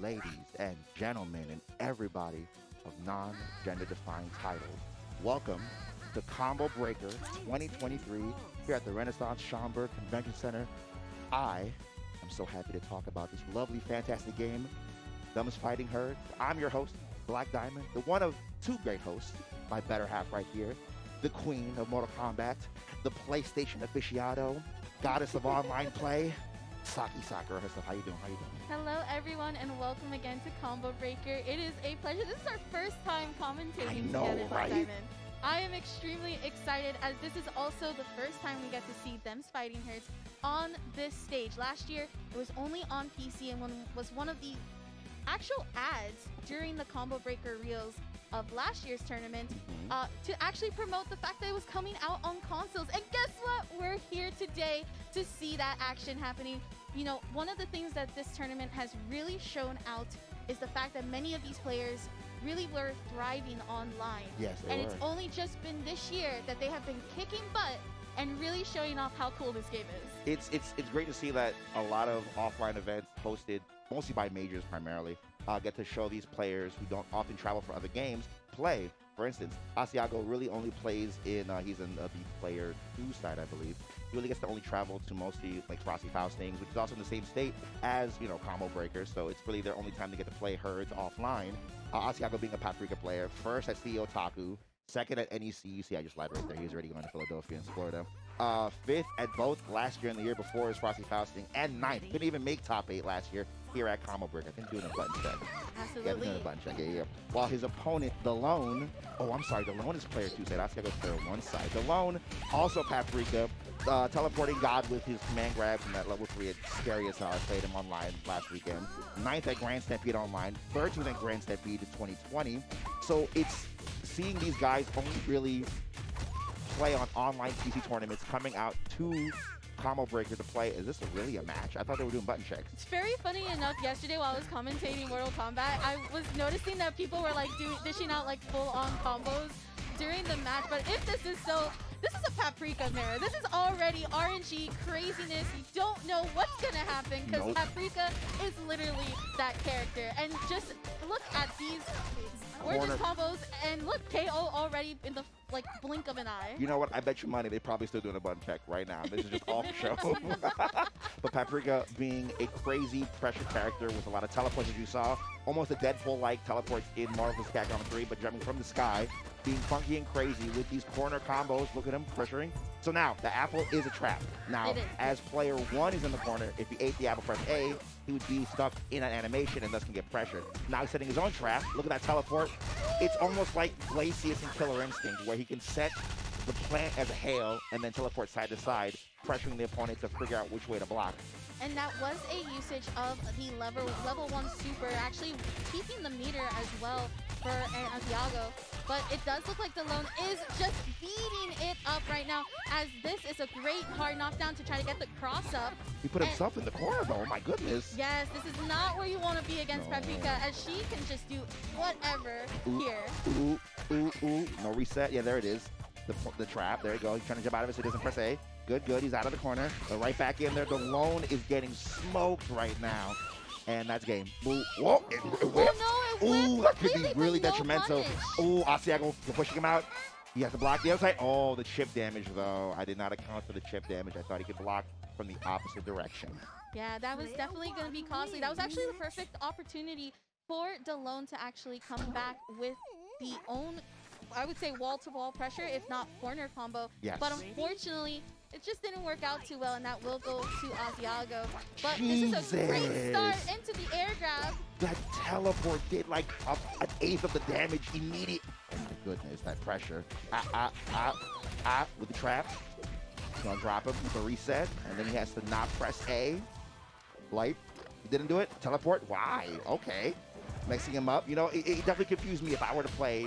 ladies and gentlemen and everybody of non-gender defined titles. Welcome to Combo Breaker 2023 here at the Renaissance Schaumburg Convention Center. I am so happy to talk about this lovely, fantastic game, Dumbest Fighting Herd. I'm your host, Black Diamond, the one of two great hosts, my better half right here, the queen of Mortal Kombat, the PlayStation aficionado, goddess of online play, Saki Sakura herself. How you doing? How you doing? Hello, everyone, and welcome again to Combo Breaker. It is a pleasure. This is our first time commentating I know, together, right? I am extremely excited as this is also the first time we get to see Them's Fighting Herds on this stage. Last year, it was only on PC and one, was one of the actual ads during the Combo Breaker reels of last year's tournament Mhm. uh, to actually promote the fact that it was coming out on consoles. And guess what? We're here today to see that action happening. You know, one of the things that this tournament has really shown out is the fact that many of these players really were thriving online. Yes, they And were. it's only just been this year that they have been kicking butt and really showing off how cool this game is. it's it's it's great to see that a lot of offline events hosted mostly by majors primarily uh, get to show these players who don't often travel for other games play. For instance, Asiago really only plays in uh, he's in uh, the player two side, I believe. Really gets to only travel to mostly like Frosty Faustings, which is also in the same state as you know Combo Breakers. So it's really their only time to get to play herds offline. Uh, Asiago being a Paprika player, first at CEOtaku, second at NEC. You see, I just lied right there. He's already going to Philadelphia and Florida uh, fifth at both last year and the year before as Frosty Fausting, and ninth. Couldn't even make top eight last year here at Break. I think doing a button check. Yeah, Absolutely. doing a button check. Yeah, yeah. While his opponent, Dalone, oh, I'm sorry, Dalone is player two side. I gotta go player one side. Dalone, also Paprika, uh, teleporting God with his command grab from that level three. It's scary as hell. I played him online last weekend. Ninth at Grand Stampede Online. 13th at Grand Stampede in 2020. So it's seeing these guys only really play on online PC tournaments coming out to Combo Breaker to play. Is this really a match? I thought they were doing button checks. It's very funny enough. Yesterday, while I was commentating Mortal Kombat, I was noticing that people were like do, dishing out like full-on combos during the match. But if this is so, this is a Paprika mirror. This is already RNG craziness. You don't know what's gonna happen because Nope. Paprika is literally that character. And just look at these gorgeous combos, and look, KO already in the like blink of an eye. You know what? I bet you money they're probably still doing a button check right now. This is just off the show. but Paprika being a crazy pressure character with a lot of teleports, as you saw, almost a Deadpool-like teleports in Marvel's Capcom 3, but jumping from the sky, being funky and crazy with these corner combos. Look at him pressuring. So now the apple is a trap. Now, as player one is in the corner, if he ate the apple press A, he would be stuck in an animation and thus can get pressured. Now he's setting his own trap. Look at that teleport. It's almost like Glacius and Killer Instinct, where he can set the plant as a hail and then teleport side to side, pressuring the opponent to figure out which way to block. And that was a usage of the level level one super, actually keeping the meter as well for Aaron Asiago. But it does look like Dalone is just beating it up right now, as this is a great hard knockdown to try to get the cross up. He put And- himself in the corner though, oh, my goodness. Yes, this is not where you want to be against No. Paprika, as she can just do whatever Ooh. here. Ooh, ooh, ooh. No reset. Yeah, there it is. The, the trap. There you go. He's trying to jump out of it so he doesn't press A. Good, good. He's out of the corner. But right back in there. Dalone is getting smoked right now. And that's game. Ooh, whoa. It, it whipped. Oh no, it Ooh, that could be really no detrimental. punish. Ooh, Asiago pushing him out. He has to block the other side. Oh, the chip damage, though. I did not account for the chip damage. I thought he could block from the opposite direction. Yeah, that was definitely going to be costly. That was actually the perfect opportunity for Dalone to actually come back with the own, I would say, wall-to-wall pressure, if not corner combo. Yes. But unfortunately, it just didn't work out too well, and that will go to Asiago. But this is a great start into the air grab. That teleport did like a, an eighth of the damage immediate. Oh my goodness, that pressure. Ah, ah, ah, ah, with the trap. He's gonna drop him with a reset, and then he has to not press A. Light. He didn't do it. Teleport. Why? Okay. Mixing him up. You know, it, it definitely confused me if I were to play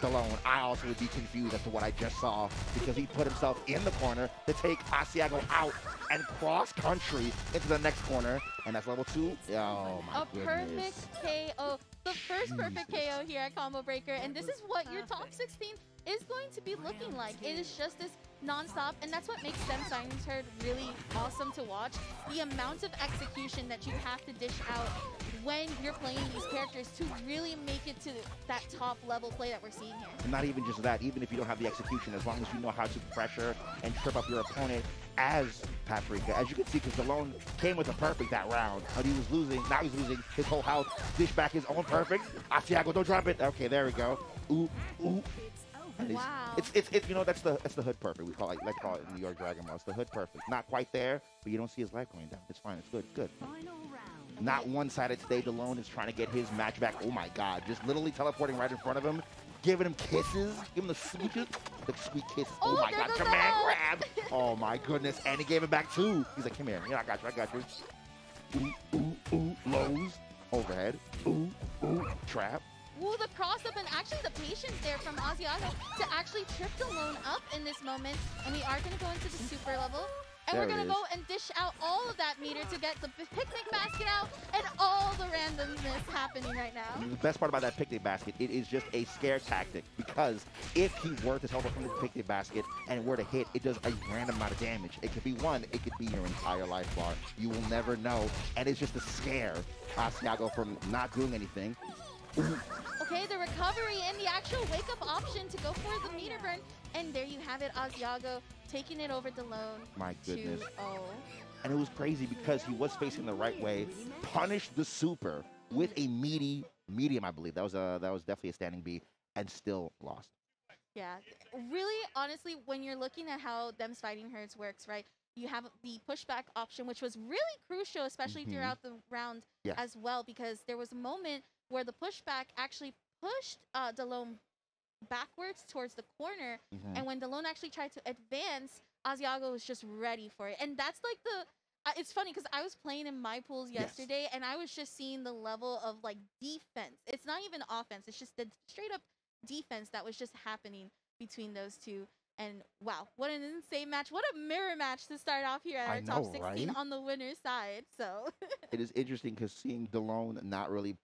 Dalone. I also would be confused as to what I just saw because he put himself in the corner to take Asiago out and cross country into the next corner, and that's level two. Oh my A goodness. perfect KO. The first perfect KO here at Combo Breaker. And this is what your top 16 is going to be looking like. It is just this non-stop, and that's what makes Them's Fighting Herd really awesome to watch. The amount of execution that you have to dish out when you're playing these characters to really make it to that top level play that we're seeing here. And not even just that, even if you don't have the execution, as long as you know how to pressure and trip up your opponent as Paprika. As you can see, because Dalone came with a perfect that round, but he was losing, now he's losing his whole health, dish back his own perfect. Asiago, don't drop it. Okay, there we go. Ooh, ooh. Wow. It's, it's, it's, you know, that's the that's the hood perfect. We call it, like call it New York Dragon Ball. It's the hood perfect. Not quite there, but you don't see his life going down. It's fine. It's good. Good. Final round. Not one-sided today. Dalone is trying to get his match back. Oh my God! Just literally teleporting right in front of him, giving him kisses, giving him the sweetest, the sweet kisses. Oh, Oh, my God! Command grab. Oh my goodness! And he gave it back too. He's like, come here. Yeah, I got you. I got you. Ooh, ooh, ooh. Lows overhead. Ooh, ooh. Trap. Ooh, the cross up and actually the patience there from Asiago to actually trip Dalone up in this moment. And we are going to go into the super level. And There we're going to go and dish out all of that meter to get the picnic basket out and all the randomness happening right now. The best part about that picnic basket, it is just a scare tactic because if he were to teleport from the picnic basket and were to hit, it does a random amount of damage. It could be one, it could be your entire life bar. You will never know, and it's just a scare Asiago from not doing anything. Okay, the recovery and the actual wake up option to go for the meter burn. And there you have it, Asiago taking it over Dalone. My goodness. 2-0. And it was crazy because he was facing the right way, punished the super with a meaty medium, I believe. That was a that was definitely a standing B, and still lost. Yeah, really, honestly, when you're looking at how them's fighting herds works, right? You have the pushback option, which was really crucial, especially Mhm. throughout the round Yes. as well, because there was a moment where the pushback actually pushed uh, Dalone backwards towards the corner, Mhm. and when Dalone actually tried to advance, Asiago was just ready for it, and that's like the. Uh, it's funny because I was playing in my pools Yes. yesterday, and I was just seeing the level of like defense. It's not even offense; it's just the straight up defense that was just happening between those two. And wow, what an insane match! What a mirror match to start off here at I our top 16 right? on the winner's side. So it is interesting because seeing Dalone not really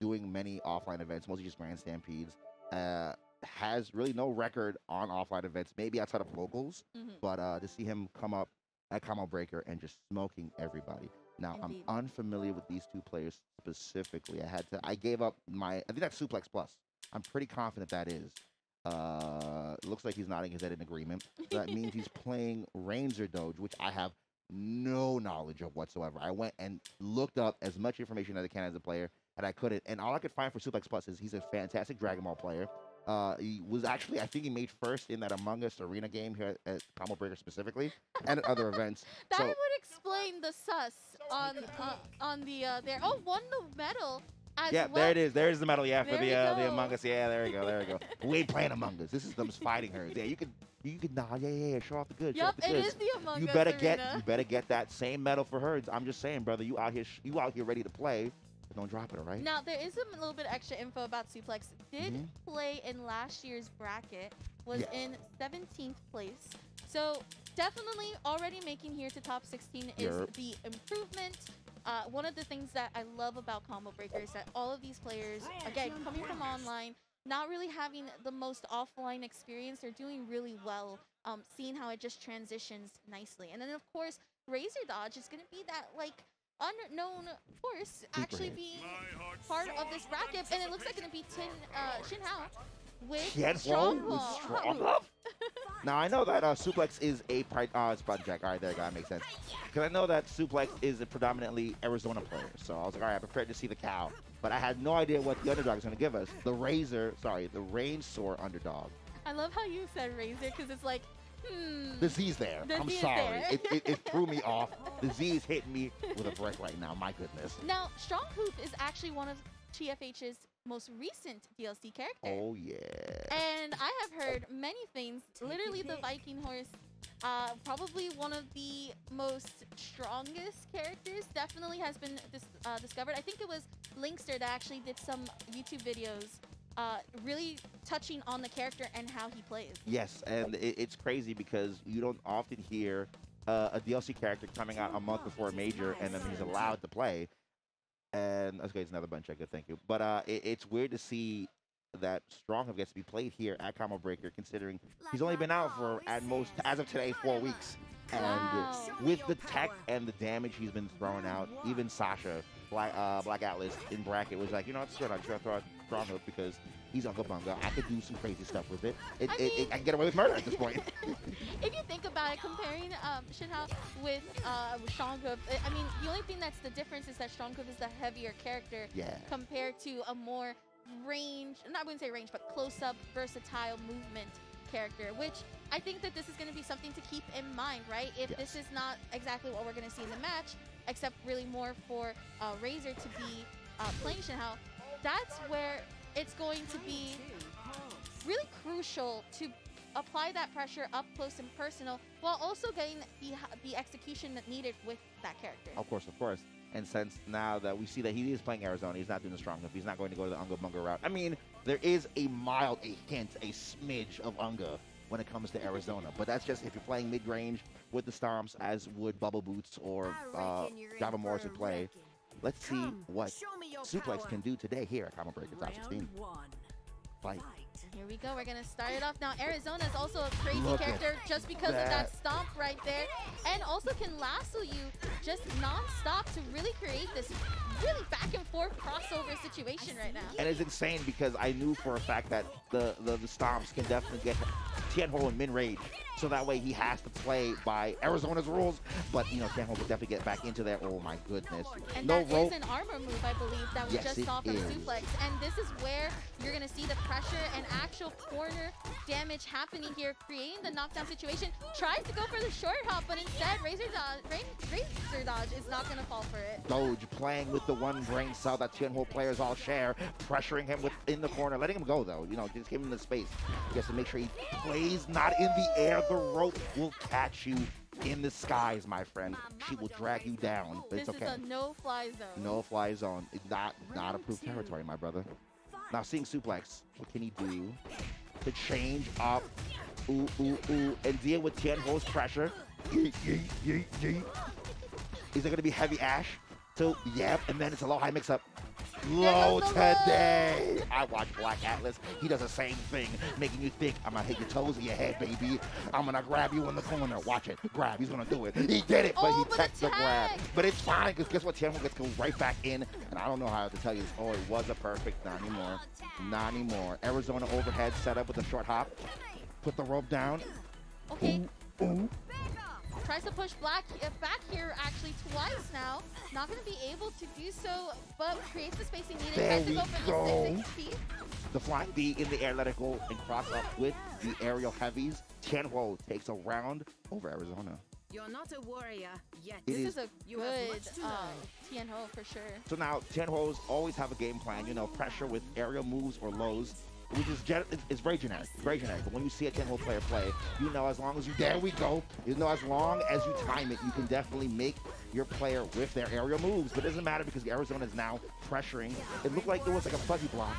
doing many offline events, mostly just Grand Stampedes, uh, has really no record on offline events, maybe outside of locals. mhm. But uh, to see him come up at Combo Breaker and just smoking everybody. Now Indeed. I'm unfamiliar with these two players specifically. I had to. I gave up my. I think that's Suplex Plus. I'm pretty confident that is. Uh, looks like he's nodding his head in agreement. So that means he's playing Ranger Doge, which I have no knowledge of whatsoever. I went and looked up as much information as I can as a player, and I couldn't. And all I could find for Suplex Plus is he's a fantastic Dragon Ball player. Uh, he was actually, I think he made first in that Among Us arena game here at, at Combo Breaker specifically, and at other events. that so would explain the sus on uh, on the uh, there. Oh, won the medal as yeah, well. there it is. There's the medal. Yeah, for There the uh, the. Among Us. Yeah, there we go. There we go. we ain't playing Among Us. This is them fighting her. Yeah, you could you could nod. Yeah, yeah, yeah. Show off the good. Yep, the it goods. is the Among you Us You better arena. get you better get that same medal for her. I'm just saying, brother. You out here you out here ready to play. But don't drop it, all right? Now there is a little bit of extra info about Suplex. Did Mhm. play in last year's bracket. Was Yes. in 17th place. So definitely already making here to top 16 is Yerp. the improvement. Uh, one of the things that I love about Combo Breaker is that all of these players, again, coming from online, not really having the most offline experience, they're doing really well. Um, seeing how it just transitions nicely, and then of course Razor Dodge is going to be that like unknown force actually hit. being part of this bracket, and it looks like it's going to be Tin uh, Shin Hao with Tian Ho Strong was strong enough. now I know that uh, suplex is a pri- uh, it's button jack. All right, there you go. That makes sense. Because I know that suplex is a predominantly Arizona player. So I was like, all right, I'm prepared to see the cow. But I had no idea what the underdog is going to give us. The Razor, sorry, the Rain Sore underdog. I love how you said Razor because it's like, hmm. The Z's there. The I'm Z is sorry. there. It, it, it threw me off. The Z is hitting me with a brick right now. My goodness. Now, Strong Hoop is actually one of TFH's most recent DLC character. Oh yeah. And I have heard many things. Literally, the Viking horse, uh, probably one of the most strongest characters, definitely has been dis- uh, discovered. I think it was Linkster that actually did some YouTube videos, uh, really touching on the character and how he plays. Yes, and it, it's crazy because you don't often hear uh, a DLC character coming out a month before a major, and then he's allowed to play. And okay, it's another bunch I could thank you. But uh, it, it's weird to see that Stronghoof gets to be played here at Combo Breaker, considering he's only been out for at most, as of today, four weeks. And Wow. with the tech and the damage he's been throwing out, even Sasha Black uh, Black Atlas in bracket was like, you know, good. I'm just gonna throw out Stronghoof because he's Uncle Bunga. I could do some crazy stuff with it. It, I it, it- I can get away with murder at this point. if you think about it, comparing um, Tianhuo with uh, Stronghoof, I I mean, the only thing that's the difference is that Stronghoof is the heavier character yeah. compared to a more range, not I wouldn't say range, but close-up, versatile movement character, which I think that this is going to be something to keep in mind, right? If Yes. this is not exactly what we're going to see in the match, except really more for uh, Razor to be uh, playing Tianhuo, that's where it's going to be really crucial to apply that pressure up close and personal while also getting the, the execution that needed with that character. Of course, of course. And since now that we see that he is playing Arizona, he's not doing the strong enough. He's not going to go to the Unga Bunga route. I mean, there is a mild, a hint, a smidge of Unga when it comes to Arizona. But that's just if you're playing mid range with the Stomps, as would Bubble Boots or uh, Java Morris would play. Let's see what Suplex can do today here at Combo Breaker Top 16. Fight. Here we go. We're gonna start it off now. Arizona is also a crazy Look character just because of that. that stomp right there, and also can lasso you just non-stop to really create this really back and forth crossover situation right now. And it's insane because I knew for a fact that the, the, the Stomps can definitely get Tianhuo in min range. So that way he has to play by Arizona's rules. But, you know, Tianhuo will definitely get back into there. Oh, my goodness. And no that is rope. an armor move, I believe, that we Yes, just saw from is. Suplex. And this is where you're going to see the pressure and actual corner damage happening here, creating the knockdown situation. Tries to go for the short hop, but instead, Razor Dodge, Ra- Razor Dodge is not going to fall for it. Doge playing with the one brain cell that Tianhuo players all share, pressuring him within the corner, letting him go though. You know, just give him the space. He has to make sure he plays not in the air. The rope will catch you in the skies, my friend. She will drag you down, but This it's okay. This is a no-fly zone. No fly zone. Not not approved territory, my brother. Now seeing suplex, what can he do to change up? Ooh ooh ooh, and deal with Tianhuo's pressure. Yeet, yeet, yeet, yeet. Is there gonna be heavy ash? So yep, and then it's a low high mix up. Low today. I watch Black Atlas. He does the same thing, making you think I'm gonna hit your toes in your head, baby. I'm gonna grab you in the corner. Watch it. Grab. He's gonna do it. He did it, but Oh, he but teched the grab. But it's fine because guess what? Tianhuo gets to go right back in, and I don't know how to tell you this. Oh, it was a perfect. Not anymore. Not anymore. Arizona overhead set up with a short hop. Put the rope down. Okay, Ooh, ooh. Tries to push Black uh, back here actually twice now. Not going to be able to do so, but creates the spacing needed. There tries to we go for go. the 660. The flying V in the air, let it go and cross up with the aerial heavies. Tianhuo takes a round over Arizona. You're not a warrior yet. It This is- is a You have good much to uh. Tianhuo for sure. So now Tianhuo's always have a game plan, you know, pressure with aerial moves or lows, which is gen- it's, very generic, very generic. But when you see a Tianhuo player play, you know as long as you there we go, you know as long as you time it, you can definitely make your player with their aerial moves. But it doesn't matter because Arizona is now pressuring. It looked like it was like a fuzzy block.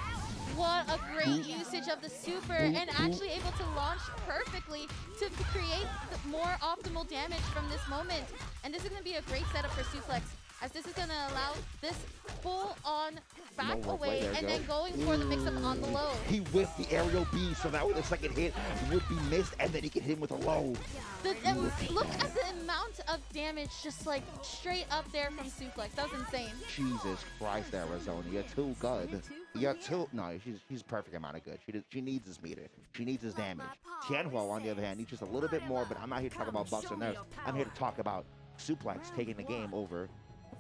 What a great usage of the super and actually able to launch perfectly to create the more optimal damage from this moment. And this is going to be a great setup for Suplex as this is going to allow this full on back No away and then going for the mix up on the low. He whiffed the aerial B, so that way the second hit would be missed, and then he can hit him with a low. The, Look at the amount of damage just like straight up there from Suplex. That was insane. Jesus Christ, Arizona, you're too good. You're too no, she's she's perfect amount of good. She does, she needs his meter. She needs his damage. Tianhuo, on the other hand, needs just a little bit more. But I'm not here to talk about bucks or nerfs. I'm here to talk about Suplex taking the game over.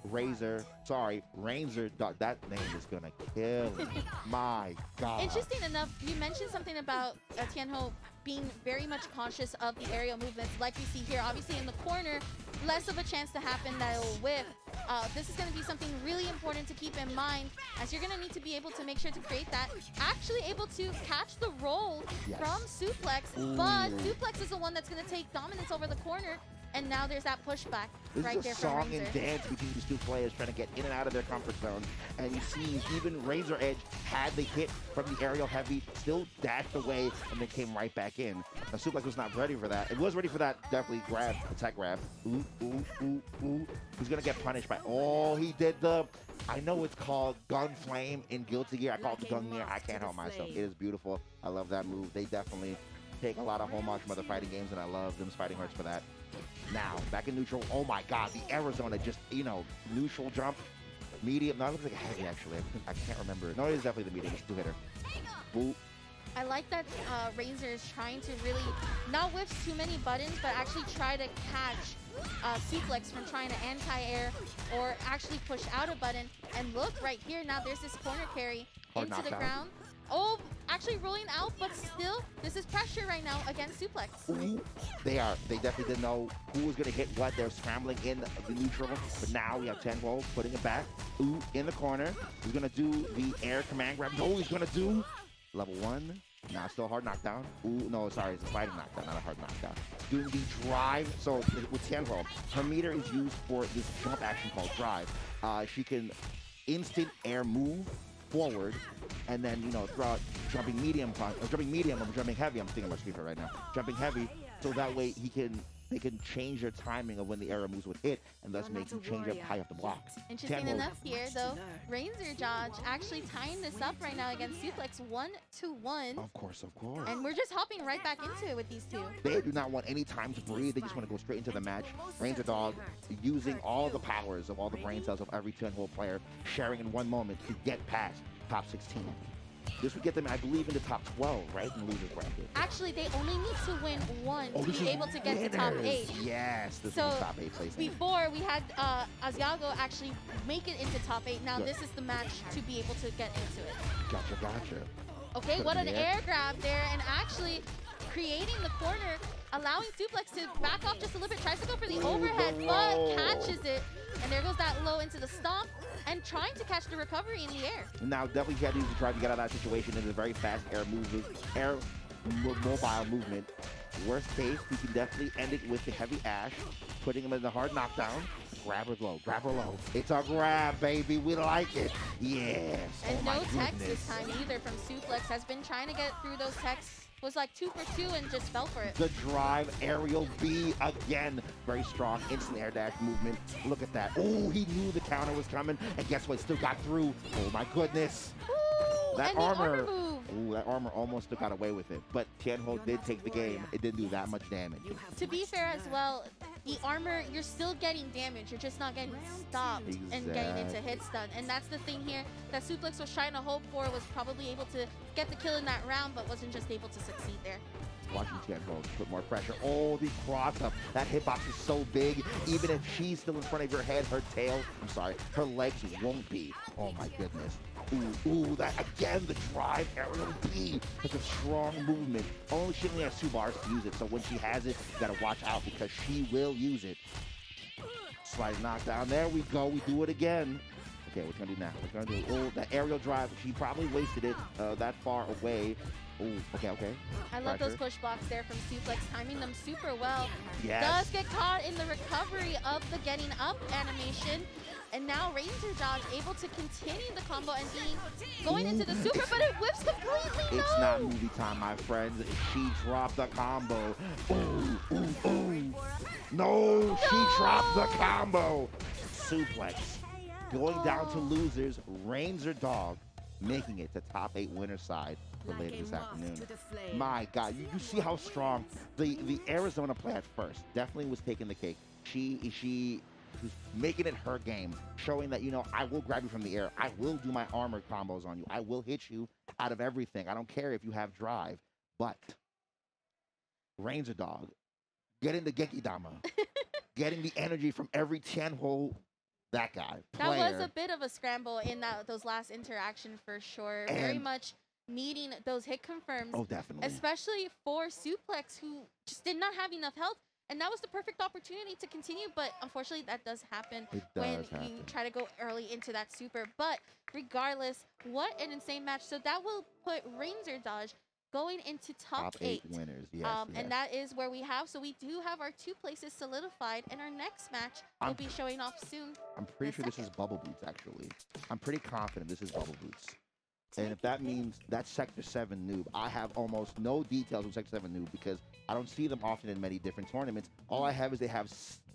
Razor, sorry, Ranger. That name is gonna kill me. My God. Interesting enough, you mentioned something about uh, Tianhuo being very much conscious of the aerial movements, like we see here. Obviously, in the corner, less of a chance to happen that it'll whip. Uh, this is going to be something really important to keep in mind, as you're going to need to be able to make sure to create that. Actually, able to catch the roll Yes. from Suplex, but Ooh. Suplex is the one that's going to take dominance over the corner, and now there's that pushback This right is a from song Razor. and dance between these two players trying to get in and out of their comfort zone. And you see even Razor Edge had the hit from the aerial heavy, still dashed away, and then came right back in. Now Suplex was not ready for that. It was ready for that, definitely grab, attack grab. Ooh, ooh, ooh, ooh. He's gonna get punished by, oh, he did the, I know it's called Gun Flame in Guilty Gear. I call it the Gun Gear. I can't help myself. It is beautiful. I love that move. They definitely take a lot of homage from other fighting games, and I love them fighting herds for that. Now, back in neutral. Oh my God, the Arizona just, you know, neutral jump. medium. No, it looks like a heavy actually. I can't remember. No, it is definitely the medium. It's two hitter. Boop. I like that uh, Razor is trying to really not whiff too many buttons, but actually try to catch uh, Suplex from trying to anti-air or actually push out a button. And look right here, now there's this corner carry Hard into the knockdown. ground. Oh, actually rolling out, but still, this is pressure right now against Suplex. Ooh, they are. They definitely didn't know who was going to hit what. They're scrambling in the neutral. But now we have Tianhuo putting it back. Ooh, in the corner. He's going to do the air command grab. No, he's going to do level one. Now still a hard knockdown. Ooh, no, sorry, it's a sliding knockdown, not a hard knockdown. Doing the drive. So with Tianhuo, her meter is used for this jump action called drive. Uh, she can instant air move forward and then you know throw out jumping medium or jumping medium or jumping heavy i'm thinking about FIFA right now jumping heavy so that way he can they can change their timing of when the arrow moves would hit and thus make you change up warrior how the have block. Interesting Tianhuo- enough here, though, learn. Razor Dodge actually tying this up right now against oh, Suplex one to one. of course of course. And we're just hopping right back into it with these two. they do not want any time to breathe. They just want to go straight into the match. Ranger dog using all the powers of all the brain cells of every Tianhuo player sharing in one moment to get past top 16 this would get them i believe in the top 12 right in the losers bracket Actually, they only need to win one Oh, to be able to get to top eight. Yes, this So, is the top eight place. Before we had uh, Asiago actually make it into top eight. Now Good. this is the match to be able to get into it. Gotcha, gotcha. Okay, Put what an air. air grab there, and actually creating the corner, allowing Suplex to back off just a little bit. Tries to go for the overhead, but catches it. And there goes that low into the stomp, and trying to catch the recovery in the air. Now, definitely had to use the drive to get out of that situation. It's a very fast air move, air mobile movement. Worst case, we can definitely end it with the heavy ash, putting him in the hard knockdown. Grab her low, grab her low. It's a grab, baby. We like it. Yes. And oh no text this time either from Suplex. Has been trying to get through those texts. Was like two for two and just fell for it. The drive aerial B again. Very strong instant air dash movement. Look at that. Oh, he knew the counter was coming. And guess what? Still got through. Oh my goodness. Ooh, That armor armor-. Ooh, that armor almost still got away with it. But Tianhuo did take the game. It didn't do that much damage. To be fair as well, the armor, you're still getting damage. You're just not getting stopped and getting into hit stun. And that's the thing here that Suplex was trying to hope for was probably able to get the kill in that round, but wasn't just able to succeed there. Watching Tianhuo put more pressure. Oh, the cross up. That hitbox is so big. Even if she's still in front of your head, her tail, I'm sorry, her legs won't be. Oh my goodness. Ooh, ooh, that again, the drive aerial B. Such a strong movement. Only she only has two bars to use it, so when she has it, you gotta watch out because she will use it. Slide knockdown. There we go. We do it again. Okay, you gonna do now? We're gonna do? Oh, the aerial drive. She probably wasted it uh, that far away. Oh, okay, okay. I love those push blocks there from Suplex, timing them super well. Yes. Does get caught in the recovery of the getting up animation. And now Ranger Dodge able to continue the combo and being going into the super, but it whips completely. It's no. not movie time, my friends. She dropped the combo. Ooh, ooh, ooh. No, she dropped the combo. Suplex. Going down to losers, Ranger Dog, making it to top eight winner side for later this afternoon. to the flame. My God, you, you see how strong the the Arizona play at first definitely was taking the cake. She she was making it her game, showing that you know I will grab you from the air, I will do my armor combos on you, I will hit you out of everything. I don't care if you have drive, but Ranger Dog, getting the Genki Dama, getting the energy from every Tianhuo, that guy That was a bit of a scramble in that those last interaction for sure. Very much needing those hit confirms, oh, definitely. especially for Suplex, who just did not have enough health. And that was the perfect opportunity to continue, but unfortunately that does happen It when happen. you try to go early into that super. But regardless, what an insane match. So that will put Ranger Dodge going into top, Top eight winners, yes. um, yes. And that is where we have. So we do have our two places solidified, and our next match will I'm- be showing off soon. I'm pretty sure this is. Bubble Boots, actually. I'm pretty confident this is Bubble Boots. And if that means that's Sector 7 noob, I have almost no details on Sector 7 noob because I don't see them often in many different tournaments. All I have is they have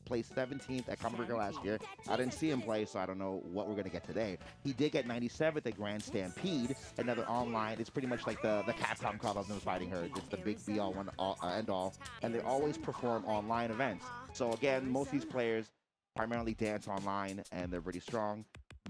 placed 17th at Burger last year. I didn't see him play, so I don't know what we're going to get today. He did get 97th at Grand Stampede, another online. It's pretty much like the, the Capcom of News Fighting her. It's the big be all, one all, uh, end all. And they always perform online events. So again, most of these players primarily dance online and they're pretty strong.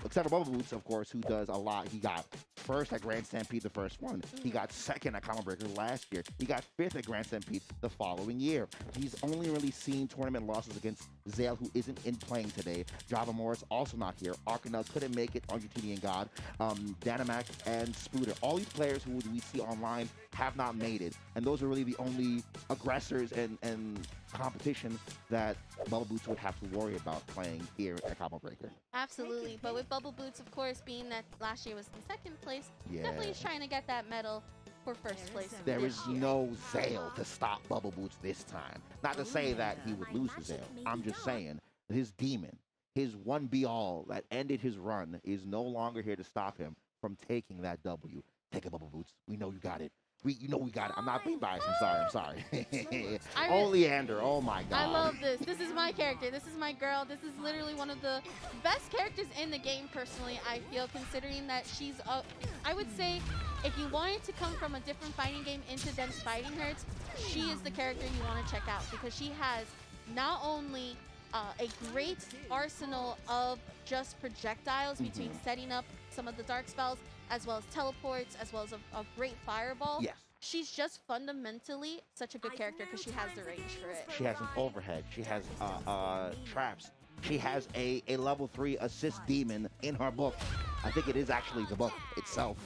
Except for Bubble Boots, of course, who does a lot. He got first at Grand Stampede, the first one. He got second at Combo Breaker last year. He got fifth at Grand Stampede the following year. He's only really seen tournament losses against Zale, who isn't in playing today. Java Morris also not here. Arcanel couldn't make it. Argentinian God, um, Dynamac, and Spooter. All these players who we see online have not made it, and those are really the only aggressors and and competition that Bubble Boots would have to worry about playing here at Combo Breaker. Absolutely. But with Bubble Boots, of course, being that last year was in second place, Yeah. definitely is trying to get that medal for first place. There this is year. no Zale to stop Bubble Boots this time. Not to say that he would lose to Zale. I'm just saying his demon, his one be all that ended his run, is no longer here to stop him from taking that W. Take it, Bubble Boots. We know you got it. We, you know we got it. I'm not being biased. I'm sorry. I'm sorry. I oh, Leander. Oh my God. I love this. This is my character. This is my girl. This is literally one of the best characters in the game, personally, I feel, considering that she's, a, I would say, if you wanted to come from a different fighting game into Them's Fighting Herds, she is the character you want to check out because she has not only uh, a great arsenal of just projectiles between Mhm. setting up some of the dark spells, as well as teleports, as well as a, a great fireball. Yes. She's just fundamentally such a good character because she has the range for it. She has an overhead. She has uh, uh, traps. She has a, a level three assist demon in her book. I think it is actually the book itself.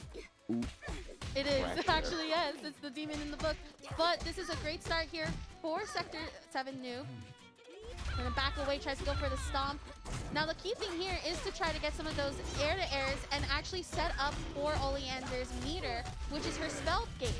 Ooh. It is Correct. actually yes. It's the demon in the book. But this is a great start here for Sector Seven Noob. Gonna back away, tries to go for the stomp. Now the key thing here is to try to get some of those air-to-airs and actually set up for Oleander's meter, which is her spell gauge.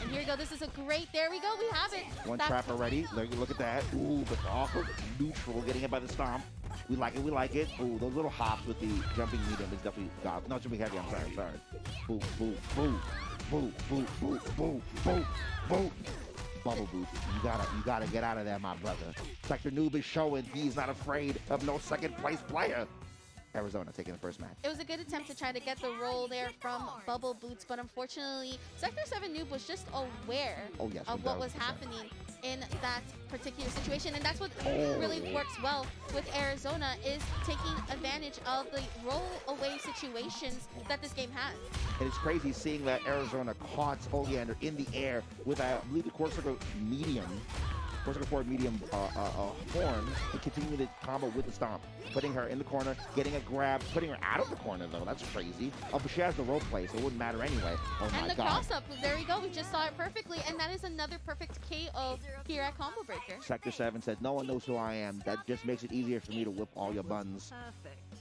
And here we go, this is a great, there we go, we have it. One That's trap already, look at that. Ooh, but the awful neutral getting hit by the stomp. We like it, we like it. Ooh, those little hops with the jumping medium is definitely god. Not jumping heavy, I'm sorry, sorry. Boo, boo, boo. Boo, boo, boo, boo, boo, boo. Bubble boots. You gotta, you gotta get out of there, my brother. Sector Noob is showing he's not afraid of no second place player. Arizona taking the first match. It was a good attempt to try to get the roll there from Bubble Boots, but unfortunately, Sector 7 Noob was just aware Oh yes. of what was happening in that particular situation. And that's what Oh. really works well with Arizona is taking advantage of the roll away situations that this game has. And it's crazy seeing that Arizona caught Oleander in the air with, I believe, the Corsica medium, Corsica forward medium uh, uh, uh, horn, and continuing the combo with the stomp, putting her in the corner, getting a grab, putting her out of the corner though. That's crazy. Oh, but she has the role play, so it wouldn't matter anyway. Oh and my the god. cross up, there we go. We just saw it perfectly. And that is another perfect KO here at Combo Breaker. Sector 7 said, No one knows who I am. That just makes it easier for me to whip all your buns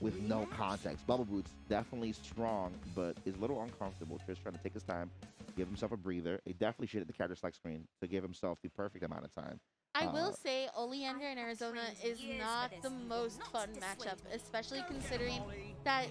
with no context. Bubble Boots, definitely strong, but is a little uncomfortable. Just trying to take his time, give himself a breather. He definitely should hit the character select screen to give himself the perfect amount of time. I Uh, will say Oleander in Arizona is not the most fun matchup, especially considering that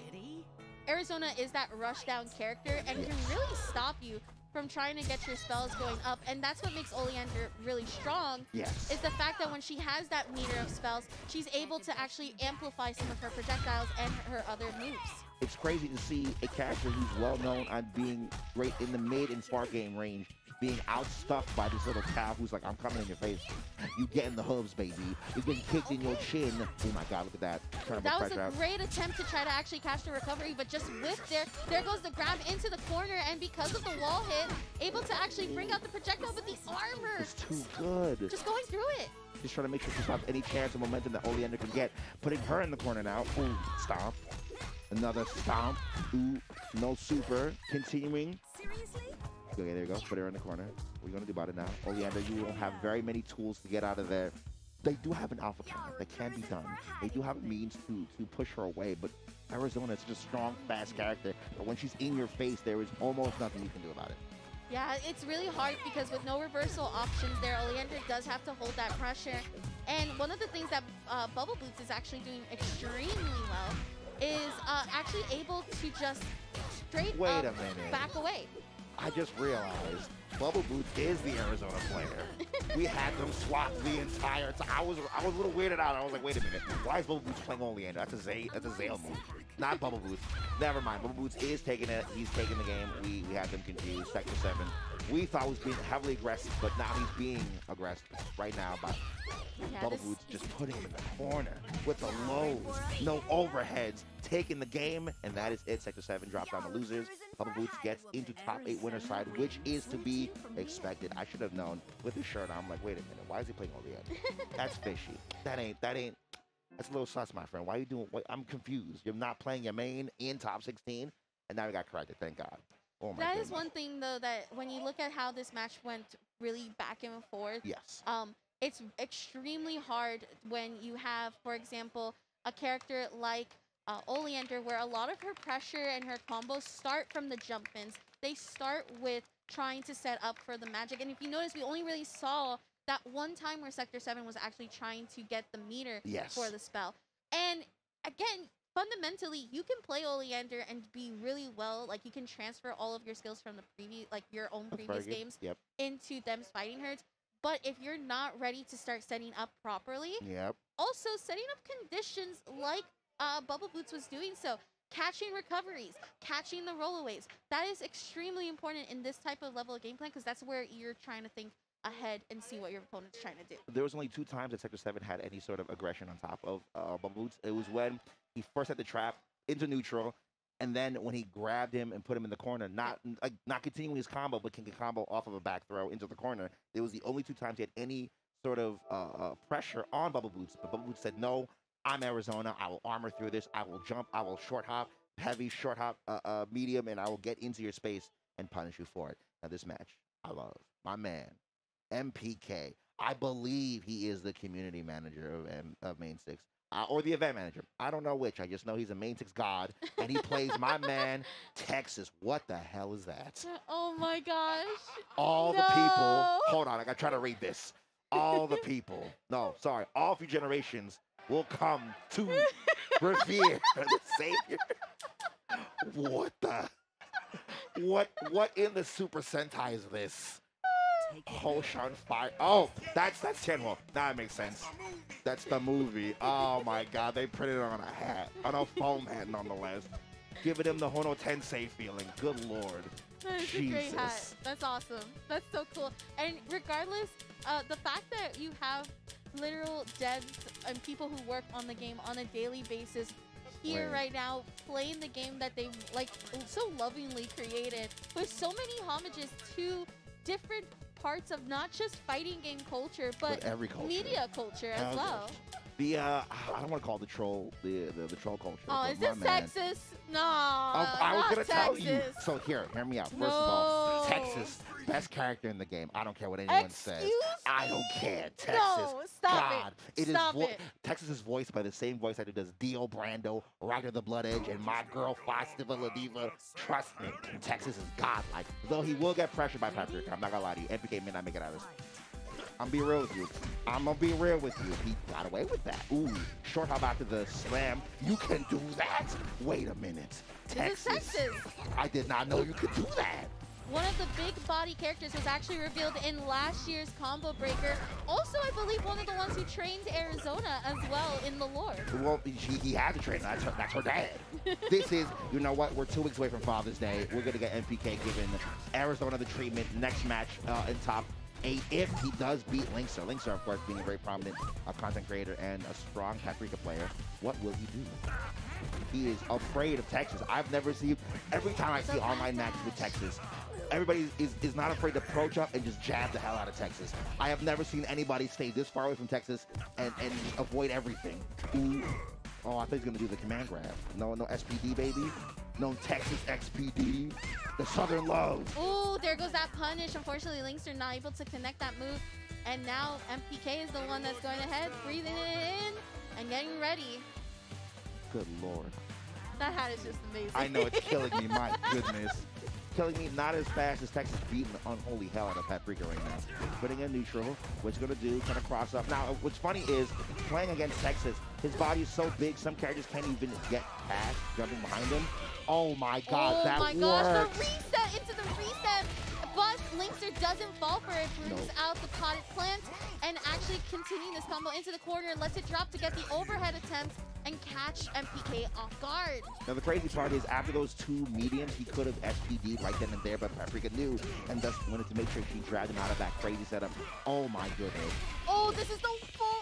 Arizona is that rush down character and can really stop you from trying to get your spells going up. And that's what makes Oleander really strong Yes. is the fact that when she has that meter of spells, she's able to actually amplify some of her projectiles and her other moves. it's crazy to see a character who's well known on being great in the mid and far game range being outstuffed by this little cow who's like, I'm coming in your face. You get in the hooves, baby. You're getting kicked in your chin. Oh my god, look at that. Trying That was a out. great attempt to try to actually catch the recovery, but just whipped there. There goes the grab into the corner, and because of the wall hit, able to actually bring out the projectile but the armor. It's too good. Just going through it. Just trying to make sure she stops any chance of momentum that Oleander can get. Putting her in the corner now. Ooh, stomp. Another stomp. Ooh, no super. Continuing. Okay, there you go. Put her in the corner. What are you going to do about it now? Oleander, you don't have very many tools to get out of there. They do have an alpha counter that can be done. They do have means to, to push her away, but Arizona is such a strong, fast character. But when she's in your face, there is almost nothing you can do about it. Yeah, it's really hard because with no reversal options there, Oleander does have to hold that pressure. And one of the things that uh, Bubble Boots is actually doing extremely well is uh, actually able to just straight Wait up a minute. back away. I just realized Bubble Boots is the Arizona player. we had them swap the entire time. I was I was a little weirded out. I was like, wait a minute, why is Bubble Boots playing only Oleander? That's a Zay that's a Zale move. Not Bubble Boots. Never mind. Bubble Boots is taking it. He's taking the game. We we had them confused. Sector seven we thought he was being heavily aggressive, but now he's being aggressive right now by Yeah, Bubble Boots just putting him in the corner with the lows, no overheads, taking the game, and that is it. Sector 7 drops down the losers. Bubble Boots gets into top 8 winner side, which is to be expected. I should have known with his shirt on. I'm like, wait a minute, why is he playing all the edge? That's fishy. That ain't, that ain't, that's a little sus, my friend. Why are you doing, what, I'm confused. You're not playing your main in top 16, and now we got corrected, thank God. Oh my That is goodness. one thing though that when you look at how this match went really back and forth, Yes. um, it's extremely hard when you have, for example, a character like uh, Oleander, where a lot of her pressure and her combos start from the jump ins. They start with trying to set up for the magic. And if you notice, we only really saw that one time where Sector 7 was actually trying to get the meter Yes. for the spell. And again, fundamentally, you can play Oleander and be really well. Like you can transfer all of your skills from the previous, like your own That's previous games Yep. into them's fighting herds. But if you're not ready to start setting up properly, Yep. also setting up conditions like uh, Bubble Boots was doing so, catching recoveries, catching the rollaways, that is extremely important in this type of level of game plan because that's where you're trying to think ahead and see what your opponent's trying to do. there was only two times that Sector 7 had any sort of aggression on top of uh, Bubble Boots. It was when he first had the trap into neutral, and then when he grabbed him and put him in the corner, not like, not continuing his combo, but can combo off of a back throw into the corner. It was the only two times he had any sort of uh, uh, pressure on Bubble Boots. But Bubble Boots said, no, I'm Arizona. I will armor through this. I will jump. I will short hop, heavy, short hop, uh, uh, medium, and I will get into your space and punish you for it. Now, this match, I love. My man, MPK. I believe he is the community manager of, M- of Mane6. Uh, or the event manager. I don't know which. I just know he's a Mane6 god, and he plays my man, Texas. What the hell is that? Oh my gosh. All the people. Hold on, I gotta try to read this. All the people. No, sorry. All few generations will come to revere the Savior. What the? What? What in the Super Sentai is this? Hoshan Fire. Oh, that's that's Chenwo. That makes sense. That's the movie. Oh my God, they printed it on a hat, on a foam hat, nonetheless. Giving him the Hono Tensei feeling. Good lord. That is a great hat. Jesus. That's awesome. That's so cool. And regardless, uh, the fact that you have literal devs and people who work on the game on a daily basis here Right. right now playing the game that they like so lovingly created with so many homages to different parts of not just fighting game culture but, But every culture. media culture as well. The uh, I don't want to call the troll the the, the troll culture. Oh, is this man- Texas? No, Oh, I was gonna tell Texas. you. So here, hear me out. First of all, Texas, best character in the game. I don't care what anyone says. Excuse I don't care. Texas. No, stop God, it. it is Stop vo- it. Texas is voiced by the same voice actor does Dio Brando, Ragna the Bloodedge, and my girl Fastiva Ladiva. Trust me, Texas is godlike. Though he will get pressured by Paprika. I'm not gonna lie to you. MPK may not make it out of this. I'm be real with you. I'm gonna be real with you. He got away with that. Ooh, short hop after the slam. You can do that. Wait a minute. This is Texas. I did not know you could do that. One of the big body characters was actually revealed in last year's Combo Breaker. Also, I believe one of the ones who trained Arizona as well in the lore. Well, she, he had to train. That's her, that's her dad. this is, you know what? We're two weeks away from Father's Day. We're gonna get MPK giving Arizona the treatment next match uh, in top eight if he does beat Linkster. Linkster, of course, being a very prominent uh, content creator and a strong Paprika player. What will he do? He is afraid of Texas. I've never seen. Every time I see online matches with Texas, everybody is, is not afraid to approach up and just jab the hell out of Texas. I have never seen anybody stay this far away from Texas and, and avoid everything. Ooh. Oh, I thought he was gonna do the command grab. No, no SPD, baby. No Texas XPD. The Southern Love. Ooh, there goes that punish. Unfortunately, Linkster not able to connect that move. And now MPK is the one that's going ahead, breathing it in and getting ready. Good lord. That hat is just amazing. I know it's killing me. My goodness. Killing me not as fast as Texas beating the unholy hell out of Paprika right now. Putting in neutral, what's gonna do, kind of cross up. Now, what's funny is playing against Texas, his body is so big, some characters can't even get past jumping behind him. Oh my god, oh that my gosh, the reset into the reset. But Linkster doesn't fall for it, brings Nope. out the potted plant, and actually continuing this combo into the corner, and lets it drop to get the overhead attempt and catch MPK off guard. Now the crazy part is after those two mediums, he could have SPD'd right then and there, but Paprika knew and thus wanted to make sure she dragged him out of that crazy setup. Oh my goodness. Oh, this is the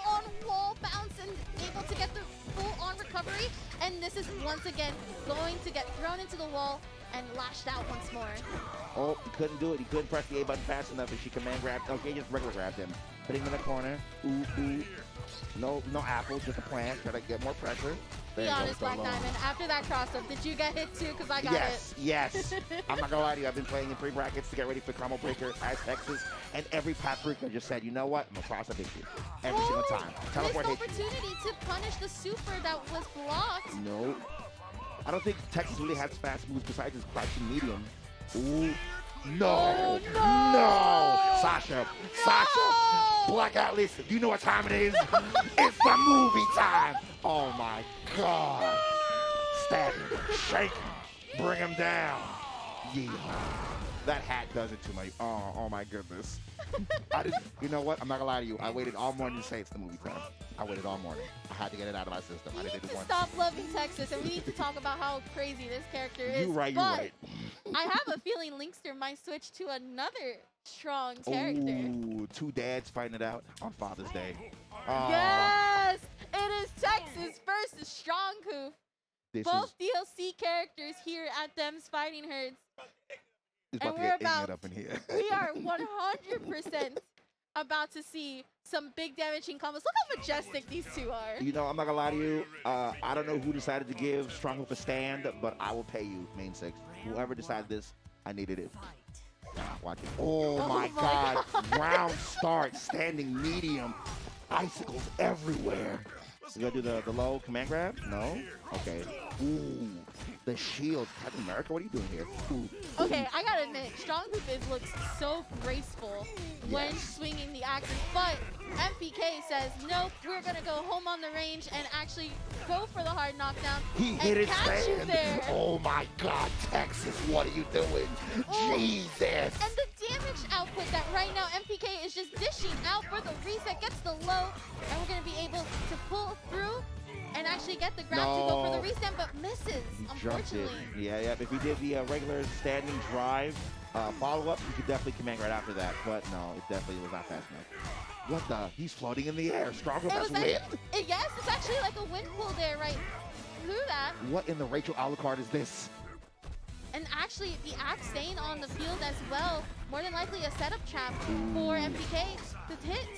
full-on wall bounce and able to get the full-on recovery. And this is once again going to get thrown into the wall and lashed out once more. Oh, he couldn't do it. He couldn't press the A button fast enough and she command grabbed. Okay, just regular grabbed him. Put him in the corner. Ooh, ooh. No, no apple, just a plant. Try to get more pressure. There Be honest, Black low. Diamond, after that cross-up, did you get hit too? Because I got Yes, yes. I'm not gonna lie to you. I've been playing in three brackets to get ready for Combo Breaker as Texas, and every Paprika just said, you know what? I'm gonna cross up hit you every oh, single time. Teleport missed hit you. opportunity to punish the super that was blocked. No. I don't think Texas really has fast moves besides his crouching medium. Ooh. No. Oh, no. No. Sasha. Sasha. Black Atlas. Do you know what time it is? it's the movie time. Oh my God. Stab him. Shake him. Bring him down. Yeah. That hat does it to me. Oh, oh my goodness. I didn't, you know what? I'm not gonna lie to you. I waited all morning to say it's the movie time. I waited all morning. I had to get it out of my system. I We did need to once. stop loving Texas, and we need to talk about how crazy this character is. You're right, you but right. I have a feeling Linkster might switch to another strong character. Ooh, two dads fighting it out on Father's Day. Aw, Yes! It is Texas versus Strong Koof. Both is DLC characters here at Them's Fighting Herds. It's and about to we're get about- up in here. We are 100% about to see some big damaging combos. Look how majestic these two are. you know, I'm not gonna lie to you. Uh, I don't know who decided to give Strong Stronghoof a stand, but I will pay you, Mane6. Whoever decided this, I needed it. Watch it. Oh, Oh my, my God. Round start, standing medium. Icicles everywhere. You gonna do the, the low command grab? No? Okay. Ooh, the shield. Captain America, what are you doing here? Ooh. Okay, I gotta admit, Stronghoof is looks so graceful when swinging the axes, but MPK says, nope, we're gonna go home on the range and actually go for the hard knockdown He and hit his catch you there. Oh my God, Texas, what are you doing? Oh. Jesus. And the damage output that right now MPK is just dishing out for the reset, gets the low, and we're gonna be able to pull through and actually get the grab to go for the reset, but misses, He jumped it. unfortunately. Yeah, yeah. If he did the uh, regular standing drive uh, follow up, you could definitely command right after that. But no, it definitely was not fast enough. What the? He's floating in the air. Stronger It was wind. it- yes, it's actually like a wind pull there right through that. What in the Rachel Alucard is this? And actually, the axe staying on the field as well, more than likely a setup trap for MPK to hit.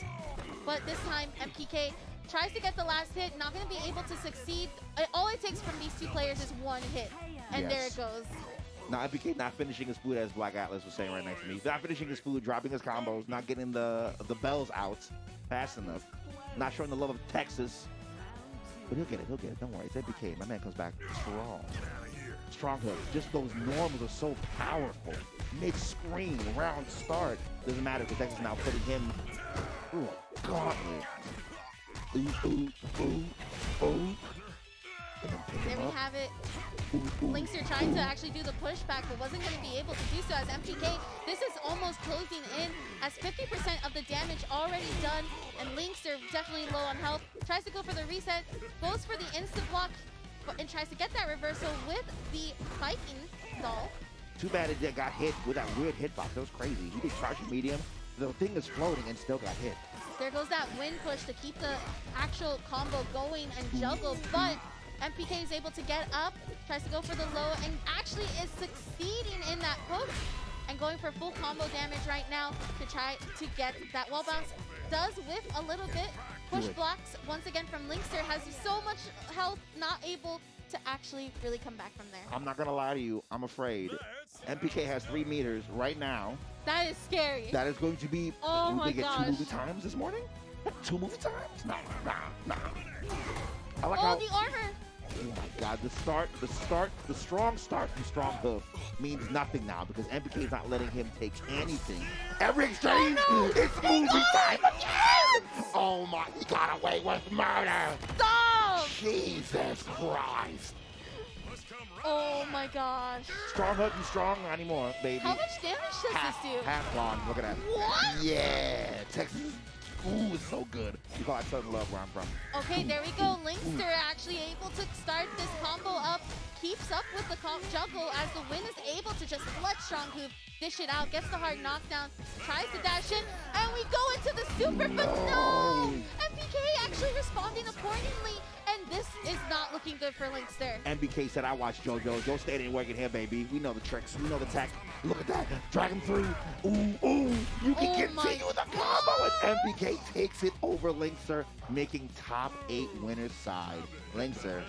But this time, MPK tries to get the last hit, not going to be able to succeed. All it takes from these two players is one hit, and there it goes. Now, MPK not finishing his food, as Black Atlas was saying right next to me. Not finishing his food, dropping his combos, not getting the the bells out fast enough, not showing the love of Texas. But he'll get it. He'll get it. Don't worry. It's MPK. My man comes back strong. Stronghoof. Just those normals are so powerful. Mid-screen, round start. Doesn't matter because Texas now putting him through a gauntlet. Ooh, ooh, ooh, ooh. There we have it. Linkster trying to actually do the pushback, but wasn't going to be able to do so as MPK. This is almost closing in as 50% of the damage already done, and Linkster definitely low on health. Tries to go for the reset, goes for the instant block, and tries to get that reversal with the Viking doll. Too bad it got hit with that weird hitbox. That was crazy. He did charging medium. The thing is floating and still got hit. There goes that wind push to keep the actual combo going and juggle, but MPK is able to get up, tries to go for the low, and actually is succeeding in that poke and going for full combo damage right now to try to get that wall bounce. Does whiff a little bit. Push blocks once again from Linkster, has so much health, not able to actually really come back from there. I'm not gonna lie to you. I'm afraid. MPK has three meters right now. That is scary. That is going to be. Oh my get gosh. two movie times this morning? Two movie times? Nah, nah, nah. I like oh, how. the armor. Oh my God! The start, the start, the strong start from Strong Hoof means nothing now because MPK is not letting him take anything. Every exchange, Oh, no. it's movie time again. Oh my! He got away with murder. Stop! Jesus Christ! Oh my gosh. Stronghoof, you strong? Not anymore, baby. How much damage does half, this do? half gone. Look at that. What? Yeah, Texas. Ooh, it's so good. You it Southern Love where I'm from. Okay, there we go. Linkster actually able to start this combo up. Keeps up with the juggle as the win is able to just let Stronghoof dish it out. Gets the hard knockdown. Tries to dash in. And we go into the super, but no! MPK actually responding accordingly. And this is not looking good for Linkster. MPK said, I watch JoJo. Don't stay there working here, baby. We know the tricks. We know the tech. Look at that. Drag him through. Ooh, ooh. You can Oh continue the combo. And MPK takes it over Linkster, making top eight winners side. Linkster,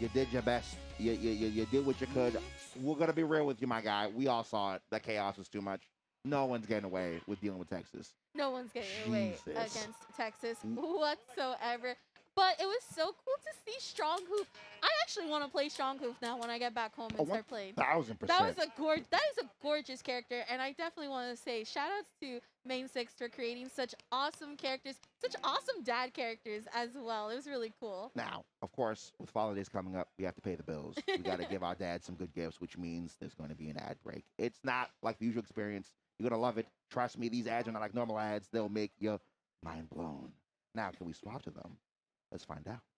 you did your best. You, you, you, you did what you could. We're going to be real with you, my guy. We all saw it. The chaos was too much. No one's getting away with dealing with Texas. No one's getting away against Texas whatsoever. But it was so cool to see Stronghoof. I actually want to play Stronghoof now when I get back home oh, and Oh, start playing. Thousand percent. That was a gorge. That is a gorgeous character, and I definitely want to say shout outs to Mane6 for creating such awesome characters, such awesome dad characters as well. It was really cool. Now, of course, with holidays coming up, we have to pay the bills. We got to give our dad some good gifts, which means there's going to be an ad break. It's not like the usual experience. You're going to love it. Trust me, these ads are not like normal ads. They'll make your mind blown. Now, can we swap to them? Let's find out.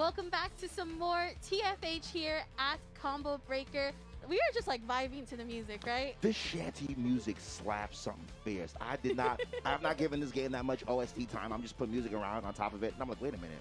Welcome back to some more TFH here at Combo Breaker. We are just like vibing to the music, right? This shanty music slaps something fierce. I did not, I'm not giving this game that much OST time. I'm just putting music around on top of it. And I'm like, wait a minute.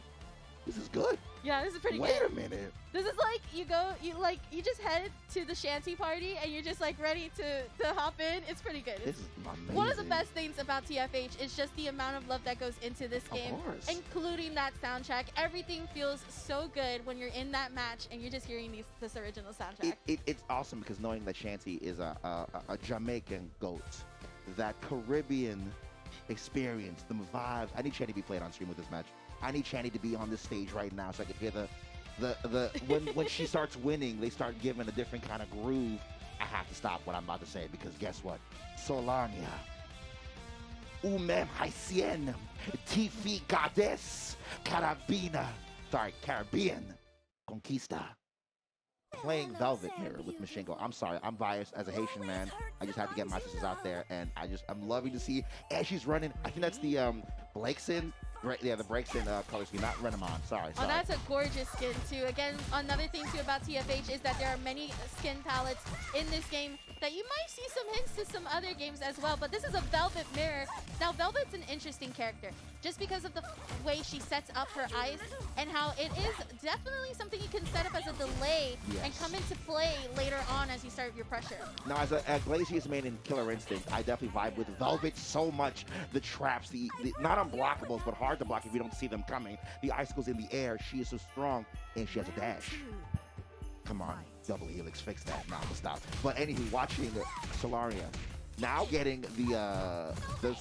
This is good. Yeah, this is pretty wait good. Wait a minute. This is like you go, you like you just head to the shanty party and you're just like ready to to hop in. It's pretty good. This is amazing. one of the best things about TFH is just the amount of love that goes into this Of game, course. including that soundtrack. Everything feels so good when you're in that match and you're just hearing these, this original soundtrack. it, it, it's awesome because knowing that Shanty is a, a, a- a Jamaican goat, that Caribbean experience, the vibes. I need Shanty to be played on stream with this match. I need Shanty to be on this stage right now so I can hear the, the, the when when she starts winning, they start giving a different kind of groove. I have to stop what I'm about to say because guess what? Solarnia. Umem Haitienne, Tifi Goddess, Carabina, sorry, Caribbean, Conquista playing Velvet Mirror with MissingNo. I'm sorry, I'm biased as a Haitian man. I just have to get my sisters out there, and I just I'm loving to see as she's running. I think that's the um Blakeson, right? Yeah, the Blakeson uh, color scheme, not Renamon. Sorry, Oh, that's a gorgeous skin too. Again, another thing too about TFH is that there are many skin palettes in this game that you might see some hints to some other games as well. But this is a Velvet Mirror. Now, Velvet's an interesting character just because of the way she sets up her eyes and how it is definitely something you can set up as a delay and come into play later on as you start your pressure. Now, as a, a Glacius main in Killer Instinct, I definitely vibe with Velvet so much. The traps, the, the not unblockables, but hard to block if you don't see them coming. The icicles in the air. She is so strong, and she has a dash. Come on, double helix, fix that. Now nah, stop. But anywho, watching Solarnia, now getting the uh, the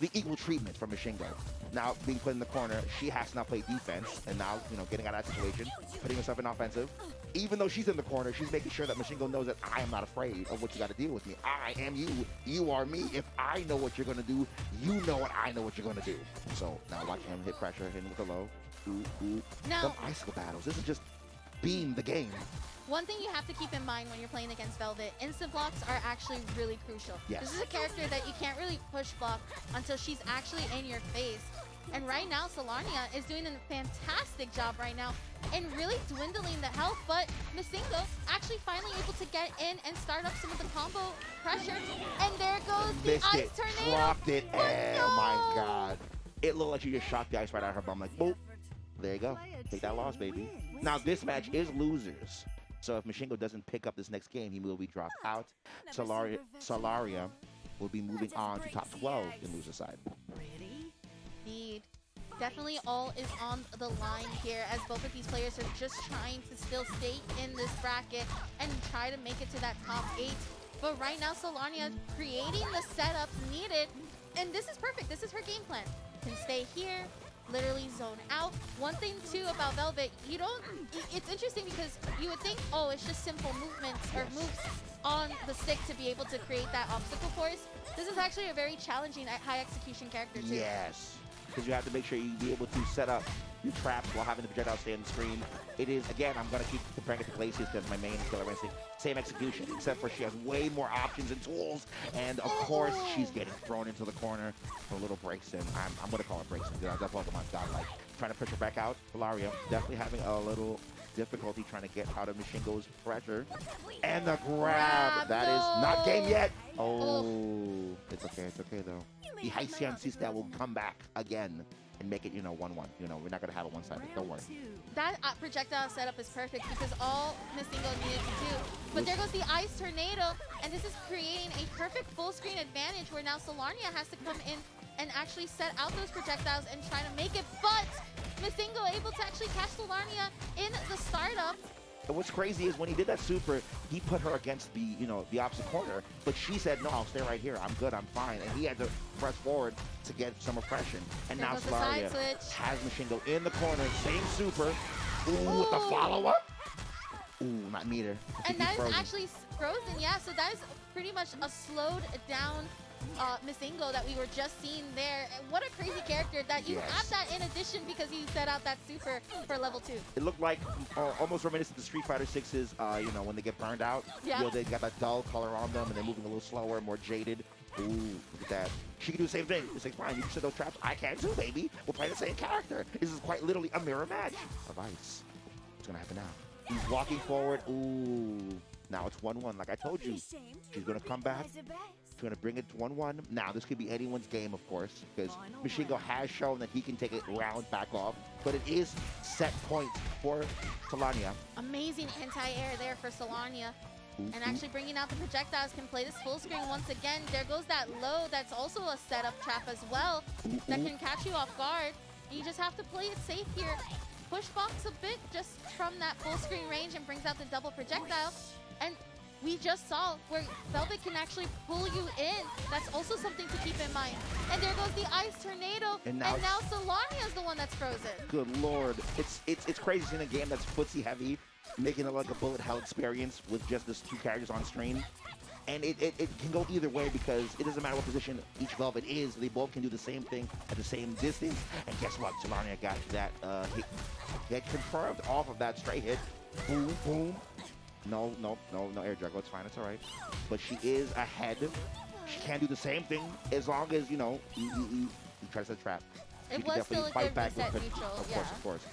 the equal treatment from MissingNo. Now being put in the corner, she has to now play defense, and now you know getting out of that situation, putting herself in offensive. Even though she's in the corner, she's making sure that MissingNo knows that I am not afraid of what you got to deal with me. I am you. You are me. If I know what you're gonna do, you know what I know what you're gonna do. So now watch him hit pressure, hitting with the low. Ooh, ooh. Now- Them icicle battles. This is just being the game. One thing you have to keep in mind when you're playing against Velvet, instant blocks are actually really crucial. Yes. This is a character that you can't really push block until she's actually in your face. And right now, Solarnia is doing a fantastic job right now and really dwindling the health, but MissingNo actually finally able to get in and start up some of the combo pressure. And there goes the Missed ice it, tornado. dropped it. But Oh my god. It looked like she just shot the ice right out of her bum. Like, boop. There you go. Take that loss, baby. Now, this match is losers. So if MissingNo doesn't pick up this next game, he will be dropped out. Solarnia, Solarnia will be moving on to top 12 in loser side. Indeed. definitely all is on the line here as both of these players are just trying to still stay in this bracket and try to make it to that top eight. But right now, Solarnia creating the setups needed. And this is perfect. This is her game plan. Can stay here, literally zone out. One thing too about Velvet, you don't, it's interesting because you would think, oh, it's just simple movements or moves on the stick to be able to create that obstacle course. This is actually a very challenging uh, high execution character too. Yes, because you have to make sure you be able to set up your traps while having the projectile stay on the screen. It is, again, I'm going to keep comparing it to Glacius because my main Killer Instinct. Same execution, except for she has way more options and tools. And of course, she's getting thrown into the corner for a little breaks in. I'm, I'm going to call it breaks in because that Pokemon's got like trying to push her back out. Velaria definitely having a little difficulty trying to get out of MissingNo's pressure. And the grab. Grab, That is not game yet. Oh, it's okay. It's okay, though. The Haitian Sista will come back again and make it, you know, 1-1. You know, we're not going to have it one-sided. Don't worry. That uh, projectile setup is perfect because all MissingNo needed to do. But there goes the Ice Tornado, and this is creating a perfect full screen advantage where now Solarnia has to come in and actually set out those projectiles and try to make it. But MissingNo able to actually catch Solarnia in the startup. And what's crazy is when he did that super, he put her against the, you know, the opposite corner. But she said, no, I'll stay right here. I'm good. I'm fine. And he had to press forward to get some oppression. And There now Solarnia has MissingNo in the corner. Same super. Ooh, with the follow-up. Ooh, not meter. And that is actually frozen, yeah. So that is pretty much a slowed down uh, MissingNo that we were just seeing there. What a crazy character that you Yes. have that in addition because you set out that super for level two. It looked like uh, almost reminiscent to Street Fighter 6's, uh, you know, when they get burned out. Yeah. You know, they got that dull color on them and they're moving a little slower, more jaded. Ooh, look at that. She can do the same thing. It's like, fine, you can set those traps. I can too, baby. We're playing the same character. This is quite literally a mirror match of ice. What's going to happen now? He's walking forward. Ooh. Now it's 1-1. Like I told you, she's going to come back. She's going to bring it to 1-1. Now, this could be anyone's game, of course, because oh, MissingNo has shown that he can take it round back off. But it is set points for Solarnia. Amazing anti-air there for Solarnia. Ooh, And mm-hmm. actually bringing out the projectiles can play this full screen once again. There goes that low that's also a setup trap as well Ooh, that ooh. can catch you off guard. You just have to play it safe here. Push box a bit just from that full screen range and brings out the double projectile. And we just saw where Velvet can actually pull you in. That's also something to keep in mind. And there goes the Ice Tornado. And And now now, is the one that's frozen. Good lord. It's it's it's crazy seeing a game that's footsie heavy, making it like a bullet hell experience with just this two characters on screen. And it, it, it can go either way because it doesn't matter what position each Velvet is, they both can do the same thing at the same distance. And guess what? Solarnia got that uh, hit, get confirmed off of that straight hit. Boom, boom. No, no, no, no air juggle. It's fine. It's all right. But she is ahead. She can't do the same thing as long as, you know, you, you, you, you try to set a trap. It was still a good back reset neutral, Of yeah. course, of course.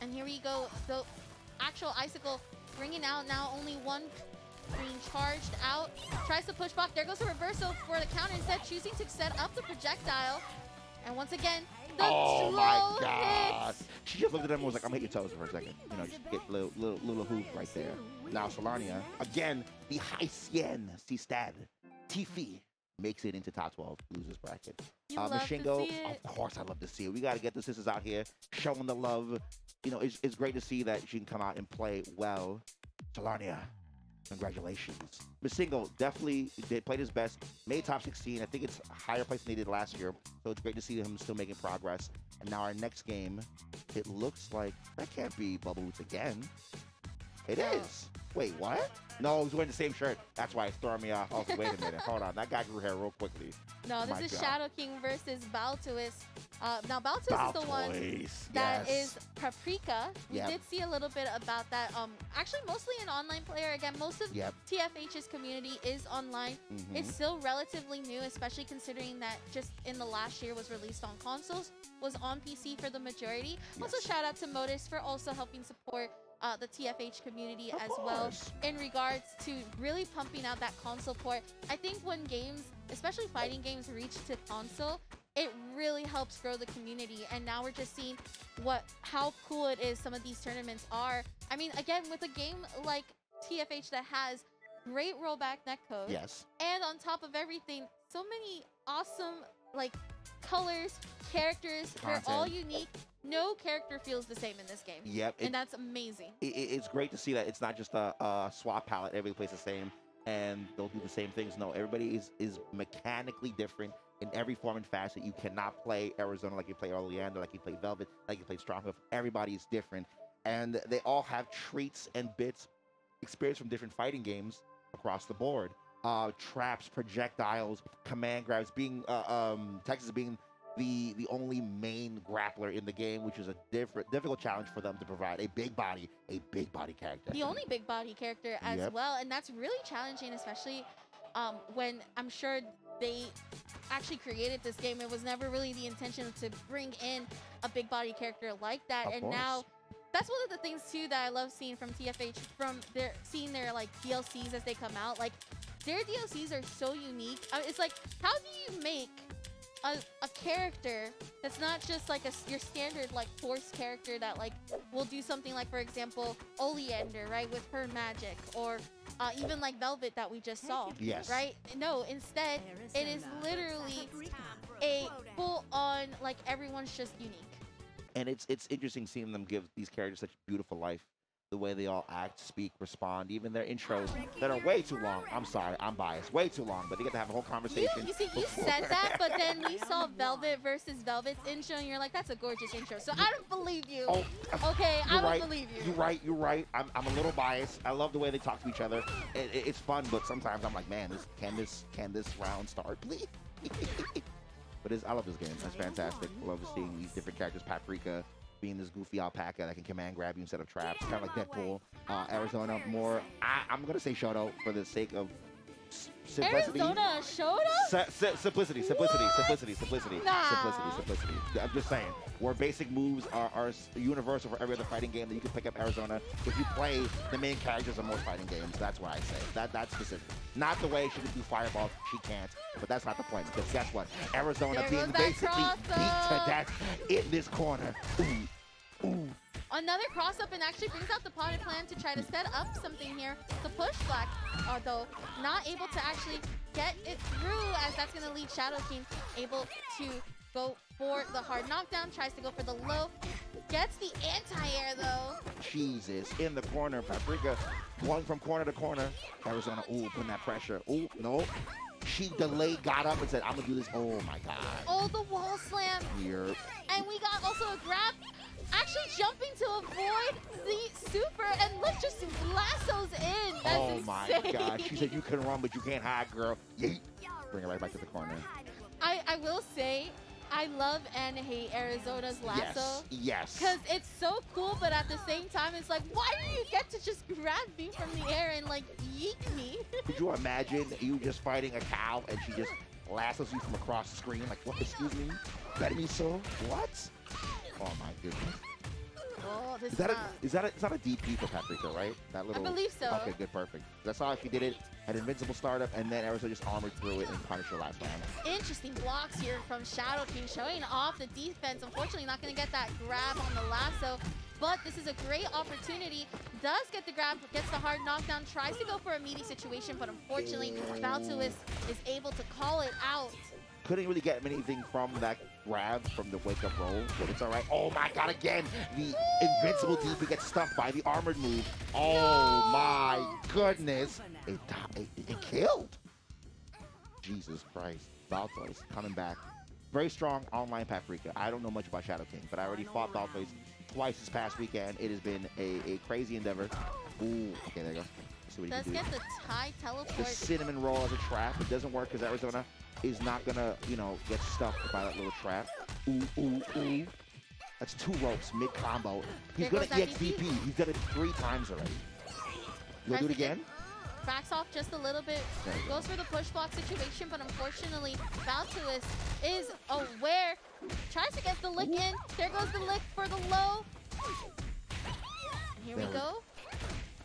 And here we go. The actual Icicle bringing out now only one being charged out. Tries to push back. There goes the reversal for the counter. Instead, choosing to set up the projectile. And once again, oh my god! hits. She just looked at him and was like, "I'm gonna hit your toes for a second. You know, just get little little little hoop right there. Now Solarnia again, the Haitian Sistad Tifi makes it into top 12 losers bracket. Uh, love to MissingNo, see it. of course, I love to see it. We got to get the sisters out here showing the love. You know, it's, it's great to see that she can come out and play well. Solarnia, congratulations. MissingNo definitely did played his best, made top 16. I think it's a higher place than he did last year. So it's great to see him still making progress. And now our next game, it looks like that can't be Bubble Boots again. It is. No. Wait, what? No, he's wearing the same shirt. That's why it's throwing me off. Oh, wait a minute. Hold on. That guy grew hair real quickly. No, this My is God. Shadow King versus Baltoist. Uh, now, Baltoist is the one Baltoist, that is yes. Paprika. We Yep. did see a little bit about that. Um, actually, mostly an online player. Again, most of Yep. TFH's community is online. Mhm. It's still relatively new, especially considering that just in the last year was released on consoles, was on PC for the majority. Also, shout out to Modus for also helping support uh, the TFH community Of as well in regards to really pumping out that console port. I think when games, especially fighting games, reach to console, it really helps grow the community. And now we're just seeing what how cool it is some of these tournaments are. I mean, again, with a game like TFH that has great rollback netcode, Yes. and on top of everything, so many awesome like colors, characters, they're all unique. No character feels the same in this game. Yep. it- and that's amazing. it, it- it's great to see that it's not just a, a swap palette. Everybody plays the same, and they'll do the same things. No, everybody is is mechanically different in every form and fashion. You cannot play Arizona like you play Oleander, like you play Velvet, like you play Stronghoof. Everybody is different, and they all have treats and bits experience from different fighting games across the board. Uh, traps, projectiles, command grabs. Being uh, um, Texas being the the only main grappler in the game, which is a different difficult challenge for them to provide a big body, a big body character. The only big body character as Yep. well, and that's really challenging, especially um, when I'm sure they actually created this game. It was never really the intention to bring in a big body character like that, Of and course. now that's one of the things too that I love seeing from TFH from their seeing their like DLCs as they come out. Like their DLCs are so unique. Uh, It's like how do you make a, a character that's not just like a s- your standard like force character that like will do something like for example Oleander right with her magic or uh, even like Velvet that we just saw Yes. right no instead it is literally a full on like everyone's just unique and it's it's interesting seeing them give these characters such beautiful life. The way they all act, speak, respond, even their intros that are way too long. I'm sorry, I'm biased. Way too long, but they get to have a whole conversation. you see you before- said that but then we saw Velvet versus Velvet's intro and you're like that's a gorgeous intro so I don't believe you Oh, okay I don't right. believe you You're right. You're right. I'm, I'm a little biased. I love the way they talk to each other. It, it- it's fun, but sometimes I'm like, man, this, can this can this round start, please? but it's, I love this game. It's fantastic. Love seeing these different characters. Paprika being this goofy alpaca that can command grab you instead of traps, kind of like Deadpool. Uh, Arizona more. I, I'm gonna say Shoto for the sake of simplicity. Arizona Shoto Si- si- simplicity, simplicity, simplicity, simplicity, Nah. simplicity, simplicity. I'm just saying, where basic moves are, are universal for every other fighting game that you can pick up Arizona. If you play the main characters of most fighting games, that's what I say. That that's specific. Not the way she can do fireball, she can't. But that's not the point. Because guess what? Arizona There being basically beat to death in this corner. Ooh, ooh. Another cross up and actually brings out the potted plan to try to set up something here. The push black, although not able to actually get it through as that's going to lead Shadow King able to go for the hard knockdown, tries to go for the low, gets the anti-air though. Jesus, in the corner. Paprika going from corner to corner. Arizona, ooh, putting that pressure. Ooh, no. She delayed, got up, and said, I'm going to do this. Oh, my God. Oh, the wall slam. Here. And we got also a grab. Actually jumping to avoid the super and look just lassos in. That's oh, my insane. God. She said, You can run, but you can't hide, girl. Yeet. Bring it right back to the corner. I, I will say, I love and hate Arizona's lasso. Yes. Yes. Because it's so cool, but at the same time, it's like, why do you get to just grab me from the air and like yeet me? Could you imagine you just fighting a cow and she just lassos you from across the screen? Like, what? Excuse me? That me so? What? Oh, my goodness. oh, this Is that a, uh, is that a, is that a DP for Paprika, right? That little. I believe so. Okay, good, perfect. That's how she did it at Invincible Startup, and then Arizona just armored through it and punished her last round. Interesting blocks here from Shadow King, showing off the defense. Unfortunately, not going to get that grab on the lasso, but this is a great opportunity. Does get the grab, gets the hard knockdown, tries to go for a meaty situation, but unfortunately, Baltoist is able to call it out. Couldn't really get anything from that grab from the wake up roll, but it's all right. Oh my god, again, the Invincible DP gets stuck by the armored move. Oh No. my goodness. It, it, it killed. Jesus Christ. Baltoist coming back. Very strong online Paprika. I don't know much about Shadow King, but I already fought Baltoist twice this past weekend. It has been a, a crazy endeavor. Ooh, okay, there you go. Let's see what he Does can do. get the the teleport. cinnamon roll as a trap. It doesn't work because Arizona is not gonna, you know, get stuffed by that little trap. Ooh, ooh, ooh. That's two ropes mid combo. He's There gonna EXDP. DP. He's done it three times already. You'll do it again? backs off just a little bit, go. goes for the push block situation, but unfortunately, Baltoist is aware, tries to get the lick in. There goes the lick for the low. And here There we- go.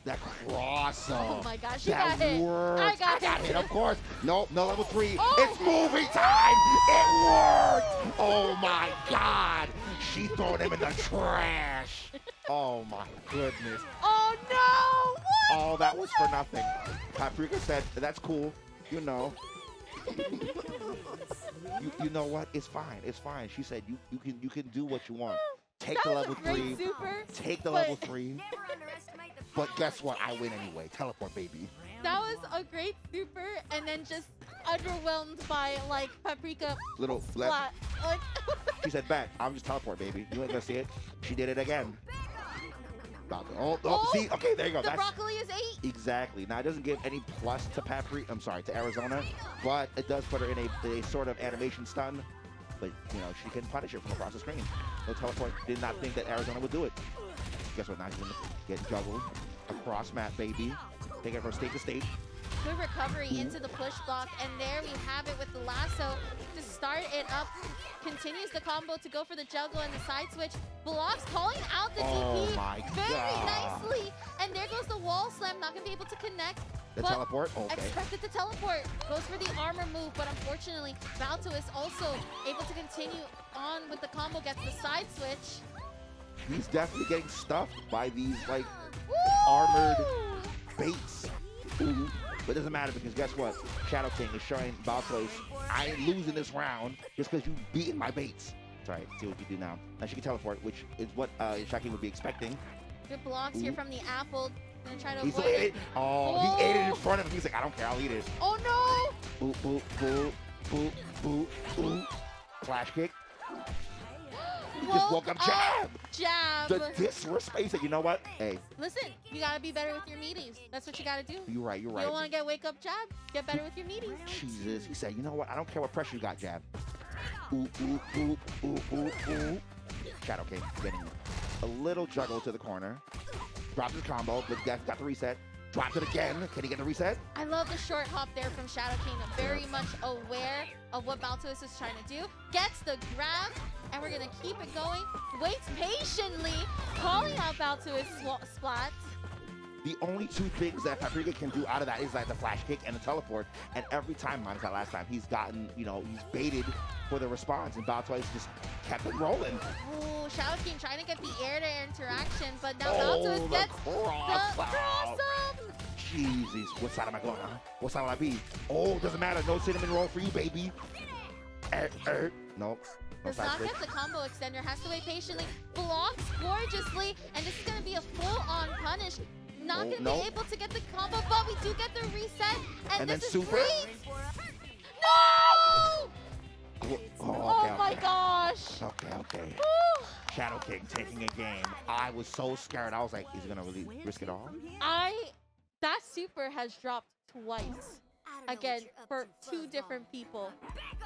That cross. Oh my gosh, she that got hit. works. I got hit. hit. Of course. No, no level three. Oh. It's movie time. It worked. Oh my God. She thrown him in the trash. Oh my goodness. Oh no! What? All that was for nothing. Paprika said, that's cool. You know, you, you know what? It's fine. It's fine. She said you you can you can do what you want. Take That the level three. super. Take the level three. But guess what? I win anyway. Teleport, baby. That was a great super, and then just underwhelmed by like paprika Little flat. Like, She said back. I'm just teleport, baby. You ain't gonna see it. She did it again. Oh, oh, Oh, see? Oh, okay, there you go. the That's broccoli is eight. exactly. Now it doesn't give any plus to Papri. I'm sorry, to Arizona, but it does put her in a, a sort of animation stun. But you know she can punish it from across the screen. No teleport. Did not think that Arizona would do it. Guess what? Now she's gonna get juggled across map, baby. Taking it from state to state. Good recovery hmm. into the push block, and there we have it with the lasso to start it up. Continues the combo to go for the juggle and the side switch. Blocks calling out the Oh TP my very God. nicely. And there goes the wall slam, not gonna be able to connect. The but teleport. Okay. Expected to teleport. Goes for the armor move, but unfortunately, Baltoist also able to continue on with the combo, gets the side switch. He's definitely getting stuffed by these like Armored baits. Ooh. But it doesn't matter because guess what? Shadow King is showing Baltoist, I ain't losing this round just because you beating my baits. Right. See what you do now. Now she can teleport, which is what uh, Shaki would be expecting. Good blocks here from the apple. Gonna try to He still avoid it. Oh, he ate it in Oh. front of him. He's like, I don't care. I'll eat it. Oh no! Boop, boop, boop, boop, boop, boop. Flash kick. Just woke up jab. Ah, jab. The disrespect. You know what? Hey, Listen, you gotta be better with your meaties. That's what you gotta do. you're right. You're You right. don't wanna get wake up jab. Get better with your meaties. Jesus. He said, you know what? I don't care what pressure you got, Jab. Ooh, ooh, ooh, ooh, ooh, ooh. Shadow King getting a little juggle to the corner. Drops his combo, but Death got the reset. Drops it again. Can he get the reset? I love the short hop there from Shadow King. Very much aware of what Baltoist is trying to do. Gets the grab, and we're gonna keep it going. Waits patiently, calling out Baltoist splat. The only two things that Paprika can do out of that is like the flash kick and the teleport. And every time, minus that last time, he's gotten, you know, he's baited for the response. And Baltoist just kept it rolling. Ooh, Shadow King trying to get the air-to-air interaction, but now Oh, Baltoist gets cross the cross up. Jesus, what side am I going on? What side will I be? Oh, doesn't matter. No cinnamon roll for you, baby. Er, er. Nope. No Does side not switch. get the combo extender, has to wait patiently, blocks gorgeously, and this is gonna be a full-on punish. Not Oh, gonna no. be able to get the combo, but we do get the reset, and, And this then is super? great. No! Oh, Oh, okay, my gosh! Okay, okay. Woo! Shadow King taking a game. I was so scared. I was like, is he gonna really risk it all? I that super has dropped twice again for two different people,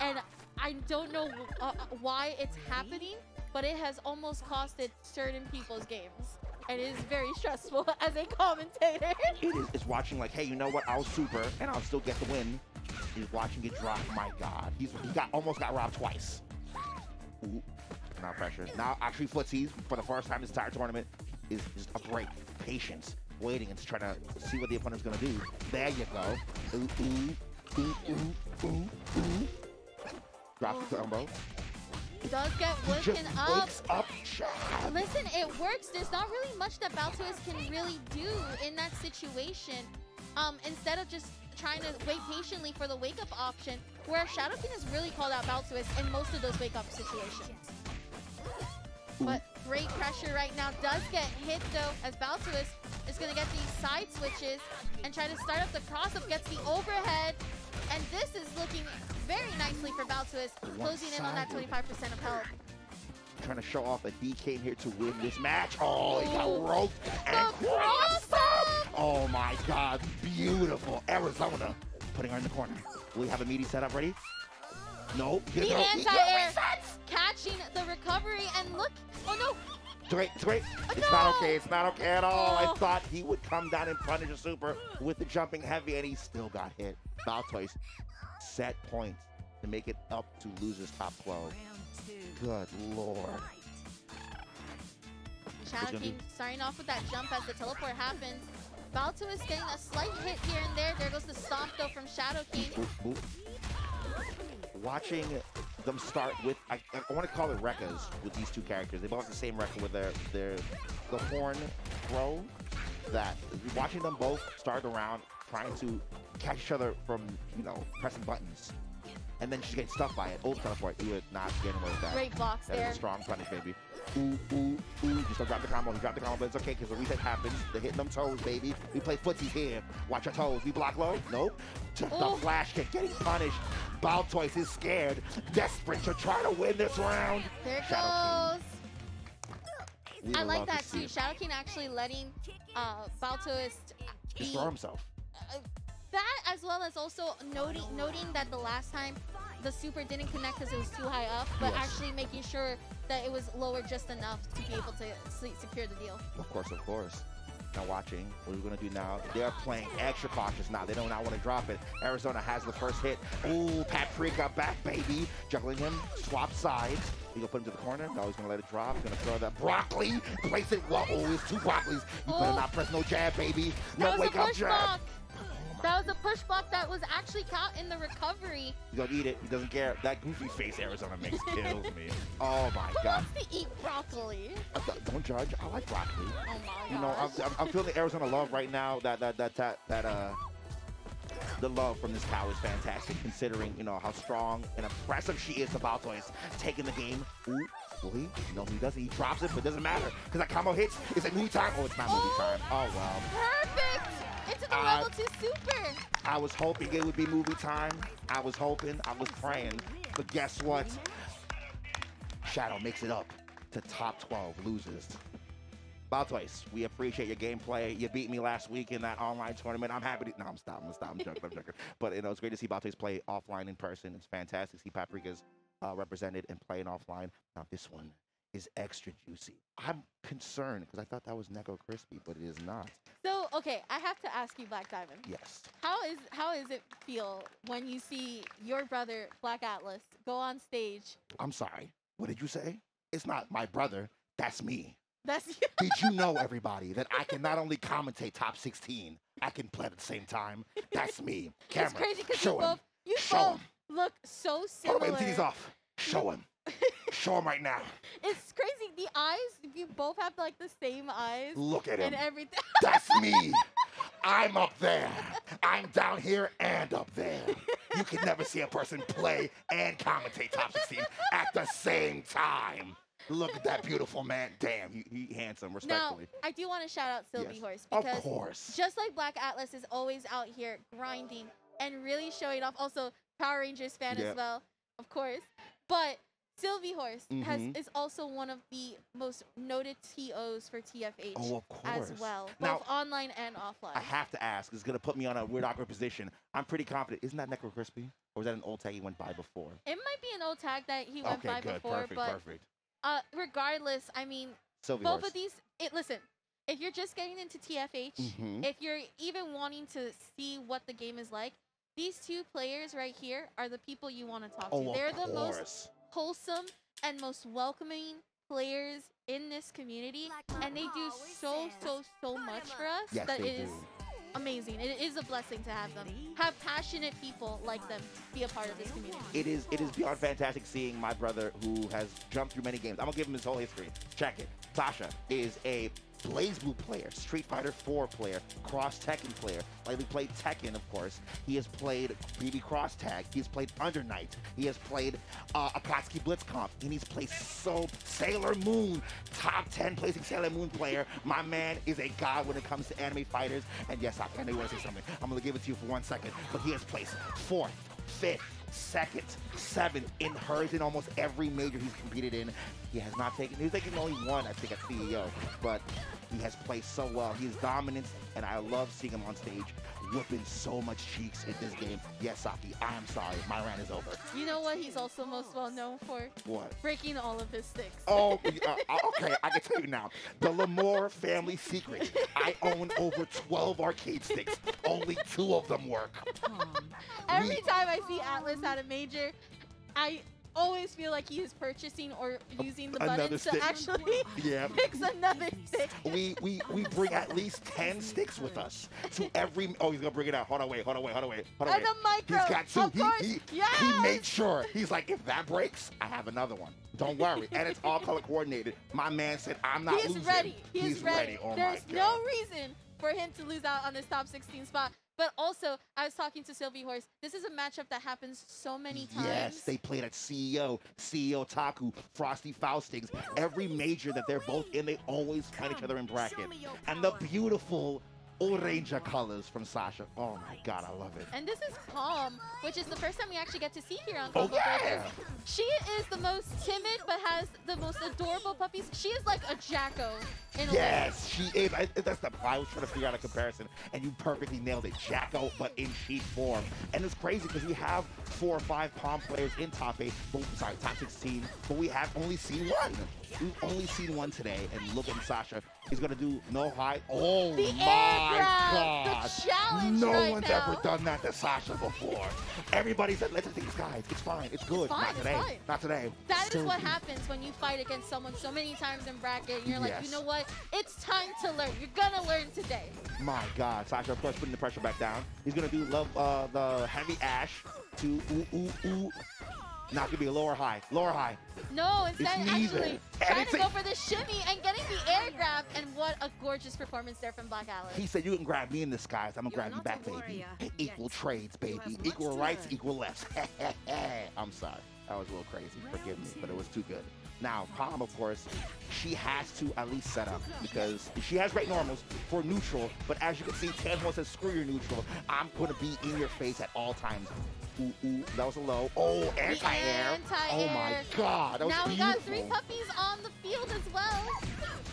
and I don't know uh, why it's happening, but it has almost costed certain people's games, and it is very stressful as a commentator. It is. It's watching like, hey, you know what? I'll super and I'll still get the win. He's watching it drop. My God, he's he got almost got robbed twice. Ooh, now pressure. Now actually footsies for the first time this entire tournament is just a break. Patience, waiting and trying to see what the opponent's gonna do. There you go. Ooh, ooh, ooh, ooh, ooh, ooh. Drop the combo. Does get woken up. up. Listen, it works. There's not really much that Baltoist can really do in that situation. Um, instead of just trying to wait patiently for the wake up option, where Shadow King has really called out Baltoist in most of those wake up situations. But great pressure right now does get hit though, as Baltoist is gonna get these side switches and try to start up the cross up, gets the overhead. And this is looking very nicely for Baltoist, closing in on that 25% of health. Trying to show off that he came here to win this match. Oh, he got roped and crossed cross up. Oh my God, beautiful. Arizona putting her in the corner. We have a meaty setup ready? No. The anti-air catching the recovery and look. Oh no! It's great. Oh, It's not okay, it's not okay at all. Oh. I thought he would come down and punish a super with the jumping heavy, and he still got hit. Baltoist set points to make it up to losers top 12. Good lord. Shadow King starting off with that jump as the teleport happens. Baltoist getting a slight hit here and there. There goes the stomp though from Shadow King. Boop, boop. Watching them start with, I, I want to call it Rekkas with these two characters. They both have the same record with their, their the horn throw. That watching them both start around trying to catch each other from, you know, pressing buttons. And then she's getting stuck by it. Oh, Old teleport. You would not getting away with that. Great blocks That is there. a strong punish, baby. Ooh, ooh, ooh. You still drop the combo. You drop the combo, but it's okay because the reset happens. They're hitting them toes, baby. We play footsies here. Watch your toes. We block low. Nope. The Ooh. flash kick getting punished. Baltoist is scared, desperate to try to win this round. There Shadow goes. We I like love to that too. Shadow King actually letting uh, Baltoist be Destroy himself. uh, that as well as also noting noting that the last time the super didn't connect because it was too high up, but Yes. actually making sure that it was lower just enough to be able to secure the deal. Of course, of course. Now watching, what we're gonna do now, they're playing extra cautious now. They do not want to drop it. Arizona has the first hit. Ooh, Paprika back, baby. Juggling him, swap sides. You gonna put him to the corner? No, he's gonna let it drop. He's gonna throw that broccoli. Place it. Whoa, oh, it's two broccolis. You better Oh. not press no jab, baby. No wake up jab. block. That was a push block that was actually caught in the recovery. He's gonna eat it. He doesn't care. That goofy face Arizona makes kills me. Oh my Who god. wants to eat broccoli? Don't judge. I like broccoli. Oh my god. You know, I'm. I'm, I'm feeling the Arizona love right now. That that that that that uh, the love from this cow is fantastic, considering you know how strong and impressive she is to Baltoist, taking the game. Ooh, will he? No, he doesn't. He drops it, but it doesn't matter because that combo hits. Is it movie time? Oh, it's not movie Oh. time. Oh well. Perfect! Into the Uh, level two super. I was hoping it would be movie time. I was hoping. I was praying. But guess what? Shadow makes it up to top 12 losers. Baltoist, we appreciate your gameplay. You beat me last week in that online tournament. I'm happy to. No, I'm stopping. I'm stopping. I'm joking. I'm joking. But you know, it's great to see Baltoist play offline in person. It's fantastic to see Paprika's uh, represented and playing offline. Now this one is extra juicy. I'm concerned because I thought that was Neko Crispy, but it is not. So okay, I have to ask you, Black Diamond. Yes. How is how is it feel when you see your brother Black Atlas go on stage? I'm sorry. What did you say? It's not my brother. That's me. That's you. Did you know, everybody, that I can not only commentate top 16, I can play at the same time? That's me. Camera. it's crazy because you both you Show both him. look so similar. on, MTV's off. Show him. Show him right now. It's crazy. The eyes, you both have like the same eyes Look at him. and everything. That's me. I'm up there. I'm down here and up there. You can never see a person play and commentate top 16 at the same time. Look at that beautiful man. Damn, he, he handsome, now, respectfully. I do want to shout out Sylvie Yes, Horse of because course. just like Black Atlas is always out here grinding and really showing off. Also, Power Rangers fan Yeah. as well, of course. But Sylvie Horse has Mhm. is also one of the most noted TOs for TFH Oh, of course. as well, Now, both online and offline. I have to ask. It's gonna put me on a weird awkward position. I'm pretty confident. Isn't that Necro Crispy, or was that an old tag he went by before? it might be an old tag that he went okay, by good, before, perfect, but perfect. uh, regardless, I mean, Sylvie both of these. It listen, if you're just getting into TFH, Mhm. if you're even wanting to see what the game is like, these two players right here are the people you want to talk Oh, to. They're the most. Wholesome and most welcoming players in this community, and they do so so so much for us Yes, that they it is do. amazing. It is a blessing to have them, have passionate people like them be a part of this community. It is it is beyond fantastic seeing my brother who has jumped through many games. I'm gonna give him his whole history. Check it. Sasha is a BlazBlue player, Street Fighter 4 player, Cross Tekken player. Lately played Tekken, of course. He has played BB Cross Tag. He's played Under Night. He has played uh, Akatsuki Blitzkampf. And he's played so Sailor Moon, top 10 placing Sailor Moon player. My man is a god when it comes to anime fighters. And yes, I know you want to say something. I'm gonna give it to you for one second. But he has placed fourth, fifth, second, seventh in hers in almost every major he's competed in. He has not taken, he's taken only one, I think, at CEO, but he has played so well. He is dominant, and I love seeing him on stage whooping so much cheeks in this game. Yes, Saki, I am sorry. My rant is over. You know what he's also most well known for? What? Breaking all of his sticks. Oh, uh, uh, okay. I can tell you now. The Lamore family secret. I own over 12 arcade sticks. Only two of them work. Every we- time I see Atlas at a major, I always feel like he is purchasing or using the Another buttons to actually Yeah. fix another stick. We, we we bring at least 10 sticks with us to every. Oh, he's gonna bring it out. Hold on, wait, hold on, wait, hold on, wait, hold on, And wait. a micro. He's got two. Of He- course. he, he, made sure. He's like, if that breaks, I have another one. Don't worry. and it's all color coordinated. My man said, I'm not He is losing. ready. He He's is ready. Oh There's my no reason for him to lose out on this top 16 spot. But also, I was talking to Sylvie Horse. This is a matchup that happens so many times. Yes, they played at CEO, CEOtaku, Frosty Faustings. Every major that they're both in, they always find each other in bracket. And the beautiful orange colors from Sasha. Oh my god, I love it. And this is Pom, which is the first time we actually get to see here on Oh Combo yeah! She is the most timid, but has the most adorable puppies. She is like a Jacko in a. Yes, she is. I, that's the. I was trying to figure out a comparison, and you perfectly nailed it. Jacko, but in sheep form, and it's crazy because we have four or five Pom players in top eight. Sorry, top sixteen, but we have only seen one. We've only seen one today, and look at Sasha. He's gonna do no high. Oh The air my grab, god! the challenge no right one's now. ever done that to Sasha before. Everybody said, "Let's take these guys. It's fine. It's good. fine, Not it's today. fine. Not today." That is what Sylvie. happens when you fight against someone so many times in bracket. And you're like, you know what? It's time to learn. You're gonna learn today. My God, Sasha, of course, putting the pressure back down. He's gonna do love uh, the heavy ash to ooh ooh ooh. Now it could be a lower high, lower high. No, instead neither. actually And trying it's to go for the shimmy and getting the air grab. And what a gorgeous performance there from Black Atlas. He said you can grab me in the skies. I'm gonna You're grab you back, baby. warrior Equal trades, baby. Equal rights, learn. equal lefts. I'm sorry. That was a little crazy. Forgive me, but it was too good. Now, Pom, of course, she has to at least set up because she has great normals for neutral. But as you can see, Tianhuo says, screw your neutral. I'm going to be in your face at all times. Ooh, ooh, that was a low. Oh, anti-air. Oh my. God, that was now we beautiful. got three puppies on the field as well.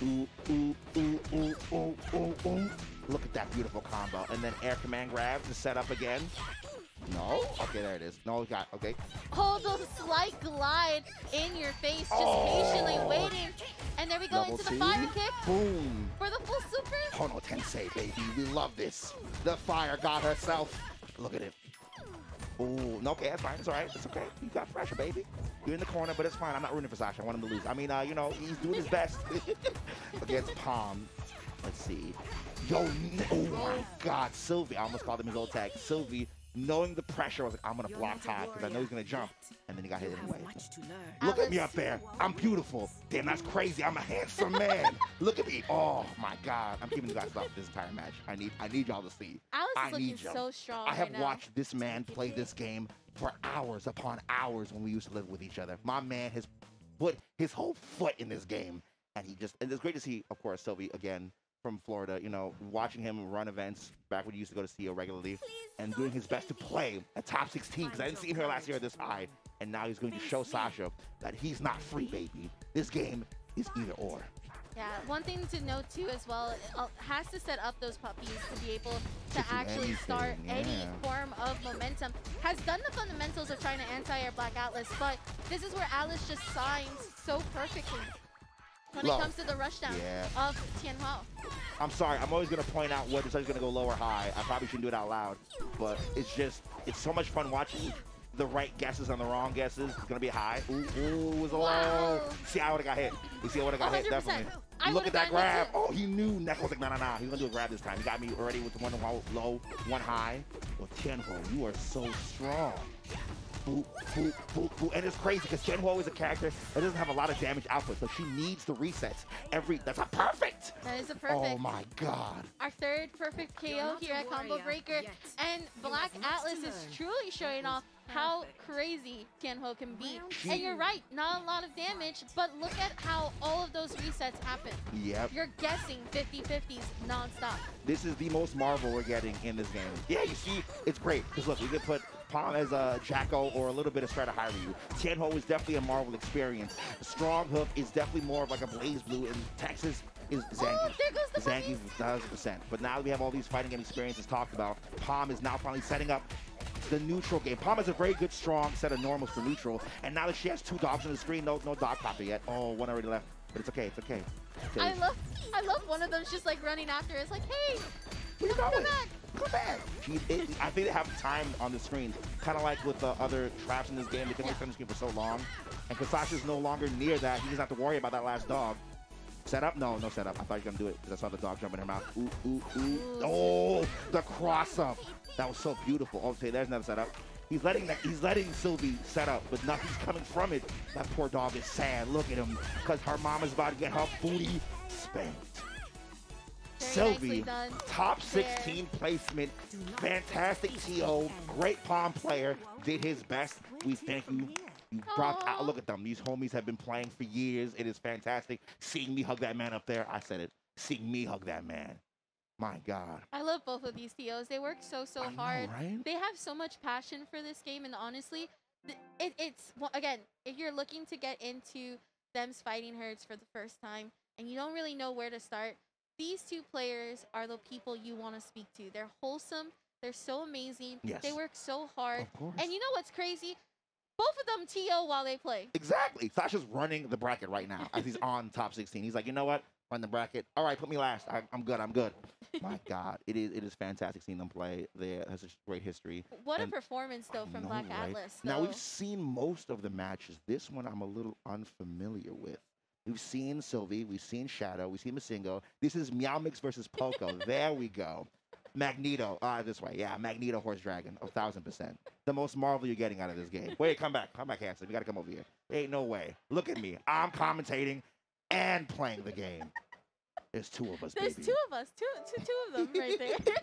Ooh, ooh, ooh, ooh, ooh, ooh, ooh. Look at that beautiful combo. And then air command grab to set up again. No? Okay, there it is. No, we got, okay. Hold the slight glide in your face, just Oh. patiently waiting. And there we go Double into the T. fire kick Boom. for the full super. Kono Tensei, baby. We love this. The fire god herself. Look at it. Ooh, no, okay, that's fine. It's all right. It's okay. You got pressure, baby. You're in the corner, but it's fine. I'm not rooting for Sasha. I want him to lose. I mean, uh, you know, he's doing his best against Pom. Let's see. Yo, oh my God, Sylvie. I almost called him his old tag. Sylvie, knowing the pressure, I was like, I'm gonna You're block not high because I know he's gonna jump, and then he got hit You anyway. much to learn. Look at me up there. I'm beautiful. Damn, that's crazy. I'm a handsome man. Look at me. Oh my God. I'm keeping you guys up this entire match. I need I need y'all to see. Atlas I is looking need you. so strong I have right now. watched this man play this game for hours upon hours when we used to live with each other. My man has put his whole foot in this game. And he just and it's great to see, of course, Sylvie again from Florida, you know, watching him run events back when he used to go to CEO regularly and doing his best to play a top 16 because I didn't see her last year at this high. And now he's going to show Sasha that he's not free, baby. This game is either or. Yeah, one thing to note too as well, it uh, has to set up those puppies to be able to do actually start anything, any form of momentum. Has done the fundamentals of trying to anti-air Black Atlas, but this is where Atlas just signs so perfectly when Low. it comes to the rushdown Yeah. of. I'm sorry. I'm always going to point out whether somebody's going to go low or high. I probably shouldn't do it out loud, but it's just it's so much fun watching the right guesses and the wrong guesses. It's going to be high. Ooh, ooh, it was a low. Wow. See, I would have got hit. You see, I would have got hit 100%. definitely. I Look at that grab. Oh, he knew Neck was like, nah, nah, nah. He's going to do a grab this time. He got me already with one low, one high. Well, Tianhuo, you are so strong. Boop, boop, boop, boop. And it's crazy because Tianhuo is a character that doesn't have a lot of damage output, so she needs the resets every. That's a perfect. That is a oh perfect. Oh my god. Our third perfect KO here at Combo Breaker. yet. And Black have much to Atlas is truly showing That off is how perfect. crazy Tianhuo can be. Round And you're right, not a lot of damage, but look at how all of those resets happen. Yep. You're guessing 50-50s nonstop. This is the most Marvel we're getting in this game. Yeah, you see, it's great. Because look, we could put Pom as a Jacko or a little bit of Strider Hiryu. Tianhuo is definitely a Marvel experience. Stronghoof is definitely more of like a BlazBlue, and Texas is oh, Zangief. Oh, there goes the Zangief puppies. 1,000%. But now that we have all these fighting game experiences talked about, Pom is now finally setting up the neutral game. Pom has a very good, strong set of normals for neutral, and now that she has two dogs on the screen, no, no dog copy yet. Oh, one already left, but it's okay, it's okay. Okay. I love I love one of them's just like running after. It's like, hey, Where you come going? back. Come back. She, it, I think they have time on the screen, kind of like with the other traps in this game. because They can only stay on the screen for so long. And Kasasha's no longer near that. He doesn't have to worry about that last dog. Set up? No, no set up. I thought you were going to do it because I saw the dog jump in her mouth. Ooh, ooh, ooh. Oh, the cross up. That was so beautiful. Oh, okay, there's another setup. He's letting that, he's letting Sylvie set up, but nothing's coming from it. That poor dog is sad. Look at him, because her mama's about to get her booty spanked. Nicely top there. 16 placement, fantastic TO, great Pom player, did his best. We thank you. You brought Aw. out, look at them. These homies have been playing for years. It is fantastic. Seeing me hug that man up there, I said it. Seeing me hug that man. My God. I love both of these TOs. They work so so I know, hard. right? They have so much passion for this game, and honestly, it, it's well, again, if you're looking to get into them's fighting herds for the first time, and you don't really know where to start, these two players are the people you want to speak to. They're wholesome. They're so amazing. They work so hard. Of course. And you know what's crazy? Both of them TO while they play. Exactly. Sasha's running the bracket right now as he's on top 16. He's like, you know what? Run the bracket. All right, put me last. I, I'm good. I'm good. My God, it is it is fantastic seeing them play. They has a great history. What a performance though from know, Black right? Atlas. Now we've seen most of the matches. This one I'm a little unfamiliar with. We've seen Sylvie, we've seen Shadow, we've seen MissingNo. This is Meow Mix versus Poco. there we go. Magneto, ah, this way, yeah, Magneto Horse Dragon, a thousand percent. The most Marvel you're getting out of this game. Wait, come back, come back, handsome. You gotta come over here. Ain't no way. Look at me. I'm commentating and playing the game. There's two of us, There's baby. two of us, two, two, two of them right there.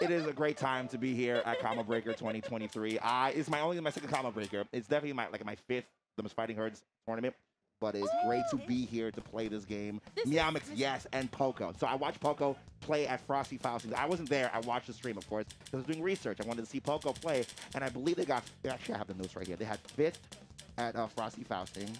it is a great time to be here at Combo Breaker 2023. I it's my only my second Combo Breaker. It's definitely my like my fifth Them's Fighting Herds tournament. But it's great to be here to play this game. This is- Meowmix, this- yes, and Poco. So I watched Poco play at Frosty Faustings. I wasn't there. I watched the stream, of course, because I was doing research. I wanted to see Poco play, and I believe they got. Actually, I have the notes right here. They had fifth at uh, Frosty Fausting.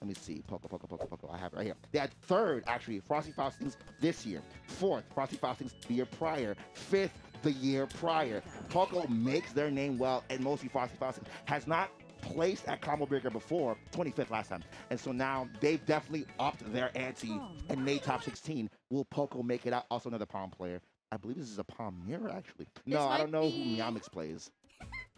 Let me see. Poco, Poco, Poco, Poco. I have it right here. They had third, actually, Frosty Faustings this year. Fourth, Frosty Faustings the year prior. Fifth, the year prior. Poco makes their name well, and mostly Frosty Faustings has not placed at Combo Breaker before, 25th last time. And so now they've definitely upped their ante and made top 16. Will Poco make it out? Also another Pom player. I believe this is a Pom mirror, actually. No, I don't know be- who Meowmix plays.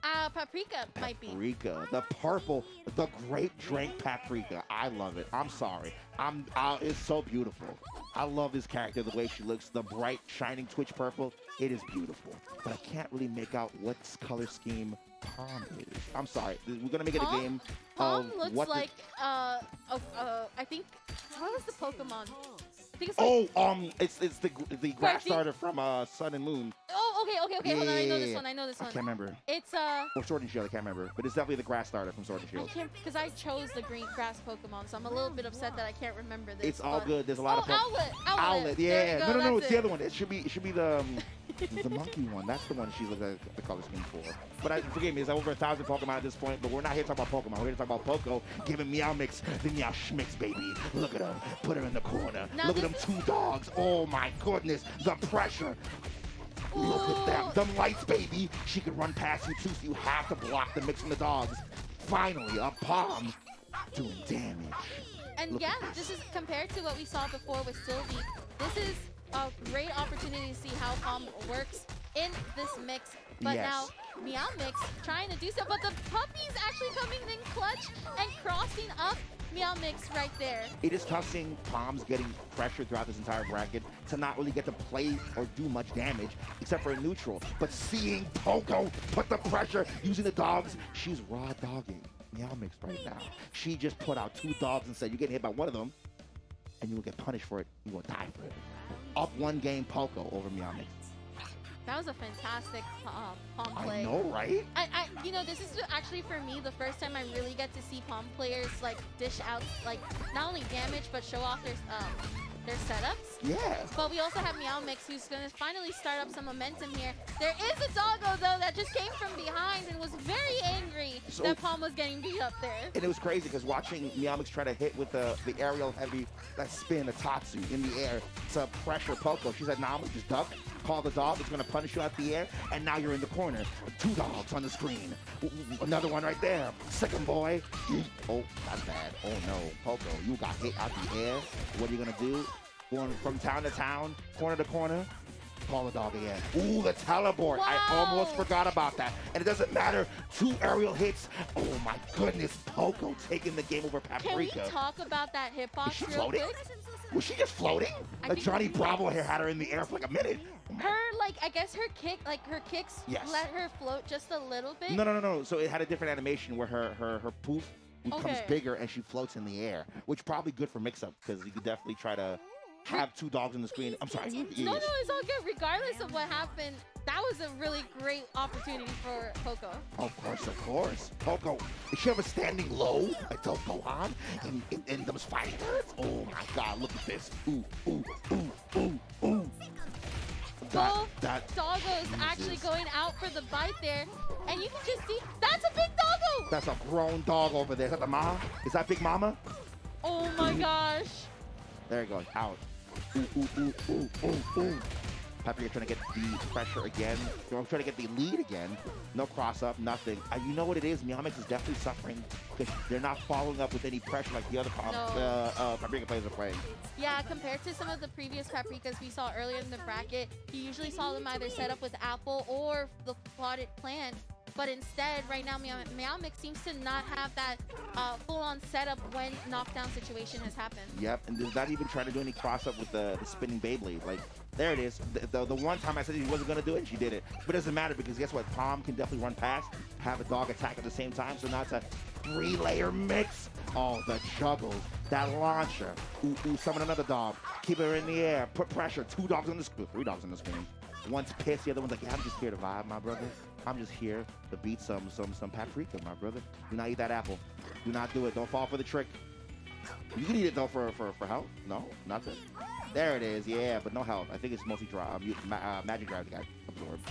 Uh, Paprika might be. Paprika, the purple, the great drink paprika. I love it. I'm sorry. I'm. Uh, it's so beautiful. I love this character, the way she looks, the bright, shining Twitch purple. It is beautiful, but I can't really make out what color scheme Pom is. I'm sorry. We're gonna make it a game Pom of looks what the- like uh, uh, uh, I think what was the Pokemon? Think it's like, Oh, um, it's it's the the grass starter from uh Sun and Moon. oh, okay, okay, okay. Hold on, I know this one. I know this one. I can't remember. It's uh, Or Sword and Shield. I can't remember, but it's definitely the grass starter from Sword and I Shield. can't because I chose the green grass Pokemon, so I'm a little bit upset that I can't remember this. It's all good. There's a lot oh, of. Pokemon. Rowlet, Rowlet. Yeah. No, no, no. It's the other one. It should be. It should be the um, the monkey one. That's the one she's the, the color scheme for. But I, forgive me. There's over a thousand Pokemon at this point. But we're not here to talk about Pokemon. We're here to talk about Poco giving Meow Mix the Meow Schmix, baby. Look at him. Put her in the corner. Now Look at them two dogs. Oh my goodness. The pressure. Look at them. Ooh. Them lights, baby. She can run past you too, so you have to block the mix from the dogs. Finally, a Pom doing damage. And Look yeah, this is compared to what we saw before with Sylvie. This is a great opportunity to see how Pom works in this mix. But Yes. now Meow Mix trying to do so, but the puppy's actually coming in clutch and crossing up Meow Mix right there. It is tough seeing Poms getting pressure throughout this entire bracket to not really get to play or do much damage except for a neutral. But seeing Poco put the pressure using the dogs, she's raw dogging Meow Mix right now. She just put out two dogs and said, You're getting hit by one of them and you will get punished for it. You will die for it. Up one game Poco over Mix. That was a fantastic uh, Pom play. I know, right? I, I, you know, this is actually for me the first time I really get to see Pom players like dish out like not only damage but show off their um their setups. Yeah. But we also have Meow Mix who's gonna finally start up some momentum here. There is a doggo though that just came from behind and was very angry So- that Pom was getting beat up there. And it was crazy because watching Meowmix try to hit with the, the aerial heavy, that spin, the Tatsu in the air to pressure Poco. She said, nah, I'm just duck, call the dog, it's gonna punish you out the air, and now you're in the corner. Two dogs on the screen. Another one right there. Second boy. Oh, that's bad. Oh no, Poco, you got hit out the air. What are you gonna do? Going from town to town, corner to corner. Call the dog again. Ooh, the teleport. I almost forgot about that. And it doesn't matter. Two aerial hits. Oh my goodness. Poco taking the game over Paprika. Can we talk about that hitbox she real quick? Was she just floating? I Like Johnny Bravo here had her in the air for like a minute. Her like I guess her kick like her kicks Yes. let her float just a little bit. No, no, no, no. So it had a different animation where her her her poof becomes Okay. bigger and she floats in the air, which probably good for mix-up because you could definitely try to mm-hmm. have two dogs on the screen. I'm sorry. No, no, it's all good. Regardless of what happened, that was a really great opportunity for Poco. Of course, of course. Poco, is she ever standing low? I don't go on in, in, in those fighting words. Oh my God, look at this. Ooh, ooh, ooh, ooh, ooh. That, Both that, Doggos actually going out for the bite there. And you can just see, that's a big doggo! that's a grown dog over there. Is that the mama? Is that Big Mama? Oh my mm-hmm. gosh. There it goes, out. Ooh, ooh, ooh, ooh, ooh, ooh. Paprika trying to get the pressure again. They're trying to get the lead again. No cross up, nothing. Uh, you know what it is? Meowmix is definitely suffering because they're not following up with any pressure like the other No. uh, uh, Paprika players are playing. Yeah, compared to some of the previous Paprikas we saw earlier in the bracket, you usually saw them either set up with Apple or the plotted plan. But instead, right now, Meow, Meow Mix seems to not have that uh, full-on setup when knockdown situation has happened. Yep, and does not even try to do any cross up with the, the spinning Beyblade. Like, there it is. The, the, the one time I said he wasn't going to do it, she did it. But it doesn't matter because guess what? Pom can definitely run past, have a dog attack at the same time. So now it's a three layer mix. Oh, the juggles. That launcher. Ooh, ooh, summon another dog. Keep her in the air. Put pressure. Two dogs on the screen. Three dogs on the screen. One's pissed. The other one's like, yeah, I'm just here to vibe, my brother. I'm just here to beat some some some paprika, my brother. Do not eat that apple. Do not do it. Don't fall for the trick. You can eat it though for for for health. No, nothing. There it is. Yeah, but no health. I think it's mostly dry. Um, you, ma- uh, magic drive got absorbed.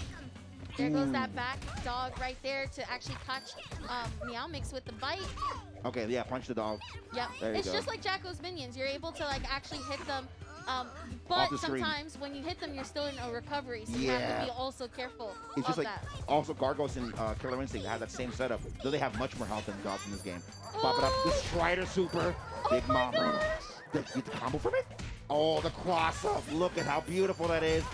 There goes that back dog right there to actually catch um, Meow Mix with the bite. Okay, yeah, punch the dog. Yep. There you it's just like Jacko's minions. You're able to like actually hit them. Um, but the sometimes when you hit them, you're still in a recovery, so you have to be also careful It's just like that. also Gargos and uh, Killer Instinct have that same setup. Though they have much more health than dogs in this game. Pop it up. The Strider Super. Big oh my Mama. gosh. The, get the combo from it? Oh, the cross up. Look at how beautiful that is.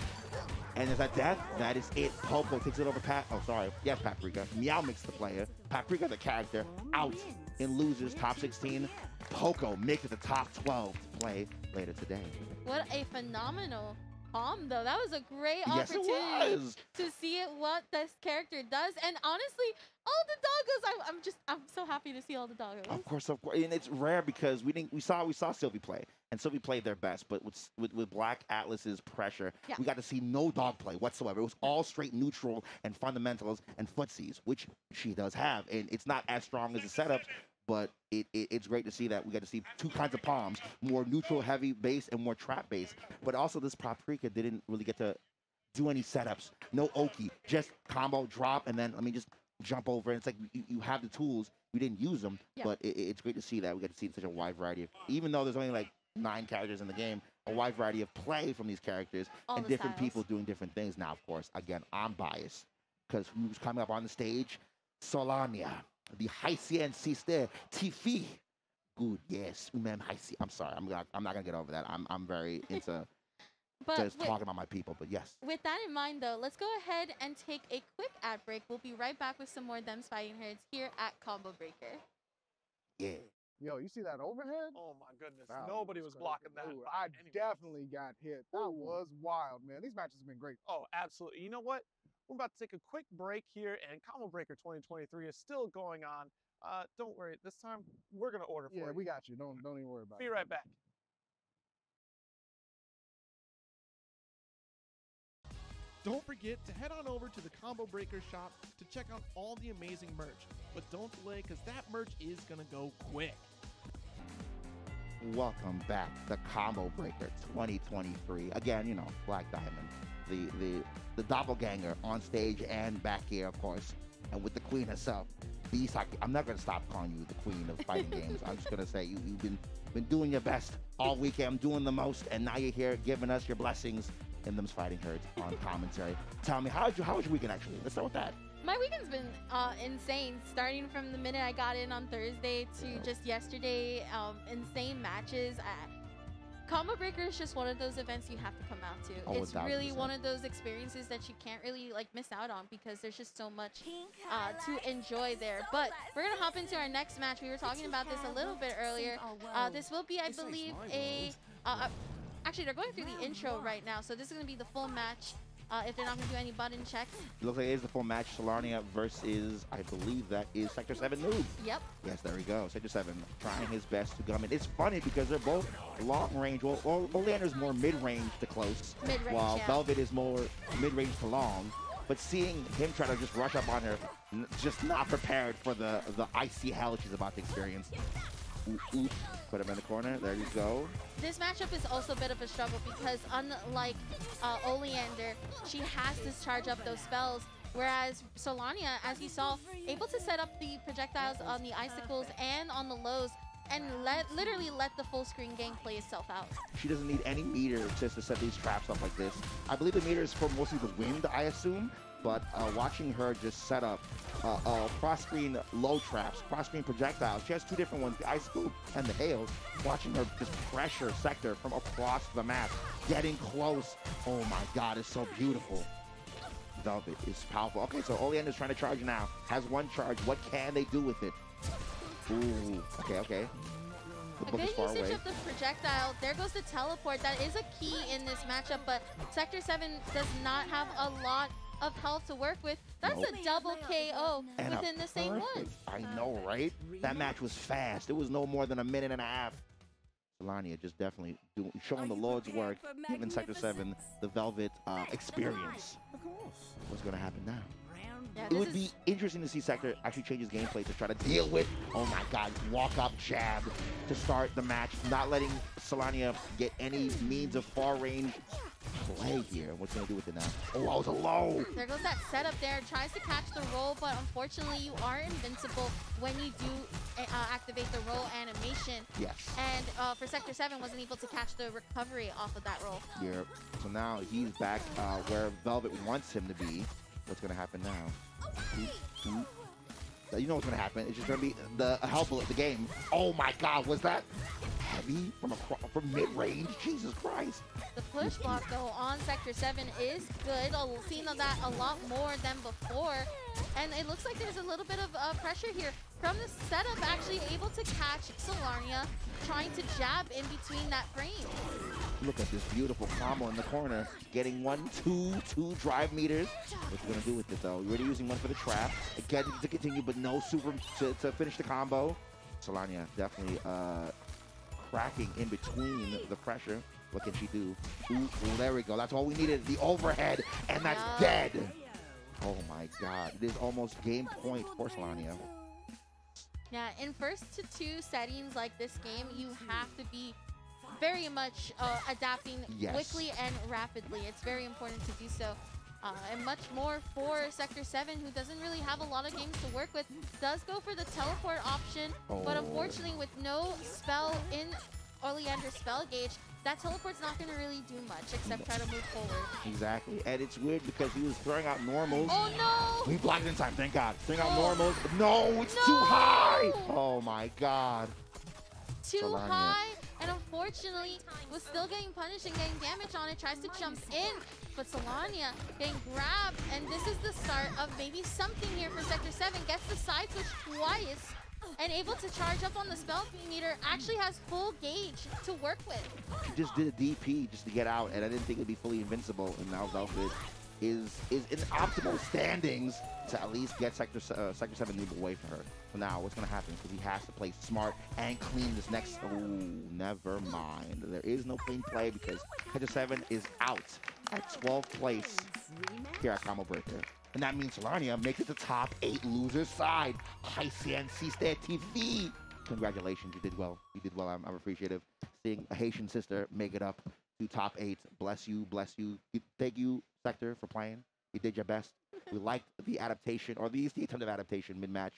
And is that death? That is it. Popo takes it over Pat. Oh, sorry. Yes, Paprika. Meow makes the player. Paprika, the character, out in losers top 16. Poco makes it the top 12 to play later today. What a phenomenal Pom, though. That was a great Yes, opportunity to see it, what this character does. And honestly, all the doggos, I'm, I'm just, I'm so happy to see all the doggos. Of course, of course, and it's rare because we didn't. We saw we saw Sylvie play, and Sylvie played their best. But with with, with Black Atlas's pressure, Yeah. we got to see no dog play whatsoever. It was all straight neutral and fundamentals and footsies, which she does have, and it's not as strong as the setups. But it, it, it's great to see that we got to see two kinds of Poms, more neutral heavy base and more trap base. But also this Paprika didn't really get to do any setups. No Oki, just combo drop and then let me just jump over. And it's like you, you have the tools, we didn't use them, Yeah. but it, it's great to see that we get to see such a wide variety of. Even though there's only like nine characters in the game, a wide variety of play from these characters All and the different styles. people doing different things. Now, of course, again, I'm biased because who's coming up on the stage? Solarnia, the Haitian sister Tifi. Good, yes, Umem Haiti. I'm sorry, I'm not, I'm not gonna get over that. I'm, I'm very into But just with, talking about my people, but yes. with that in mind, though, let's go ahead and take a quick ad break. We'll be right back with some more Them's Fighting Herds here at Combo Breaker. Yeah. Yo, you see that overhead? Oh my goodness. That Nobody was crazy. blocking that. Ooh, I any- definitely got hit. That Ooh. was wild, man. These matches have been great. Oh, absolutely. You know what? We're about to take a quick break here, and Combo Breaker 2023 is still going on. Uh, don't worry. This time, we're going to order for Yeah, you. we got you. Don't don't even worry about Be it. Be right back. Don't forget to head on over to the Combo Breaker shop to check out all the amazing merch. But don't delay because that merch is going to go quick. Welcome back to Combo Breaker 2023. Again, you know, Black Diamond, the the the doppelganger on stage and back here, of course, and with the queen herself. Beast, I, I'm not gonna stop calling you the queen of fighting games. I'm just gonna say you, you've been been doing your best all weekend, I'm doing the most, and now you're here giving us your blessings in them's fighting herds on commentary. Tell me, how was your how was your weekend actually? Let's start with that. My weekend's been uh, insane, starting from the minute I got in on Thursday to just yesterday. Um, insane matches. I, Combo Breaker is just one of those events you have to come out to. Oh, it's 1000%. really one of those experiences that you can't really like miss out on because there's just so much uh, to enjoy there. But we're gonna hop into our next match. We were talking about this a little bit earlier. Uh, this will be, I believe, a. Uh, uh, actually, they're going through the intro right now, so this is gonna be the full match. Uh, if they're not going to do any button checks. It looks like it is the full match. Solarnia versus, I believe that is Sector 7 Noob. Yep. Yes, there we go. Sector 7 trying his best to come in. It's funny because they're both long range. Well, Oleander's more mid range to close, Mid-range, while yeah. Velvet is more mid range to long. But seeing him try to just rush up on her, n- just not prepared for the, the icy hell she's about to experience. Ooh, ooh. Put him in the corner. There you go. This matchup is also a bit of a struggle because unlike uh, Oleander, she has to charge up those spells. Whereas Solarnia, as you saw, able to set up the projectiles on the icicles and on the lows and let literally let the full screen game play itself out. She doesn't need any meter just to set these traps up like this. I believe the meter is for mostly the wind, I assume. But uh, watching her just set up uh, uh, cross-screen low traps, cross-screen projectiles. She has two different ones, the ice scoop and the hails. Watching her just pressure sector from across the map, getting close. Oh my God, it's so beautiful. Velvet is powerful. Okay, so Oleander's trying to charge now. Has one charge. What can they do with it? Ooh, okay, okay. The A book good is far usage away. of the projectile. There goes the teleport. That is a key in this matchup, but Sector 7 does not have a lot of health to work with. That's Nope. a double KO And within the same one. I know, right? That match was fast. It was no more than a minute and a half. Solarnia just definitely doing, showing the Lord's work, giving Sector 7 the Velvet uh, experience. What's going to happen now? Yeah, It would be interesting to see Sector actually change his gameplay to try to deal with, oh my god, walk up jab to start the match, not letting Solarnia get any means of far range play here. What's going to do with it now? Oh, I was a low. There goes that setup there. Tries to catch the roll, but unfortunately you are invincible when you do uh, activate the roll animation. Yes. And uh, for Sector 7, wasn't able to catch the recovery off of that roll. here. So now he's back uh, where Velvet wants him to be. What's going to happen now? Oop, oop. You know what's going to happen. It's just going to be the hell bullet, the game. Oh my God, was that heavy from across, from mid range? Jesus Christ. The push block, though, on Sector 7 is good. I've seen that a lot more than before. And it looks like there's a little bit of uh, pressure here from the setup, actually able to catch Solarnia, trying to jab in between that frame. Look at this beautiful combo in the corner. Getting one, two, two drive meters. What's going to do with it, though? You're already using one for the trap. Again, to continue, but no super to, to finish the combo. Solarnia definitely uh, cracking in between the pressure. What can she do? Ooh, there we go. That's all we needed. The overhead, and that's Yeah. dead. Oh my god. It is almost game point for Solarnia. Yeah, in first to two settings like this game, you have to be very much uh, adapting Yes. quickly and rapidly. It's very important to do so. Uh, and much more for Sector 7, who doesn't really have a lot of games to work with, does go for the teleport option, but Oh. unfortunately with no spell in Oleander's spell gauge, that teleport's not going to really do much except try to move forward. Exactly. And it's weird because he was throwing out normals. Oh no! We blocked it in time, thank God. Throwing out Oh. normals. No, it's too high. Oh my God. too high, and unfortunately was still getting punished and getting damage on it. Tries to jump in, but Solarnia getting grabbed, and this is the start of maybe something here for Sector 7. Gets the side switch twice, and able to charge up on the spell meter. Actually has full gauge to work with. She just did a DP just to get out, and I didn't think it'd be fully invincible. And now Velvet is is in optimal standings to at least get Sector uh, Sector Seven move away from her. So now what's gonna happen? Because he has to play smart and clean this next. Oh, never mind. There is no clean play because Sector Seven is out at 12th place here at Combo Breaker. And that means Solarnia makes it the top eight losers side. ICNC Stat TV. Congratulations, you did well. You did well. I'm, I'm appreciative. Seeing a Haitian sister make it up to top eight. Bless you, bless you. Thank you, Sector, for playing. You did your best. We liked the adaptation, or at least the attempt of adaptation mid-match.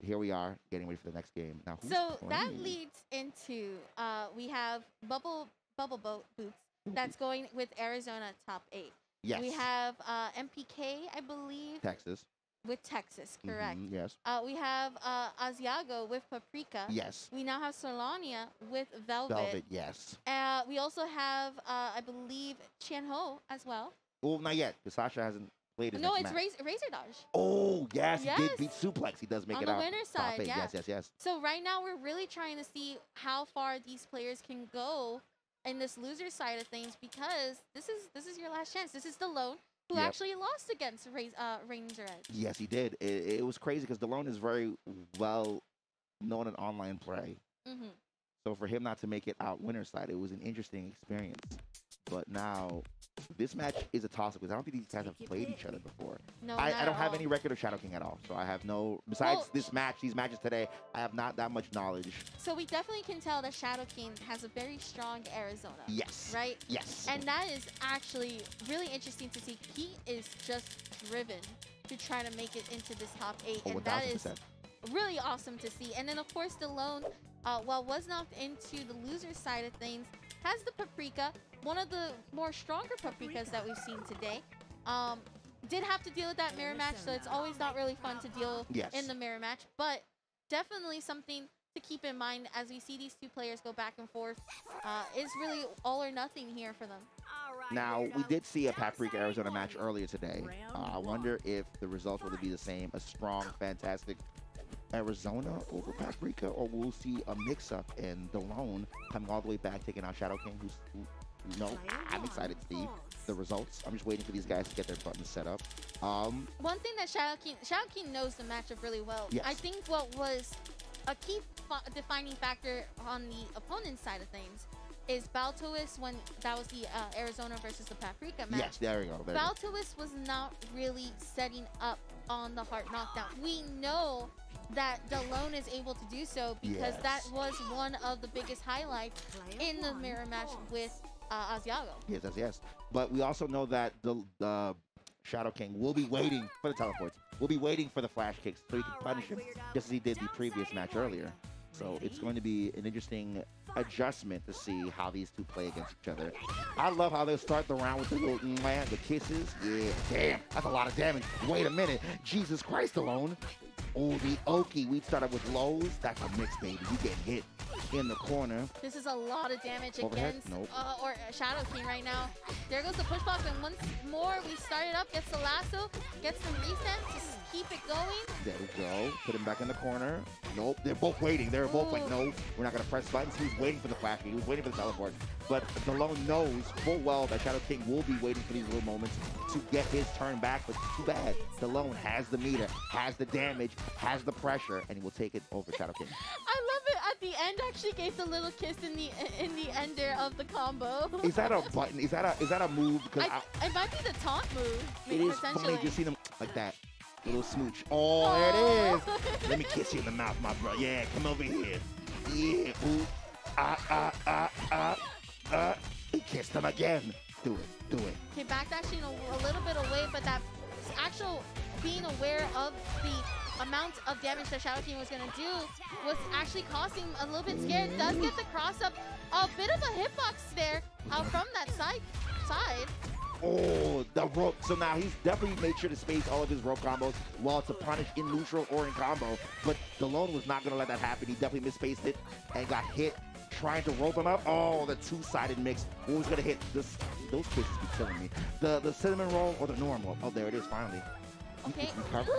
Here we are, getting ready for the next game. Now, who's So that leads into uh, we have Bubble Bubble Boat Boots that's going with Arizona top eight. Yes, We have uh, MPK, I believe, Texas. with Texas, correct. Mhm, yes, Uh, we have uh, Asiago with Paprika. yes. We now have Solarnia with Velvet. Velvet, yes. Uh, we also have, uh, I believe, Chanho as well. Well, not yet, because Sasha hasn't played his no, it's. Razor, Razor Dodge. Oh, yes, he Yes. did beat Suplex. He does make On it the out. winner's top side, yeah. Yes, yes, yes. So right now we're really trying to see how far these players can go in this loser side of things because this is this is your last chance. This is the loan. who Yep. actually lost against Rais- uh, Reigning Edge. Yes, he did. It, it was crazy because Dalone is very well known in online play. hmm So for him not to make it out winner side, it was an interesting experience. But now, this match is a toss-up because I don't think these guys have played each other before. No, I, I don't have any record of Shadow King at all, so I have no. Besides Well- this match, these matches today, I have not that much knowledge. So we definitely can tell that Shadow King has a very strong Arizona, Yes. right? Yes. And that is actually really interesting to see. He is just driven to try to make it into this top eight, oh, and that is really awesome to see. And then of course Dalone, uh, while was knocked into the loser side of things, has the Paprika, one of the more stronger Paprikas that we've seen today. Um, did have to deal with that mirror match, so it's always not really fun to deal Yes. in the mirror match, but definitely something to keep in mind as we see these two players go back and forth. Uh, is really all or nothing here for them. Now, we did see a Paprika Arizona match earlier today. Uh, I wonder if the results will be the same. A strong, fantastic Arizona over Paprika, or we'll see a mix-up and Dalone coming all the way back, taking out Shadow King, who's, who, you know, I'm excited to see the results. I'm just waiting for these guys to get their buttons set up. Um, One thing that Shadow King, Shadow King knows the matchup really well. Yes. I think what was a key defining factor on the opponent's side of things is Baltoist when that was the uh, Arizona versus the Paprika match. yes, there we go. There we go. Baltoist was not really setting up on the heart knockdown. We know that Dalone is able to do so because that was one of the biggest highlights in the mirror match with uh, Asiago. Yes, yes, yes. But we also know that the the Shadow King will be waiting for the teleports. We'll be waiting for the flash kicks so he can punish him, just as he did the previous match earlier. So it's going to be an interesting adjustment to see how these two play against each other. I love how they start the round with the little man, the kisses. Yeah, damn, that's a lot of damage. Wait a minute, Jesus Christ alone. Oh, the Oki. We started with lows. That's a mix, baby. You get hit in the corner. This is a lot of damage Overhead? against Nope. uh, or uh, Shadow King right now. There goes the push block, and once more we start it up. Gets the lasso, gets the reset to keep it going. There we go. Put him back in the corner. Nope. They're both waiting. They're both like, Ooh. no, we're not going to press buttons. He's waiting for the flash. He was waiting for the teleport. But Dalone knows full well that Shadow King will be waiting for these little moments to get his turn back. But too bad. Stallone has the meter, has the damage, has the pressure, and he will take it over Shadow King. I love it. At the end, actually gave the little kiss in the in the ender of the combo. Is that a button? Is that a is that a move? Because I, I, it might be the taunt move. it is funny just seeing him like that. Little smooch. Oh, there it is. Let me kiss you in the mouth, my bro. Yeah, come over here. Yeah, ooh. Ah, ah, ah, ah, ah. He kissed him again. Do it, do it. Okay, back dashing a, a little bit away, but that actual being aware of the amount of damage that Shadow King was going to do was actually causing him a little bit scared. Does get the cross up, a bit of a hitbox there uh, from that side. side. Oh, the rope. So now he's definitely made sure to space all of his rope combos while to punish in neutral or in combo. But Dalone was not going to let that happen. He definitely misspaced it and got hit trying to rope him up. Oh, the two-sided mix. Who's going to hit this? Those kisses be killing me. The the cinnamon roll or the normal? Oh, there it is finally. Okay.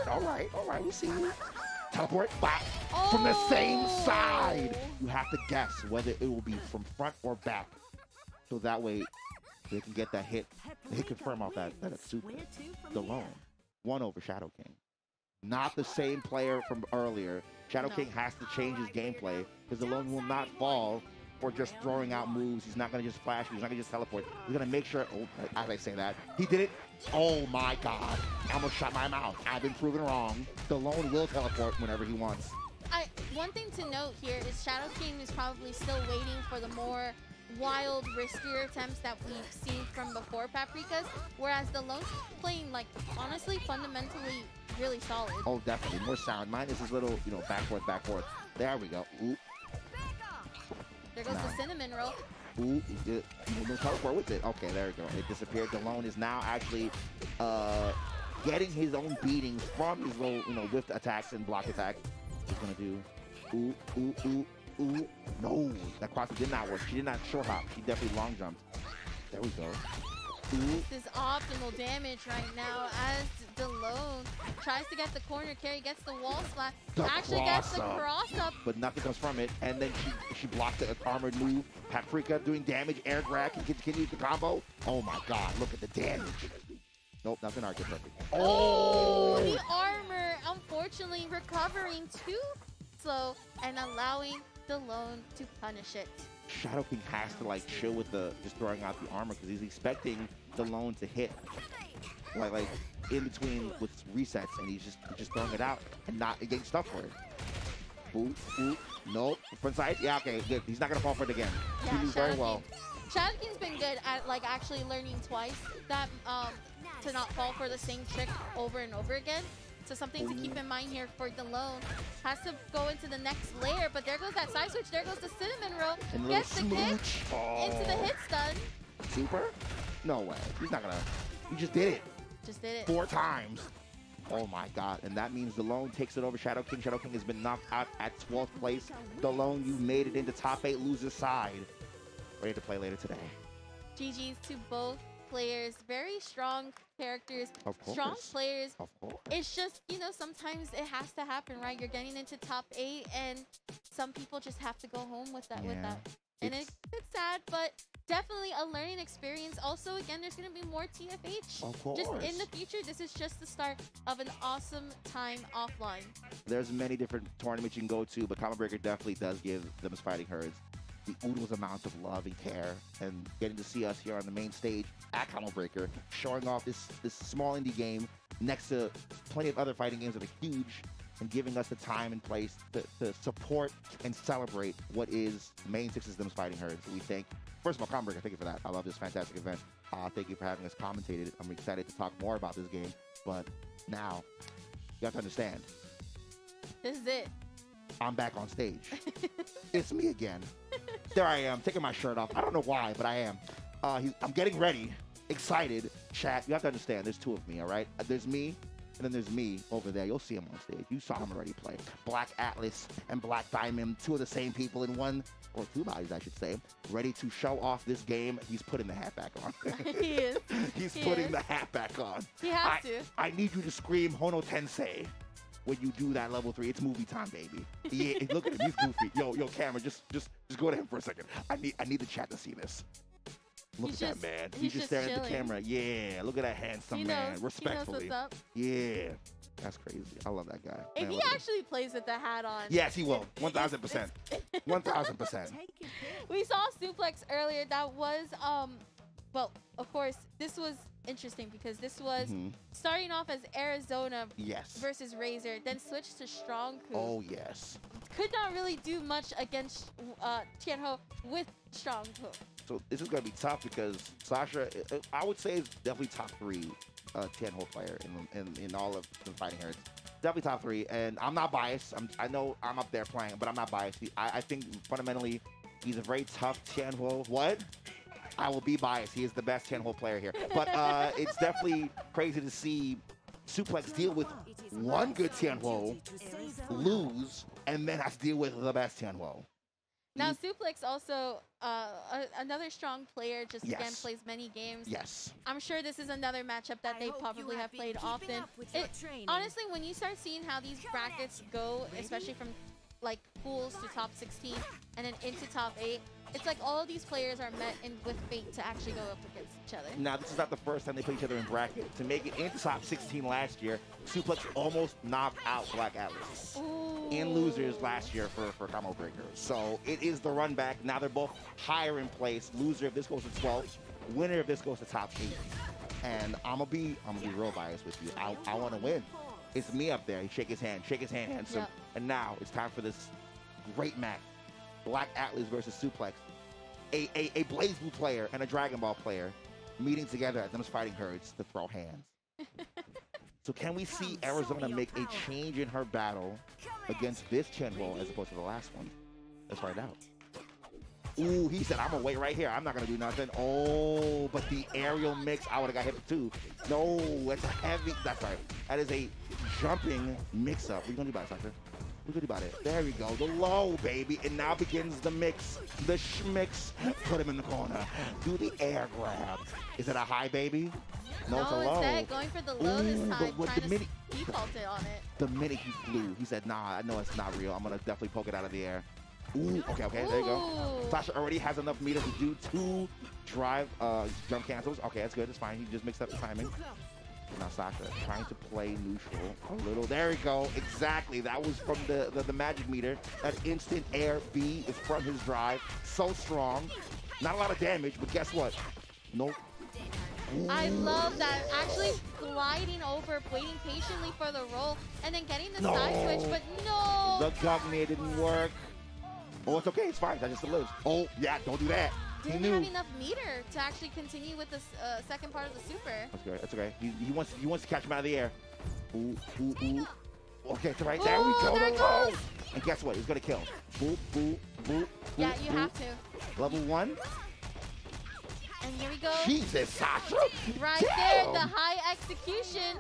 All right, all right. We see you. Teleport back from the same Oh. side. You have to guess whether it will be from front or back. So that way they can get that hit. They confirm off that that super. The Dalone one over Shadow King. Not the same player from earlier. Shadow No. King has to change his gameplay because Dalone will not fall for just throwing out moves. He's not going to just flash. He's not going to just teleport. He's going to make sure. Oh, as I say that, he did it. Oh my God! I almost shut my mouth. I've been proven wrong. Dalone will teleport whenever he wants. I, one thing to note here is Shadow King is probably still waiting for the more wild, riskier attempts that we've seen from before Paprikas, whereas the Lone's playing, like, honestly, fundamentally really solid. Oh, definitely more sound. Mine is his little, you know, back forth, back forth. There we go. Ooh, There goes Nah. the cinnamon roll. ooh, it, no teleport with it. Okay, there we go. It disappeared. Dalone is now actually uh, getting his own beatings from his little, you know, whiffed attacks and block attacks. He's gonna do. Ooh, ooh, ooh, ooh. No, that cross did not work. She did not short hop. She definitely long jumped. There we go. Ooh, This is optimal damage right now as Dalone tries to get the corner carry, gets the wall slap, The actually gets the cross-up. cross up. but nothing comes from it. And then she she blocked the armored move. Paprika doing damage, air grab, can continue the combo. Oh my god, look at the damage. Nope, nothing arcade perfect. Oh, the oh. armor, unfortunately, recovering too slow and allowing the loan to punish it. Shadow King has to like chill with the just throwing out the armor because he's expecting the loan to hit like like in between with resets and he's just just throwing it out and not getting stuck for it. Boop, boop. Nope. Front side. Yeah, okay, good. He's not gonna fall for it again. Yeah, he very well. Shadow King's been good at like actually learning twice that um to not fall for the same trick over and over again. So something to keep in mind here for Dalone. Has to go into the next layer, but there goes that side switch. There goes the cinnamon roll. And Gets the kick. Oh. into the oh. hit stun. Super? No way. He's not gonna. He just did it Just did it. four times. Oh my god. And that means Dalone takes it over Shadow King. Shadow King has been knocked out at 12th place. Dalone, you made it into top eight loser side. Ready to play later today. GG's to both players. Very strong characters. Strong players. Of course. It's just, you know, sometimes it has to happen, right? You're getting into top eight and some people just have to go home with that with that. And it, It's- it's sad, but definitely a learning experience. Also, again, there's gonna be more TFH. Of course. Just in the future, this is just the start of an awesome time offline. There's many different tournaments you can go to, but Combo Breaker definitely does give them fighting herds the oodles amounts of love and care, and getting to see us here on the main stage at Combo Breaker, showing off this this small indie game next to plenty of other fighting games that are huge, and giving us the time and place to, to support and celebrate what is Mane6 systems fighting herds. We thank first of all Combo Breaker, thank you for that. I love this fantastic event. Uh, thank you for having us commentated. I'm excited to talk more about this game, but now you have to understand. This is it. I'm back on stage. it's me again. There I am, taking my shirt off. I don't know why, but I am. Uh, I'm getting ready, excited. Chat, you have to understand, there's two of me, all right? Uh, There's me, and then there's me over there. You'll see him on stage. You saw him already play. Black Atlas and Black Diamond, two of the same people in one, or two bodies, I should say, ready to show off this game. He's putting the hat back on. he is. He's He putting is. the hat back on. He has to. I need you to scream Hono Tensei when you do that level three. It's movie time, baby. Yeah, look at him. He's goofy. Yo, yo, camera, just, just, just go to him for a second. I need, I need the chat to see this. Look He's at just- that man. he's He's, just just staring at the camera. Yeah, look at that handsome he man. knows. Respectfully. He knows what's up. Yeah, that's crazy. I love that guy. If Man, he actually plays with the hat on. Yes, he will. One thousand percent. One thousand percent. we saw suplex earlier that was um well of course this was interesting because this was Mhm. starting off as arizona Yes. versus razor then switched to strong Ku. Oh yes. could not really do much against uh Tianhuo with strong Ku. So this is gonna be tough because Sasha, uh, I would say, is definitely top three uh, hole player in, in in all of the fighting herds. Definitely top three, and I'm not biased. I'm, I know I'm up there playing, but I'm not biased. I, I think fundamentally, he's a very tough Tianhuo. What? I will be biased. He is the best Tianhuo player here, but uh, it's definitely crazy to see Suplex deal with one good Tianhuo, lose, and then has to deal with the best Tianhuo. now He's- suplex also uh a, another strong player just again plays many games Yes. i'm sure this is another matchup that they probably have played often It- honestly, when you start seeing how these brackets go, especially from like pools to top 16 and then into top 8, it's like all of these players are met in with fate to actually go up against each other. Now, this is not the first time they play each other in bracket. To make it into top 16 last year, Suplex almost knocked out Black Atlas Ooh. in losers last year for, for Combo Breaker. So it is the run back. Now they're both higher in place. Loser if this goes to 12, winner if this goes to top 8. And I'm gonna be I'm gonna be real biased with you. I, I wanna win. It's me up there. He Shake his hand, shake his hand, handsome. Yep. And now it's time for this great match. Black Atlas versus Suplex. A, a, a BlazBlue player and a Dragon Ball player meeting together at them's fighting herds to throw hands. so can we see Arizona make a change in her battle against this Chen Chenwo as opposed to the last one? Let's find out. Ooh, he said, I'm gonna wait right here. I'm not gonna do nothing. Oh, but the aerial mix, I would have got hit too. No, that's a heavy. That's right. That is a jumping mix-up. What are you gonna do about it, Sasha? Are you about it? There we go. The low, baby. And now begins the mix. The schmix. Put him in the corner. Do the air grab. Is it a high, baby? No, it's a low. instead going for the low Ooh, this time, trying the to minute- defaulted on it. The minute he flew, he said, nah, I know it's not real. I'm gonna definitely poke it out of the air. Ooh, okay, okay, there you go. Ooh. Sasha already has enough meter to do two drive uh, jump cancels. Okay, that's good. It's fine. He just mixed up the timing. Now Sasha trying to play neutral a little. There we go. Exactly. That was from the, the, the magic meter. That instant air B is from his drive. So strong. Not a lot of damage, but guess what? Nope. I love that actually gliding over, waiting patiently for the roll, and then getting the No. side switch, but no! The Gugnia didn't work. Oh, it's okay. It's fine. That just lives. Oh, yeah. Don't do that. He Didn't have enough meter to actually continue with the uh, second part of the super. That's okay. That's okay. He, he wants he wants to catch him out of the air. Ooh, ooh, ooh. Okay, all right. There we go. there goes. And guess what? He's gonna kill. Boop, boop, boop. Yeah, boop, you boop. have to. Level one. And here we go. Jesus, Sasha. Right there, the high execution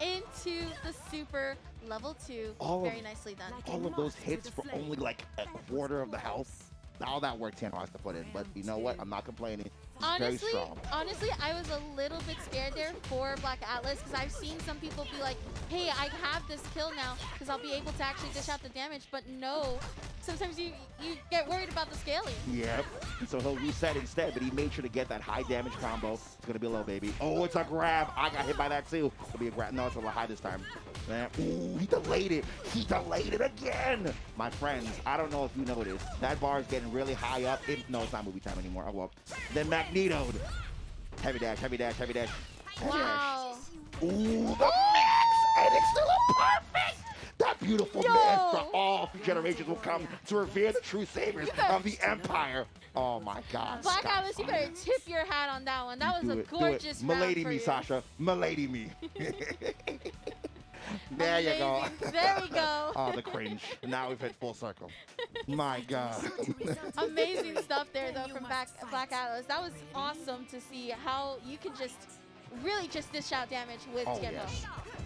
into the super level two. All of- Very nicely done. All of those hits for only like a quarter of the health. All that work Tano has to put in. But you know what? I'm not complaining. Honestly, honestly, I was a little bit scared there for Black Atlas because I've seen some people be like, "Hey, I have this kill now because I'll be able to actually dish out the damage." But no, sometimes you you get worried about the scaling. Yep. So he'll reset instead, but he made sure to get that high damage combo. It's gonna be a low baby. Oh, it's a grab. I got hit by that too. It'll be a grab. No, it's a little high this time. Man, ooh, he delayed it. He delayed it again. My friends, I don't know if you noticed. That bar is getting really high up. It, no, it's not movie time anymore. Oh well. Then Magnetoed. Heavy dash, heavy dash, heavy dash. Heavy Wow. dash. Ooh, the max! And it's still a perfect! That beautiful Yo! man for all generations will come to revere the true saviors better- of the Empire. Oh my God. Black Scott Atlas, you better tip your hat on that one. That Do was a it, do gorgeous Milady me, you. Sasha. Milady me. there you go. There we go. oh, the cringe. Now we've hit full circle. My God. Amazing stuff there though from back, Black Atlas. That was awesome to see how you can just really just dish out damage with Oh, Tiempo. yes.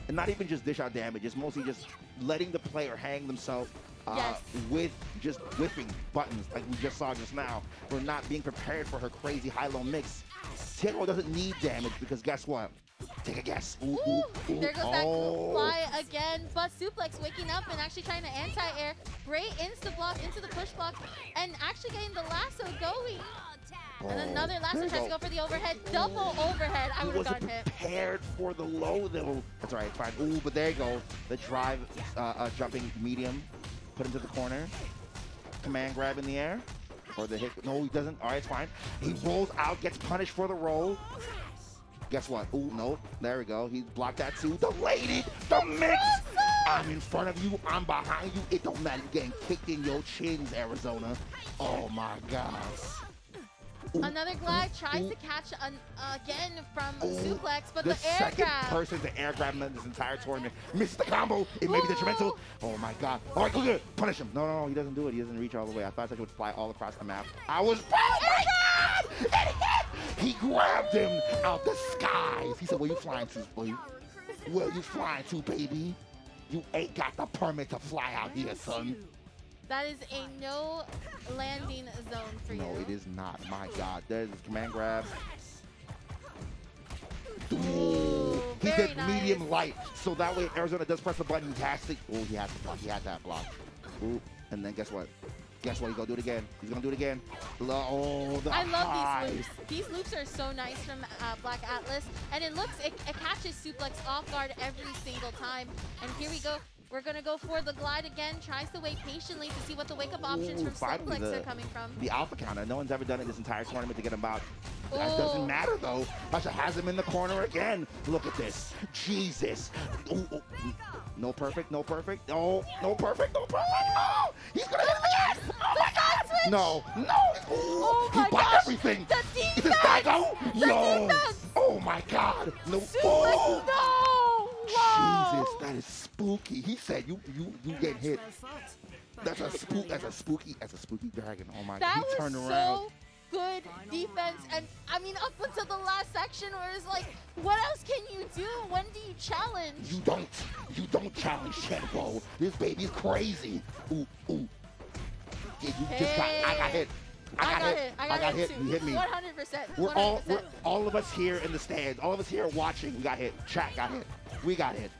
And not even just dish out damage. It's mostly just letting the player hang themselves uh, Yes. with just whiffing buttons like we just saw just now. For not being prepared for her crazy high-low mix. Tiago doesn't need damage because guess what? Take a guess. Ooh, ooh, Ooh, ooh. there goes Oh. that fly again, but Suplex waking up and actually trying to anti-air. Great insta block into the push block and actually getting the lasso going. And Oh, another lasso there you tries to go. go for the overhead, double overhead. I would have wasn't gotten hit. prepared for the low though. That's all right, fine. Ooh, but there you go. The drive, uh, uh, jumping medium, put into the corner. Command grab in the air, or the hit. No, he doesn't. All right, it's fine. He rolls out, gets punished for the roll. Guess what? Ooh, no. There we go. He blocked that too. The lady, the mix. I'm in front of you. I'm behind you. It don't matter. You're getting kicked in your chins, Arizona. Oh my God. Another glide tries to catch an, again from Ooh. Suplex, but the, the, air second grab. person to air grab him in this entire tournament missed the combo. It may be detrimental. Oh my god. All right, go good. Punish him. No, no, no. He doesn't do it. He doesn't reach all the way. I thought that would fly all across the map. I was. Oh my god! It hit! He grabbed him out the skies. He said, "Where you flying to, boy? Where you flying to, baby? You ain't got the permit to fly out here, son." That is a no landing zone for you. No, it is not. My God. There's command grab. Ooh, he did nice. medium light, so that way Arizona does press the button. He has to. Oh, he has to block. He has that block. Ooh, and then guess what? Guess what? He's gonna do it again. He's gonna do it again. Oh, the I love highs. these loops. These loops are so nice from uh, Black Atlas, and it looks it, it catches Suplex off guard every single time. And here we go. We're gonna go for the glide again. Tries to wait patiently to see what the wake up options Ooh, from finally Suplex the- are coming from. The alpha counter. No one's ever done it this entire tournament to get him out. That Ooh. doesn't matter though. Sasha has him in the corner again. Look at this. Jesus. Ooh, ooh. No perfect, no perfect. No, no perfect, no perfect. No! He's gonna hit him again! Oh my god! Switch. No, no! Oh Ooh, Oh he my blocked gosh! everything! The Is this defense! Daigo? The Yo! defense! Oh my god! No! Suplex, Oh! no! Whoa! Jesus, that is spooky. He said you you you get hit. That's a spook. That's a spooky. That's a spooky dragon. Oh my That god! He was turned so around. Good defense, and I mean up until the last section where it's like, what else can you do? When do you challenge? You don't. You don't challenge Shenwo. This baby's crazy. Ooh, ooh. Yeah, you just got. I got hit. I got, hit. I got, hit. too. You hit me. 100%. We're all we're, all of us here in the stands. All of us here watching. We got hit. Chat got hit. We got hit.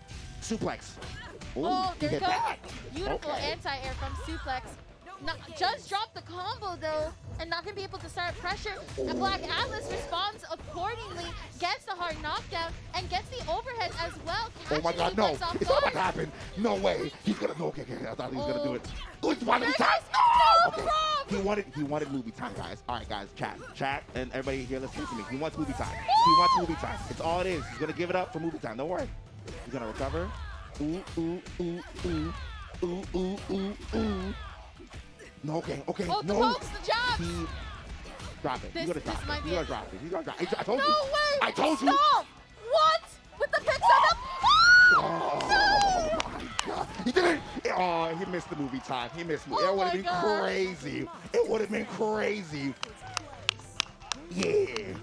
Suplex. Ooh, Oh, he there you go. Beautiful Okay. anti-air from Suplex. Not, just dropped the combo though. and not to be able to start pressure. And Black Atlas responds accordingly, gets the hard knockdown, and gets the overhead as well. Oh my god, no. It's not guard. about to happen. No way. He's gonna no okay, okay, okay. I thought he was gonna do Oh. it. Oh, it's one time. the Okay. He wanted he wanted movie time, guys. Alright guys, chat. Chat and everybody here listen to me. He wants movie time. He wants movie time. It's all it is. He's gonna give it up for movie time. Don't worry. He's gonna recover. Ooh, ooh, ooh, ooh. Ooh, ooh, ooh, ooh. No, okay, okay. Oh, the no. pokes, the jabs! He drop it. This- He's gonna drop it. He's gonna drop it. He's gonna drop it. I told No you. way! I told you. Stop! What? With the picks on up? Oh my god. He did it. Oh, he missed the movie time. He missed it. Oh it would have been God. crazy. It would have been crazy. Yeah.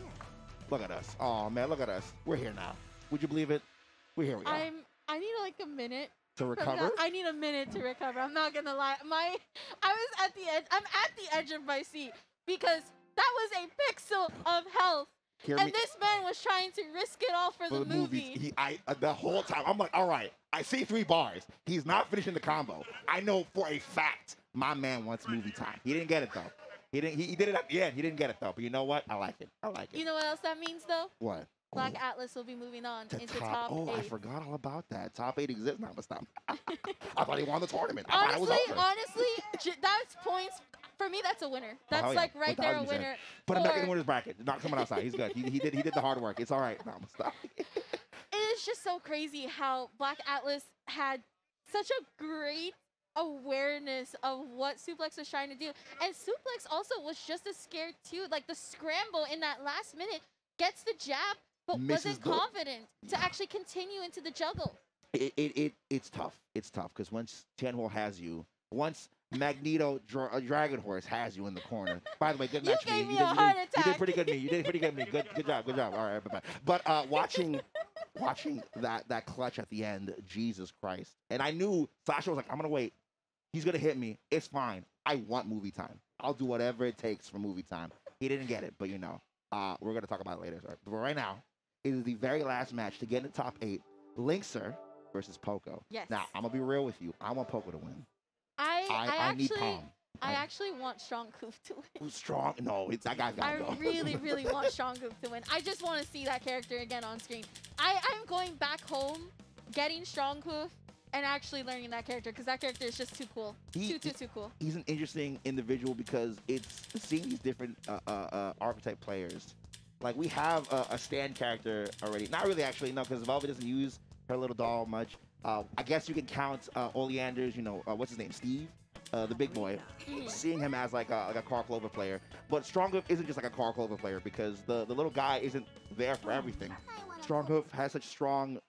Look at us. Oh man, look at us. We're here now. Would you believe it? We're here we are. I'm. I need like a minute. To recover. I need a minute to recover. I'm not gonna lie. My, I was at the edge. I'm at the edge of my seat because that was a pixel of health, Hear and me. this man was trying to risk it all for, for the, the movie. He, I, uh, the whole time, I'm like, all right, I see three bars. He's not finishing the combo. I know for a fact my man wants movie time. He didn't get it though. He didn't. He, he did it at the end. He didn't get it though. But you know what? I like it. I like it. You know what else that means though? what? Black Oh, Atlas will be moving on to into top. top, oh, I forgot all about that. Top eight exists now. But stop. I thought he won the tournament. I thought it was Honestly, honestly, that's points. For me, that's a winner. Oh, that's hell yeah, like right there a winner. Put him back in the winner's bracket. Knock someone outside. He's good. He, he did. He did the hard work. It's all right. No, stop. it is just so crazy how Black Atlas had such a great awareness of what Suplex was trying to do. And Suplex also was just as scared too. Like the scramble in that last minute gets the jab, but wasn't the- confident to actually continue into the juggle. it, it, it it's tough. It's tough because once Tianhuo has you, once Magneto Dra- uh, Dragon Horse has you in the corner. By the way, good match, You gave me. me did, a you, heart did, you did pretty good. Me, you did pretty good. Me, good, good job, good job. All right, bye bye. But uh, watching, watching that that clutch at the end, Jesus Christ! And I knew Sasha was like, I'm gonna wait. He's gonna hit me. It's fine. I want movie time. I'll do whatever it takes for movie time. He didn't get it, but you know, uh, we're gonna talk about it later. Sorry. But right now, it is the very last match to get in the top eight. Linkster versus Poco. Yes. Now I'm gonna be real with you. I want Poco to win. I, I, I, I, actually need Pom. I I- actually want Strong Goof to win. Who's strong? No, it's that guy's I gotta go. really, really want Stronghoof to win. I just want to see that character again on screen. I, I'm going back home, getting Stronghoof, and actually learning that character because that character is just too cool. He- too, too, too cool. He's an interesting individual because it's seeing these different uh, uh, uh, archetype players. Like we have a, a stand character already. Not really, actually, no, because Velvet doesn't use her little doll much. Uh, I guess you can count uh, Oleander's, you know, uh, what's his name, Steve, uh, the big boy. Seeing him as like a like a Carl Clover player, but Stronghoof isn't just like a Carl Clover player because the the little guy isn't there for everything. Stronghoof has such strong,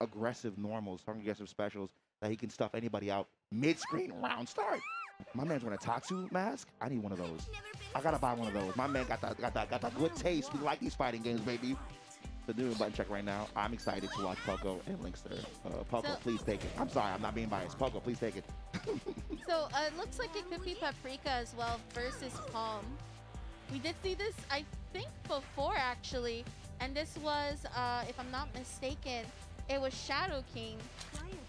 aggressive normals, strong aggressive specials that he can stuff anybody out mid-screen round start. My man's wearing a Tatsu mask. I need one of those. I gotta buy one of those. My man got that got that got that good taste. We like these fighting games, baby. The new a button check right now. I'm excited to watch Poco and Linkster. Uh, Poco, So- please take it. I'm sorry, I'm not being biased. Poco, please take it. So uh, it looks like it could be Paprika as well versus Pom. We did see this, I think, before actually, and this was, uh, if I'm not mistaken, it was Shadow King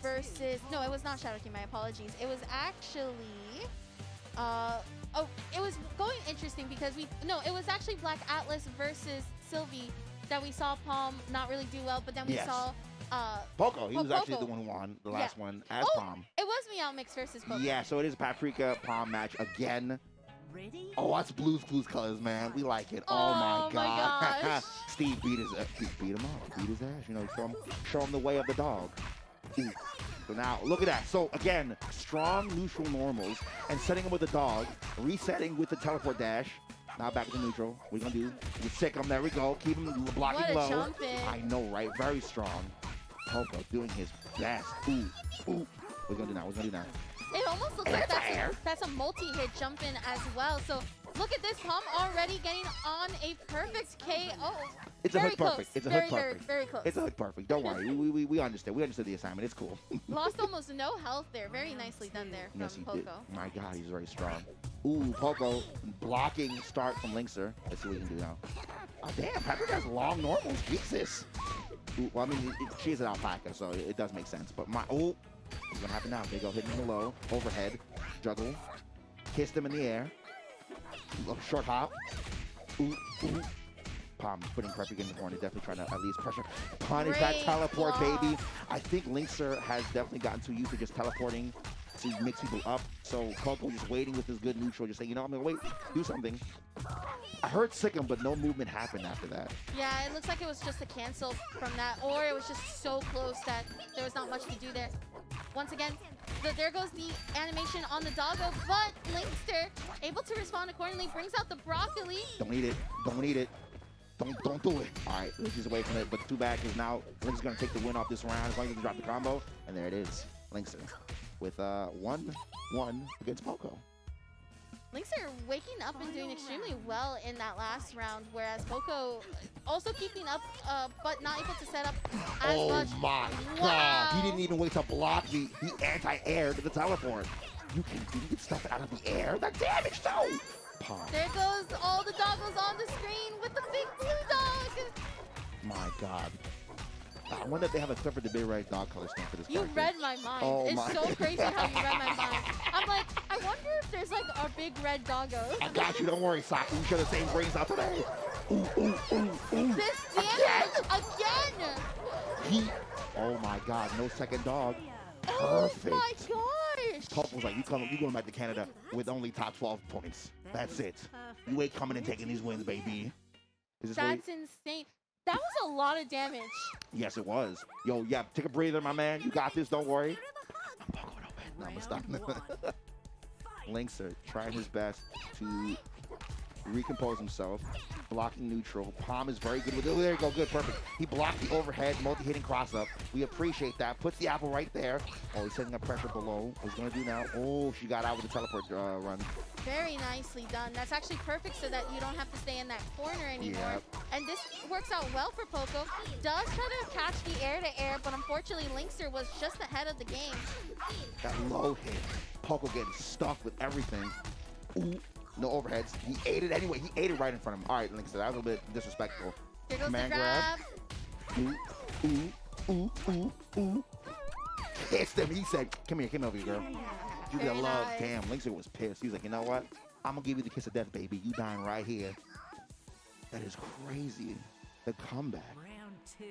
versus. No, it was not Shadow King. My apologies. It was actually. Uh, oh, it was going interesting because we. No, it was actually Black Atlas versus Sylvie that we saw Pom not really do well, but then we Yes. saw. Uh, Poco, he Oh, was actually Poco. the one who won the Yeah. last one as Oh, Pom. it was Meowmix versus Poco. Yeah, so it is Paprika Pom match again. Ready? Oh, that's Blues Clues colors, man. We like it. Oh, Oh my my god. gosh. Steve beat his Steve beat him up. Beat his ass. You know, show him show him the way of the dog. Ooh. So now look at that. So again, strong neutral normals and setting him with the dog, resetting with the teleport dash. Now back to neutral. We're gonna do we sick him. There we go. Keep him blocking What a low. chump. I know, right? Very strong. Poco doing his best. Ooh, ooh. We're gonna do now. We're gonna do now. It almost looks like that's a, that's a multi-hit jump in as well. So look at this, Pom already getting on a perfect KO. It's a very hook close. perfect. It's a very, hook very, perfect. very close. It's a hook perfect. Don't worry. We, we, we understand. We understood the assignment. It's cool. Lost almost no health there. Very nicely done there from yes, Poco. did. My God, he's very strong. Ooh, Poco blocking start from Linkster. Let's see what he can do now. Oh, damn, Paprika has long normals. Jesus. Ooh, well, I mean, it, it- she is an alpaca, so it, it does make sense. But my, oh, what's gonna happen now? They go hitting the low, overhead, juggle, kiss them in the air. Short hop. Ooh, ooh. Pom putting pressure in the corner, definitely trying to at least pressure. Punish that teleport, block. baby. I think Linkster has definitely gotten too used to just teleporting mix people up. So Poco just waiting with his good neutral, just saying, you know, I'm gonna wait, do something. I heard sick him, but no movement happened after that. Yeah, it looks like it was just a cancel from that, or it was just so close that there was not much to do there. Once again, the, there goes the animation on the doggo, but Linkster able to respond accordingly, brings out the broccoli. Don't eat it. Don't eat it. Don't don't do it. All right, Lynx is away from it, but too bad because now is gonna take the win off this round as long as he can drop the combo, and there it is, Linkster with uh one one against Poco. Links are waking up and doing extremely well in that last round, whereas Poco also keeping up, uh, but not able to set up as oh much. my Wow. god, he didn't even wait to block the the anti-air to the teleport. You can you can get stuff out of the air. That damage though. Pom. There goes all the doggos on the screen with the big blue dog. My god. I wonder if they have a separate debate right dog color scheme for this You character. read my mind. Oh it's my- so crazy how you read my mind. I'm like, I wonder if there's like a big red doggo. I got you. Don't worry, Saki. We share the same brains out today. Ooh, ooh, ooh, ooh. This damage again. He. Oh my God! No second dog. Perfect. Oh Perfect. my gosh. Pulp was like, "You come, you going back to Canada with only top 12 points. That's it. You ain't coming and taking these wins, baby." Is this really? That's insane. That was a lot of damage. Yes, it was. Yo, yeah, take a breather, my man. You got this. Don't worry. I'm Poco to win. No, I'm gonna stop. Linkster trying his best to recompose himself, blocking neutral. Pom is very good with it. Oh, there you go. Good, perfect. He blocked the overhead, multi-hitting cross-up. We appreciate that. Puts the apple right there. Oh, he's setting up pressure below. What's going to do now? Oh, she got out with the teleport uh, run. Very nicely done. That's actually perfect so that you don't have to stay in that corner anymore. Yep. And this works out well for Poco. Does try to catch the air to air, but unfortunately Linkster was just ahead of the game. That low hit. Poco getting stuck with everything. Ooh, no overheads. He ate it anyway. He ate it right in front of him. All right, Linkster, that was a little bit disrespectful. Here goes Man the grab. grab. Ooh, ooh, ooh, ooh, ooh. Kissed him. He said, come here, come over here, girl. You get love. nice. Damn, Linkster was pissed. He was like, you know what? I'm going to give you the kiss of death, baby. You dying right here. That is crazy. The comeback.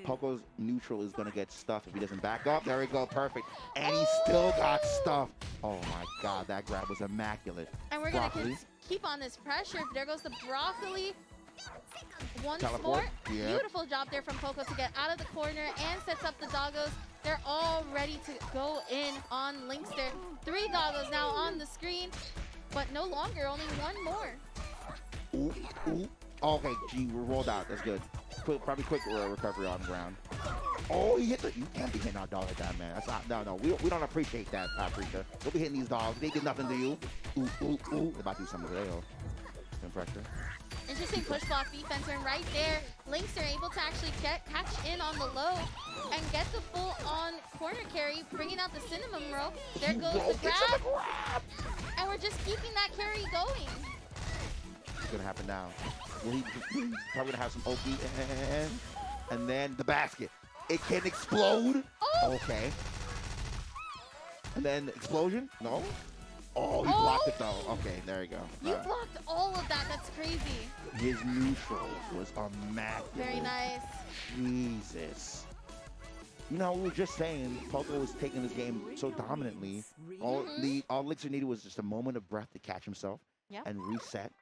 Poco's neutral is going to get stuffed if he doesn't back up. There we go. Perfect. And he still got stuffed. Oh, my God. That grab was immaculate. And we're gonna Broccoli. keep on this pressure. There goes the broccoli. Once Teleport. more. Yep. Beautiful job there from Poco to get out of the corner and sets up the doggos. They're all ready to go in on Linkster. Three doggos now on the screen, but no longer, only one more. Ooh, ooh. Okay, G rolled out. That's good. Quick, probably quick uh, recovery on the ground. Oh, he hit the. You can't be hitting our dog like that, man. That's not. No, no. We, we don't appreciate that, Paprika. Don't be hitting these dogs. They did nothing to you. Ooh, ooh, ooh. They're about to do something to Leo. Some pressure. Interesting push block defense, and right there, Links are able to actually get catch in on the low and get the full on corner carry, bringing out the cinnamon roll. There goes the grab, the grab. and we're just keeping that carry going. What's gonna happen now? Will he, probably gonna have some Oki, and, and then the basket. It can explode. Oh! Okay. And then explosion? No. Oh, he Oh! blocked it though. Okay, there you go. You right. blocked all of that. That's crazy. His neutral was immaculate. Very nice. Jesus. You know, we were just saying Poco was taking this game so dominantly. All Mhm. the all Elixir needed was just a moment of breath to catch himself Yeah. and reset.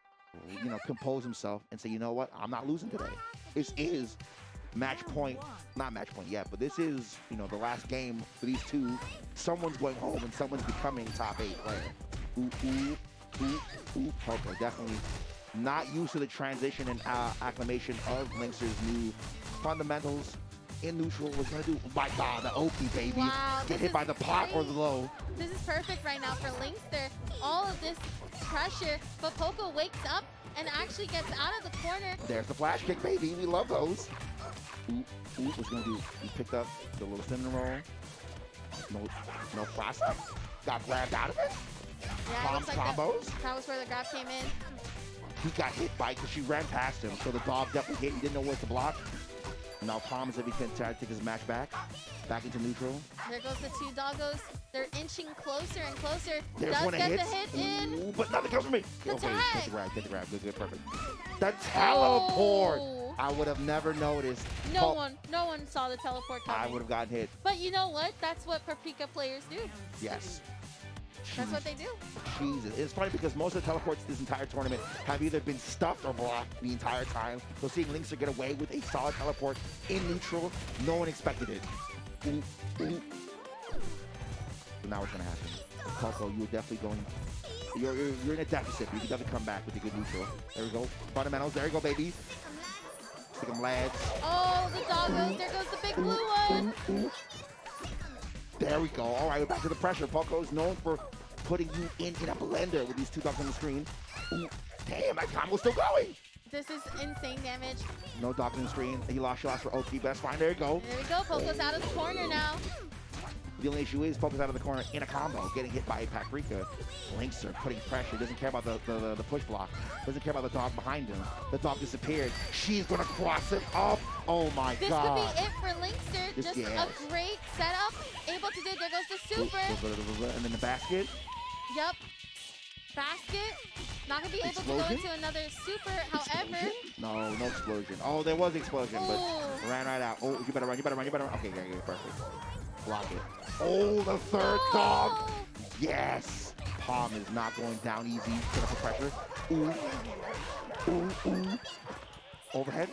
You know, compose himself and say, you know what, I'm not losing today. This is match point, not match point yet, but this is, you know, the last game for these two. Someone's going home and someone's becoming top eight player. Ooh, ooh, ooh, ooh. Definitely not used to the transition and uh, acclimation of Linkster's new fundamentals in neutral. Was gonna do, my God, the Oki baby. Wow, Get hit by the pot or the low. This is perfect right now for Linkster. All of this pressure, but Poco wakes up and actually gets out of the corner. There's the flash kick, baby. We love those. Ooh, ooh, what's gonna do? He picked up the little cinnamon roll. No, no process. Got grabbed out of it. Yeah, looks like that, combos. that was where the grab came in. He got hit by because she ran past him. So the dog definitely hit. He didn't know where to block. Now Pom is if he can try to take his match back. Back into neutral. There goes the two doggos. They're inching closer and closer. There's Does one get that the hit in. Ooh, but nothing comes from me. The okay, get the grab, get the grab. Good, good, perfect. The teleport. Oh. I would have never noticed. No Paul- one, no one saw the teleport coming. I would have gotten hit. But you know what? That's what Paprika players do. Yes. That's what they do. Jesus. It's funny because most of the teleports this entire tournament have either been stuffed or blocked the entire time. So seeing Linkster get away with a solid teleport in neutral, no one expected it. Ooh, ooh. So now what's gonna happen? Poco, you're definitely going. You're, you're, you're in a deficit. You can definitely come back with a good neutral. There we go. Fundamentals. There you go, baby. Stick 'em, lads. Oh, the doggos. There goes the big blue one. There we go. All right, we're back to the pressure. Poco is known for putting you in, in a blender with these two ducks on the screen. Ooh, damn, that combo's still going. This is insane damage. No dogs on the screen. He lost shots for OP, but that's fine. There you go. There we go. Poco's out of the corner now. The only issue is Poco's out of the corner in a combo, getting hit by Paprika. Linkster putting pressure. Doesn't care about the, the, the, push block. Doesn't care about the dog behind him. The dog disappeared. She's going to cross him up. Oh, my This God. This could be it for Linkster. This- Just yes. a great setup. Able to do. There goes the super. And then the basket. Yep. Basket. Not gonna be able to go Explosion? into another super. However, Explosion? No, no explosion. Oh, there was explosion, but ran right out. Oh, you better run, you better run, you better run. Okay, yeah, yeah, perfect. Block it. Oh, the third dog. Oh! Yes. Pom is not going down easy. Put up the pressure. Ooh. Ooh, ooh. Overhead.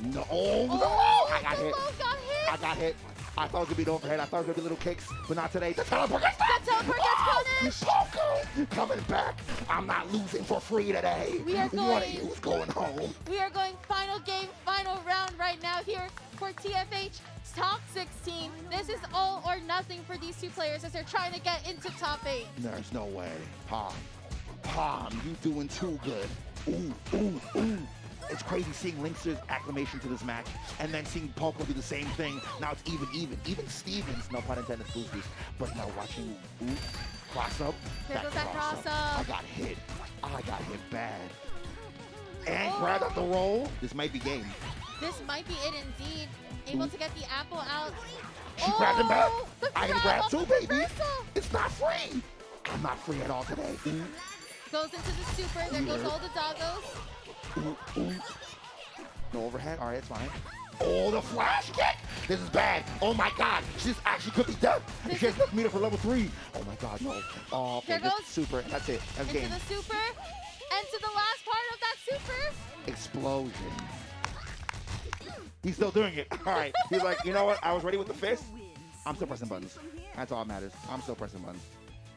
No. Oh, no. Oh, I oh, got hit. got hit. I got hit. I thought it was going to be the overhead. I thought it was going to be little kicks, but not today. The teleport gets The teleport gets ah, punished. Poco coming back. I'm not losing for free today. We are One of going- you's going home. We are going final game, final round right now here for TFH top 16. This is all or nothing for these two players as they're trying to get into top eight. There's no way. Pom. Pom, you doing too good. Ooh, ooh, ooh. It's crazy seeing Linkster's acclamation to this match and then seeing Poco do the same thing. Now it's even, even. Even Stevens, no pun intended, boosters. But now watching, ooh, cross up. There goes that cross up. I got hit. I got hit bad. And oh. grabbed up the roll. This might be game. This might be it indeed. Able to get the apple out. She oh, grabbed him back. Oh, I can grab too, baby. reversal. It's not free. I'm not free at all today. Ooh. Goes into the super. There goes mm. all the doggos. Ooh, ooh. No overhead. All right, it's fine. Oh, the flash kick! This is bad. Oh my God, this actually could be death. This She has enough meter for level three. Oh my God, no. Oh, okay, There goes- super. That's it. That's Into game. the super. And to the last part of that super. Explosion. He's still doing it. All right. He's like, you know what? I was ready with the fist. I'm still pressing buttons. That's all that matters. I'm still pressing buttons.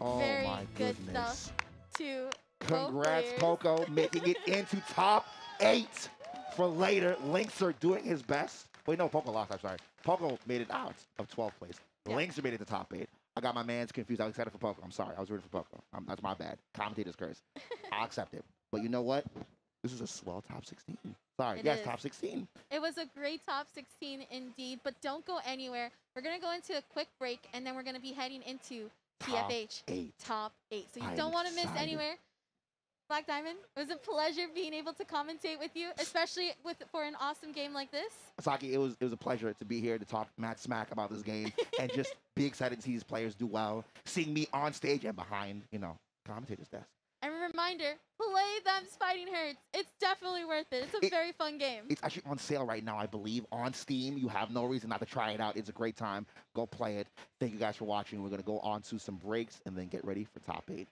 Oh Very my good goodness. stuff to Congrats. Poco, making it into top eight. For later, Links are doing his best. Wait, no, Poco lost. I'm sorry. Poco made it out of 12th place. Yeah. Linkster made it to top eight. I got my man's confused. I was excited for Poco. I'm sorry. I was rooting for Poco. Um, that's my bad. Commentator's curse. I'll accept it. But you know what? This is a swell top 16. Sorry. It yes, is. top 16. It was a great top 16 indeed, but don't go anywhere. We're going to go into a quick break and then we're going to be heading into Top TFH eight. top 8. So you I am don't want to miss anywhere. Black Diamond, it was a pleasure being able to commentate with you, especially with for an awesome game like this. Saki, it was it was a pleasure to be here to talk mad smack about this game and just be excited to see these players do well. Seeing me on stage and behind, you know, commentator's desk. And a reminder, play them Fighting Herds. It's definitely worth it. It's a It- very fun game. It's actually on sale right now, I believe, on Steam. You have no reason not to try it out. It's a great time. Go play it. Thank you guys for watching. We're gonna go on to some breaks and then get ready for top eight.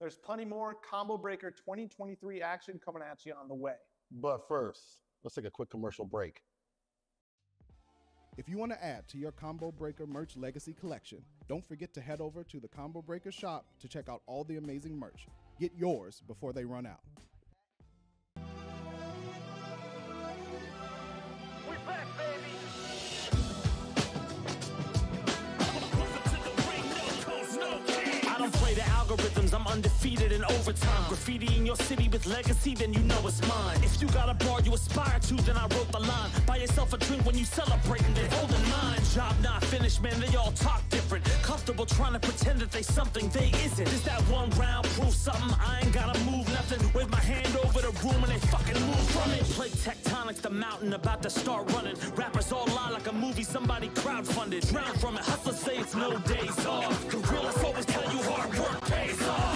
There's plenty more Combo Breaker 2023 action coming at you on the way. But first, let's take a quick commercial break. If you want to add to your Combo Breaker merch legacy collection, don't forget to head over to the Combo Breaker shop to check out all the amazing merch. Get yours before they run out. Undefeated in overtime. Graffiti in your city with legacy, then you know it's mine. If you got a bar you aspire to, then I wrote the line. Buy yourself a drink when you celebrate and then hold in mind. Job not finished, man, they all talk different. Comfortable trying to pretend that they something they isn't. Is that one round proof something? I ain't gotta move nothing. Wave my hand over the room and they fucking move from it. Play tectonics, the mountain about to start running. Rappers all lie like a movie somebody crowdfunded. Drown from it, hustlers say it's no days off. Gorillas always tell you hard work pays off.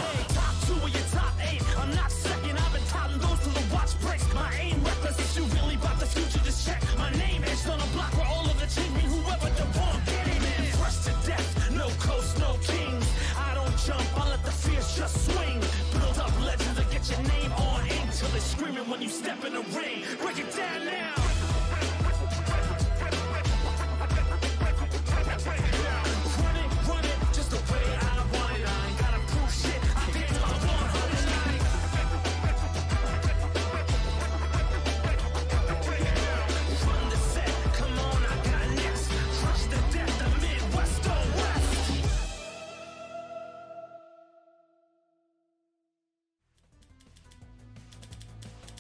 You really about the future, just check. My name is on a block where all of the mean whoever the bomb get in. Man, fresh to death, no coast, no kings. I don't jump, I let the fierce just swing. Build up legends and get your name on ink till they're screaming when you step in the ring. Break it down now.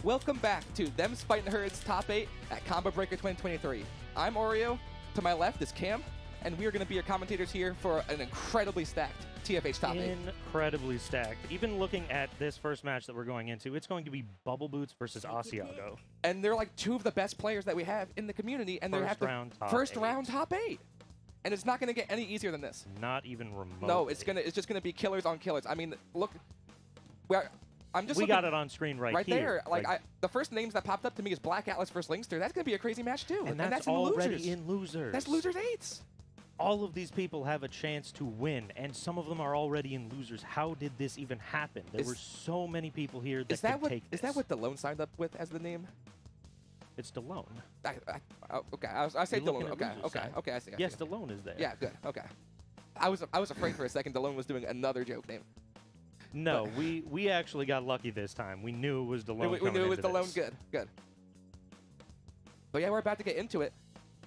Welcome back to Them's Fighting Herds Top 8 at Combo Breaker 2023. I'm Oreo, to my left is Cam, and we are going to be your commentators here for an incredibly stacked TFH Top 8. Incredibly stacked. Even looking at this first match that we're going into, it's going to be Bubble Boots versus Asiago. And they're like two of the best players that we have in the community, and they First have the round top first eight. round top 8. And it's not going to get any easier than this. Not even remotely. No, it's gonna it's just gonna be killers on killers. I mean, look, I'm just we got it on screen right, right here. there. Like, I, the first names that popped up to me is Black Atlas versus Linkster. That's gonna be a crazy match too. and that's, in already losers. in losers. That's losers eights. All of these people have a chance to win, and some of them are already in losers. How did this even happen? There Is- were so many people here that Is that could what take is this. that what Dalone signed up with as the name? It's Stallone. I, I, oh, okay, I, was, I say Dalone. Okay, okay, side. okay. I see. I Yes, see. Stallone is there. Yeah, good. Okay. I was I was afraid for a second Dalone was doing another joke name. No, we we actually got lucky this time. We knew it was Stallone. we, we knew it was Dalone. this. Good, good. But yeah, we're about to get into it.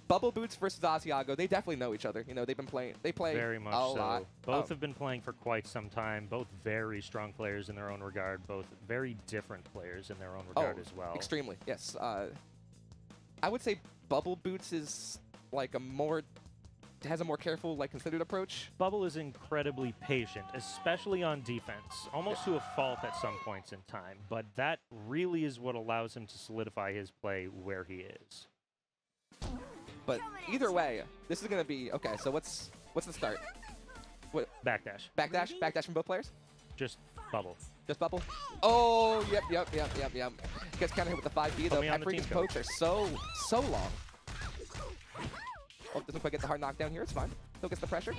Bubble Boots versus Asiago. They definitely know each other. You know, they've been playing. They play Very much a so. lot. Both Um, have been playing for quite some time. Both very strong players in their own regard. Both very different players in their own regard oh, as well. Extremely, yes. Uh, I would say Bubble Boots is like a more has a more careful, like considered approach. Bubble is incredibly patient, especially on defense, almost to a fault at some points in time. But that really is what allows him to solidify his play where he is. But either way, this is gonna be okay. So what's what's the start? What Backdash, backdash? Backdash from both players? just bubble. Just bubble? Oh, yep, yep, yep, yep, yep. Gets kind of hit with the 5B though. me on the pokes are so, so long. Oh, doesn't quite get the hard knockdown here. It's fine. Still gets the pressure.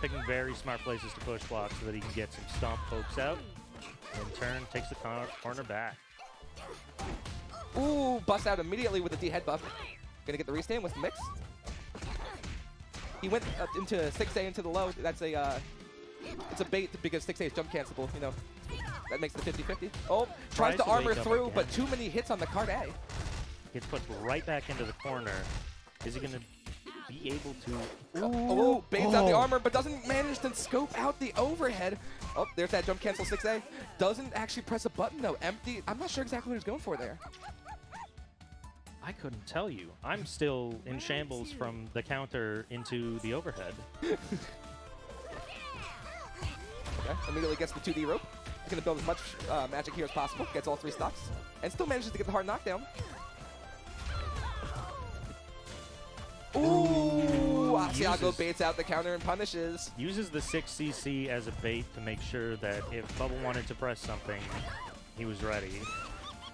Picking very smart places to push block so that he can get some stomp pokes out. In turn, takes the cor- corner back. Ooh, bust out immediately with the D headbutt. Gonna get the restand with the mix. He went up into 6A into the low. That's a, uh, it's a bait because 6A is jump cancelable, you know. That makes the 50-50. Oh, tries Tries to to armor through, again. but too many hits on the card A. Gets put right back into the corner. Is he going to be able to? Oh, baits out the Oh. armor, but doesn't manage to scope out the overhead. Oh, there's that jump cancel 6A. Doesn't actually press a button though. Empty. I'm not sure exactly what he's going for there. I couldn't tell you. I'm still in shambles from the counter into the overhead. Okay, immediately gets the 2D rope. He's gonna build as much uh, magic here as possible. Gets all three stocks, and still manages to get the hard knockdown. Ooh, Asiago baits out the counter and punishes. Uses the 6cc as a bait to make sure that if Bubble wanted to press something, he was ready.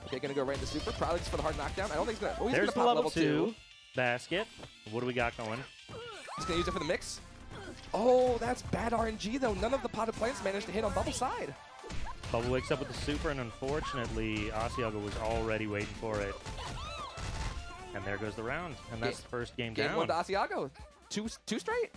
Okay, gonna go right into super. Probably just for the hard knockdown. I don't think he's gonna. Oh, he's There's gonna the pop level, two. two basket. What do we got going? He's gonna use it for the mix. Oh, that's bad RNG though. None of the potted plants managed to hit on Bubble's side. Bubble wakes up with the super, and unfortunately, Asiago was already waiting for it. And there goes the round. And that's the first game, Game down. one to Asiago. Two, two straight.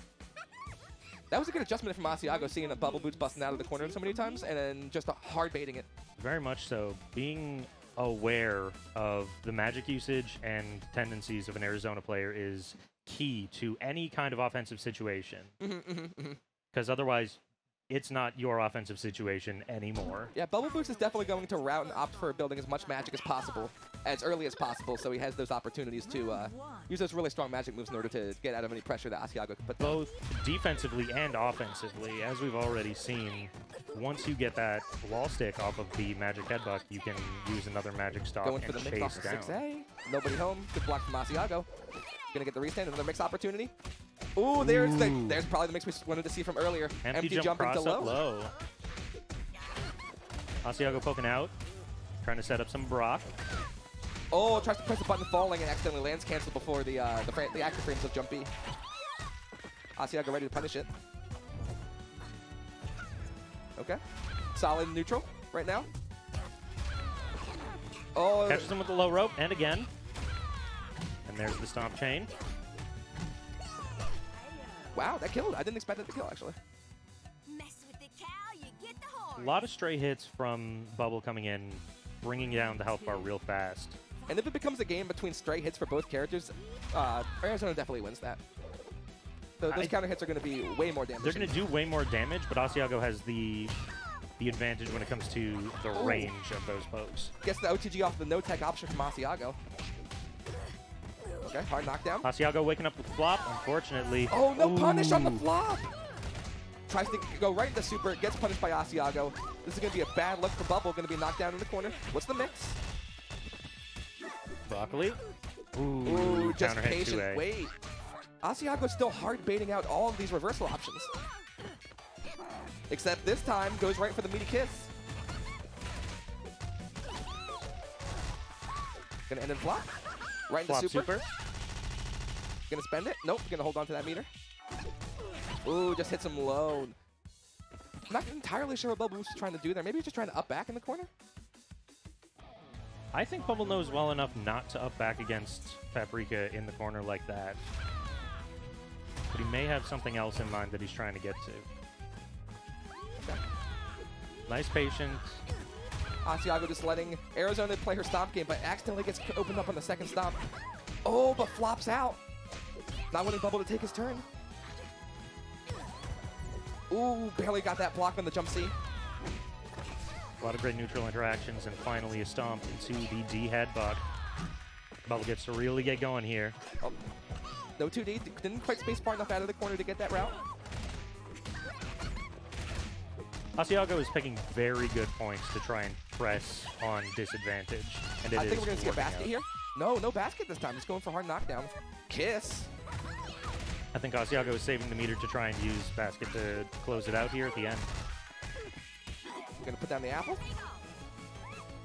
That was a good adjustment from Asiago, seeing the bubble boots busting out of the corner so many times, and then just hard baiting it. Very much so. Being aware of the magic usage and tendencies of an Arizona player is key to any kind of offensive situation. Mm-hmm, Because otherwise, it's not your offensive situation anymore. Yeah, Bubble Boots is definitely going to route and opt for building as much magic as possible, as early as possible, so he has those opportunities to uh, use those really strong magic moves in order to get out of any pressure that Asiago could put down. Both defensively and offensively, as we've already seen, once you get that wall stick off of the magic headbutt, you can use another magic stock Going and for the chase down. 6A. Nobody home. Good block from Asiago. Gonna get the restand. Another mix opportunity. Ooh, there's the there's probably the mix we wanted to see from earlier. Empty, jump, jump cross into up low. Asiago poking out, trying to set up some Brock. Oh, tries to press the button falling and accidentally lands cancel before the uh, the, the active frames of jump B. Asiago ready to punish it. Okay. Solid neutral right now. Oh, Catches him with the low rope, and again. And there's the stomp chain. wow, that killed. I didn't expect that to kill, actually. A lot of stray hits from Bubble coming in, bringing down the health bar real fast. And if it becomes a game between stray hits for both characters, uh, Arizona definitely wins that. Th- those I- counter hits are going to be way more damage. They're going to do way more damage, but Asiago has the the advantage when it comes to the range of those pokes. Gets the OTG off the no-tech option from Asiago. Okay, hard knockdown. Asiago waking up with flop, unfortunately. Oh, no punish on the flop! Tries to go right into super, gets punished by Asiago. This is going to be a bad look for Bubble, going to be knocked down in the corner. What's the mix? Broccoli. Ooh, Ooh, just patient wait. Asiago's still hard baiting out all of these reversal options. Except this time goes right for the meaty kiss. Gonna end in flop. Right into Flop super. super. Gonna spend it. Nope. Gonna hold on to that meter. Ooh, just hits him low. I'm not entirely sure what Bubble is trying to do there. Maybe he's just trying to up back in the corner. I think Bubble knows well enough not to up back against Paprika in the corner like that. But he may have something else in mind that he's trying to get to. Nice patience. Asiago just letting Arizona play her stomp game, but accidentally gets opened up on the second stomp. Oh, but flops out. Not wanting Bubble to take his turn. Ooh, barely got that block on the jump C. A lot of great neutral interactions, and finally a stomp into the D headbutt. Bubble gets to really get going here. Oh, no 2D. Didn't quite space far enough out of the corner to get that route. Asiago is picking very good points to try and press on disadvantage. And it I think we're going to see a basket out. here. No, no basket this time. He's going for hard knockdown. Kiss. I think Asiago is saving the meter to try and use basket to close it out here at the end. We're Going to put down the apple.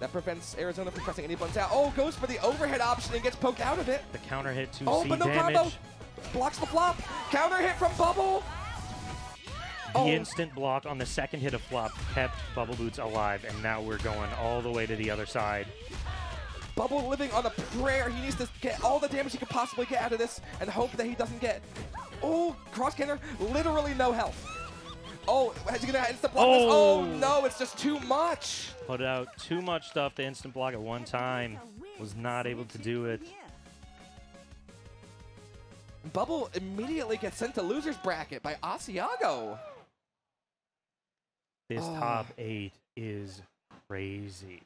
That prevents Arizona from pressing any buttons out. Oh, goes for the overhead option and gets poked out of it. The counter hit to Oh, see but no damage. combo. Blocks the flop. Counter hit from Bubble. The Oh. instant block on the second hit of flop kept Bubble Boots alive, and now we're going all the way to the other side. Bubble living on a prayer. He needs to get all the damage he could possibly get out of this and hope that he doesn't get. Oh, cross canner, literally no health. Oh, is he gonna instant block this? Oh. Oh no, it's just too much. Put out too much stuff to instant block at one time. Was not able to do it. Bubble immediately gets sent to loser's bracket by Asiago. This Oh. top eight is crazy.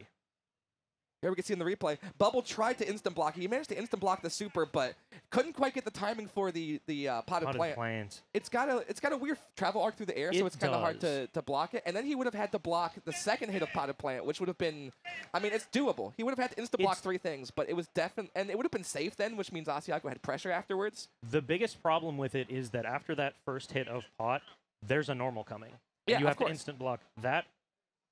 Here we can see in the replay, Bubble tried to instant block. He managed to instant block the super, but couldn't quite get the timing for the the uh, potted, Potted plant. plant. It's got a it's got a weird travel arc through the air, so it's kind of hard to, to block it. And then he would have had to block the second hit of potted plant, which would have been, I mean, it's doable. He would have had to insta block It's- three things, but it was definitely and it would have been safe then, which means Asiago had pressure afterwards. The biggest problem with it is that after that first hit of pot, there's a normal coming. Yeah, you have course. to instant block that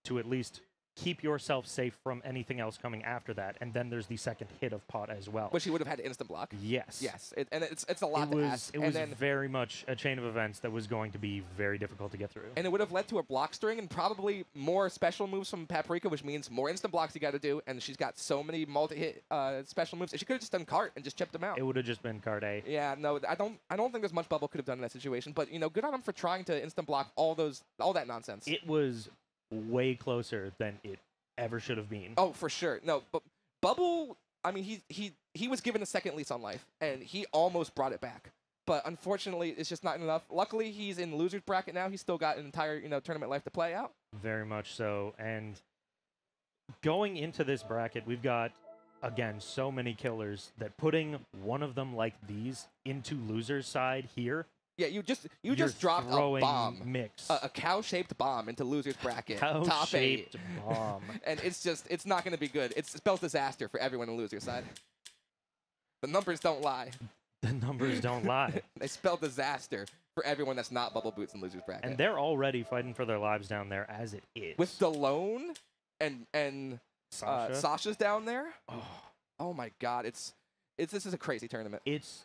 to at least keep yourself safe from anything else coming after that. And then there's the second hit of pot as well. Which he would have had instant block. yes. Yes, it, and it's it's a lot It to was, ask. it and was then very much a chain of events that was going to be very difficult to get through. and it would have led to a block string and probably more special moves from Paprika, which means more instant blocks you got to do. And she's got so many multi-hit uh, special moves. She could have just done cart and just chipped them out. it would have just been card A. Yeah, no, I don't. I don't think there's much Bubble could have done in that situation. But you know, good on him for trying to instant block all those, all that nonsense. It was way closer than it ever should have been. oh, for sure. No, but Bubble. I mean, he he he was given a second lease on life, and he almost brought it back. but unfortunately, it's just not enough. Luckily, he's in losers bracket now. He's still got an entire you know tournament life to play out. Very much so. And going into this bracket, we've got again so many killers that putting one of them like these into losers side here. Yeah, you just you you're just dropped a bomb, mix. a, a cow-shaped bomb into losers bracket, top eight, Cow-shaped bomb. and it's just it's not going to be good. It spells disaster for everyone on losers side. The numbers don't lie. The numbers don't lie. they spell disaster for everyone that's not bubble boots in losers bracket. And they're already fighting for their lives down there as it is. with Stallone and and uh, Sasha's down there. Oh. my God, it's it's this is a crazy tournament. It's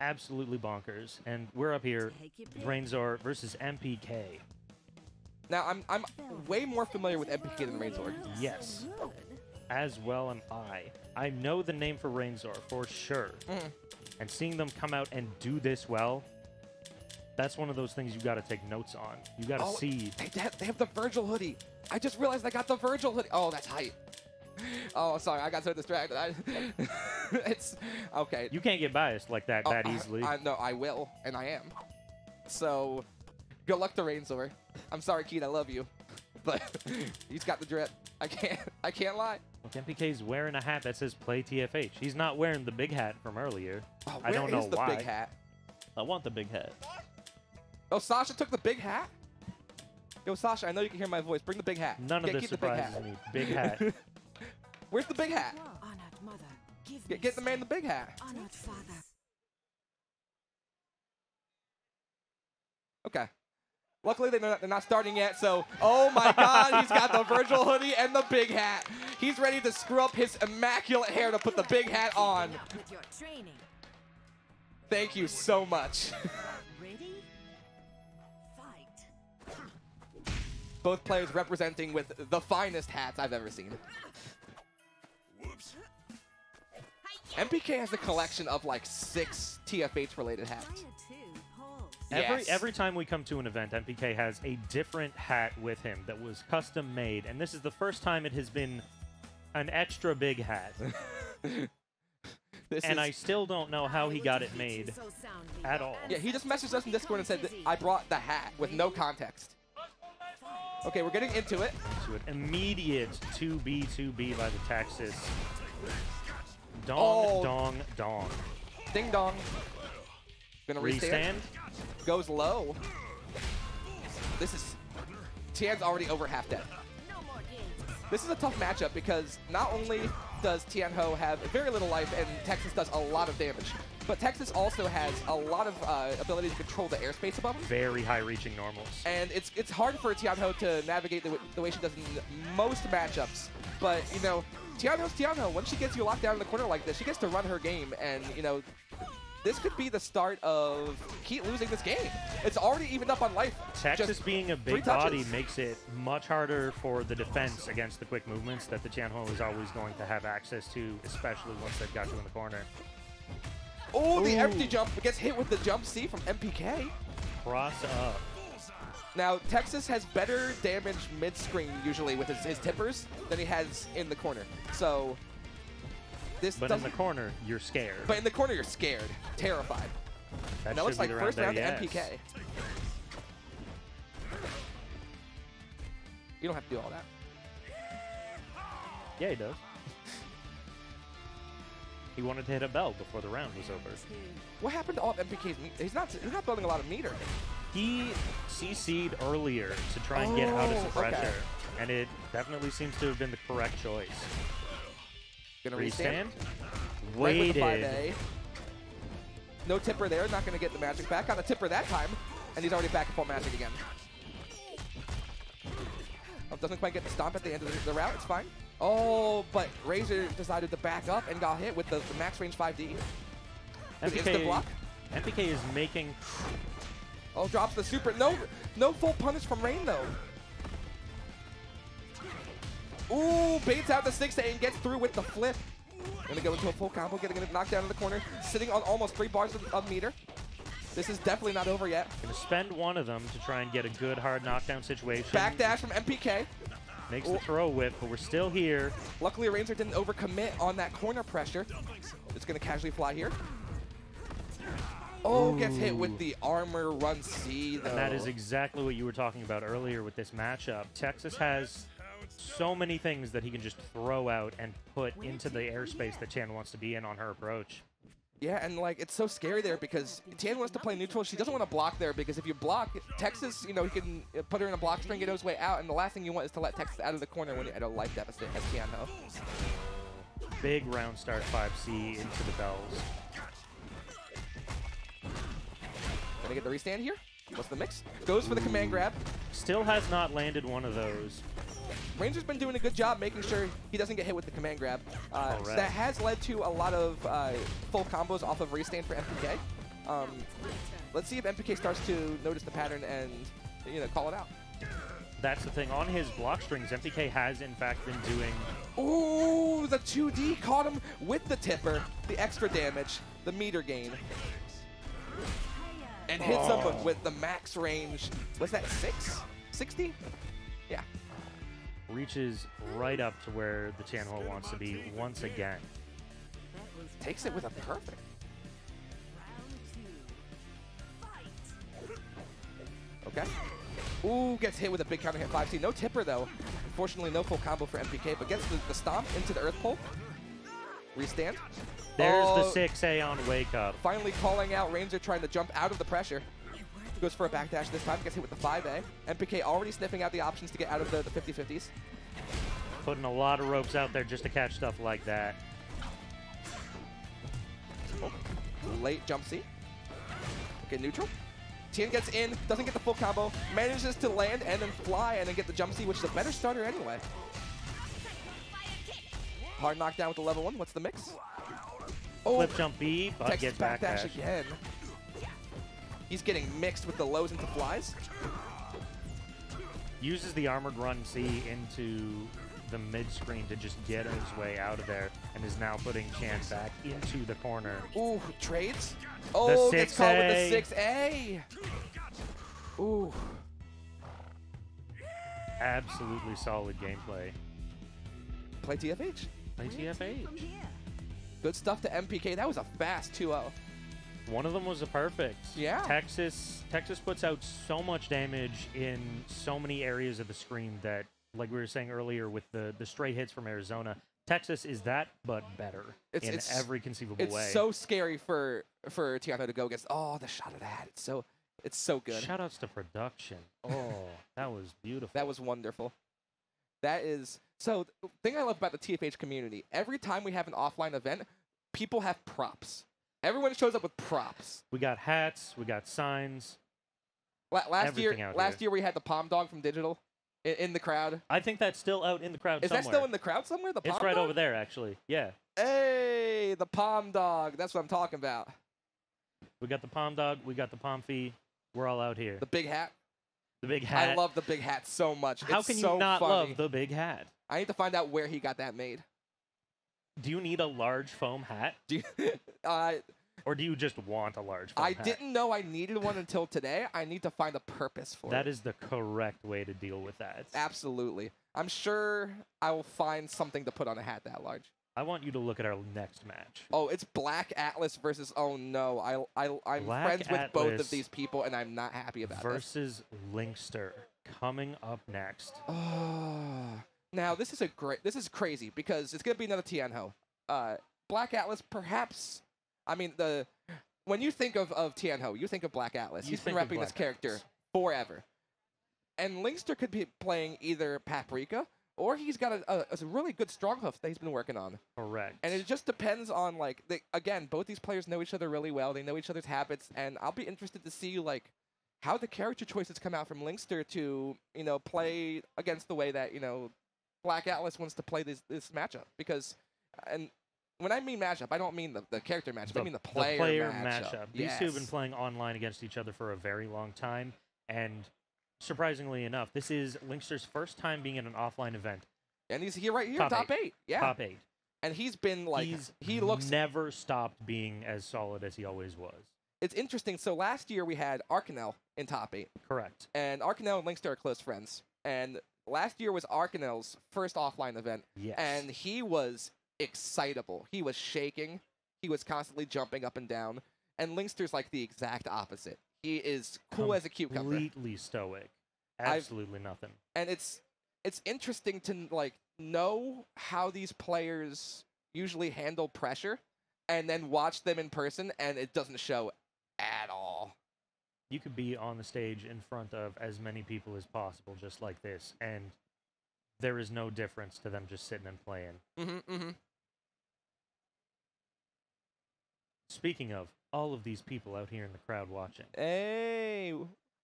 absolutely bonkers. And we're up here, Rainzor versus MPK. Now I'm I'm way more familiar with MPK than Rainzor. Yes. As well am I. I know the name for Rainzor for sure. Mhm. And seeing them come out and do this well, that's one of those things you got to take notes on. You got to Oh, see. They, have, they have the Virgil hoodie. I just realized I got the Virgil hoodie. Oh, that's hype. Oh, sorry, I got so distracted. I, it's okay. You can't get biased like that Oh, that I- easily. I, no, I will, and I am. So, good luck to Rainzor. I'm sorry, Keith, I love you, but he's got the drip. I can't, I can't lie. Look, MPK's wearing a hat that says "Play TFH." He's not wearing the big hat from earlier. Oh, I don't know is the why. big hat? I want the big hat. Oh, Sasha took the big hat. Yo, Sasha, I know you can hear my voice. Bring the big hat. None of Get, this the big surprises me. Big hat. Where's the big hat? Honored mother, give Get, get the man the big hat. Okay. Luckily, they're not, they're not starting yet, so... Oh my god, he's got the Virgil hoodie and the big hat. He's ready to screw up his immaculate hair to put the big hat on. With your training. Thank you so much. Both players representing with the finest hats I've ever seen. MPK has a collection of like six TFH related hats. Every Yes. every time we come to an event, MPK has a different hat with him that was custom made, and this is the first time it has been an extra big hat. This and is- I still don't know how he got it made at all. Yeah, he just messaged us in Discord and said that I brought the hat with no context. Okay, we're getting into it. To it. Immediate 2B 2B by the Texas. Dong, Oh. dong, dong. Ding dong. Gonna restand. Restand. Goes low. This is Tian's already over half dead. This is a tough matchup because not only does Tianhuo have very little life and Texas does a lot of damage, but Texas also has a lot of uh, ability to control the airspace above him. Very high reaching normals. And it's it's hard for Tianhuo to navigate the, w- the way she does in most matchups. But, you know, Tianhuo's Tian Ho. Once she gets you locked down in the corner like this, she gets to run her game. And, you know, this could be the start of Keat losing this game. It's already evened up on life. Texas Just being a big body makes it much harder for the defense against the quick movements that the Tianhuo is always going to have access to, especially once they've got you in the corner. Oh, the Ooh. empty jump gets hit with the jump C from MPK. Cross up. Now, Texas has better damage mid-screen usually with his, his tippers than he has in the corner. So, this But in the corner, you're scared. But in the corner, you're scared, terrified. That and that looks like round first round to yes. MPK. You don't have to do all that. Yeah, he does. he wanted to hit a bell before the round was over. What happened to all of MPK's? He's not, he's not building a lot of meter. He CC'd earlier to try and get out of Oh, suppressor, okay. and it definitely seems to have been the correct choice. Gonna Restand. restand. Right with the Waited. 5A. No tipper there, not gonna get the magic back. On the tipper that time, and he's already back at full magic again. Oh, doesn't quite get the stomp at the end of the, the route, it's fine. Oh, but Razor decided to back up and got hit with the, the max range 5D. With the MPK, block. MPK is making Oh, drops the super. No, no full punish from Rain though. Ooh, baits out the 6 and gets through with the flip. Gonna go into a full combo, getting knocked down in the corner, sitting on almost three bars of, of meter. This is definitely not over yet. Gonna spend one of them to try and get a good hard knockdown situation. Backdash from MPK. Makes Oh. the throw whip, but we're still here. Luckily, Ranger didn't overcommit on that corner pressure. It's gonna casually fly here. Oh, gets hit with the armor run C though. And that is exactly what you were talking about earlier with this matchup. Texas has so many things that he can just throw out and put into the airspace that Chan wants to be in on her approach. Yeah, and like it's so scary there because Tian wants to play neutral. She doesn't want to block there because if you block Texas, you know, he can uh, put her in a block string, get his way out, and the last thing you want is to let Texas out of the corner when you're at a life deficit as Tianhuo. Big round start 5C into the bells. Gonna get the restand here. What's the mix? Goes for the command grab. Still has not landed one of those. Ranger's been doing a good job making sure he doesn't get hit with the command grab. Uh, Correct. that has led to a lot of uh, full combos off of restand for MPK. Um, let's see if MPK starts to notice the pattern and you know call it out. That's the thing. On his block strings, MPK has in fact been doing Ooh, the 2D caught him with the tipper, the extra damage, the meter gain. And hits Oh. with the max range. Was that six? 60? Yeah. Reaches right up to where the Tianhuo wants to be once again. Takes it with a perfect. Okay. Ooh, gets hit with a big counter hit 5C. No tipper, though. Unfortunately, no full combo for MPK, but gets the, the stomp into the earth pole. Restand. There's Oh, the 6A on wake up. Finally calling out Ranger trying to jump out of the pressure. Goes for a backdash this time, gets hit with the 5A. MPK already sniffing out the options to get out of the, the 50-50s. Putting a lot of ropes out there just to catch stuff like that. Oh, late jump C. Okay, neutral. Tien gets in, doesn't get the full combo, manages to land and then fly and then get the jump C, which is a better starter anyway. Hard knockdown with the level one. What's the mix? Oh, Flip jump B, but gets backdash backdash. again. He's getting mixed with the lows into flies. Uses the armored run C into the mid screen to just get his way out of there and is now putting Chance back into the corner. Ooh, trades. Oh, gets caught with 6A. the 6A. Ooh. Absolutely solid gameplay. Play TFH. Play TFH. Good stuff to MPK. That was a fast oh. 2-0. One of them was a perfect. Yeah. Texas Texas puts out so much damage in so many areas of the screen that, like we were saying earlier, with the the straight hits from Arizona, Texas is that but better It's, in it's, every conceivable it's way. It's so scary for for Tianhuo to go against. Oh, the shot of that. It's so it's so good. Shoutouts to production. Oh, that was beautiful. That was wonderful. That is so. The thing I love about the TFH community, every time we have an offline event, people have props. Everyone shows up with props. We got hats, we got signs. La- last year, Everything out last here. year we had the Palm Dog from Digital in, in the crowd. I think that's still out in the crowd Is somewhere. that still in the crowd somewhere? The It's right Dog? over there, actually. Yeah. Hey, the Palm Dog. That's what I'm talking about. We got the palm dog, we got the palm fee. We're all out here. The big hat. The big hat. I love the big hat so much. How It's can so you not funny. love the big hat? I need to find out where he got that made. Do you need a large foam hat? Do you, uh, Or do you just want a large foam I hat? didn't know I needed one until today. I need to find a purpose for That it. is the correct way to deal with that. Absolutely. I'm sure I will find something to put on a hat that large. I want you to look at our next match. Oh, it's Black Atlas versus. Oh no, I I I'm Black friends with both of these people, and I'm not happy about this. Versus Linkster coming up next. Oh, now this is a great. This is crazy because it's gonna be another Tianhuo. Uh, Black Atlas, perhaps. I mean the when you think of of Tianhuo, you think of Black Atlas. You He's been repping this Black character Atlas. forever. And Linkster could be playing either Paprika or he's got a, a, a really good strong hoof that he's been working on. Correct. And it just depends on like they, again, both these players know each other really well. They know each other's habits, and I'll be interested to see like how the character choices come out from Linkster to you know play against the way that you know Black Atlas wants to play this this matchup because and. When I mean matchup, I don't mean the, the character matchup. I mean the player, matchup. These two have been playing online against each other for a very long time, and surprisingly enough, this is Linkster's first time being in an offline event. And he's here right here, Top top, eight. eight. Yeah. Top eight. And he's been like He's he looks never stopped being as solid as he always was. it's interesting. So last year we had Arcanel in top eight. Correct. And Arcanel and Linkster are close friends. And last year was Arcanel's first offline event. Yes. And he was excitable. He was shaking. He was constantly jumping up and down. and Linkster's like the exact opposite. He is cool as a cucumber. Completely stoic. I've- Absolutely nothing. and it's it's interesting to like know how these players usually handle pressure and then watch them in person and it doesn't show You could be on the stage in front of as many people as possible, just like this, and there is no difference to them just sitting and playing. mm-hmm, mm-hmm. Speaking of all of these people out here in the crowd watching, hey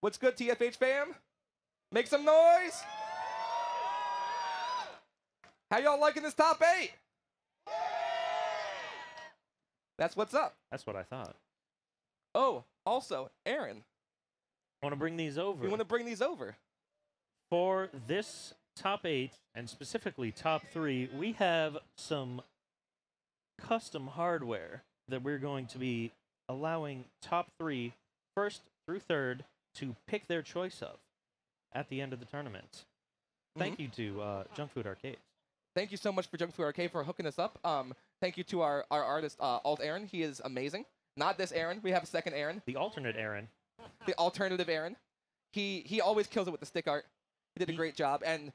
what's good tfh fam make some noise how y'all liking this top eight that's what's up that's what I thought. oh also aaron want to bring these over. you want to bring these over For this top eight, and specifically top three, we have some custom hardware that we're going to be allowing top three, first through third, to pick their choice of at the end of the tournament. Thank you to uh, Junk Food Arcade. thank you so much for Junk Food Arcade for hooking us up. Um, thank you to our, our artist, uh, Alt Aaron. He is amazing. Not this Aaron. We have a second Aaron, The alternate Aaron. The alternative Aaron. He he always kills it with the stick art. He did a great job. And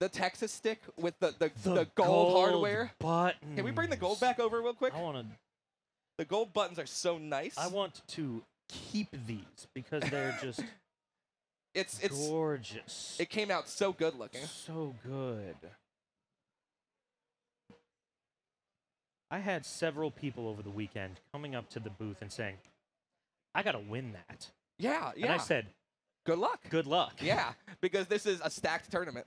the Texas stick with the, the, the, The, gold, hardware. buttons. Can we bring the gold back over real quick? I want to. The gold buttons are so nice. I want to keep these because they're just it's it's gorgeous. it came out so good looking. So good. I had several people over the weekend coming up to the booth and saying, I got to win that. Yeah, yeah. And I said, good luck. good luck. Yeah, because this is a stacked tournament.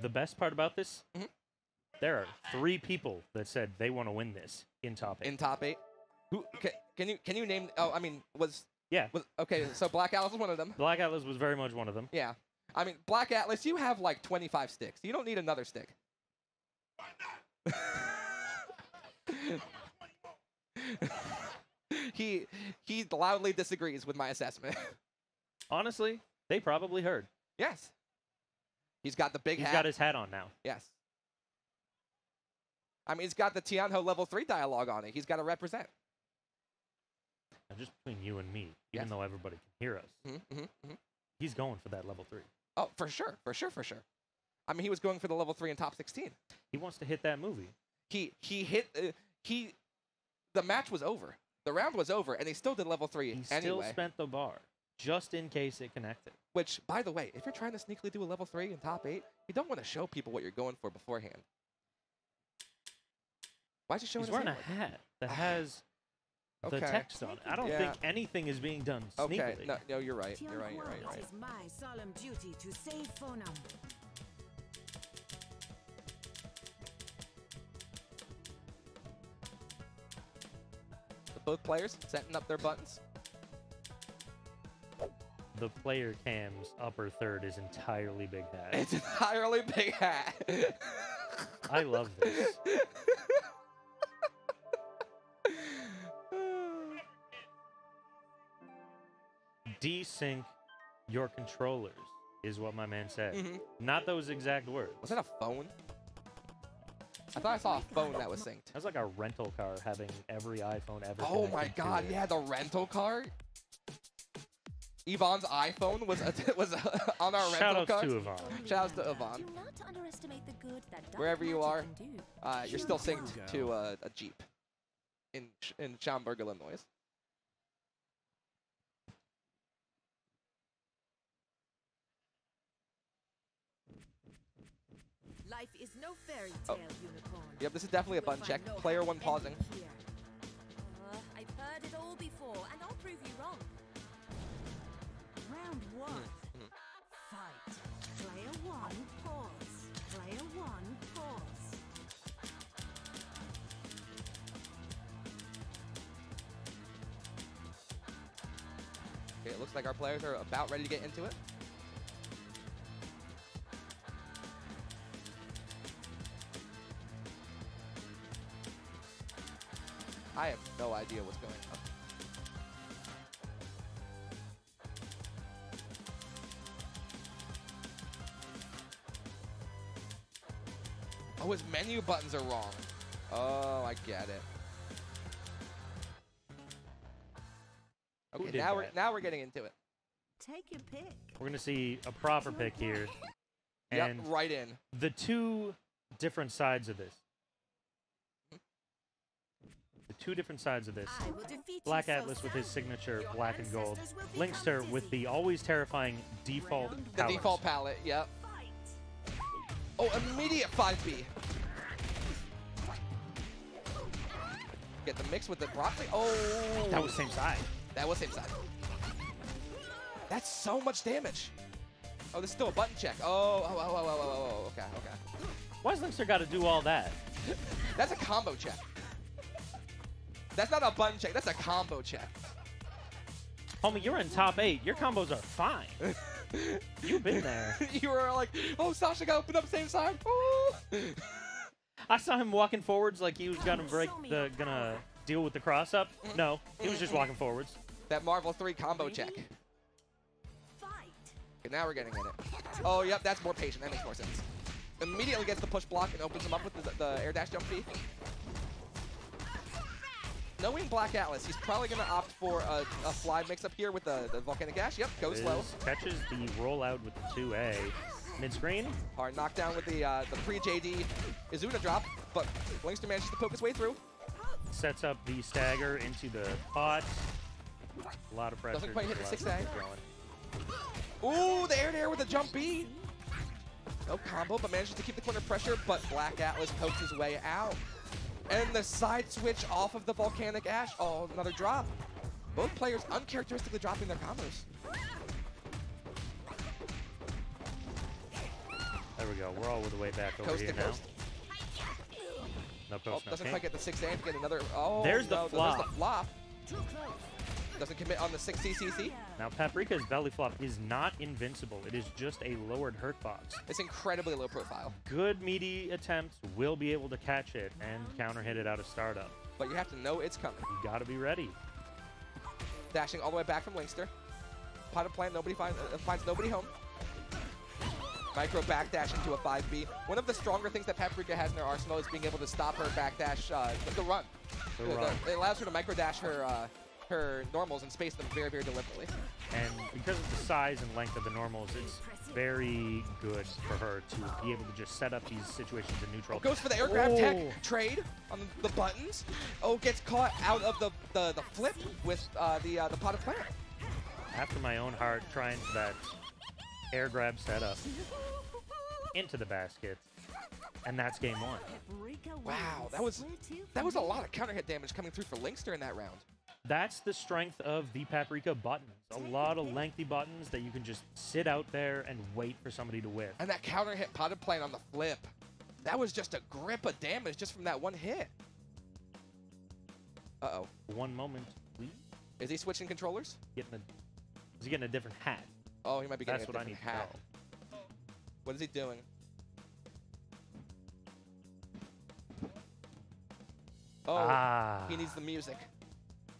The best part about this, Mhm. there are three people that said they want to win this in top eight. in top eight. Who can, can you can you name? Oh, I mean, was yeah. was okay. So Black Atlas was one of them. Black Atlas was very much one of them. Yeah, I mean Black Atlas. You have like 25 sticks. You don't need another stick. he he loudly disagrees with my assessment. Honestly, they probably heard. yes, he's got the big He's hat. got his hat on now. yes. I mean, he's got the Tianhuo level three dialogue on it. He's got to represent. Now, just between you and me, even Yes. though everybody can hear us, Mm-hmm, mm-hmm. he's going for that level three. Oh, for sure, for sure, for sure. I mean, he was going for the level three in top 16. He wants to hit that movie. he he hit uh, he the match was over the round was over and he still did level three He still anyway spent the bar just in case it connected. which by the way if you're trying to sneakily do a level three in top eight you don't want to show people what you're going for beforehand why'd you show He's his wearing a hand? hat that ah. has the Okay. text on it. I don't Yeah. think anything is being done okay sneakily. no, no you're right you're right you're right, you're right. is my solemn duty to save Both players setting up their buttons The player cam's upper third is entirely big hat. it's entirely big hat I love this. Desync your controllers is what my man said. Mhm. Not those exact words. was that a phone I thought I saw a phone that was synced That's like a rental car having every iPhone ever. Oh my god, yeah, the rental car. Yvonne's iPhone was was on our Shout rental outs car. to Yvonne. Shout outs to Yvonne. Do not underestimate the good that Wherever you are. Uh, you're still synced to uh, a Jeep in Sch- in Schaumburg, Illinois. Life is no fairy Oh. tale, unicorn. Yep, this is definitely a button check. Player one pausing. Uh, I've heard it all before, and I'll prove you wrong. Round one. Mhm. Fight. Player one, pause. Player one, pause. Okay, it looks like our players are about ready to get into it. No idea what's going on. Oh, his menu buttons are wrong. Oh, I get it. Okay, did now we're now we're getting into it. Take your pick. We're gonna see a proper pick here, Yep, and right in. the two different sides of this. The two different sides of this. I will defeat you Black so Atlas with his signature Your black and gold. ancestors will become Linkster with the always terrifying default The powers. default palette. Yep. Oh, immediate 5B. Get the mix with the broccoli. Oh, That was same side. that was same side. That's so much damage. Oh, there's still a button check. Oh, oh, oh, oh, oh, oh, oh, okay, okay. Why's Linkster got to do all that? That's a combo check. That's not a button check. That's a combo check. Homie, you're in top eight. Your combos are fine. You've been there. you were like, oh, Sasha got opened up same side. I saw him walking forwards like he was gonna break the gonna deal with the cross up. Mm-hmm. No, he was just walking forwards. That Marvel 3 combo check. Okay, now we're getting in it. Oh, yep, that's more patient. That makes more sense. Immediately gets the push block and opens him up with the, the air dash jump B. Knowing Black Atlas, he's probably going to opt for a, a fly mix-up here with the, the Volcanic Ash. Yep, goes Wiz slow. Catches the rollout with the 2A. Mid screen. Hard knockdown with the uh, the pre-JD Izuna drop, but Linkster manages to poke his way through. Sets up the stagger into the pot. A lot of pressure. Doesn't quite hit the 6A. it to keep going. Ooh, the air to air with the jump B. No combo, but manages to keep the corner pressure, but Black Atlas pokes his way out. And the side switch off of the Volcanic Ash. Oh, another drop. Both players uncharacteristically dropping their combos. There we go. We're all the way back over Coast here now. coast. No Oh, coast, no doesn't can. quite get the 6 A to get another. Oh, There's the no, flop. There's the flop. Doesn't commit on the 60 CC. Now Paprika's belly flop is not invincible. It is just a lowered hurt box. It's incredibly low profile. Good meaty attempts will be able to catch it and counter hit it out of startup. But you have to know it's coming. You gotta be ready. Dashing all the way back from Linkster. Pot of plant, nobody finds, uh, finds nobody home. Micro backdash into a 5B. One of the stronger things that Paprika has in her arsenal is being able to stop her backdash, uh, the, the run. The The- the- run. it allows her to micro dash her, uh, her normals and space them very, very deliberately. And because of the size and length of the normals, it's very good for her to be able to just set up these situations in neutral. Goes for the air grab Oh. tech trade on the buttons. Oh, gets caught out of the, the, the flip with uh, the, uh, the potted plant. After my own heart, trying that air grab setup into the basket, and that's game one. Wow, that was that was a lot of counter hit damage coming through for Linkster in that round. That's the strength of the Paprika buttons. A lot of lengthy buttons that you can just sit out there and wait for somebody to whip. And that counter hit potted plant on the flip. That was just a grip of damage just from that one hit. Uh-oh. One moment, please. Is he switching controllers? Getting a, is he getting a different hat? Oh, he might be getting That's a what I different need hat. What is he doing? Oh, Ah. he needs the music.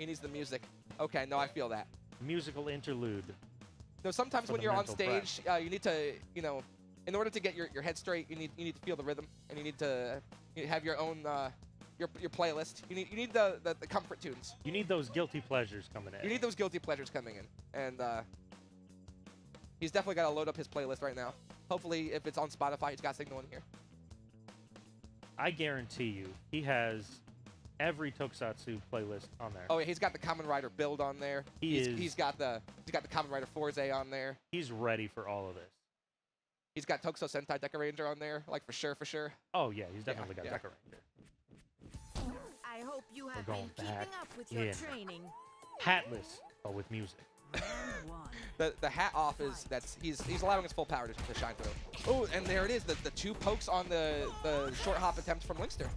He needs the music. Okay, no, I feel that. Musical interlude. No, sometimes when you're on stage, uh, you need to, you know, in order to get your, your head straight, you need you need to feel the rhythm, and you need to you have your own uh, your your playlist. You need you need the, the the comfort tunes. You need those guilty pleasures coming in. You need those guilty pleasures coming in, and uh, he's definitely got to load up his playlist right now. Hopefully, if it's on Spotify, he's got signal in here. I guarantee you, he has every Tokusatsu playlist on there. Oh, he's got the Kamen Rider build on there. He he's, is- He's got the he's got the Kamen Rider Fourze on there. He's ready for all of this. He's got Tokusou Sentai Dekaranger on there, like for sure, for sure. Oh yeah, he's definitely got yeah. Decorator. I hope you have We're been going keeping back up with your in. training. Hatless, but with music. The the hat off is that's he's he's allowing his full power to, to shine through. Oh, and there it is, the, the two pokes on the the short hop attempt from Linkster.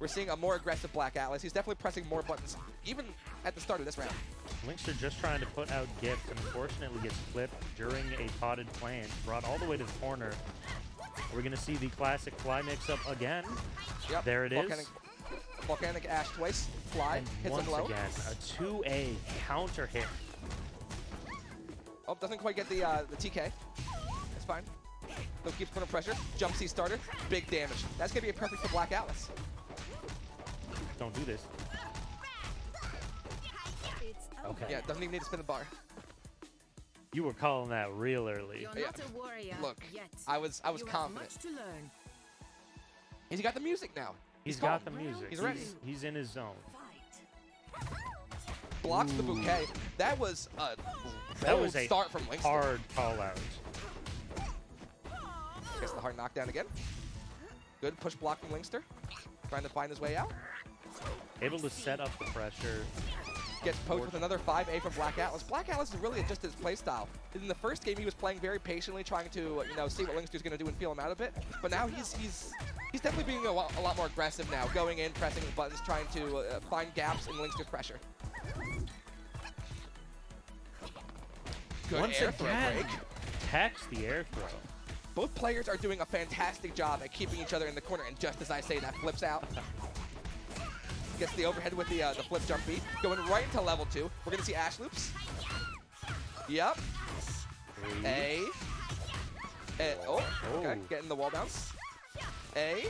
We're seeing a more aggressive Black Atlas. He's definitely pressing more buttons, even at the start of this round. Linkster just trying to put out gifts and unfortunately gets flipped during a potted plant, brought all the way to the corner. We're gonna see the classic fly mix up again. Yep. There it is. volcanic, Volcanic Ash twice. Fly. And hits once him low. again, a 2A counter hit. Oh, doesn't quite get the uh, the TK. That's fine. Still keeps putting pressure. Jump C starter. Big damage. That's going to be a perfect for Black Atlas. Don't do this. Okay. Yeah, doesn't even need to spin the bar. You were calling that real early. You're Yeah. a warrior Look, yet. I was I was you confident. Have much to learn. He's got the music now. He's He's got the music. He's ready. He's in his zone. Blocks the bouquet. That was a That was a start from Linkster. hard call out. Gets the hard knockdown again. Good push block from Linkster. Trying to find his way out. Able to set up the pressure. Gets poked with another 5A from Black Atlas. Black Atlas is really adjusted his playstyle. In the first game, he was playing very patiently, trying to you know see what is going to do and feel him out a bit. But now he's he's he's definitely being a, lo- a lot more aggressive now, going in, pressing the buttons, trying to uh, find gaps in Linkster's pressure. Good Once air throw again, break. Tax the air throw. Both players are doing a fantastic job at keeping each other in the corner, and just as I say that, flips out. Gets the overhead with the uh, the flip jump beat, going right into level two. We're gonna see Ash loops. Yep. A. A. Oh, okay. Oh. Getting the wall bounce. A.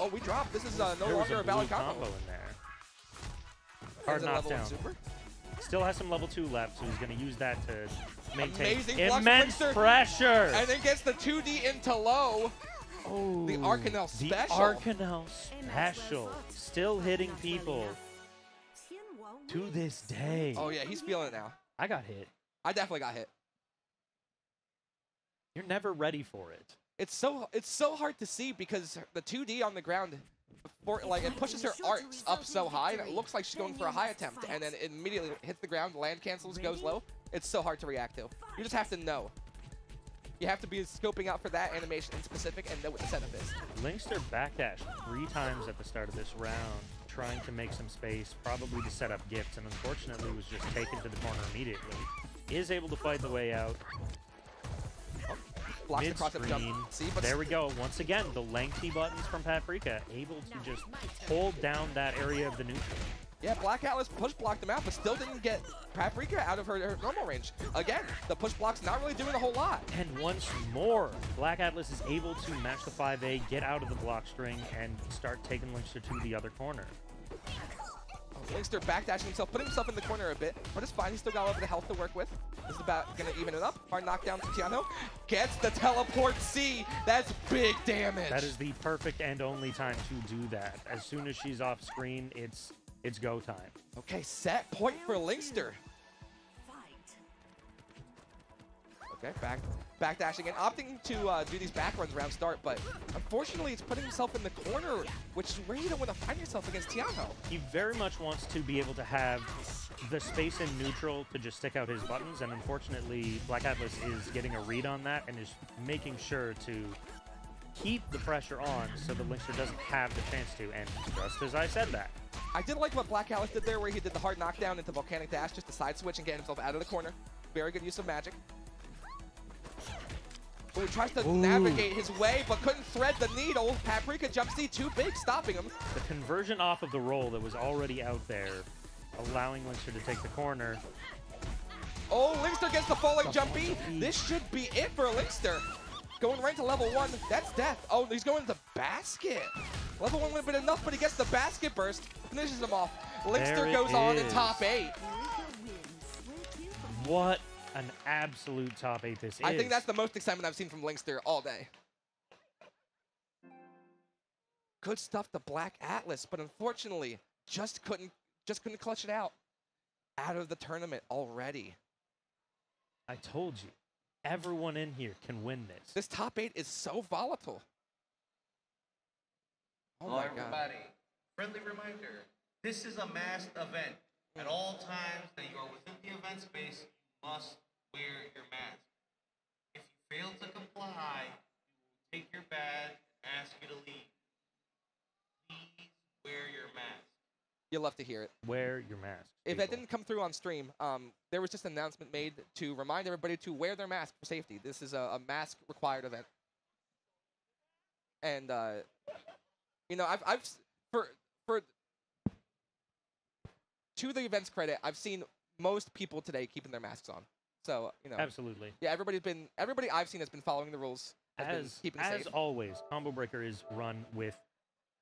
Oh, we dropped. This is uh, no there longer a a valid combo. combo in there. Hard Ends at level one knockdown. super. Still has some level two left, so he's going to use that to maintain Amazing immense pressure. And then gets the 2D into low. Oh, the Arcanel The special. Arcanel special. Still hitting people to this day. Oh yeah, he's feeling it now. I got hit. I definitely got hit. You're never ready for it. It's so it's so hard to see because the 2D on the ground, for, like it pushes her arcs up so high, and it looks like she's going for a high attempt, and then it immediately hits the ground, land cancels, goes low. It's so hard to react to. You just have to know. You have to be scoping out for that animation in specific and know what the setup is. Linkster backdashed three times at the start of this round, trying to make some space, probably to set up gifts, and unfortunately was just taken to the corner immediately. Is able to fight the way out. Blocks the cross up jump. See, but There we go. Once again, the lengthy buttons from Paprika, able to just hold down that area of the neutral. Yeah, Black Atlas push blocked him out, but still didn't get Paprika out of her, her normal range. Again, the push block's not really doing a whole lot. And once more, Black Atlas is able to match the 5A, get out of the block string, and start taking Linkster to the other corner. Oh, Linkster backdashing himself, putting himself in the corner a bit, but it's fine. He's still got a little bit of health to work with. This is about gonna even it up. Hard knockdown to Tianhuo. Gets the teleport C. That's big damage. That is the perfect and only time to do that. As soon as she's off screen, it's it's go time. Okay, set point for Linkster. Okay, back backdashing and opting to uh, do these back runs around start, but unfortunately it's putting himself in the corner, which is where you don't want to find yourself against Tianhuo. He very much wants to be able to have the space in neutral to just stick out his buttons, and unfortunately, Black Atlas is getting a read on that and is making sure to keep the pressure on so the Linkster doesn't have the chance to. And just as I said that, I did like what Black Atlas did there, where he did the hard knockdown into Volcanic Dash, just to side switch and get himself out of the corner. Very good use of magic. Ooh, tries to Ooh. navigate his way, but couldn't thread the needle. Paprika jump C, too big, stopping him. the conversion off of the roll that was already out there, allowing Linkster to take the corner. Oh, Linkster gets the falling jump B. This should be it for Linkster. Going right to level one, that's death. Oh, he's going to the basket. Level one would have been enough, but he gets the basket burst, finishes him off. Linkster goes on in top eight. What an absolute top eight this is. I think that's the most excitement I've seen from Linkster all day. Good stuff to Black Atlas, but unfortunately, just couldn't just couldn't clutch it out. Out of the tournament already. I told you, everyone in here can win this. This top eight is so volatile. Oh Hello, my god. everybody. Friendly reminder, this is a masked event. At all times that you are within the event space, you must wear your mask. If you fail to comply, we will take your badge and ask you to leave. Please wear your mask. You'll love to hear it. Wear your mask. If that didn't come through on stream, um, there was just an announcement made to remind everybody to wear their mask for safety. This is a, a mask required event. And uh, you know, I've I've for for to the event's credit, I've seen most people today keeping their masks on. So you know, Absolutely. yeah, everybody's been everybody I've seen has been following the rules. Has been As, as safe. always, Combo Breaker is run with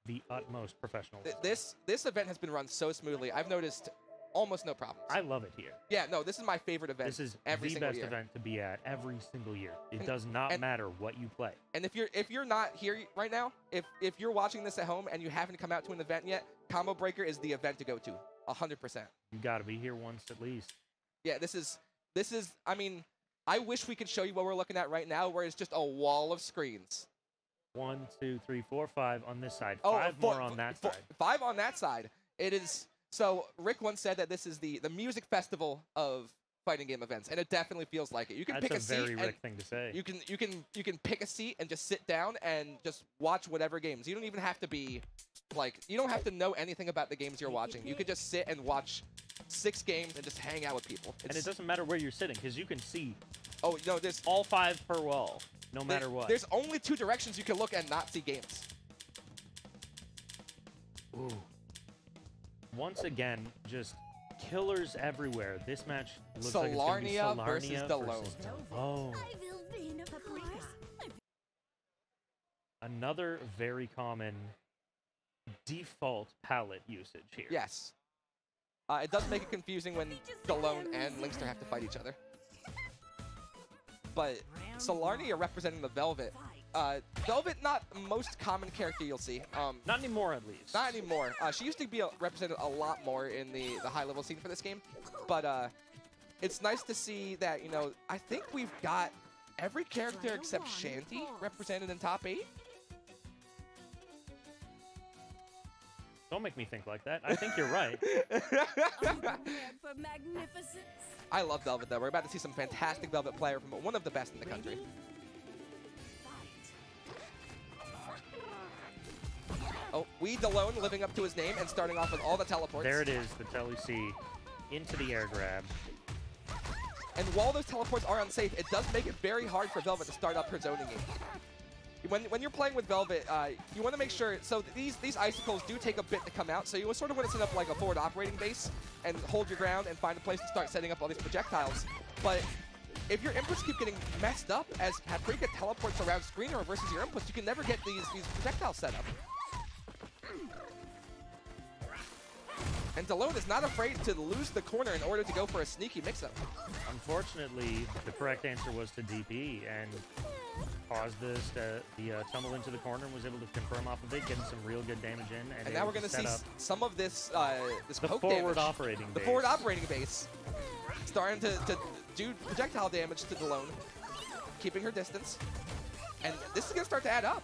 the utmost professionalism. This this event has been run so smoothly. I've noticed almost no problems. I love it here. yeah, no, this is my favorite event. This is every the best year. event to be at every single year. It And- does not and- matter what you play. And if you're if you're not here right now, if if you're watching this at home and you haven't come out to an event yet, Combo Breaker is the event to go to. hundred percent. You got to be here once at least. Yeah, this is this is. I mean, I wish we could show you what we're looking at right now, where it's just a wall of screens. One, two, three, four, five on this side. Oh, Five four- more on that four- side. Five on that side. It is. So Rick once said that this is the the music festival of fighting game events, and it definitely feels like it. You can That's pick a a, seat Rick thing to say. You can you can you can pick a seat and just sit down and just watch whatever games. You don't even have to be like you don't have to know anything about the games you're watching. You could just sit and watch six games and just hang out with people. and it doesn't matter where you're sitting because you can see oh no, there's all five per wall, no there- matter what. There's only two directions you can look and not see games. Ooh. Once again, just killers everywhere. This match looks like it's gonna be Solarnia Solarnia versus Dalone. Oh, I will win, of course. another very common default palette usage here. Yes. Uh, it does make it confusing when Dalone and Linkster have to fight each other. But Solarnia representing the Velvet. Uh, Velvet, not most common character you'll see. Um, Not anymore, at least. Not anymore. Uh, she used to be a, represented a lot more in the, the high level scene for this game. But uh, it's nice to see that, you know, I think we've got every character except Shanty represented in top eight. Don't make me think like that. I think you're right. I love Velvet, though. We're about to see some fantastic Velvet player from one of the best in the country. Oh, we Dalone living up to his name and starting off with all the teleports. There it is, the Telly C into the air grab. And while those teleports are unsafe, it does make it very hard for Velvet to start up her zoning game. When, when you're playing with Velvet, uh, you want to make sure, so these, these icicles do take a bit to come out, so you sort of want to set up like a forward operating base and hold your ground and find a place to start setting up all these projectiles. But if your inputs keep getting messed up as Paprika teleports around screen or reverses your inputs, you can never get these, these projectiles set up. And Dalone is not afraid to lose the corner in order to go for a sneaky mix-up. Unfortunately, the correct answer was to DP and caused this to, the uh, tumble into the corner and was able to confirm off of it, getting some real good damage in. And, And now we're going to see some of this uh, this the poke forward damage. operating The base. forward operating base. Starting to, to do projectile damage to Dalone. Keeping her distance. And this is going to start to add up.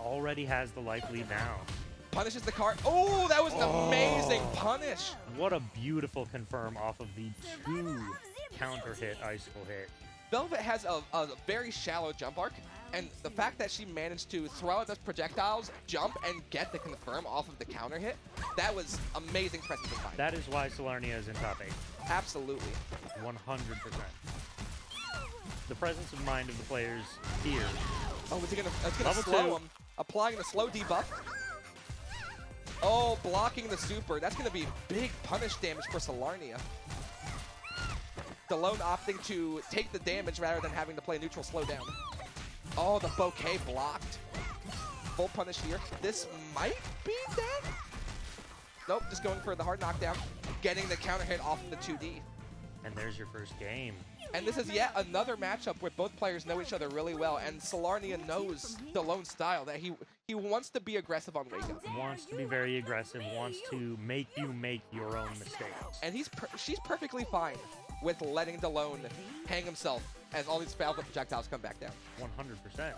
already has the life lead now. Punishes the card. Oh, that was an amazing oh. punish. What a beautiful confirm off of the two counter hit icicle hit. Velvet has a, a very shallow jump arc, and the fact that she managed to throw out those projectiles, jump, and get the confirm off of the counter hit, that was amazing presence of mind. That is why Solarnia is in top eight. Absolutely. 100%. The presence of mind of the players here. Oh, is he gonna? It's gonna Level slow two. him. Applying the slow debuff. Oh, blocking the super. That's gonna be big punish damage for Solarnia. Dalone opting to take the damage rather than having to play neutral slow down. Oh, the bouquet blocked. Full punish here. This might be dead. Nope, just going for the hard knockdown. Getting the counter hit off of the 2D. And there's your first game. And this is yet another matchup where both players know each other really well, and Solarnia knows Dalone's style, that he he wants to be aggressive on wake up. Wants to be very aggressive, wants to make you make your own mistakes. And he's per she's perfectly fine with letting Dalone hang himself as all these Velvet projectiles come back down. 100%.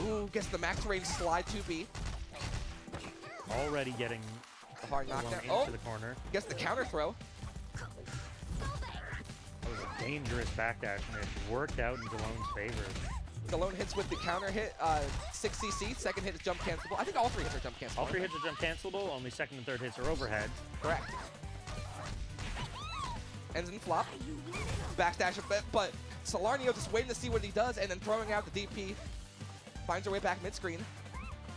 Ooh, gets the max range slide 2B. Already getting The hard knockdown. into Oh, the corner. gets the counter throw. That was a dangerous backdash, and it worked out in Dalone's favor. Dalone hits with the counter hit, uh, 6cc. Second hit is jump cancelable. I think all three hits are jump cancelable. All three hits are jump cancelable, only second and third hits are overhead. Correct. Ends in flop. Backdash, but, but Solarnia just waiting to see what he does and then throwing out the DP. Finds her way back mid-screen.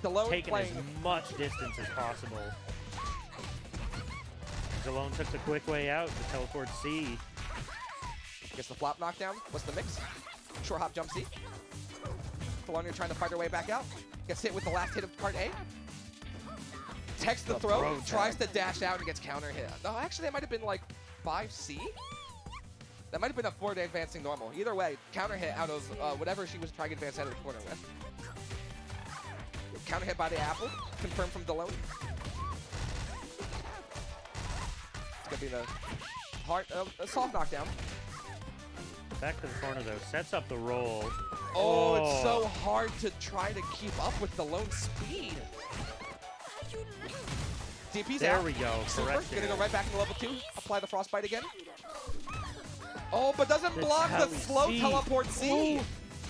Dalone Taking playing... as much distance as possible. Dalone took the quick way out, the teleport C. Gets the flop knockdown. What's the mix? Short hop jump C. Solarnia trying to fight her way back out. Gets hit with the last hit of card A. Detects the, The throw, throw tries to dash out and gets counter hit. No, actually, that might have been like 5C? That might have been a forward advancing normal. Either way, counter hit out of uh, whatever she was trying to advance out of the corner with. Counter hit by the apple, confirmed from Dalone. It's gonna be the heart, uh, a soft knockdown. Back to the corner though, sets up the roll. Oh, it's so oh. hard to try to keep up with Dalone's speed. DP's There out. we go, Super, correct gonna go right back into level two. Apply the frostbite again. Oh, but doesn't The block the slow teleport C. Ooh,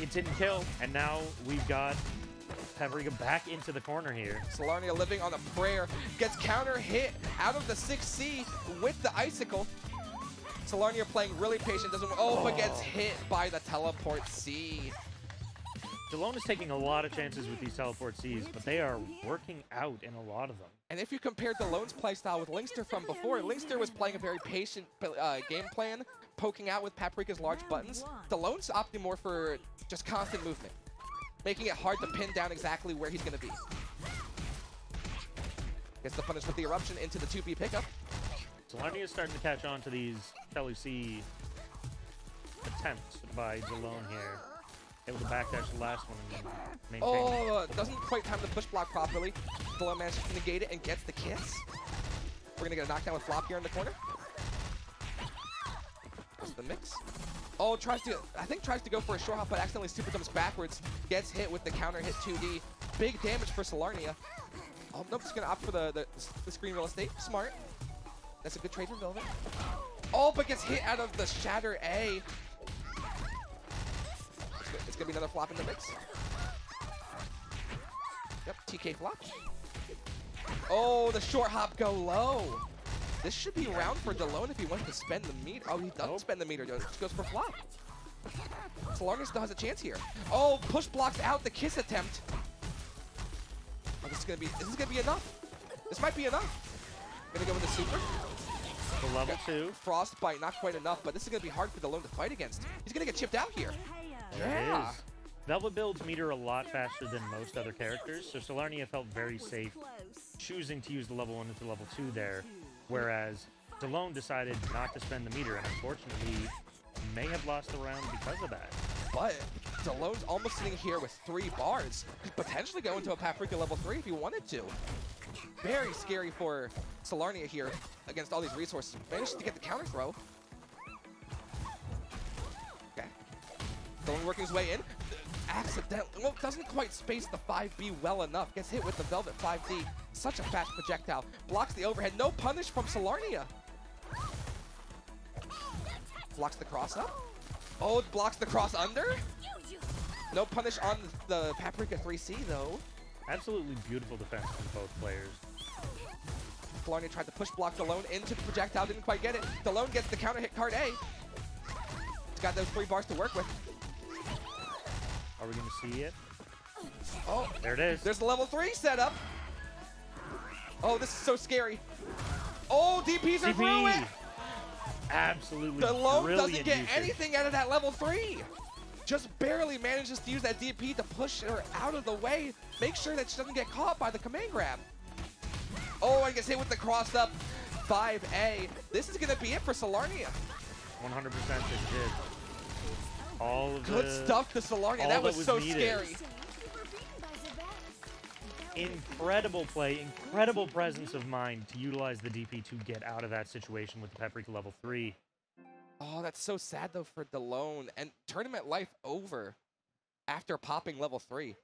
It didn't kill, and now we've got Paprika back into the corner here. Solarnia living on a prayer. Gets counter hit out of the 6C with the icicle. Solarnia playing really patient. Doesn't. Oh, but gets hit by the teleport C. Dalone is taking a lot of chances with these teleport Cs, but they are working out in a lot of them. And if you compare Dalone's playstyle with Linkster from before, Linkster was playing a very patient uh, game plan, poking out with Paprika's large buttons. Dalone's opting more for just constant movement, making it hard to pin down exactly where he's going to be. Gets the punish with the eruption into the 2B pickup. Solarnia is starting to catch on to these Tele C attempts by Dalone here. Able to backdash the last one and maintain. Oh, uh, doesn't quite time the push block properly. Dalone manages to negate it and gets the kiss. We're going to get a knockdown with Flop here in the corner. That's the mix. Oh, tries to, I think tries to go for a short hop, but accidentally super jumps backwards. Gets hit with the counter hit 2D. Big damage for Solarnia. Oh, nope, he's going to opt for the, the, the screen real estate. Smart. That's a good trade for Velvet. Oh, but gets hit out of the Shatter A. It's, going to be another flop in the mix. Yep, TK flop. Oh, the short hop go low. This should be round for Dalone if he wants to spend the meter. Oh, he doesn't spend the meter. He just goes for flop. Solarnia still has a chance here. Oh, push blocks out the kiss attempt. Oh, this is gonna be. This is gonna be enough. This might be enough. Gonna go with the super. The level two. Frostbite, not quite enough, but this is gonna be hard for Dalone to fight against. He's gonna get chipped out here. There Yeah. is. Velvet builds meter a lot faster than most other characters, so Solarnia felt very safe choosing to use the level 1 into level 2 there, whereas Dalone decided not to spend the meter, and unfortunately may have lost the round because of that. But Dalone's almost sitting here with three bars. Could potentially go into a Paprika level three if he wanted to. Very scary for Solarnia here against all these resources. Managed to get the counter throw. Okay. Dalone working his way in. Accidentally, well, doesn't quite space the 5B well enough. Gets hit with the Velvet 5D. Such a fast projectile. Blocks the overhead. No punish from Solarnia. Blocks the cross up. Oh, blocks the cross under? No punish on the Paprika 3C though. Absolutely beautiful defense from both players. Solarnia tried to push block Dalone into the projectile, didn't quite get it. Dalone gets the counter hit card A. He's got those three bars to work with. Are we going to see it? Oh, There it is. there's the level three setup. Oh, this is so scary. Oh, DPs are through it. Absolutely Dalone brilliant doesn't get usage. anything out of that level three. Just barely manages to use that DP to push her out of the way. Make sure that she doesn't get caught by the command grab. Oh, I gets hit with the cross up 5A. This is going to be it for Solarnia. 100% it did. All of Good the, stuff to Solarnia. That was, so needed. scary. Incredible play, incredible presence of mind to utilize the DP to get out of that situation with the Paprika level 3. Oh, that's so sad though for Dalone and tournament life over after popping level three.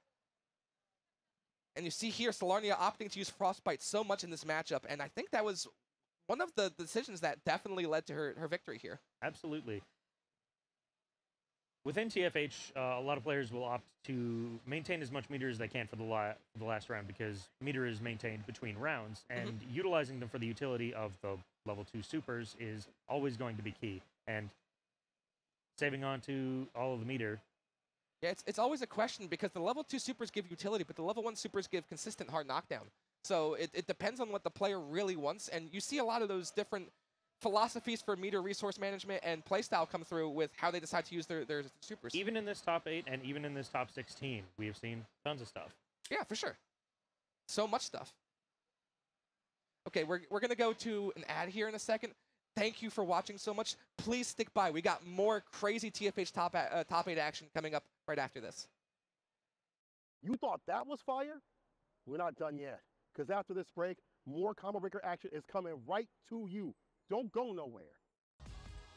And you see here Solarnia opting to use Frostbite so much in this matchup, and I think that was one of the decisions that definitely led to her, her victory here. Absolutely. Within TFH, uh, a lot of players will opt to maintain as much meter as they can for the, la- the last round because meter is maintained between rounds, and utilizing them for the utility of the level 2 supers is always going to be key. And saving on to all of the meter, Yeah, it's, it's always a question because the level two supers give utility, but the level one supers give consistent hard knockdown. So it, it depends on what the player really wants, and you see a lot of those different philosophies for meter resource management and playstyle come through with how they decide to use their, their supers. even in this top 8 and even in this top 16, we have seen tons of stuff. Yeah, for sure. So much stuff. Okay, we're, we're going to go to an ad here in a second. Thank you for watching so much. Please stick by. We got more crazy TFH top, uh, top 8 action coming up right after this. You thought that was fire? We're not done yet. Because after this break, more Combo Breaker action is coming right to you. Don't go nowhere.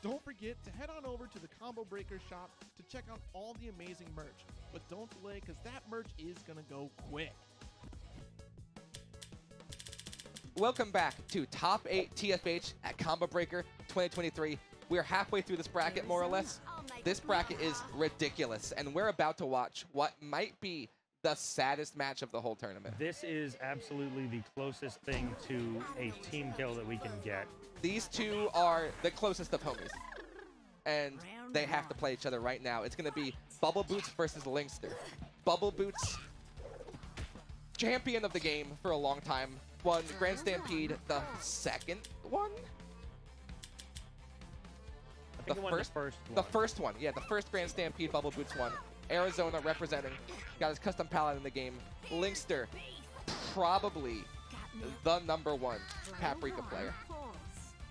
Don't forget to head on over to the Combo Breaker shop to check out all the amazing merch. But don't delay because that merch is going to go quick. Welcome back to Top 8 TFH at Combo Breaker 2023. We're halfway through this bracket, more or less. This bracket is ridiculous, and we're about to watch what might be the saddest match of the whole tournament. This is absolutely the closest thing to a team kill that we can get. These two are the closest of homies, and they have to play each other right now. It's going to be Bubble Boots versus Linkster. Bubble Boots, champion of the game for a long time, won Grand Stampede the second one? The won the first, first the one. first one, yeah, the first Grand Stampede Bubble Boots one. Arizona representing, got his custom palette in the game. Linkster, probably the number one Paprika player.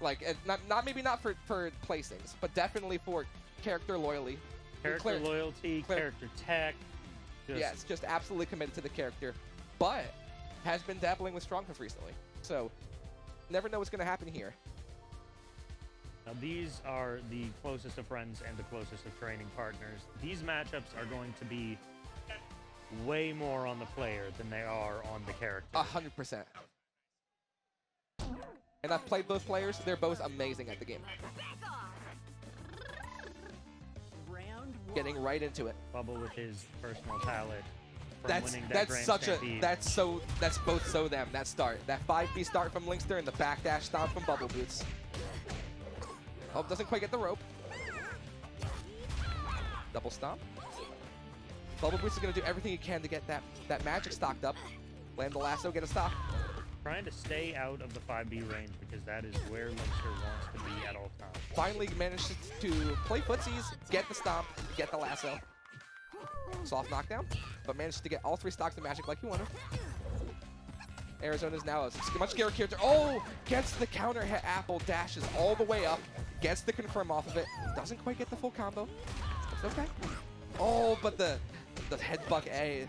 Like, not, not maybe not for, for placings, but definitely for character loyalty. Character Claire- loyalty, Claire- character tech. Just, Yes, just absolutely committed to the character, but has been dabbling with Strongfist recently. So, never know what's going to happen here. Now, these are the closest of friends and the closest of training partners. These matchups are going to be way more on the player than they are on the character. A hundred percent. And I've played both players. They're both amazing at the game. Getting right into it. Bubble with his personal talent from That's winning that that's Grand such Stampede. a that's so that's both so them. That start that 5B start from Linkster and the backdash stomp from Bubble Boots. Oh, doesn't quite get the rope. Double stomp. Bubble Boots is gonna do everything he can to get that that magic stocked up. Land the lasso, get a stop. Trying to stay out of the 5B range because that is where Linkster wants to be at all times. finally managed to play footsies, get the stomp, get the lasso. Soft knockdown, but managed to get all three stocks of magic like he wanted. Arizona's now a much scarier character. Oh, gets the counter hit apple, dashes all the way up, gets the confirm off of it. Doesn't quite get the full combo. It's okay. Oh, but the the headbuck A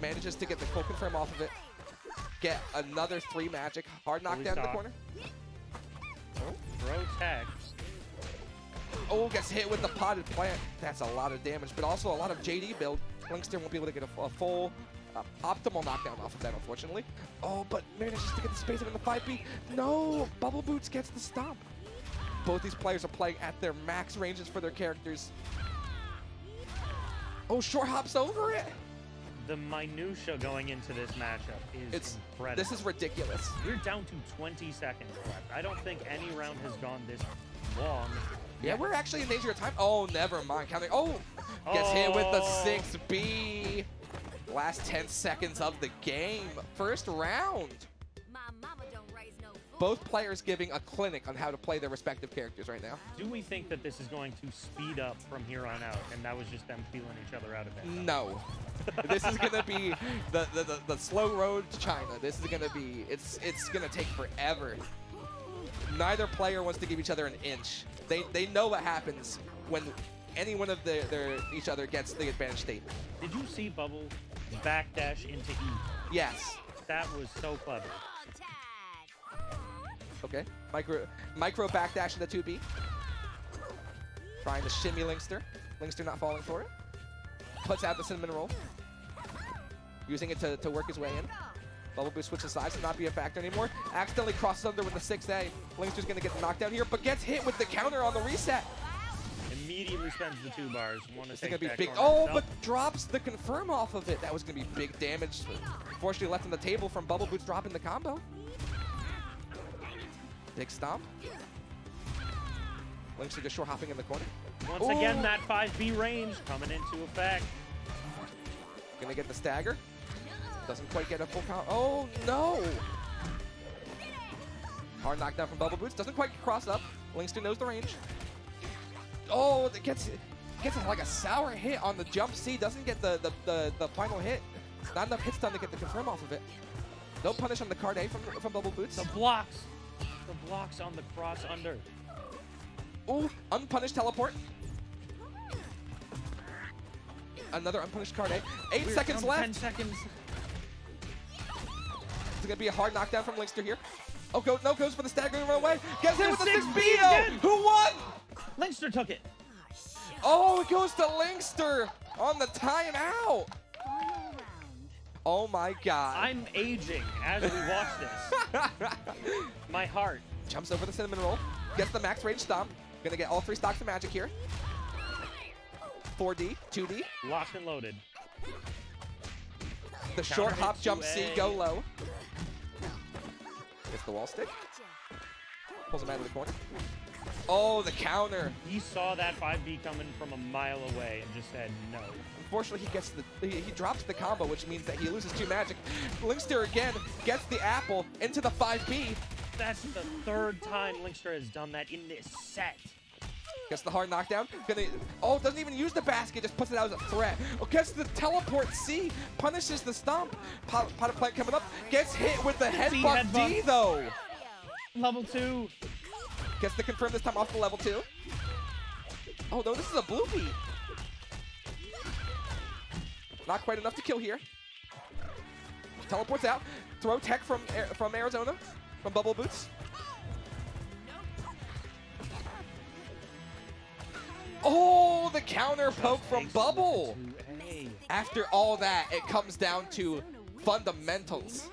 manages to get the full confirm off of it. Get another three magic. Hard knockdown in the corner. Throw tech. Oh, gets hit with the potted plant. That's a lot of damage, but also a lot of JD build. Linkster won't be able to get a, a full uh, optimal knockdown off of that, unfortunately. Oh, but manages to get the spacing in the 5B. No, Bubble Boots gets the stomp. Both these players are playing at their max ranges for their characters. Oh, short hops over it. The minutia going into this matchup is It's incredible. this is ridiculous. We're down to 20 seconds left. I don't think any round has gone this long. Yeah, we're actually in danger of time. Oh, never mind. Counting. Oh, gets hit with the Oh. 6B. Last 10 seconds of the game. First round. Both players giving a clinic on how to play their respective characters right now. Do we think that this is going to speed up from here on out, and that was just them feeling each other out a bit? No. this is gonna be the, the, the, the slow road to China. This is gonna be it's it's gonna take forever. Neither player wants to give each other an inch. They they know what happens when any one of their, their each other gets the advantage state. Did you see Bubble backdash into E? Yes. That was so clever. Okay. Micro micro backdash into 2B. Trying to shimmy Linkster. Linkster not falling for it. Puts out the cinnamon roll. Using it to, to work his way in. Bubble Boots switches sides to not be a factor anymore. Accidentally crosses under with the 6A. Linkster's gonna get knocked knockdown here, but gets hit with the counter on the reset. Immediately spends the two bars. Want to gonna be big. Oh, but drops the confirm off of it. That was gonna be big damage. Unfortunately, left on the table from Bubble Boots dropping the combo. Big stomp. Linkster just short hopping in the corner. Once again, oh. that 5B range coming into effect. Gonna get the stagger. Doesn't quite get a full count. Oh no! Hard knockdown from Bubble Boots. Doesn't quite cross up. Linkster knows the range. Oh, it gets gets like a sour hit on the jump C. Doesn't get the the, the, the final hit. Not enough hit stun to get the confirm off of it. No punish on the card A from, from Bubble Boots. The blocks. The blocks on the cross under. Ooh, unpunished teleport. Another unpunished card A. 8 We're seconds left. 10 seconds. It's gonna be a hard knockdown from Linkster here. Oh, go, no, goes for the staggering run away. Gets hit with the 6B 6B though. again. Who won? Linkster took it. Oh, it goes to Linkster on the timeout. Oh my god. I'm aging as we watch this. My heart. Jumps over the cinnamon roll. Gets the max range stomp. Gonna get all three stocks of magic here. 4D, 2D. Locked and loaded. The Counter short hop jump C, go low. Gets the wall stick. Pulls him out of the corner. Oh, the counter. He saw that 5B coming from a mile away and just said no. Unfortunately, he gets the he, he drops the combo, which means that he loses two magic. Linkster again gets the apple into the 5B. That's the third time Linkster has done that in this set. Gets the hard knockdown. Gonna oh doesn't even use the basket, just puts it out as a threat. Oh, gets the teleport C, punishes the stomp. Pot, pot of plant coming up. Gets hit with the headbutt D though. Level two. Gets the confirm this time off the level two. Oh no, this is a bloopy. Not quite enough to kill here. Teleports out. Throw tech from from Arizona, from Bubble Boots. Oh, the counter poke from Bubble. After all that, it comes down to fundamentals.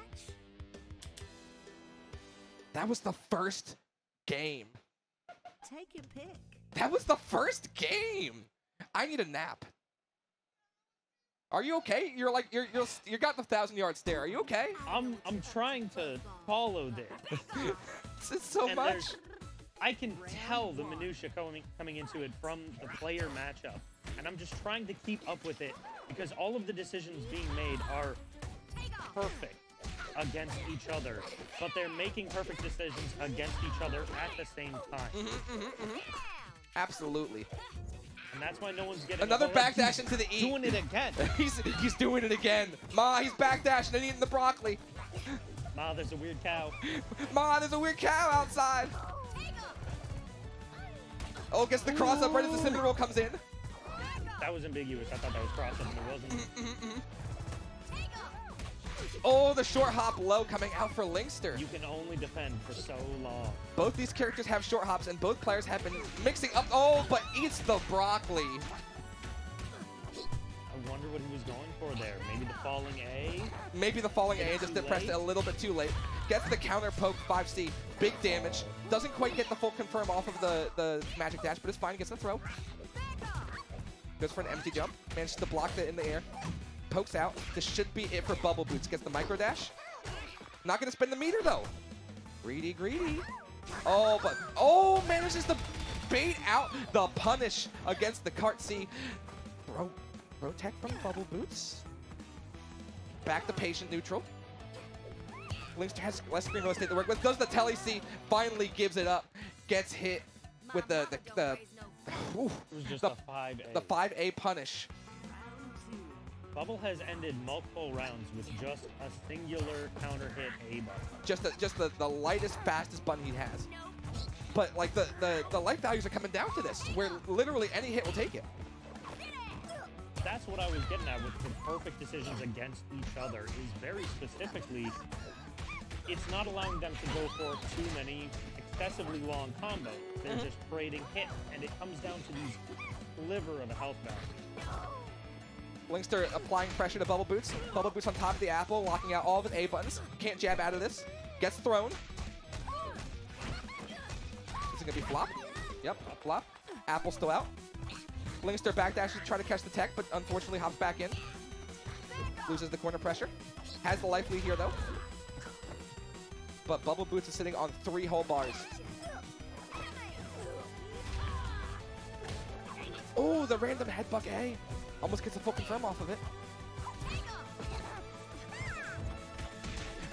That was the first game. Take your pick. That was the first game. I need a nap. Are you okay? You're like you're you're you got the thousand yard stare. Are you okay? I'm I'm trying to follow this. It's, it's so And much. There's- I can tell the minutia coming coming into it from the player matchup, and I'm just trying to keep up with it because all of the decisions being made are perfect against each other, but they're making perfect decisions against each other at the same time, Mm-hmm, Absolutely. and that's why no one's getting Another backdash into the E. Doing it again. he's he's doing it again. Ma, he's backdashing and eating the broccoli. Ma, there's a weird cow. Ma, there's a weird cow outside. Oh, gets the cross up right as the roll comes in. That was ambiguous. I thought that was cross up, and it wasn't. Mm-hmm, Oh, the short hop low coming out for Linkster. You can only defend for so long. Both these characters have short hops, and both players have been mixing up. Oh, but eats the broccoli. I wonder what he was going there. Maybe the falling A. Maybe the falling A just Too pressed it a little bit too late. Gets the counter poke 5C. Big damage. Doesn't quite get the full confirm off of the, the magic dash, but it's fine. Gets the throw. Goes for an empty jump. Manages to block it in the air. Pokes out. This should be it for Bubble Boots. Gets the micro dash. Not going to spend the meter, though. Greedy, greedy. Oh, but... Oh, manages to bait out the punish against the cart C. Bro, bro tech from Bubble Boots. Back to patient neutral. Linkster has less screen real estate to work with. Does the telly C finally gives it up. Gets hit with the the, the oof, It was just the, a 5A. the 5A punish. Bubble has ended multiple rounds with just a singular counter hit A button. Just the, just the, the lightest, fastest button he has. But like the, the, the life values are coming down to this, where literally any hit will take it. That's what I was getting at with the perfect decisions against each other is very specifically it's not allowing them to go for too many excessively long combos. They're Mhm. just trading hits, and it comes down to these sliver of a health value. Linkster applying pressure to Bubble Boots. Bubble Boots on top of the apple, locking out all of his A buttons. Can't jab out of this. Gets thrown. Is it gonna be flop? Yep, flop. Apple still out. Linkster backdashes to try to catch the tech, but unfortunately hops back in. Loses the corner pressure. Has the life lead here though. But Bubble Boots is sitting on three whole bars. Oh, the random headbutt A. Almost gets a full confirm off of it.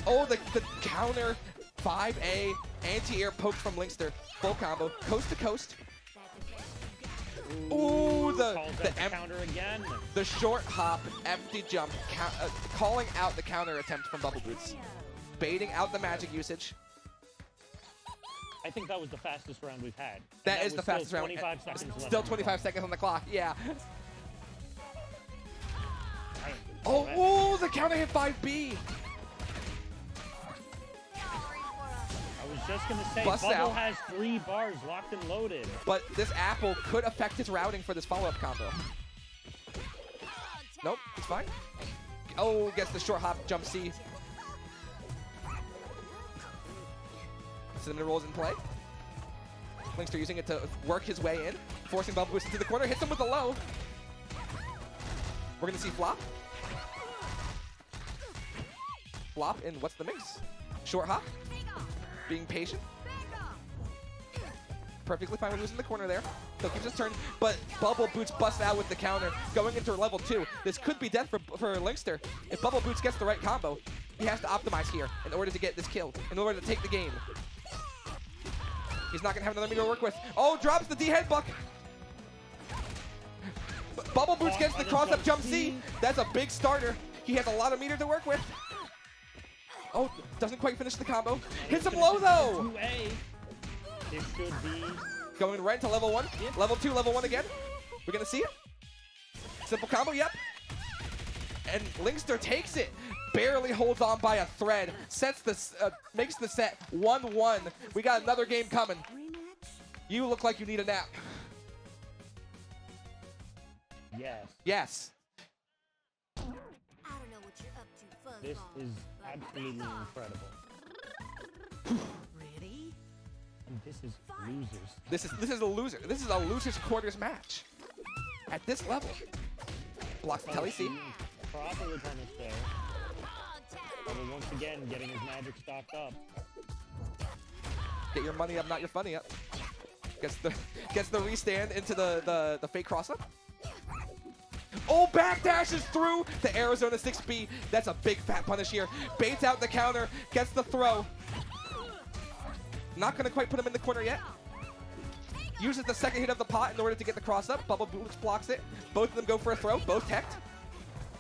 Oh, the, the counter 5A anti-air poke from Linkster. Full combo. Coast to coast. Ooh, the, the, the counter again. the short hop, empty jump, count, uh, calling out the counter attempt from Bubble Boots. baiting out the magic usage. I think that was the fastest round we've had. And That is the fastest round. 25 seconds left. Still on the 25 seconds on the clock. Yeah. Oh, ooh, the counter hit 5B. Was just gonna say, Bust Bubble out. has three bars locked and loaded. But this apple could affect his routing for this follow-up combo. Nope, it's fine. Oh, gets the short hop jump C. Cinnamon rolls in play. Linkster using it to work his way in, forcing Bubble Boots into the corner, hits him with a low. We're gonna see flop. Flop in what's the mix? Short hop. Being patient. Perfectly fine with losing the corner there. Still keeps his turn, but Bubble Boots busts out with the counter, going into level two. This could be death for, for Linkster. If Bubble Boots gets the right combo, he has to optimize here in order to get this kill, in order to take the game. He's not gonna have another meter to work with. Oh, drops the D headbuck. B- Bubble Boots gets the cross up jump C. That's a big starter. He has a lot of meter to work with. Oh, doesn't quite finish the combo. Hits him low though. 2A. This should be. Going right to level one. Level two, level one again. We're gonna see it. Simple combo, yep. And Linkster takes it. Barely holds on by a thread. Sets the uh, makes the set 1-1. We got another game coming. You look like you need a nap. Yes. Yes. I don't know what you're up to, Fuzz This Ball, is but absolutely incredible. Ready? And this is losers. This is this is a loser. This is a losers quarters match. At this level. Blocks the telly C. Properly punished there. Bubble once again getting his magic stocked up. Get your money up, not your funny up. Gets the gets the restand into the the, the fake cross up. Oh, backdashes through the Arizona 6B. That's a big fat punish here. Baits out the counter, gets the throw. Not gonna quite put him in the corner yet. Uses the second hit of the pot in order to get the cross up. Bubble Boots blocks it. Both of them go for a throw, both teched.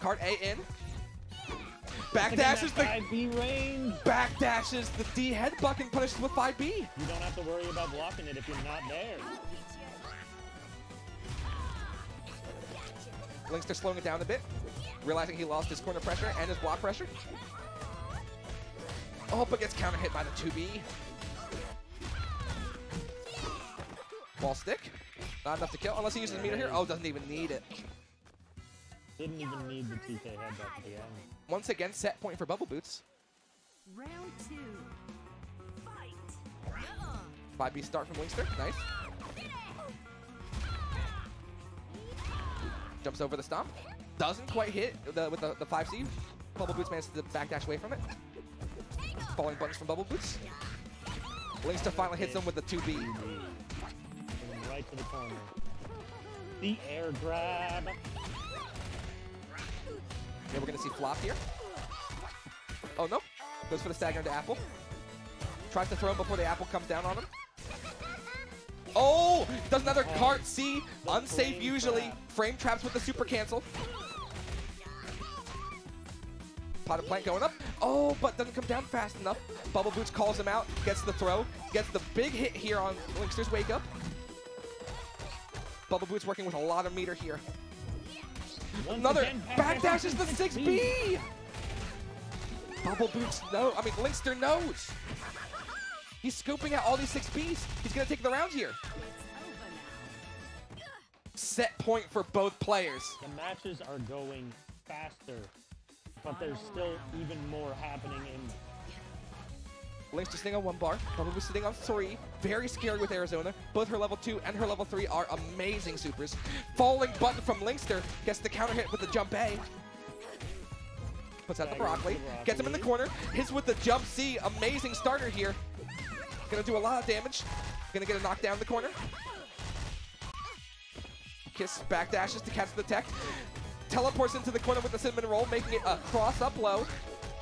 Card A in. Backdashes the 5B range. backdashes the D headbutt and punishes with 5B. You don't have to worry about blocking it if you're not there. Linkster slowing it down a bit, realizing he lost his corner pressure and his block pressure. Oh, but gets counter hit by the 2B. Ball stick. Not enough to kill unless he uses the meter here. Oh, doesn't even need it. Didn't even need the TK headbutt at the end. Once again, set point for Bubble Boots. Round two. Fight. 5B start from Linkster. Nice. Jumps over the stomp. Doesn't quite hit the, with the, the 5C. Bubble Boots manages to backdash away from it. Falling buttons from Bubble Boots. Linkster finally hits him with the 2B. Right to the corner. The air grab. Yeah, we're gonna see flop here. Oh no, goes for the stagger into apple. Tries to throw him before the apple comes down on him. Oh, does another cart C. Unsafe usually. trap. Frame traps with the super cancel. Pot of plant going up. Oh, but doesn't come down fast enough. Bubble Boots calls him out, gets the throw, gets the big hit here on Linkster's wake up. Bubble Boots working with a lot of meter here. Once Another again, backdashes the 6B. 6B. Bubble Boots no, I mean Linkster knows. He's scooping out all these 6Bs. He's gonna take the round here. Set point for both players. The matches are going faster, but there's still even more happening in them. Linkster sitting on one bar. Boots sitting on three. Very scary with Arizona. Both her level two and her level three are amazing supers. Falling button from Linkster gets the counter hit with the jump A. Puts out the broccoli. Gets him in the corner. Hits with the jump C. Amazing starter here. Gonna do a lot of damage. Gonna get a knockdown in the corner. Kiss back dashes to catch the tech. Teleports into the corner with the cinnamon roll, making it a cross up low.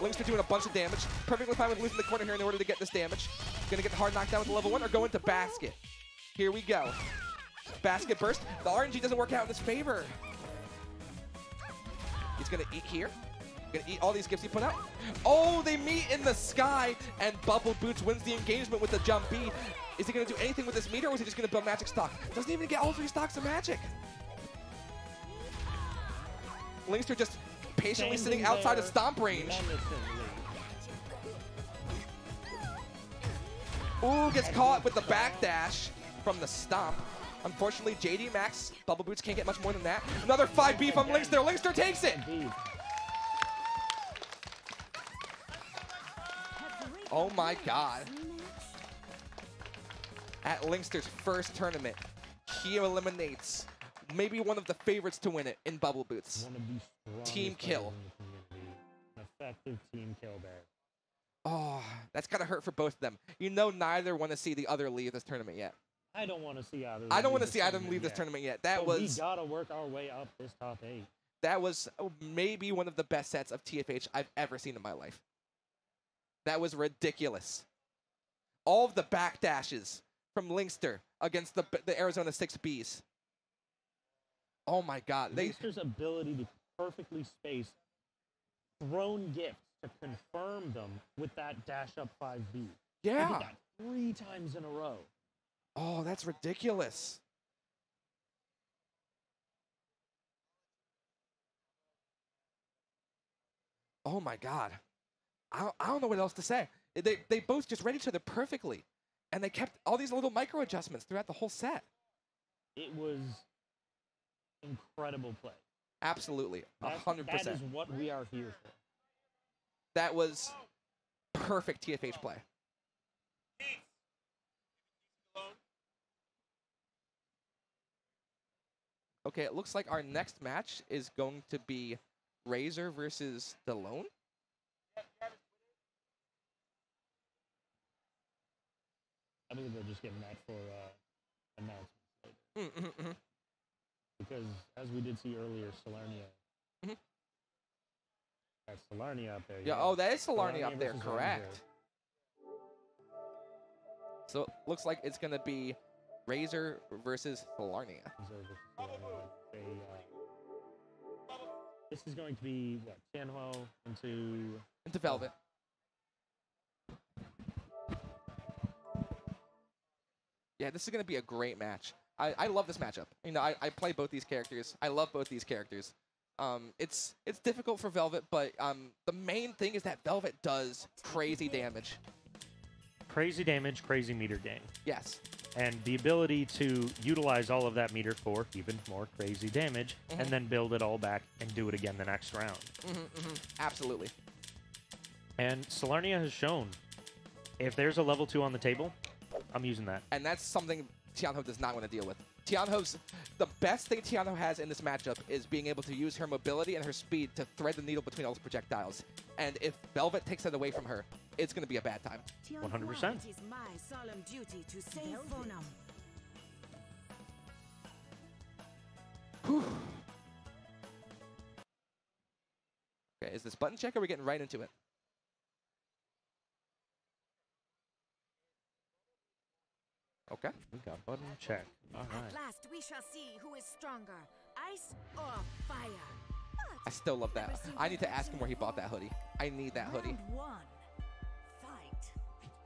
Links Linkster doing a bunch of damage. Perfectly fine with losing the corner here in order to get this damage. Gonna get the hard knockdown with the level one or go into basket. Here we go. Basket burst. The RNG doesn't work out in his favor. He's gonna eat here. Gonna eat all these gifts he put out. Oh, they meet in the sky, and Bubble Boots wins the engagement with the jump B. Is he gonna do anything with this meter, or is he just gonna build magic stock? Doesn't even get all three stocks of magic. Linkster just patiently sitting outside of stomp range. Ooh, gets caught with the backdash from the stomp. Unfortunately, JD Max, Bubble Boots can't get much more than that. Another 5B from Linkster. Linkster takes it. Oh my god. At Linkster's first tournament, he eliminates maybe one of the favorites to win it in Bubble Boots. One of the Team kill. players in the community. An effective team kill there. Oh, that's gotta hurt for both of them. You know neither want to see the other leave this tournament yet. I don't want to see either. I don't want to see Adam leave this yet. tournament yet. That But was We gotta work our way up this top eight. that was maybe one of the best sets of TFH I've ever seen in my life. That was ridiculous. All of the backdashes from Linkster against the the Arizona 6Bs. Oh my god. They Linkster's ability to perfectly space thrown gifts to confirm them with that dash up 5B. Yeah. three times in a row. Oh, that's ridiculous. Oh my god. I don't, I don't know what else to say. They, they both just read each other perfectly. And they kept all these little micro adjustments throughout the whole set. It was incredible play. Absolutely. A That's- hundred That percent. is what we are here for. That was perfect TFH play. Okay, it looks like our next match is going to be Razor versus Dalone. I believe they're just getting that for uh, announcements later. Mm, mhm, mhm. Because as we did see earlier, Solarnia. Mhm. That's Solarnia up there. Yeah, oh, that is Solarnia up there, correct. So it looks like it's going to be Razor versus Solarnia. Razor versus Solarnia. They, uh, this is going to be what into Into Velvet. Yeah, this is going to be a great match. I, I love this matchup. You know, I, I play both these characters. I love both these characters. Um, it's it's difficult for Velvet, but um, the main thing is that Velvet does crazy damage. crazy damage, crazy meter gain. Yes. And the ability to utilize all of that meter for even more crazy damage Mhm. and then build it all back and do it again the next round. hmm hmm Absolutely. And Solarnia has shown if there's a level two on the table, I'm using that. And that's something Tianhuo does not want to deal with. Tianhuo's the best thing Tianhuo has in this matchup is being able to use her mobility and her speed to thread the needle between all those projectiles. And if Velvet takes that away from her, it's going to be a bad time. 100%. It is my solemn duty to save Fœnum. Okay, is this button check or are we getting right into it? Okay. We got button check. All At right. last we shall see who is stronger, ice or fire. I still love that. I need to ask him where he bought that hoodie. I need that hoodie. One. Fight.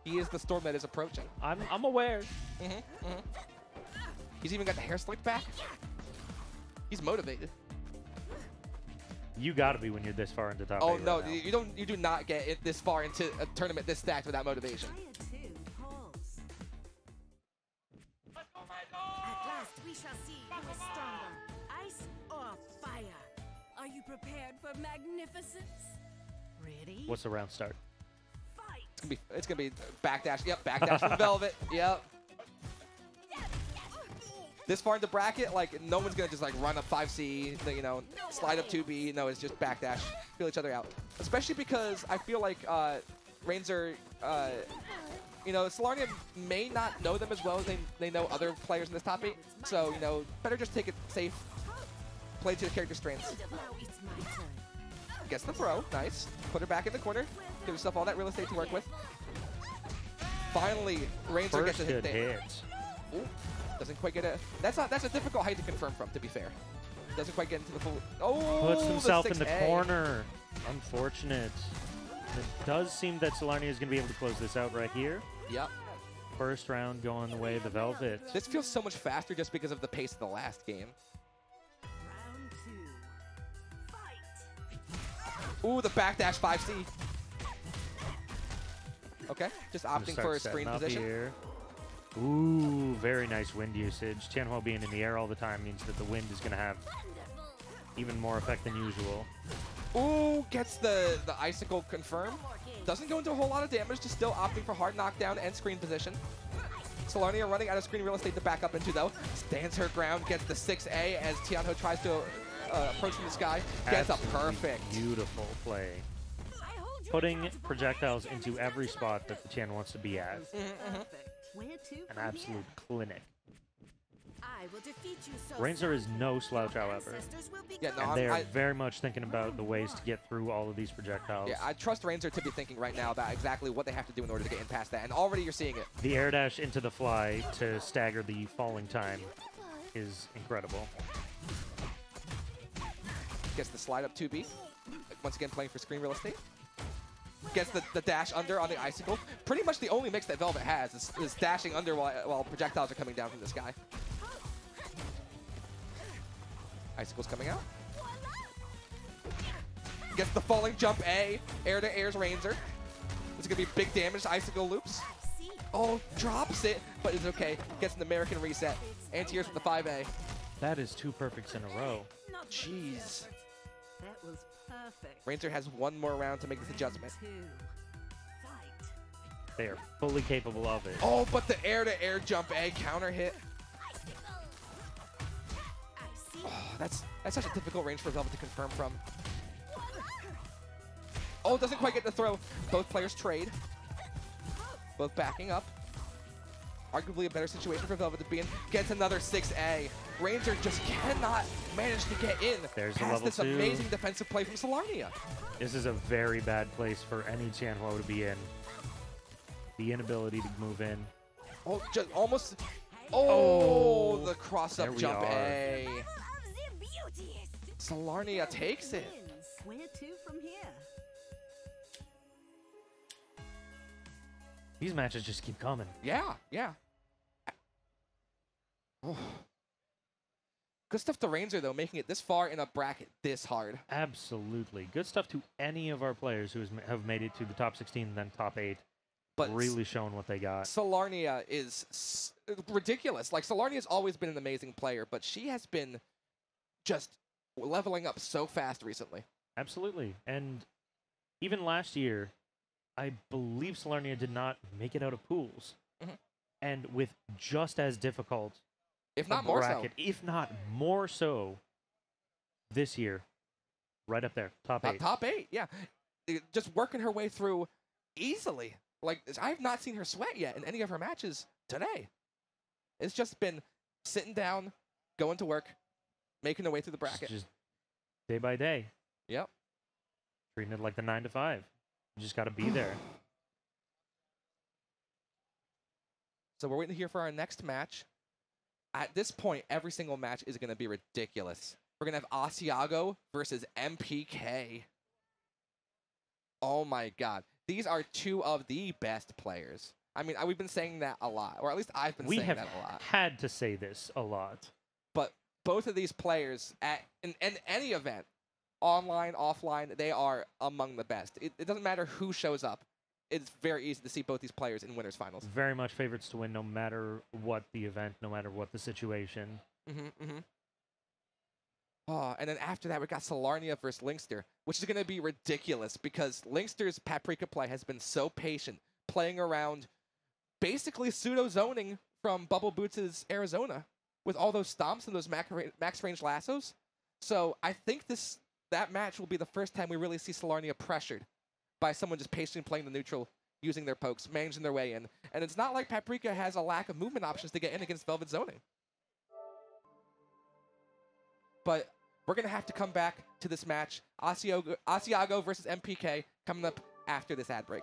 He is the storm that is approaching. I'm, I'm aware. hmm hmm He's even got the hair slicked back. He's motivated. You got to be when you're this far into top Oh eight no, right now. you don't. You do not get it this far into a tournament this stacked without motivation. We shall see who is stronger, ice or fire. Are you prepared for magnificence? Ready? What's the round start? Fight. It's gonna be. It's gonna be backdash. Yep, backdash from Velvet. Yep. This far in the bracket, like no one's gonna just like run up 5C, you know, slide up 2B. No, it's just backdash, feel each other out. Especially because I feel like uh, Ranger, uh, you know, Solarnia may not know them as well as they, they know other players in this top eight. So you know, better just take it safe, play to the character strengths. Now it's my turn. Gets the throw, nice. Put her back in the corner. Give herself all that real estate to work with. Finally, Ranger gets a hit there. Ooh, doesn't quite get a. That's not. That's a difficult height to confirm from. To be fair, doesn't quite get into the full. Oh, Puts the himself in the corner. Unfortunate. It does seem that Solarnia is going to be able to close this out right here. Yep. First round going the way of the Velvet. This feels so much faster just because of the pace of the last game. Round two. Fight. Ooh, the backdash 5C. Okay, just opting for a screen up position. Here. Ooh, very nice wind usage. Tianhuo being in the air all the time means that the wind is going to have even more effect than usual. Ooh, gets the, the icicle confirmed. Doesn't go into a whole lot of damage, just still opting for hard knockdown and screen position. Solarnia running out of screen real estate to back up into though. Stands her ground, gets the 6A as Tianhuo tries to uh, approach from the sky. Gets a perfect. Beautiful play. Putting projectiles into every spot that the Tian wants to be at. Where to An absolute clinic. I will defeat you so Ranger is no slouch, however. Ancestors will be Yeah, no, and they are I- very much thinking about the ways to get through all of these projectiles. Yeah, I trust Ranger to be thinking right now about exactly what they have to do in order to get in past that. And already you're seeing it. The air dash into the fly to stagger the falling time is incredible. Gets the slide up 2B. Once again, playing for screen real estate. Gets the, the dash under on the icicle. Pretty much the only mix that Velvet has is, is dashing under while, while projectiles are coming down from the sky. Icicle's coming out. Gets the falling jump A. Air to air's Ranger. It's going to be big damage. Icicle loops. Oh, drops it, but it's okay. Gets an American reset. Anti-airs with the 5A. That is two perfects in a row. Jeez. That was perfect. Ranger has one more round to make this adjustment. They are fully capable of it. Oh, but the air-to-air jump A counter hit. Oh, that's that's such a difficult range for Velvet to confirm from. Oh, doesn't quite get the throw. Both players trade. Both backing up. Arguably a better situation for Velvet to be in. Gets another 6A. Ranger just cannot manage to get in There's the past level this two. amazing defensive play from Solarnia. This is a very bad place for any Tianhuo to be in. The inability to move in. Oh, just almost. Oh, Oh, the cross-up jump are. A. Solarnia takes it. Where to from here? These matches just keep coming. Yeah, yeah. Oh. Good stuff to Ranger though, making it this far in a bracket this hard. Absolutely. Good stuff to any of our players who have made it to the top 16 and then top 8. But really showing what they got. Solarnia is s- ridiculous. Like Solarnia's always been an amazing player, but she has been just leveling up so fast recently. Absolutely. And even last year, I believe Solarnia did not make it out of pools. Mhm. And with just as difficult, If not more so. if not more so, this year, right up there, top Top, eight. top eight, yeah. Just working her way through easily. Like I have not seen her sweat yet in any of her matches today. It's just been sitting down, going to work, making their way through the bracket. Just day by day, Yep. treating it like the nine to five. You just got to be there. So we're waiting here for our next match. At this point, every single match is going to be ridiculous. We're going to have Asiago versus MPK. Oh my god. These are two of the best players. I mean, we've been saying that a lot, or at least I've been we saying have that a lot. We have had to say this a lot. But both of these players at in, in any event, online, offline, they are among the best. It, it doesn't matter who shows up. It's very easy to see both these players in winners finals. Very much favorites to win no matter what the event, no matter what the situation. Mm-hmm, mm-hmm. Oh, and then after that, we got Solarnia versus Linkster, which is going to be ridiculous because Linkster's Paprika play has been so patient, playing around basically pseudo zoning from Bubble Boots' Arizona with all those stomps and those max, range lassos. So I think this that match will be the first time we really see Solarnia pressured by someone just patiently playing the neutral, using their pokes, managing their way in. And it's not like Paprika has a lack of movement options to get in against Velvet zoning. But we're going to have to come back to this match. Asiago, Asiago versus MPK coming up after this ad break.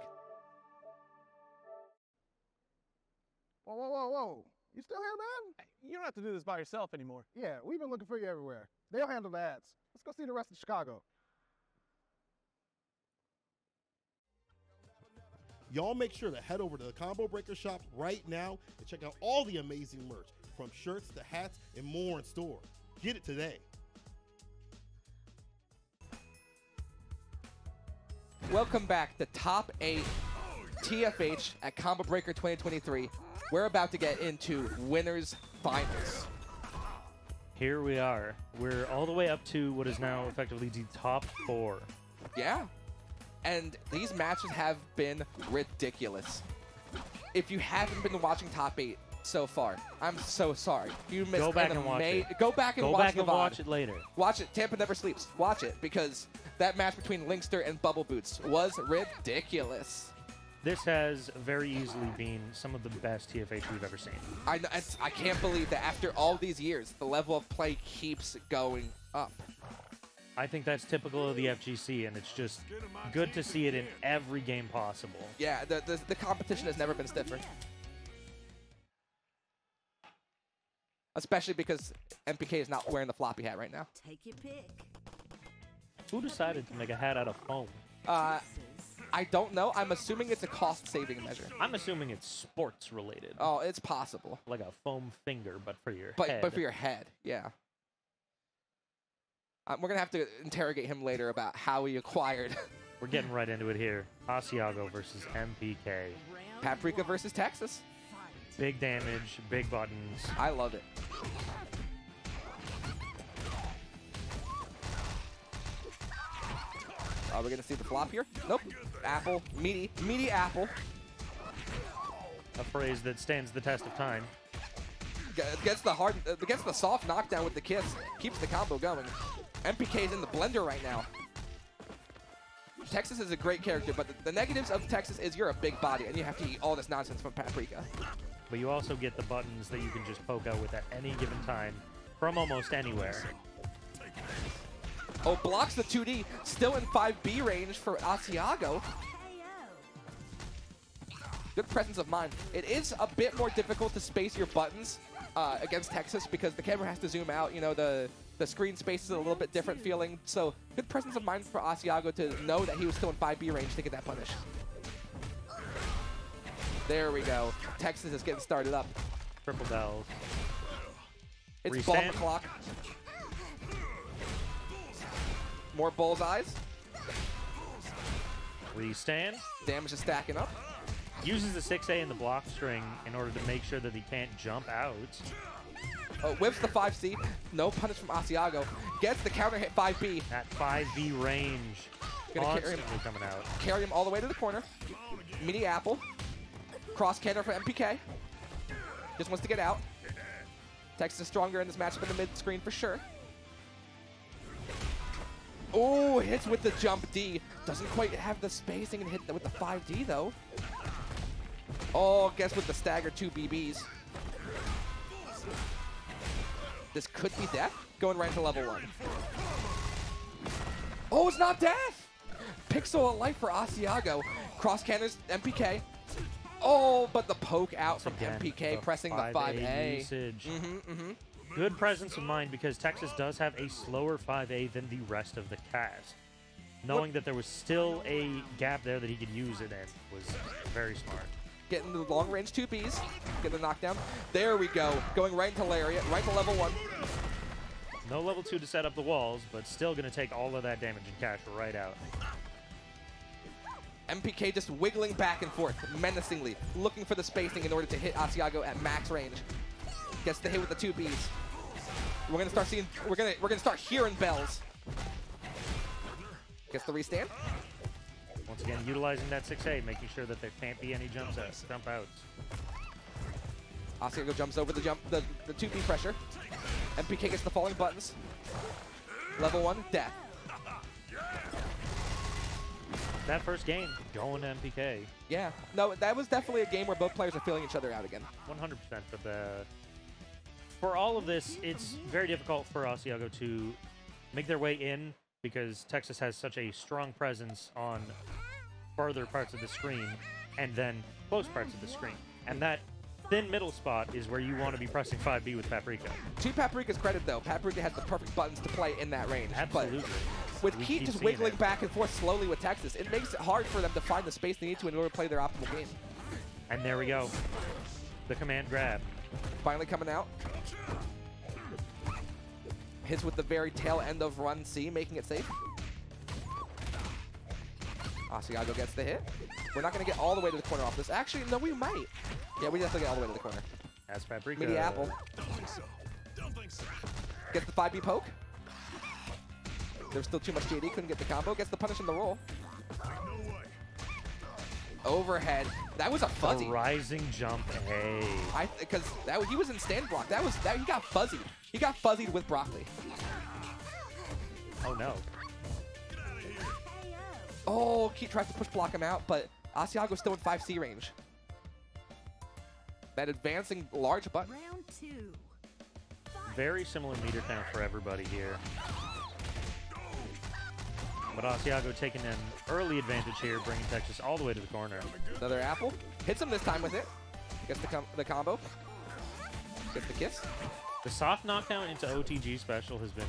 Whoa, whoa, whoa, whoa. You still here, man? You don't have to do this by yourself anymore. Yeah, we've been looking for you everywhere. They'll handle the ads. Let's go see the rest of Chicago. Y'all make sure to head over to the Combo Breaker shop right now and check out all the amazing merch from shirts to hats and more in store. Get it today. Welcome back to Top 8 TFH at Combo Breaker 2023. We're about to get into winners finals. Here we are. We're all the way up to what is now effectively the top four. Yeah. And these matches have been ridiculous. If you haven't been watching Top 8 so far, I'm so sorry. You missed Go back an and watch it. Go back and Go watch back the and watch it later. Watch it. Tampa never sleeps. Watch it because that match between Linkster and Bubble Boots was ridiculous. This has very easily been some of the best TFH we've ever seen. I, kn- it's- I can't believe that after all these years, the level of play keeps going up. I think that's typical of the FGC, and it's just good to see it in every game possible. Yeah, the, the, the competition has never been stiffer. Especially because MPK is not wearing the floppy hat right now. Take your pick. Who decided to make a hat out of foam? Uh, I don't know. I'm assuming it's a cost-saving measure. I'm assuming it's sports related. Oh, it's possible. Like a foam finger, but for your But head. but for your head, yeah. Um, we're gonna have to interrogate him later about how he acquired We're getting right into it here. Asiago versus MPK. Paprika versus Texas. Big damage, big buttons. I love it. Are we gonna see the flop here? Nope. Apple, meaty, meaty apple. A phrase that stands the test of time. Gets the hard, uh, gets the soft knockdown with the kiss. Keeps the combo going. MPK is in the blender right now. Texas is a great character, but the, the negatives of Texas is you're a big body and you have to eat all this nonsense from Paprika. But you also get the buttons that you can just poke out with at any given time from almost anywhere. Oh, blocks the 2D, still in 5B range for Asiago. Good presence of mind. It is a bit more difficult to space your buttons uh, against Texas because the camera has to zoom out. You know, the, the screen space is a little bit different feeling. So good presence of mind for Asiago to know that he was still in 5B range to get that punish. There we go. Texas is getting started up. Triple bells. It's bomb Restand. clock. More bullseyes. Restand. Damage is stacking up. Uses the 6A in the block string in order to make sure that he can't jump out. Uh, whips the 5C. No punish from Asiago. Gets the counter hit 5B. At 5B range. Gonna carry him, coming out. carry him all the way to the corner. Mini apple. Cross cannon for MPK. Just wants to get out. Texas is stronger in this matchup in the mid screen for sure. Oh, hits with the jump D. Doesn't quite have the spacing and hit with the 5D though. Oh, guess with the stagger two BBs. This could be death. Going right to level one. Oh, it's not death! Pixel of life for Asiago. Cross cannons, MPK. Oh, but the poke out from Again, MPK, pressing the 5A. usage. Mm-hmm, mm-hmm. Good presence of mind because Texas does have a slower 5A than the rest of the cast. Knowing that there was still a gap there that he could use it in was very smart. Getting the long range 2Bs. Get the knockdown. There we go. Going right into Lariat, right to level one. No level 2 to set up the walls, but still going to take all of that damage and cash right out. MPK just wiggling back and forth menacingly, looking for the spacing in order to hit Asiago at max range. Gets the hit with the two Bs. We're gonna start seeing. We're gonna we're gonna start hearing bells. Gets the restand. Once again, utilizing that 6A, making sure that there can't be any jumps out, jump outs. Asiago jumps over the jump the the two B pressure. MPK gets the falling buttons. Level one death. That first game, going to MPK. Yeah. No, that was definitely a game where both players are feeling each other out again. 100% for the for all of this it's very difficult for Asiago to make their way in because Texas has such a strong presence on further parts of the screen and then close parts of the screen and that thin middle spot is where you want to be pressing 5B with Paprika To Paprika's credit, though, Paprika has the perfect buttons to play in that range. Absolutely. But with We Keith just wiggling it. back and forth slowly with Texas, it makes it hard for them to find the space they need to in order to play their optimal game. And there we go. The command grab. Finally coming out. Hits with the very tail end of run C, making it safe. Asiago gets the hit. We're not going to get all the way to the corner off this. Actually, no, we might. Yeah, we definitely get all the way to the corner. As Paprika. Mini apple. Gets the 5B poke. There's still too much JD, couldn't get the combo. Gets the punish in the roll. Overhead. That was a fuzzy. The rising jump A. I because that he was in stand block. That was that he got fuzzy. He got fuzzied with broccoli. Oh no. Oh, Keith tries to push block him out, but Asiago's still in 5C range. That advancing large button. Round two. Very similar meter count for everybody here. But Asiago taking an early advantage here, bringing Texas all the way to the corner. Another apple. Hits him this time with it. Gets the, com the combo. Gets the kiss. The soft knockout into OTG special has been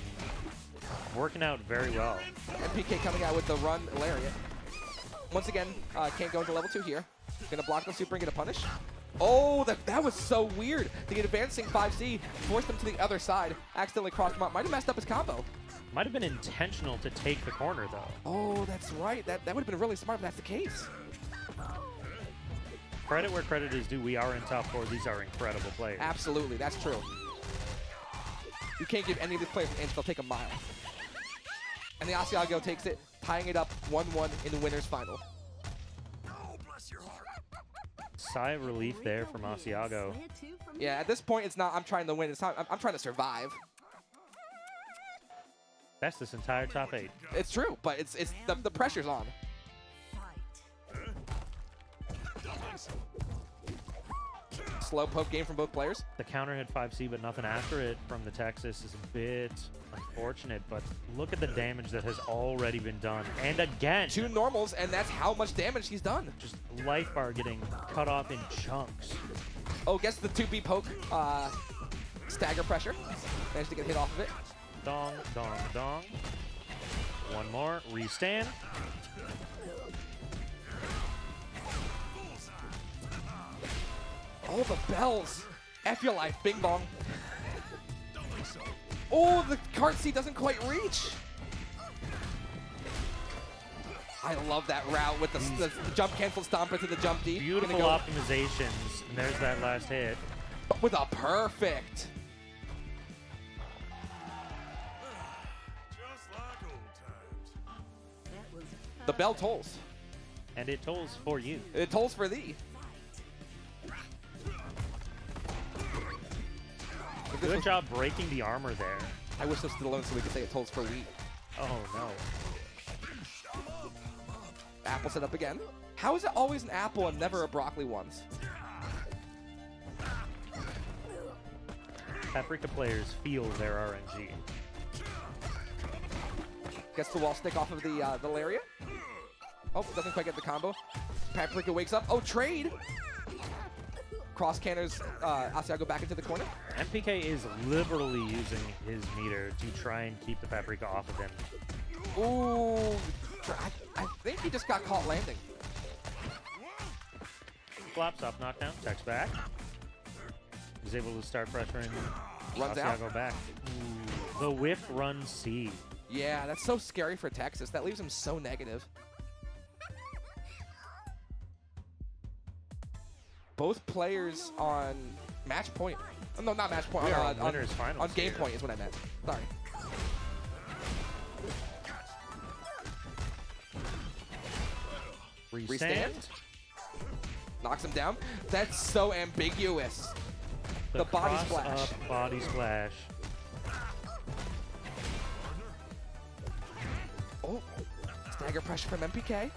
working out very well. MPK coming out with the run lariat. Once again, uh, can't go into level two here. Gonna block the super and get a punish. Oh, that, that was so weird. The advancing 5C forced him to the other side. Accidentally crossed him up. Might have messed up his combo. Might have been intentional to take the corner though. Oh, that's right. That, that would have been really smart if that's the case. Credit where credit is due. We are in top four. These are incredible players. Absolutely, that's true. You can't give any of these players an inch, they'll take a mile. And the Asiago takes it, tying it up 1-1 in the winner's final. Sigh of relief there from Asiago. Yeah, at this point, it's not I'm trying to win, it's not I'm, I'm trying to survive. That's this entire top eight. It's true, but it's it's the, the pressure's on. Slow poke game from both players. The counter hit 5C, but nothing after it from the Texas is a bit unfortunate. But look at the damage that has already been done. And again, Two normals, and that's how much damage he's done. just life bar getting cut off in chunks. Oh, guess the 2B poke, uh, stagger pressure. Managed to get hit off of it. Dong, dong, dong. One more. Restand. Oh, the bells. F your life, bing bong. Oh, the cart seat doesn't quite reach. I love that route with the, mm. the, the jump cancel stomp to the jump deep. Beautiful go optimizations. And there's that last hit. with a perfect. The bell tolls. And it tolls for you. It tolls for thee. Good was- job breaking the armor there. I wish this was alone so we could say it tolls for we. Oh no. Apple set up again. How is it always an apple and never a broccoli once? Paprika players feel their RNG. Gets the wall stick off of the uh, the lariat. Oh, doesn't quite get the combo. Paprika wakes up. Oh, trade! Cross canners uh, Asiago back into the corner. MPK is liberally using his meter to try and keep the Paprika off of him. Ooh, I, I think he just got caught landing. Flops up, knockdown, text back. He's able to start pressuring Runs out. Back. Ooh, the whiff run C. Yeah, that's so scary for Texas. That leaves him so negative. Both players on match point. oh, No, not match point. We on, uh, on on, finals on game here. point is what I meant. Sorry. Restand. Knocks him down. That's so ambiguous. The, The body splash. Up body splash. Stagger pressure from MPK.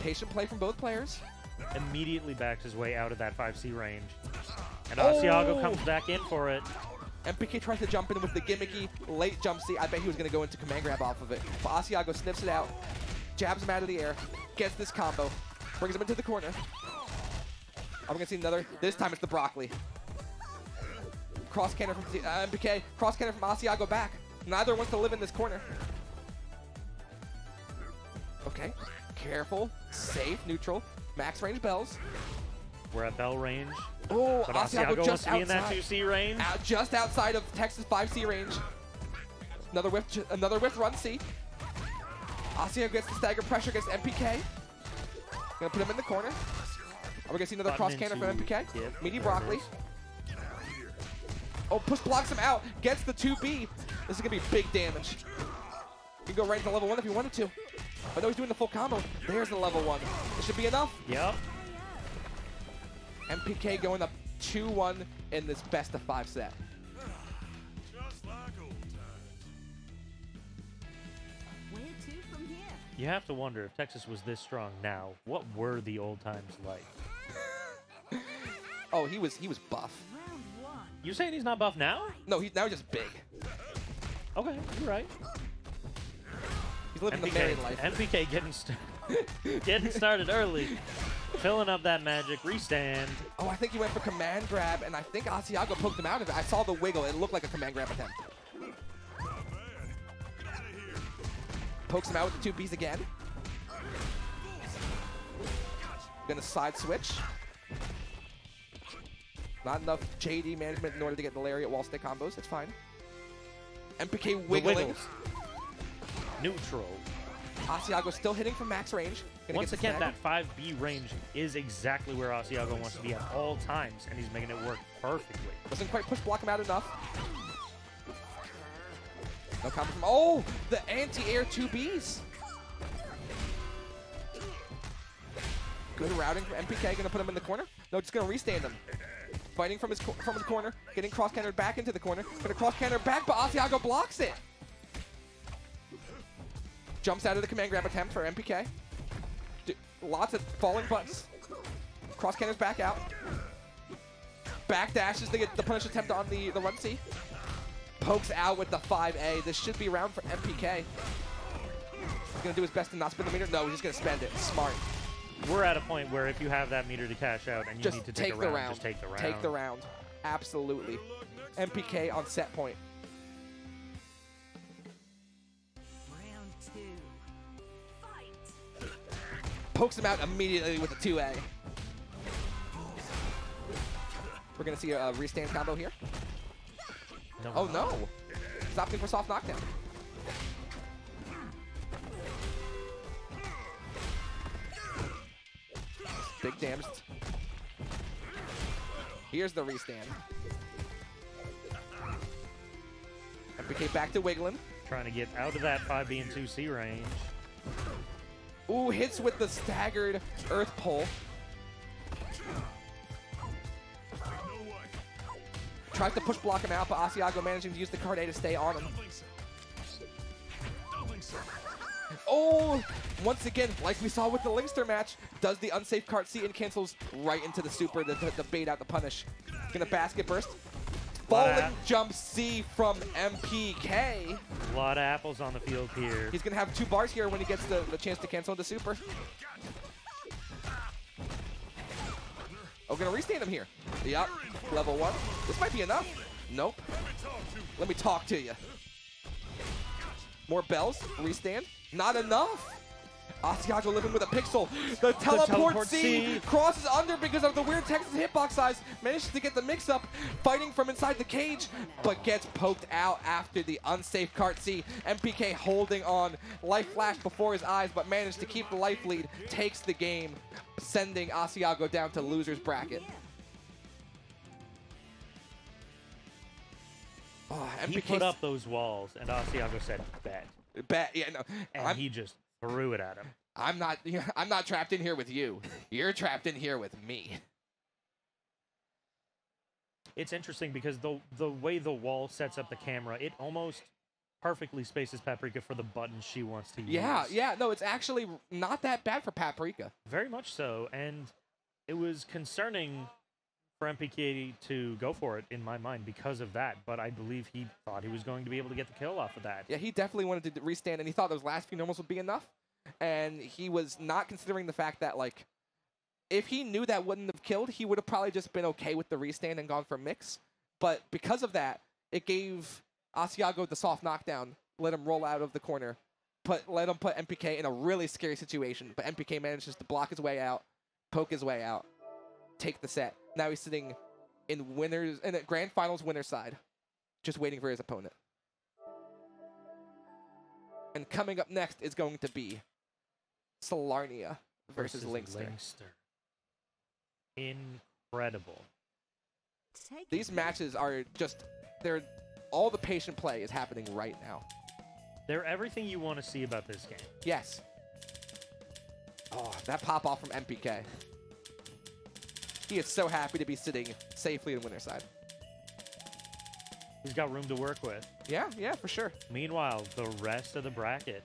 Patient play from both players. Immediately backs his way out of that 5C range. And Oh! Asiago comes back in for it. MPK tries to jump in with the gimmicky late jump C. I bet he was going to go into command grab off of it. But Asiago sniffs it out, jabs him out of the air, gets this combo, brings him into the corner. I'm going to see another. This time it's the broccoli. Cross cannon from uh, MPK. Cross cannon from Asiago back. Neither wants to live in this corner. Okay. Careful. Safe. Neutral. Max range bells. We're at bell range. Oh, but Asiago just wants to be in that 2C range. Out, just outside of Texas 5C range. Another whiff, another whiff run C. Asiago gets the stagger pressure against MPK. Gonna put him in the corner. Are we gonna see another cross cannon from MPK? Meaty broccoli. Oh, push blocks him out. Gets the 2B. This is gonna be big damage. You can go right into level one if you wanted to. But no, he's doing the full combo. There's the level one. It should be enough. Yep. MPK going up 2-1 in this best of five set. Where to from here? You have to wonder if Texas was this strong now, what were the old times like? Oh, he was he was buff. Round one. You saying he's not buff now? No, he's now just big. Okay, you're right. He's living the MPK, married life. MPK getting st- getting started early, filling up that magic restand. Oh, I think he went for command grab, and I think Asiago poked him out of it. I saw the wiggle. It looked like a command grab attempt. Pokes him out with the two Bs again. Gonna side switch. Not enough JD management in order to get the lariat wall stick combos. It's fine. MPK The wiggles. Neutral. Asiago still hitting from max range. Gonna Once again, that 5B range is exactly where Asiago wants to be at all times, and he's making it work perfectly. Doesn't quite push block him out enough. No combo from. Oh, the anti-air two Bs. Good routing from MPK. Gonna put him in the corner. No, just gonna restand him. Fighting from his from his corner, getting cross countered back into the corner. Gonna cross counter back, but Asiago blocks it. Jumps out of the command grab attempt for MPK. D- lots of falling butts. Cross counters back out. Back dashes to get the punish attempt on the, the run C. Pokes out with the 5A. This should be round for MPK. He's gonna do his best to not spend the meter. No, he's just gonna spend it. Smart. We're at a point where if you have that meter to cash out and you Just need to take take, a the round, round. just take the round. Take the round. Absolutely. MPK on set point. Pokes him out immediately with a 2A. We're gonna see a, restand combo here. Oh, no. Oh no! He's opting for soft knockdown. Big damage. Here's the restand. MPK back to wiggling. Trying to get out of that 5B and 2C range. Ooh, hits with the staggered earth pull. Tries to push block him out, but Asiago managing to use the card A to stay on him. Oh, once again, like we saw with the Linkster match, does the unsafe card C and cancels right into the super the, to, to bait out the punish. Gonna basket burst. Falling uh, jump C from MPK. A lot of apples on the field here. He's gonna have two bars here when he gets the, the chance to cancel into super. Oh, gonna restand him here. Yup, level one. This might be enough. Nope. Let me talk to you. More bells, restand. Not enough. Asiago living with a pixel. The teleport, teleport C, C. crosses under because of the weird Texas hitbox size. Manages to get the mix up, fighting from inside the cage, but gets poked out after the unsafe cart C. MPK holding on. Life flashed before his eyes, but managed to keep the life lead. Takes the game, sending Asiago down to loser's bracket. Oh, He put up those walls, and Asiago said, bet. Bet, yeah, no. And I'm, he just threw it at him. I'm not. I'm not trapped in here with you. You're trapped in here with me. It's interesting because the the way the wall sets up the camera, it almost perfectly spaces Paprika for the buttons she wants to use. Yeah, yeah. No, it's actually not that bad for Paprika. Very much so, and it was concerning for MPK to go for it in my mind because of that. But I believe he thought he was going to be able to get the kill off of that. Yeah, he definitely wanted to restand, and he thought those last few normals would be enough. And he was not considering the fact that, like, if he knew that wouldn't have killed, he would have probably just been okay with the restand and gone for mix. But because of that, it gave Asiago the soft knockdown. Let him roll out of the corner. Put let him put MPK in a really scary situation. But MPK manages to block his way out, poke his way out, take the set. Now he's sitting in winners in a grand finals winner side, just waiting for his opponent. And coming up next is going to be Solarnia versus, Linkster. Incredible. These matches are just they're all the patient play is happening right now. They're everything you want to see about this game. Yes. Oh, that pop off from MPK. He is so happy to be sitting safely in winner side. He's got room to work with. Yeah, yeah, for sure. Meanwhile, the rest of the bracket,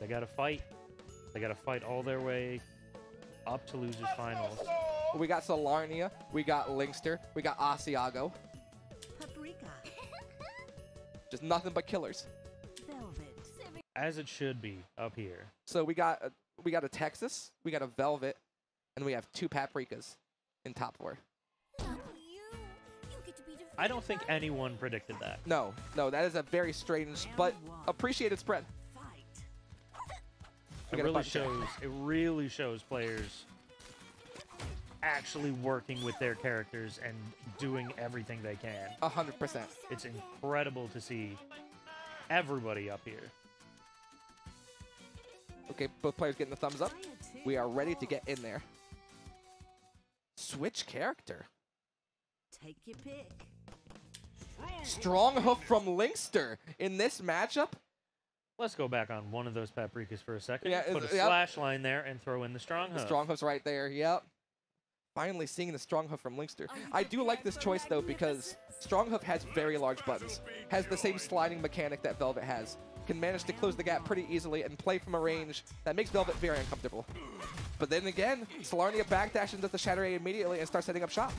they got to fight. They got to fight all their way up to losers finals. We got Solarnia, we got Linkster, we got Asiago. Paprika. Just nothing but killers. Velvet. As it should be up here. So we got a, we got a Texas, we got a Velvet, and we have two Paprikas in top four. I don't think anyone predicted that. No, no, that is a very strange but appreciated spread. It really shows. It really shows players actually working with their characters and doing everything they can. A hundred percent. It's incredible to see everybody up here. Okay, both players getting the thumbs up. We are ready to get in there. Switch character. Take your pick. Stronghoof from Linkster in this matchup. Let's go back on one of those paprikas for a second. Yeah, Put a yep. slash line there and throw in the strong The hook. Stronghoof's right there. Yep. Finally seeing the Stronghoof from Linkster. I do like this choice though because Stronghoof has very large buttons, has the same sliding mechanic that Velvet has, can manage to close the gap pretty easily and play from a range that makes Velvet very uncomfortable. But then again, Solarnia backdash into the Shatter immediately and starts setting up shop.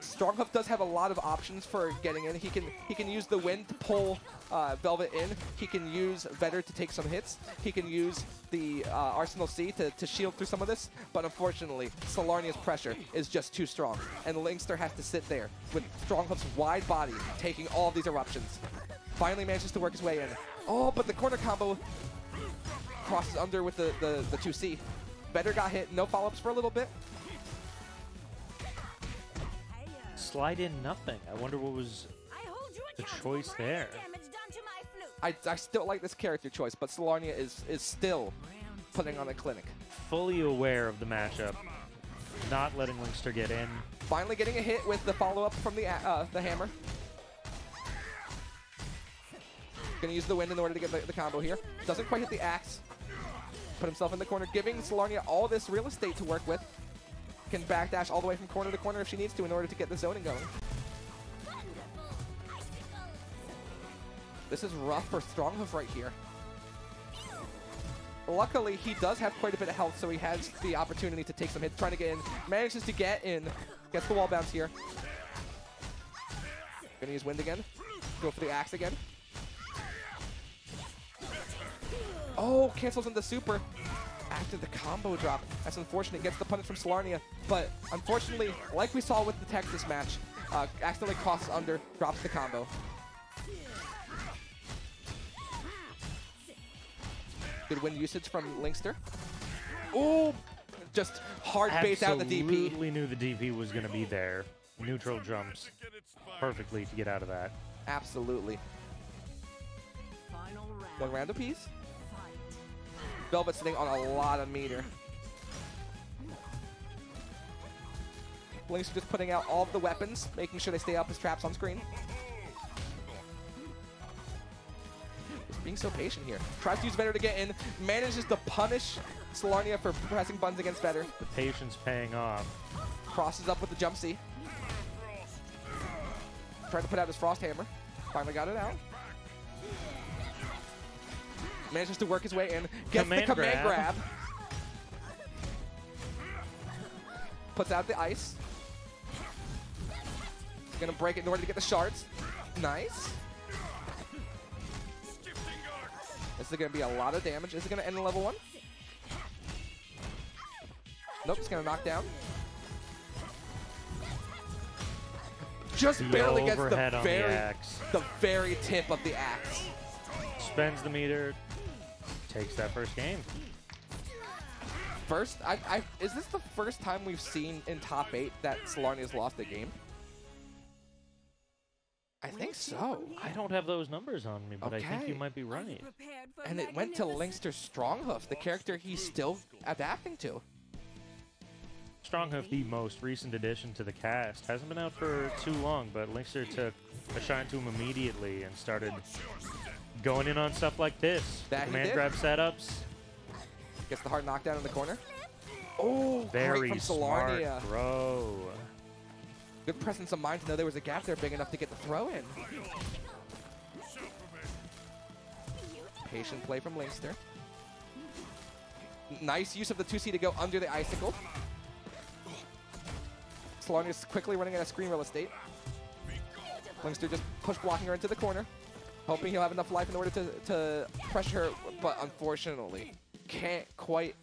Stronghoof does have a lot of options for getting in. He can he can use the wind to pull uh, Velvet in. He can use Vetter to take some hits. He can use the uh, Arsenal C to, to shield through some of this. But unfortunately, Solarnia's pressure is just too strong. And Linkster has to sit there with Stronghoof's wide body taking all these eruptions. Finally manages to work his way in. Oh, but the corner combo crosses under with the, the, the 2C. Vetter got hit. No follow-ups for a little bit. Slide in nothing. I wonder what was the choice there. I, I still like this character choice, but Solarnia is, is still putting on a clinic. Fully aware of the matchup, not letting Linkster get in. Finally getting a hit with the follow-up from the uh, the hammer. Gonna use the wind in order to get the, the combo here. Doesn't quite hit the axe. Put himself in the corner, giving Solarnia all this real estate to work with. Can backdash all the way from corner to corner if she needs to in order to get the zoning going. This is rough for Stronghoof right here. Luckily, he does have quite a bit of health, so he has the opportunity to take some hits, trying to get in. Manages to get in. Gets the wall bounce here. Gonna use wind again. Go for the axe again. Oh, cancels into super after the combo drop. That's unfortunate. Gets the punish from Solarnia. But unfortunately, like we saw with the Texas match, uh, accidentally crosses under, drops the combo. Good win usage from Linkster. Oh, just hard bait out the DP. Absolutely knew the DP was going to be there. Neutral jumps perfectly to get out of that. Absolutely. One round apiece. Velvet sitting on a lot of meter. Link's just putting out all of the weapons, making sure they stay up as traps on screen. Just being so patient here. Tries to use Vetter to get in, manages to punish Solarnia for pressing buttons against Vetter. The patience paying off. Crosses up with the jump C. Tried to put out his Frost Hammer. Finally got it out. Manages to work his way in. Gets Command the command grab. grab. Puts out the ice. Gonna break it in order to get the shards. Nice. This is gonna be a lot of damage. Is it gonna end in level one? Nope, it's gonna knock down. Just The barely gets the on the very, the very tip of the axe. Spends the meter, takes that first game. First, I, I is this the first time we've seen in top eight that Solarnia's lost a game? I think so. I don't have those numbers on me, but I think you might be right. And it went to Linkster Stronghoof, the character he's still adapting to. Stronghoof, the most recent addition to the cast, hasn't been out for too long, but Linkster took a shine to him immediately and started going in on stuff like this. That he Command did. grab setups. Gets the hard knockdown in the corner. Oh, Very great from smart Solarnia. throw. Good presence of mind to know there was a gap there big enough to get the throw in. Patient play from Linkster. Nice use of the 2C to go under the icicle. Solarnia's quickly running out of screen real estate. Linkster just push blocking her into the corner, hoping he'll have enough life in order to, to pressure her, but unfortunately can't quite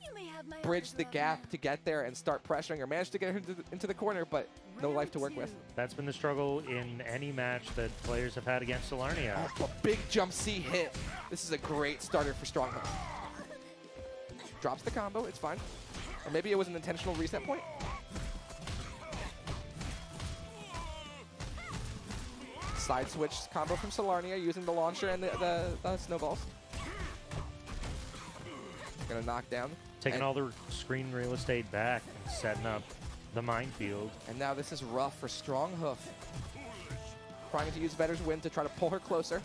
bridge the gap to get there and start pressuring her. Managed to get her into the, into the corner, but no life to work with. That's been the struggle in any match that players have had against Solarnia. Oh, a big jump C hit. This is a great starter for Stronghoof. Drops the combo, it's fine. Or maybe it was an intentional reset point. Side switch combo from Solarnia using the launcher and the, the, the snowballs. Gonna knock down. Taking and, all the screen real estate back and setting up the minefield. and now this is rough for Stronghoof. Trying to use Vetter's win to try to pull her closer.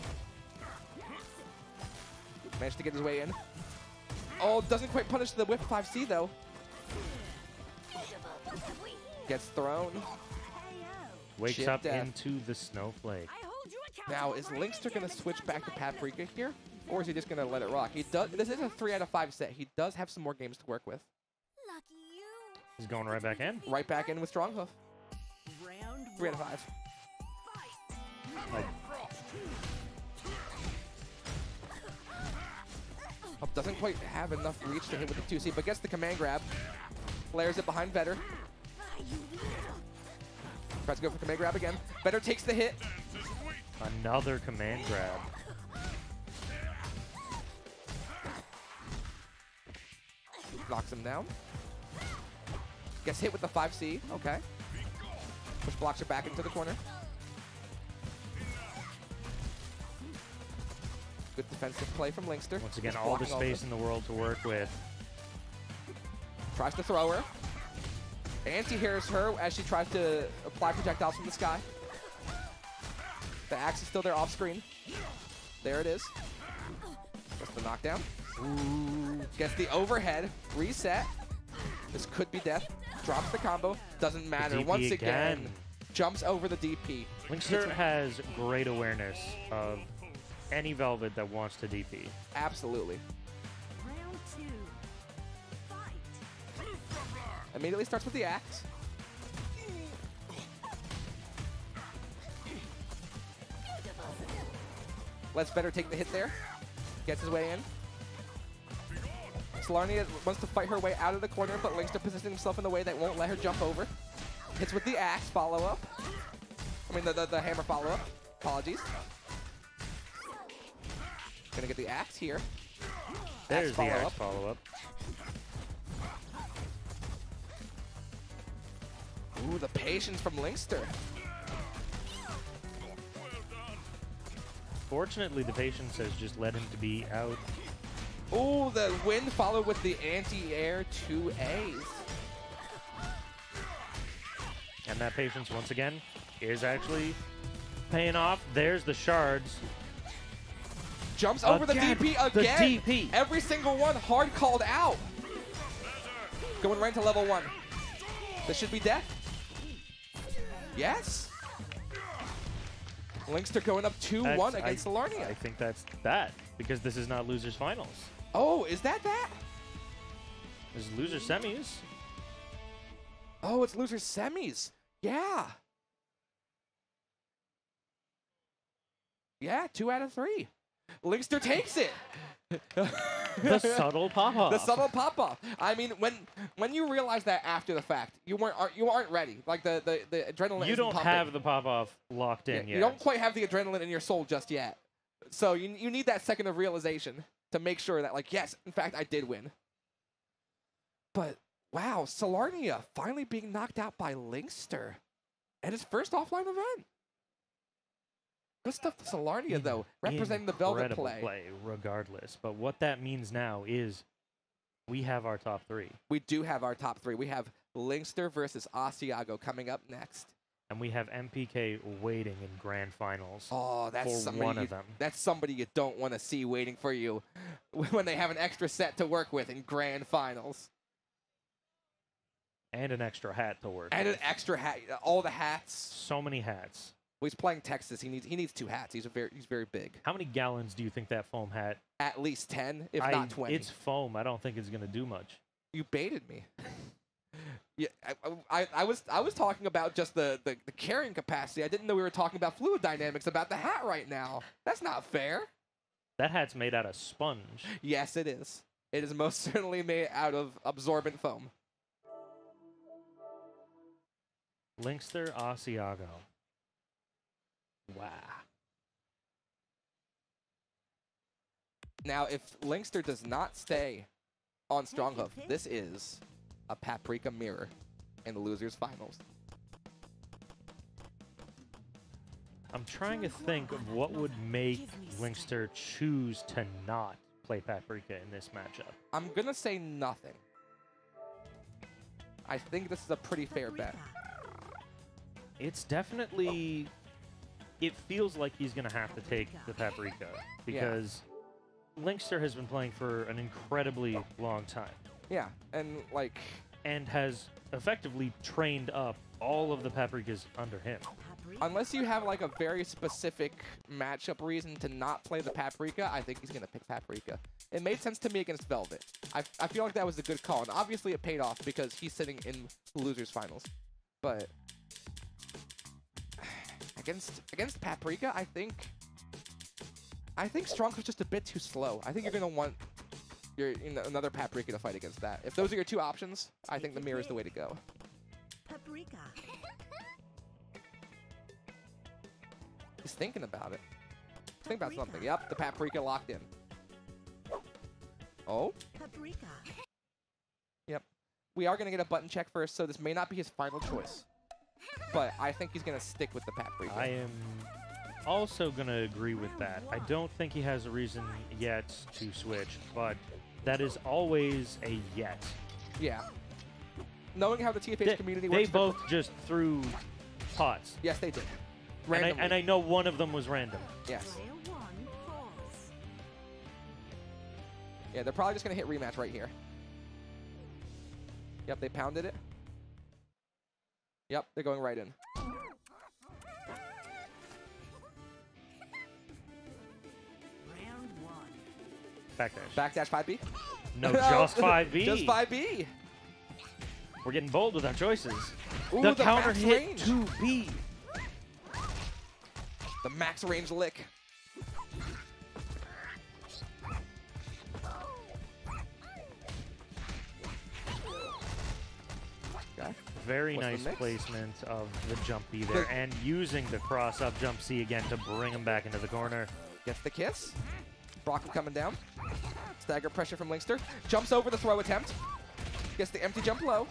Managed to get his way in. Oh, doesn't quite punish the whip 5C though. Gets thrown. Wakes Chip up death. into the snowflake. Now, is Linkster going to switch back to Paprika here? Or is he just going to let it rock? He does. This is a 3 out of 5 set. He does have some more games to work with. He's going right back in. Right back in with Strong Stronghoof. 3 out of 5. Oh, doesn't quite have enough reach to hit with the 2C, but gets the command grab. Flares it behind Vetter. Tries to go for command grab again. Better takes the hit. Another command grab. Knocks him down. Gets hit with the 5C. Okay. Push blocks her back into the corner. Good defensive play from Linkster. Once again, all the space in the world to work with. Tries to throw her. Anti-hears her as she tries to apply projectiles from the sky. The axe is still there off screen. There it is. Gets the knockdown. Ooh. Gets the overhead. Reset. This could be death. Drops the combo. Doesn't matter. Once again, again. jumps over the DP. Linkster has great awareness of any Velvet that wants to DP. Absolutely. Immediately starts with the axe. Let's better take the hit there. Gets his way in. Solarnia wants to fight her way out of the corner, but Linkster positioning himself in a way that won't let her jump over. Hits with the axe follow up. I mean, the, the, the hammer follow up. Apologies. Gonna get the axe here. There's the follow axe up. Ooh, the patience from Linkster. Fortunately, the patience has just led him to be out. Ooh, the wind followed with the anti-air two A's. And that patience, once again, is actually paying off. There's the shards. Jumps over Again, the DP again. the again. DP. Every single one hard called out. Going right to level one. This should be death. Yes. Linkster going up 2-1 against I, Solarnia. I think that's that, because this is not losers finals. Oh, is that that? Is loser semis. Oh, it's loser semis. Yeah. Yeah, two out of three. Linkster takes it. The subtle pop-off. The subtle pop off. I mean, when when you realize that after the fact, you weren't aren't, you aren't ready. Like the the, the adrenaline. You don't pumping. have the pop-off locked in Yeah, yet. You don't quite have the adrenaline in your soul just yet. So you you need that second of realization to make sure that like yes, in fact I did win. But wow, Solarnia finally being knocked out by Linkster at his first offline event. Good stuff to Solarnia though, representing the Velvet Incredible play. regardless. But what that means now is we have our top three, We do have our top three. We have Linkster versus Asiago coming up next. and we have MPK waiting in grand finals. Oh, that's for somebody one you, of them. That's somebody you don't want to see waiting for you when they have an extra set to work with in grand finals. and an extra hat to work. And an with. extra hat, all the hats. so many hats. Well, he's playing Texas. He needs he needs two hats. He's a very he's very big. How many gallons do you think that foam hat? At least ten, if I- not twenty. It's foam. I don't think it's gonna do much. you baited me. yeah, I, I, I was I was talking about just the, the the carrying capacity. I didn't know we were talking about fluid dynamics about the hat right now. That's not fair. That hat's made out of sponge. Yes, it is. It is most certainly made out of absorbent foam. Linkster Asiago. Wow. Now, if Linkster does not stay on Stronghoof, this is a Paprika mirror in the losers finals. I'm trying to think of what would make Linkster choose to not play Paprika in this matchup. I'm gonna say nothing. I think this is a pretty fair bet. It's definitely. It feels like he's going to have to take the Paprika because Linkster has been playing for an incredibly long time Yeah, and like and has effectively trained up all of the Paprikas under him. unless you have like a very specific matchup reason to not play the Paprika, I think he's gonna pick Paprika. It made sense to me against Velvet. I, I feel like that was a good call, and obviously it paid off because he's sitting in the losers finals. But against against Paprika, I think I think Strong's just a bit too slow. I think you're gonna want your you know, another Paprika to fight against that. If those are your two options, I think the mirror is the way to go. Paprika. He's thinking about it. Think about something. Yep, the paprika locked in. Oh, Paprika. yep. We are gonna get a button check first, so this may not be his final choice. But I think he's gonna stick with the pat paprika. I am also going to agree with that. I don't think he has a reason yet to switch, but that is always a yet. Yeah. Knowing how the TFH They, community they works. They both just threw pots. Yes, they did. And I, and I know one of them was random. Yes. Player one falls. Yeah, they're probably just gonna hit rematch right here. Yep, they pounded it. Yep, they're going right in. Round one. Backdash. Backdash 5B? No, just 5B. Just 5B. We're getting bold with our choices. Ooh, the, the counter max hit range. 2B. The max range lick. Very What's nice placement of the jump B there, and using the cross up jump C again to bring him back into the corner. Gets the kiss. Brockman coming down. Stagger pressure from Linkster. Jumps over the throw attempt. Gets the empty jump low.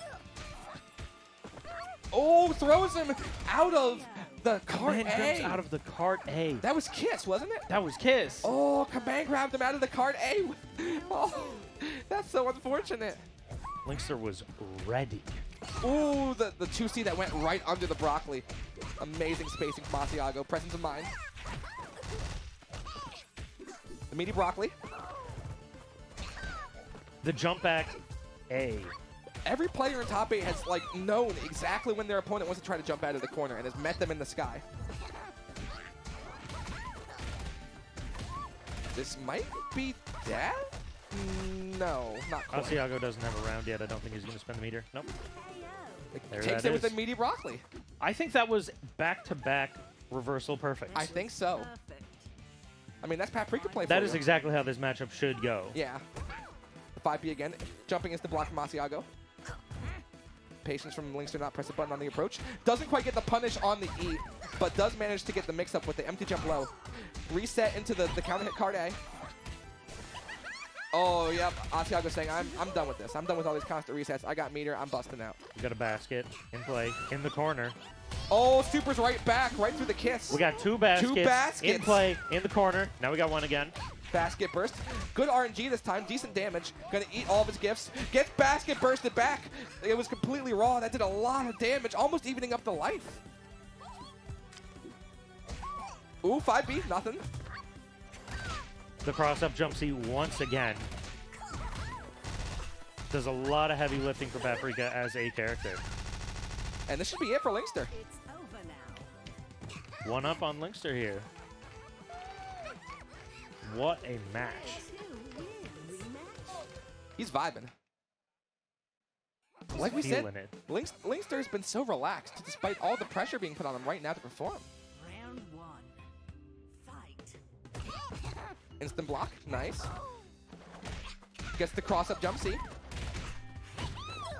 Oh, throws him out of the cart Man A. jumps out of the cart A. that was Kiss, wasn't it? That was Kiss. Oh, Kabang grabbed him out of the cart A. Oh, that's so unfortunate. Linkster was ready. Ooh, the, the 2C that went right under the broccoli. Amazing spacing from Asiago. Presence of mind. The meaty broccoli. The jump back A. Every player in top eight has like known exactly when their opponent wants to try to jump out of the corner and has met them in the sky. This might be that? Mm, no, not quite. Asiago doesn't have a round yet. I don't think he's going to spend the meter. Nope. There Takes it with is. a meaty broccoli. I think that was back-to-back reversal perfect. I think so. Perfect. I mean, that's Paprika play That is you. exactly how this matchup should go. Yeah. The 5B again, jumping into the block from Asiago. Patience from Linkster not press a button on the approach. Doesn't quite get the punish on the E, but does manage to get the mix up with the empty jump low. Reset into the, the counter hit card A. Oh, yep. Asiago saying, I'm, I'm done with this. I'm done with all these constant resets. I got meter. I'm busting out. We got a basket in play in the corner. Oh, Super's right back, right through the kiss. We got two baskets, Two baskets. in play in the corner. Now we got one again. Basket burst. Good RNG this time. Decent damage. Gonna eat all of his gifts. Gets basket bursted back. It was completely raw. That did a lot of damage, almost evening up the life. Ooh, 5B, nothing. The cross-up jump C once again. Does a lot of heavy lifting for Paprika as a character. And this should be it for Linkster. It's over now. One up on Linkster here. What a match. He's vibing. Like we said, it. Links, Linkster's been so relaxed despite all the pressure being put on him right now to perform. Instant block, nice. Gets the cross up jump C.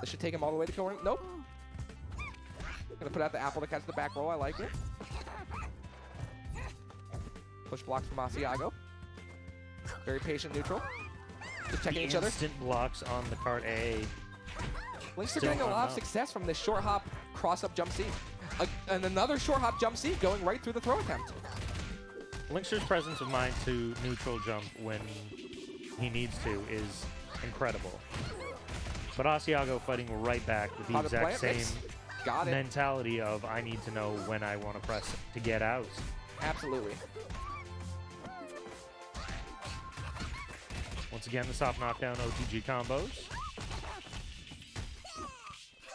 This should take him all the way to corner. Nope. Gonna put out the apple to catch the back roll. I like it. Push blocks from Asiago. Very patient neutral. Just checking each other. Instant blocks on the card A. Links are getting a lot of success from this short hop cross up jump C. A- and another short hop jump C going right through the throw attempt. Linkster's presence of mind to neutral jump when he needs to is incredible. But Asiago fighting right back with the How exact same. Got mentality of I need to know when I want to press to get out. Absolutely. Once again, the soft knockdown OTG combos.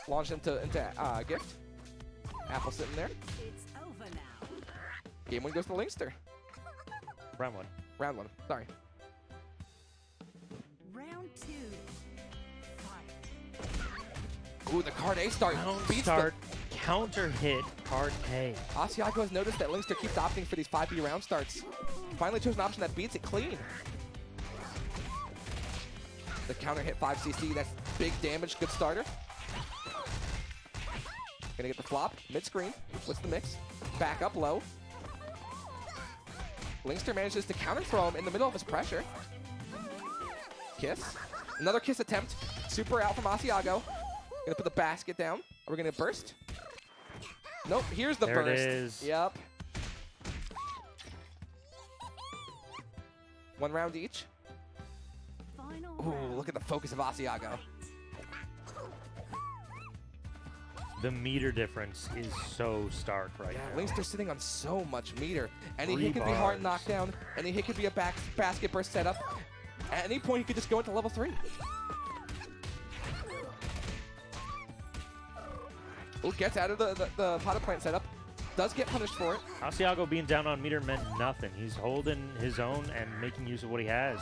Launch into into uh, gift. Apple sitting there. It's over now. Game one goes to Linkster. Round one. Round one. Sorry. Round two. Fight. Ooh, the card A start Round beats start, counter hit, card A. the. Asiago has noticed that Linkster keeps opting for these 5B round starts. Finally chose an option that beats it clean. The counter hit 5cc, that's big damage, good starter. Gonna get the flop, mid screen. What's the mix? Back up low. Linkster manages to counter throw him in the middle of his pressure. Kiss. Another kiss attempt. Super out from Asiago. Gonna put the basket down. Are we gonna burst? Nope, here's the There burst. is. Yep. One round each. Ooh, look at the focus of Asiago. The meter difference is so stark right now. Linkster sitting on so much meter. Any Three hit could be hard knockdown. Any hit could be a back basket burst setup. At any point, he could just go into level three. Ooh, gets out of the, the, the potted plant setup. Does get punished for it. Asiago being down on meter meant nothing. He's holding his own and making use of what he has.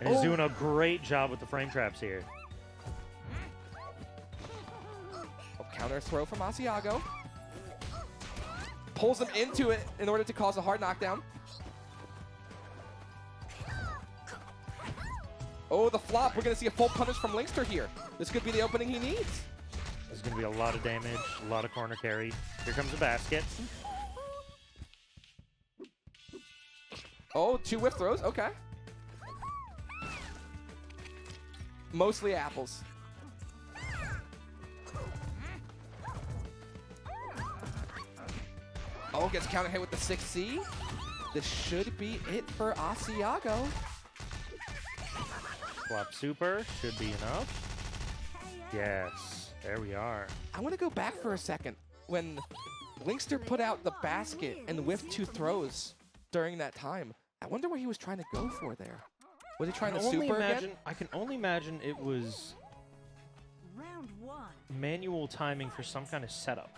And he's Oh. doing a great job with the frame traps here. Counter throw from Asiago. Pulls him into it in order to cause a hard knockdown. Oh, the flop. We're going to see a full punish from Linkster here. This could be the opening he needs. There's going to be a lot of damage, a lot of corner carry. Here comes the basket. Oh, two whiff throws. Okay. Mostly apples. Oh, gets counter hit with the 6C. This should be it for Asiago. Flop super should be enough. Yes, there we are. I want to go back for a second. When Linkster put out the basket and whiffed two throws during that time, I wonder what he was trying to go for there. Was he trying to super imagine, again? I can only imagine it was Round one. manual timing for some kind of setup.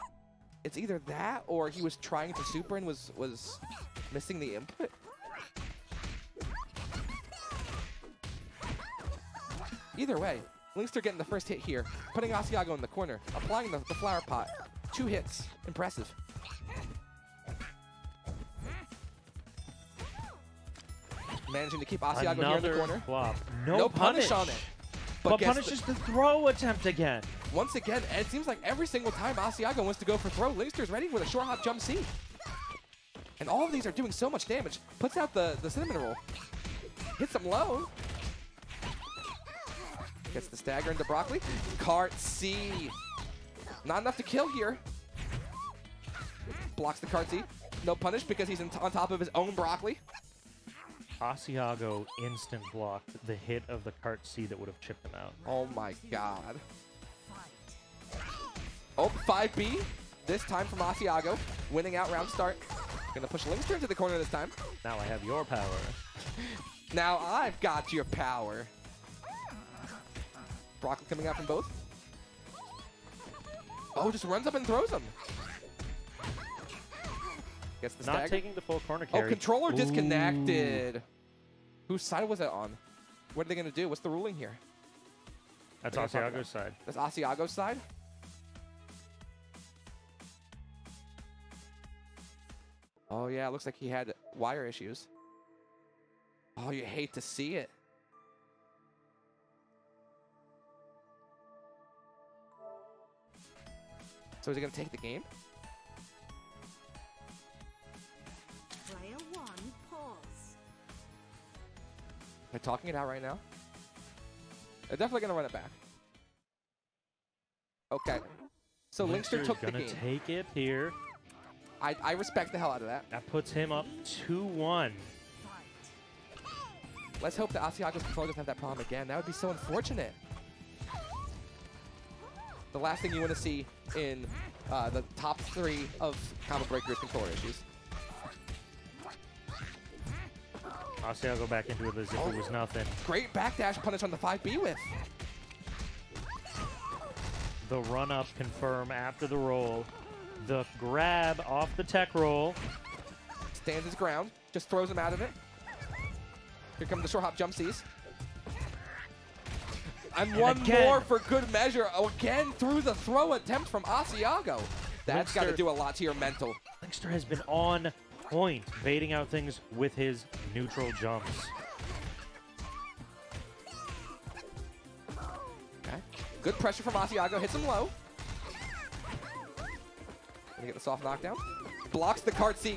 It's either that or he was trying to super and was was missing the input. Either way, Linkster getting the first hit here, putting Asiago in the corner, applying the, the flower pot. Two hits. Impressive. Managing to keep Asiago here in the corner. flop. No, No punish punish on it. But, gets punishes the throw attempt again. Once again, it seems like every single time Asiago wants to go for throw, Linkster's ready with a short hop jump C. And all of these are doing so much damage. Puts out the, the cinnamon roll. Hits him low. Gets the stagger into Broccoli. Cart C. Not enough to kill here. Blocks the cart C. No punish because he's in on top of his own Broccoli. Asiago instant blocked the hit of the cart C that would have chipped him out. Oh my god. Oh, 5B. This time from Asiago. Winning out round start. Gonna push Linkster into the corner this time. Now I have your power. Now I've got your power. Broccoli coming out from both. Oh, just runs up and throws him. Gets the Not stagger. taking the full corner Oh, carry. controller Ooh. disconnected. Whose side was it on? What are they gonna do? What's the ruling here? That's They're gonna talk Asiago's side. That's Asiago's side? Oh yeah, it looks like he had wire issues. Oh, you hate to see it. So is he gonna take the game? They're talking it out right now. They're definitely gonna run it back. Okay. So Linkster took the game. take it here. I, I respect the hell out of that. That puts him up 2-1. Let's hope that Asiago's controller doesn't have that problem again. That would be so unfortunate. The last thing you want to see in uh, the top three of Combo Breaker's controller issues. Asiago back into it as if it was oh, nothing. Great backdash punish on the 5B with. The run up confirm after the roll. The grab off the tech roll. Stands his ground, just throws him out of it. Here come the short hop jump C's. And, And one again. more for good measure. Oh, again through the throw attempt from Asiago. That's got to do a lot to your mental. Linkster has been on point, baiting out things with his neutral jumps. Okay. Good pressure from Asiago. Hits him low. Gonna get the soft knockdown. Blocks the cart C.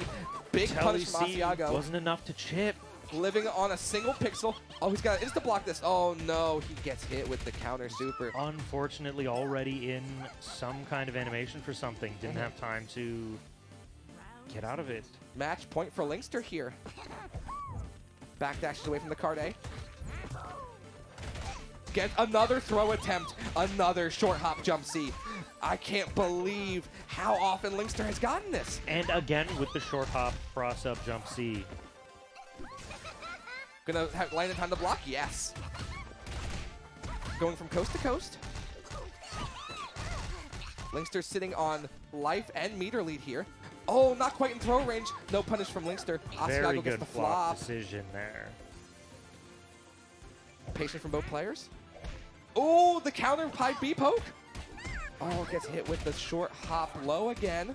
Big Telly punish from Asiago. wasn't enough to chip. Living on a single pixel. Oh, he's got is to insta block this. Oh no, he gets hit with the counter super. Unfortunately, already in some kind of animation for something. Didn't Mhm. have time to get out of it. Match point for Linkster here. Backdashes away from the card A. Get another throw attempt. Another short hop jump C. I can't believe how often Linkster has gotten this. And again with the short hop cross up jump C. Gonna have land in time to block? Yes. Going from coast to coast. Linkster sitting on life and meter lead here. Oh, not quite in throw range. No punish from Linkster. Asiago gets the flop flop. decision there. Patient from both players. Oh, the counter pipe B poke. Oh, gets hit with the short hop low again.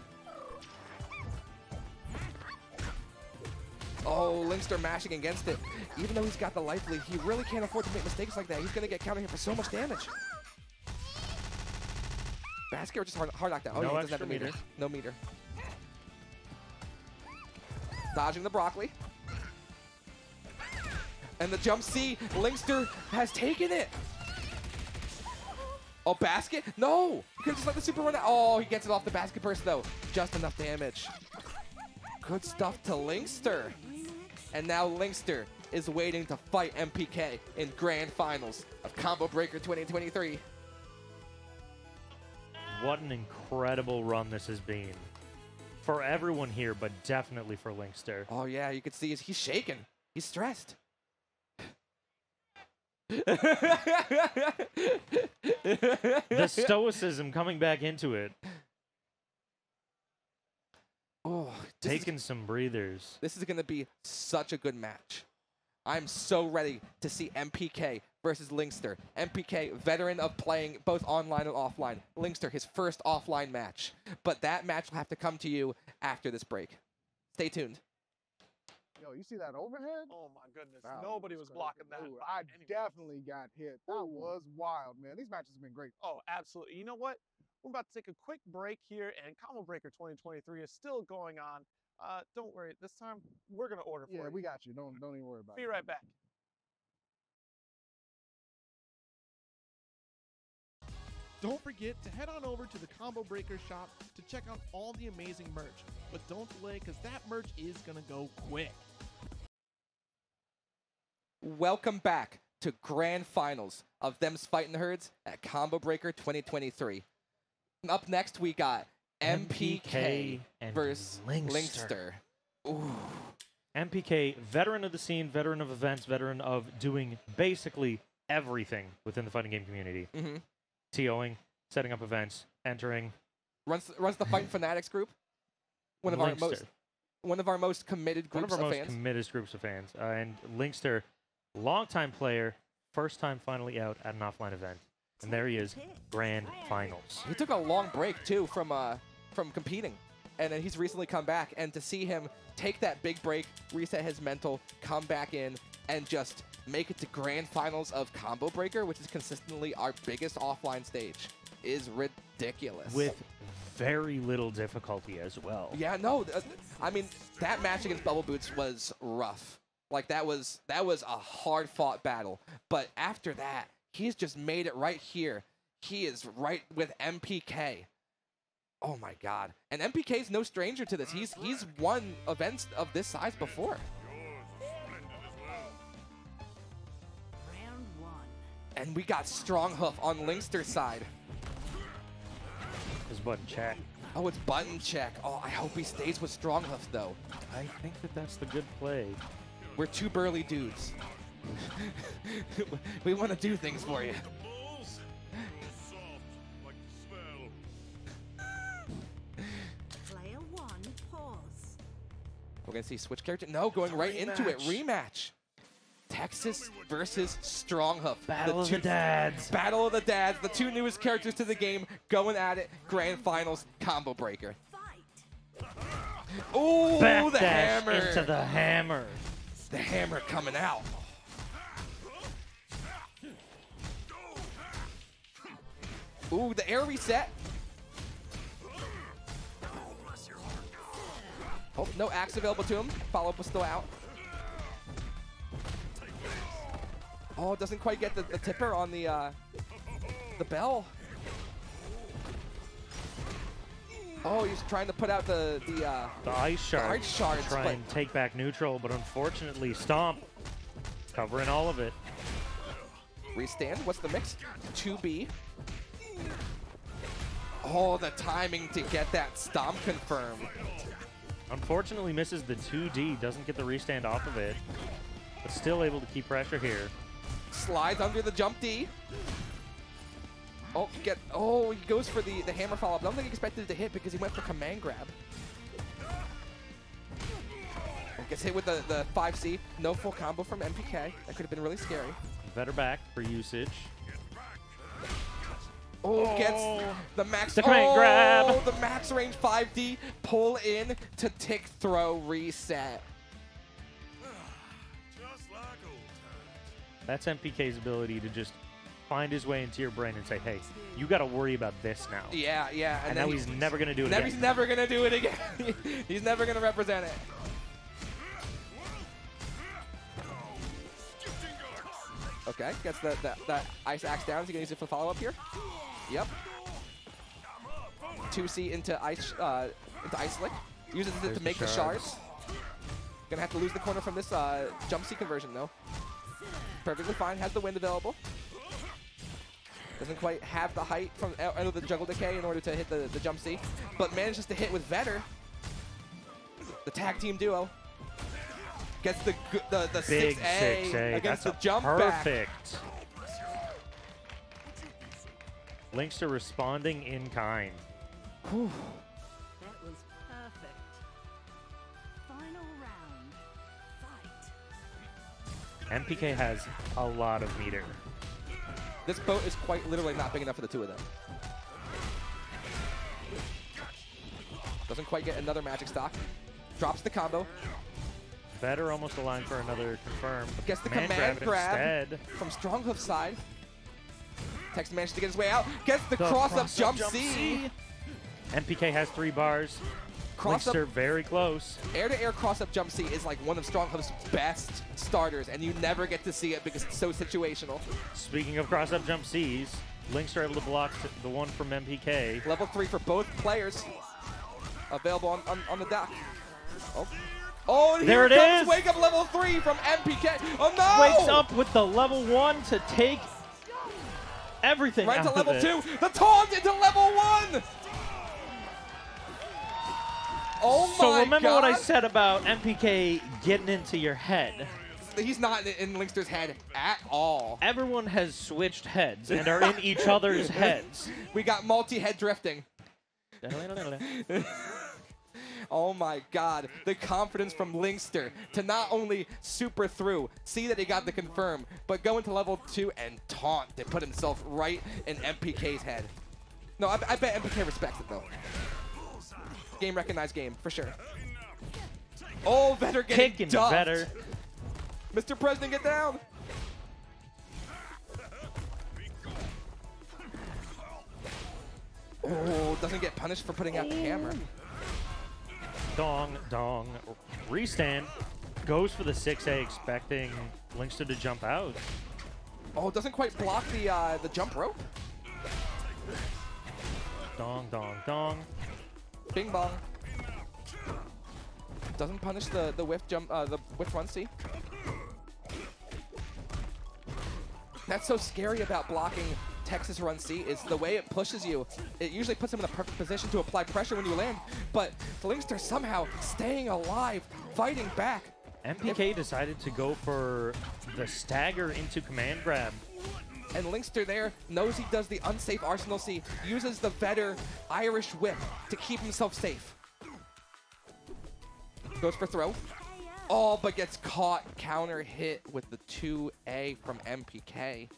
Oh, Linkster mashing against it. Even though he's got the life lead, he really can't afford to make mistakes like that. He's going to get counter hit for so much damage. Basket or just hard, hard knockdown? Oh, No yeah, he doesn't have the meter. meter. No meter. Dodging the broccoli. And the jump C, Linkster has taken it. Oh, basket? No! You could just let the super run out. Oh, he gets it off the basket burst, though. Just enough damage. Good stuff to Linkster. And now Linkster is waiting to fight MPK in grand finals of Combo Breaker 2023. What an incredible run this has been. For everyone here, but definitely for Linkster. Oh, yeah, you can see he's, he's shaking. He's stressed. the stoicism coming back into it. Oh, this is- Taking some breathers. This is going to be such a good match. I'm so ready to see MPK versus Linkster. MPK, veteran of playing both online and offline. Linkster, his first offline match. But that match will have to come to you after this break. Stay tuned. Yo, you see that overhead? Oh my goodness. That Nobody was crazy. blocking that. Ooh, I any- definitely got hit. That was wild, man. These matches have been great. Oh, absolutely. You know what? We're about to take a quick break here, and Combo Breaker 2023 is still going on. Uh, don't worry, this time we're gonna order for Yeah, you. we got you. Don't don't even worry about Be it. Be right back. Don't forget to head on over to the Combo Breaker shop to check out all the amazing merch. But don't delay because that merch is going to go quick. Welcome back to grand finals of Them's Fighting Herds at Combo Breaker 2023. Up next, we got MPK, MPK versus Linkster. Linkster. Ooh. MPK, veteran of the scene, veteran of events, veteran of doing basically everything within the fighting game community. Mm-hmm. TOing, setting up events, entering. Runs runs the Fighting Fanatics group. One of our most one of our most committed One groups of our most fans. committed groups of fans. Uh, and Linkster, longtime player, first time finally out at an offline event. And there he is, grand finals. He took a long break too from uh from competing, and then he's recently come back. And to see him take that big break, reset his mental, come back in, and just make it to grand finals of Combo Breaker, which is consistently our biggest offline stage, is ridiculous. With very little difficulty as well. yeah, no, I mean that match against Bubble Boots was rough. Like that was that was a hard fought battle. But after that, he's just made it right here. He is right with MPK. Oh my god. And MPK is no stranger to this. He's he's won events of this size before. And we got Stronghoof on Linkster's side. His button check. Oh, it's button check. Oh, I hope he stays with Stronghoof though. I think that that's the good play. We're two burly dudes. we want to do things for you. Player one, pause. We're gonna see switch character. No, going right into it. Rematch. Texas versus Stronghoof. Battle of the dads. Battle of the dads. The two newest characters to the game going at it. Grand finals combo breaker. Ooh, the hammer. into the hammer. The hammer coming out. Ooh, the air reset. Oh, no axe available to him. Follow-up was still out. Oh, doesn't quite get the, the tipper on the uh, the bell. Oh, he's trying to put out the the uh, The ice shard. ice shards, Try and take back neutral, but unfortunately, Stomp covering all of it. Restand. What's the mix? 2B. Oh, the timing to get that stomp confirmed. Unfortunately, misses the 2D, doesn't get the restand off of it, but still able to keep pressure here. Slides under the jump D. Oh, get. Oh, he goes for the, the hammer follow up. I don't think he expected it to hit because he went for command grab. Oh, Gets hit with the, the 5C. No full combo from MPK. That could have been really scary. Vetter back for usage. Oh, gets oh. the max. The command oh, grab. the max range 5D. Pull in to tick throw reset. That's MPK's ability to just find his way into your brain and say, hey, you got to worry about this now. Yeah, yeah. And, then now he- he's never going to do it Never, again. he's never gonna do it again. he's never gonna represent it. Okay, gets the, the, that ice axe down. Is he gonna use it for follow up here? Yep. 2C into ice uh, into ice slick. Uses it There's to make the shards. shards. Gonna have to lose the corner from this uh, jump C conversion though. Perfectly fine. Has the wind available. Doesn't quite have the height from out of the juggle decay in order to hit the, the jump C, but manages to hit with Vetter. The tag team duo gets the the the Big 6A, 6A. against That's the jump a back. perfect. Linkster responding in kind. That MPK has a lot of meter. This boat is quite literally not big enough for the two of them. Doesn't quite get another magic stock. Drops the combo. Vetter almost aligned for another confirm. Gets the command, command grab, grab instead. from Stronghoof side. Tex manages to get his way out. Gets the, The cross, up cross-up jump, jump C. C. MPK has three bars. Cross up- very close. Air to air cross up jump C is like one of Stronghoof's best starters, and you never get to see it because it's so situational. Speaking of cross up jump C's, Linkster able to block the one from MPK. Level three for both players. Available on, on, on the dock. Oh. Oh, and There here it comes is. Wake up level three from MPK. Oh no! Wakes up with the level one to take everything Right to level two. The taunt into level one. Oh So remember god. what I said about MPK getting into your head. He's not in, in Linkster's head at all. Everyone has switched heads and are in each other's heads. We got multi-head drifting. oh my god. The confidence from Linkster to not only super through, see that he got the confirm, but go into level two and taunt to put himself right in MPK's head. No, I, I bet MPK respects it though. Game recognized game, for sure. Oh, Vetter getting Kicking duffed. Vetter. Mr. President, get down! Oh, doesn't get punished for putting out the hammer. Dong, dong. Restand. Goes for the 6A expecting Linkster to jump out. Oh, doesn't quite block the uh, the jump rope. Dong, dong, dong. Bing bong. Doesn't punish the the whiff jump uh, the whiff run C. That's so scary about blocking Texas run C is the way it pushes you. It usually puts him in the perfect position to apply pressure when you land, but the somehow staying alive, fighting back. MPK decided to go for the stagger into command grab. And Linkster there knows he does the unsafe Arsenal C, uses the Vetter Irish whip to keep himself safe. Goes for throw. Oh, but gets caught counter hit with the 2A from MPK.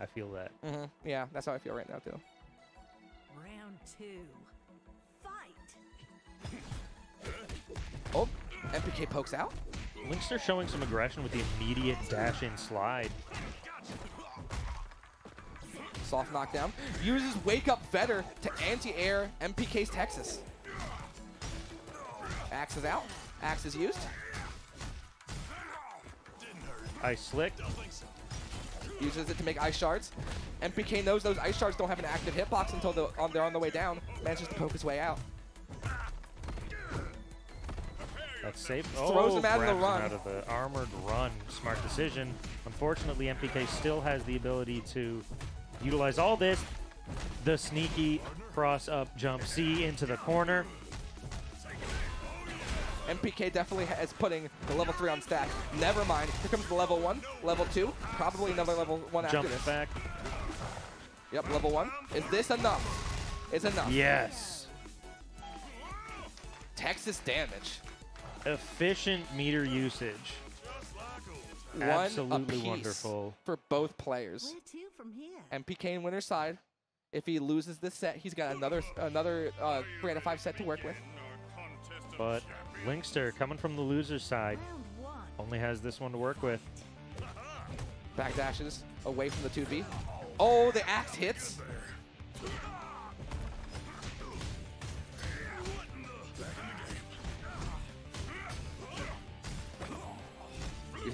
I feel that. hmm Yeah, that's how I feel right now too. Round two. Fight. Oh, MPK pokes out. Linkster showing some aggression with the immediate dash in slide. Soft knockdown. Uses Wake Up Vetter to anti-air MPK's Texas. Axe is out. Axe is used. Ice slick. Uses it to make ice shards. MPK knows those ice shards don't have an active hitbox until the, on, they're on the way down. Manages to poke his way out. That's safe. Throws oh, him out of the run. out of the armored run. Smart decision. Unfortunately, MPK still has the ability to utilize all this. The sneaky cross up jump C into the corner. MPK definitely is putting the level 3 on stack. Never mind. Here comes the level 1, level 2, probably another level 1 after Jump this. back. Yep, level 1. Is this enough? Is enough. Yes. Texas damage. Efficient meter usage. One Absolutely wonderful. for both players. Where to from here? MPK in winner's side. If he loses this set, he's got another another uh, three out of five set to work with. But Linkster, coming from the loser's side, only has this one to work with. Back dashes away from the 2B. Oh, the axe hits.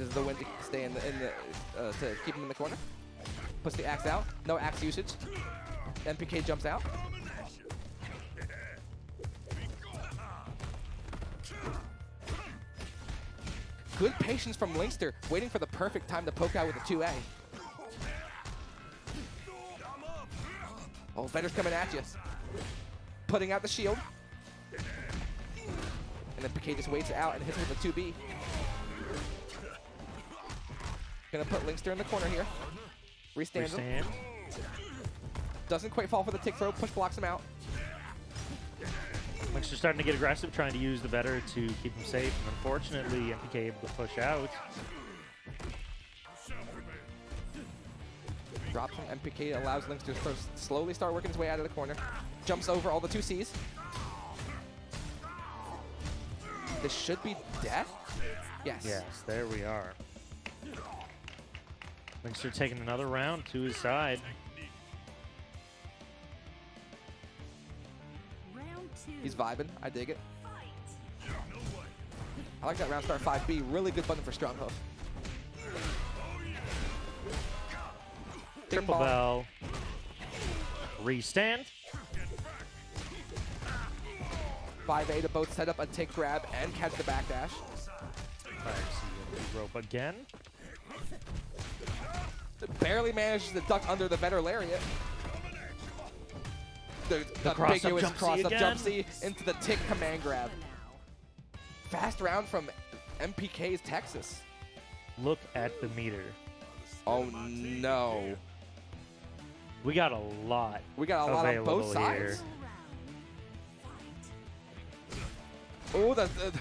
Uses the wind to stay in the, in the uh, to keep him in the corner. Puts the axe out. No axe usage. MPK jumps out. Good patience from Linkster, waiting for the perfect time to poke out with a 2A. Oh, Vetter's coming at you. Putting out the shield. And then PK just waits it out and hits him with a 2B. Gonna put Linkster in the corner here. Restands him. Doesn't quite fall for the tick throw, push blocks him out. Linkster starting to get aggressive, trying to use the Vetter to keep him safe. And unfortunately, MPK able to push out. Drops from MPK allows Linkster to slowly start working his way out of the corner. Jumps over all the two Cs. This should be death? Yes. Yes, there we are. Linkster taking another round to his side. Round two. He's vibing. I dig it. I like that round start 5B. Really good button for Stronghoof. Big Triple ball. bell. Restand. 5A to both set up a tick grab and catch the backdash. Rope again. Barely manages to duck under the Vetter lariat. The, The cross-up ambiguous jump cross up jump C into the tick command grab. Fast round from MPK's Texas. Look at the meter. Oh no. We got a lot. We got a lot on both sides. here. Oh, the, the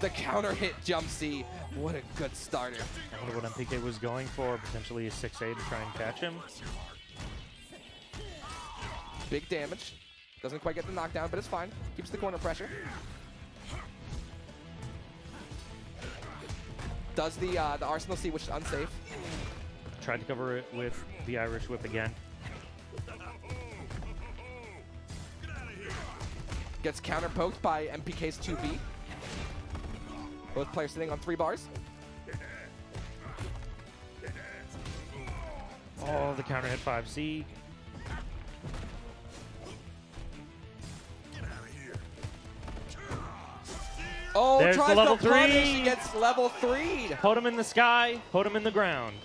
the counter hit jump C. What a good starter. I wonder what MPK was going for. Potentially a 6A to try and catch him. Big damage. Doesn't quite get the knockdown, but it's fine. Keeps the corner pressure. Does the uh, the Arsenal C, which is unsafe. Tried to cover it with the Irish whip again. Gets counter poked by MPK's 2B. Both players sitting on three bars. Oh, the counter hit 5C. Oh, There's the tries level to punish. He gets level three. Put him in the sky, put him in the ground.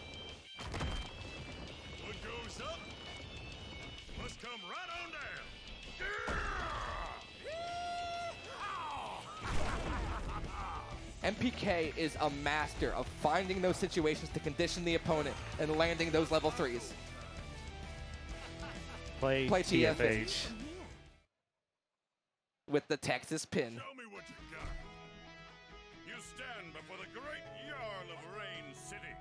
MPK is a master of finding those situations to condition the opponent and landing those level threes. Play, Play TFH. TFH. With the Texas pin. Show me what you got. You stand before the great Jarl of Rain City.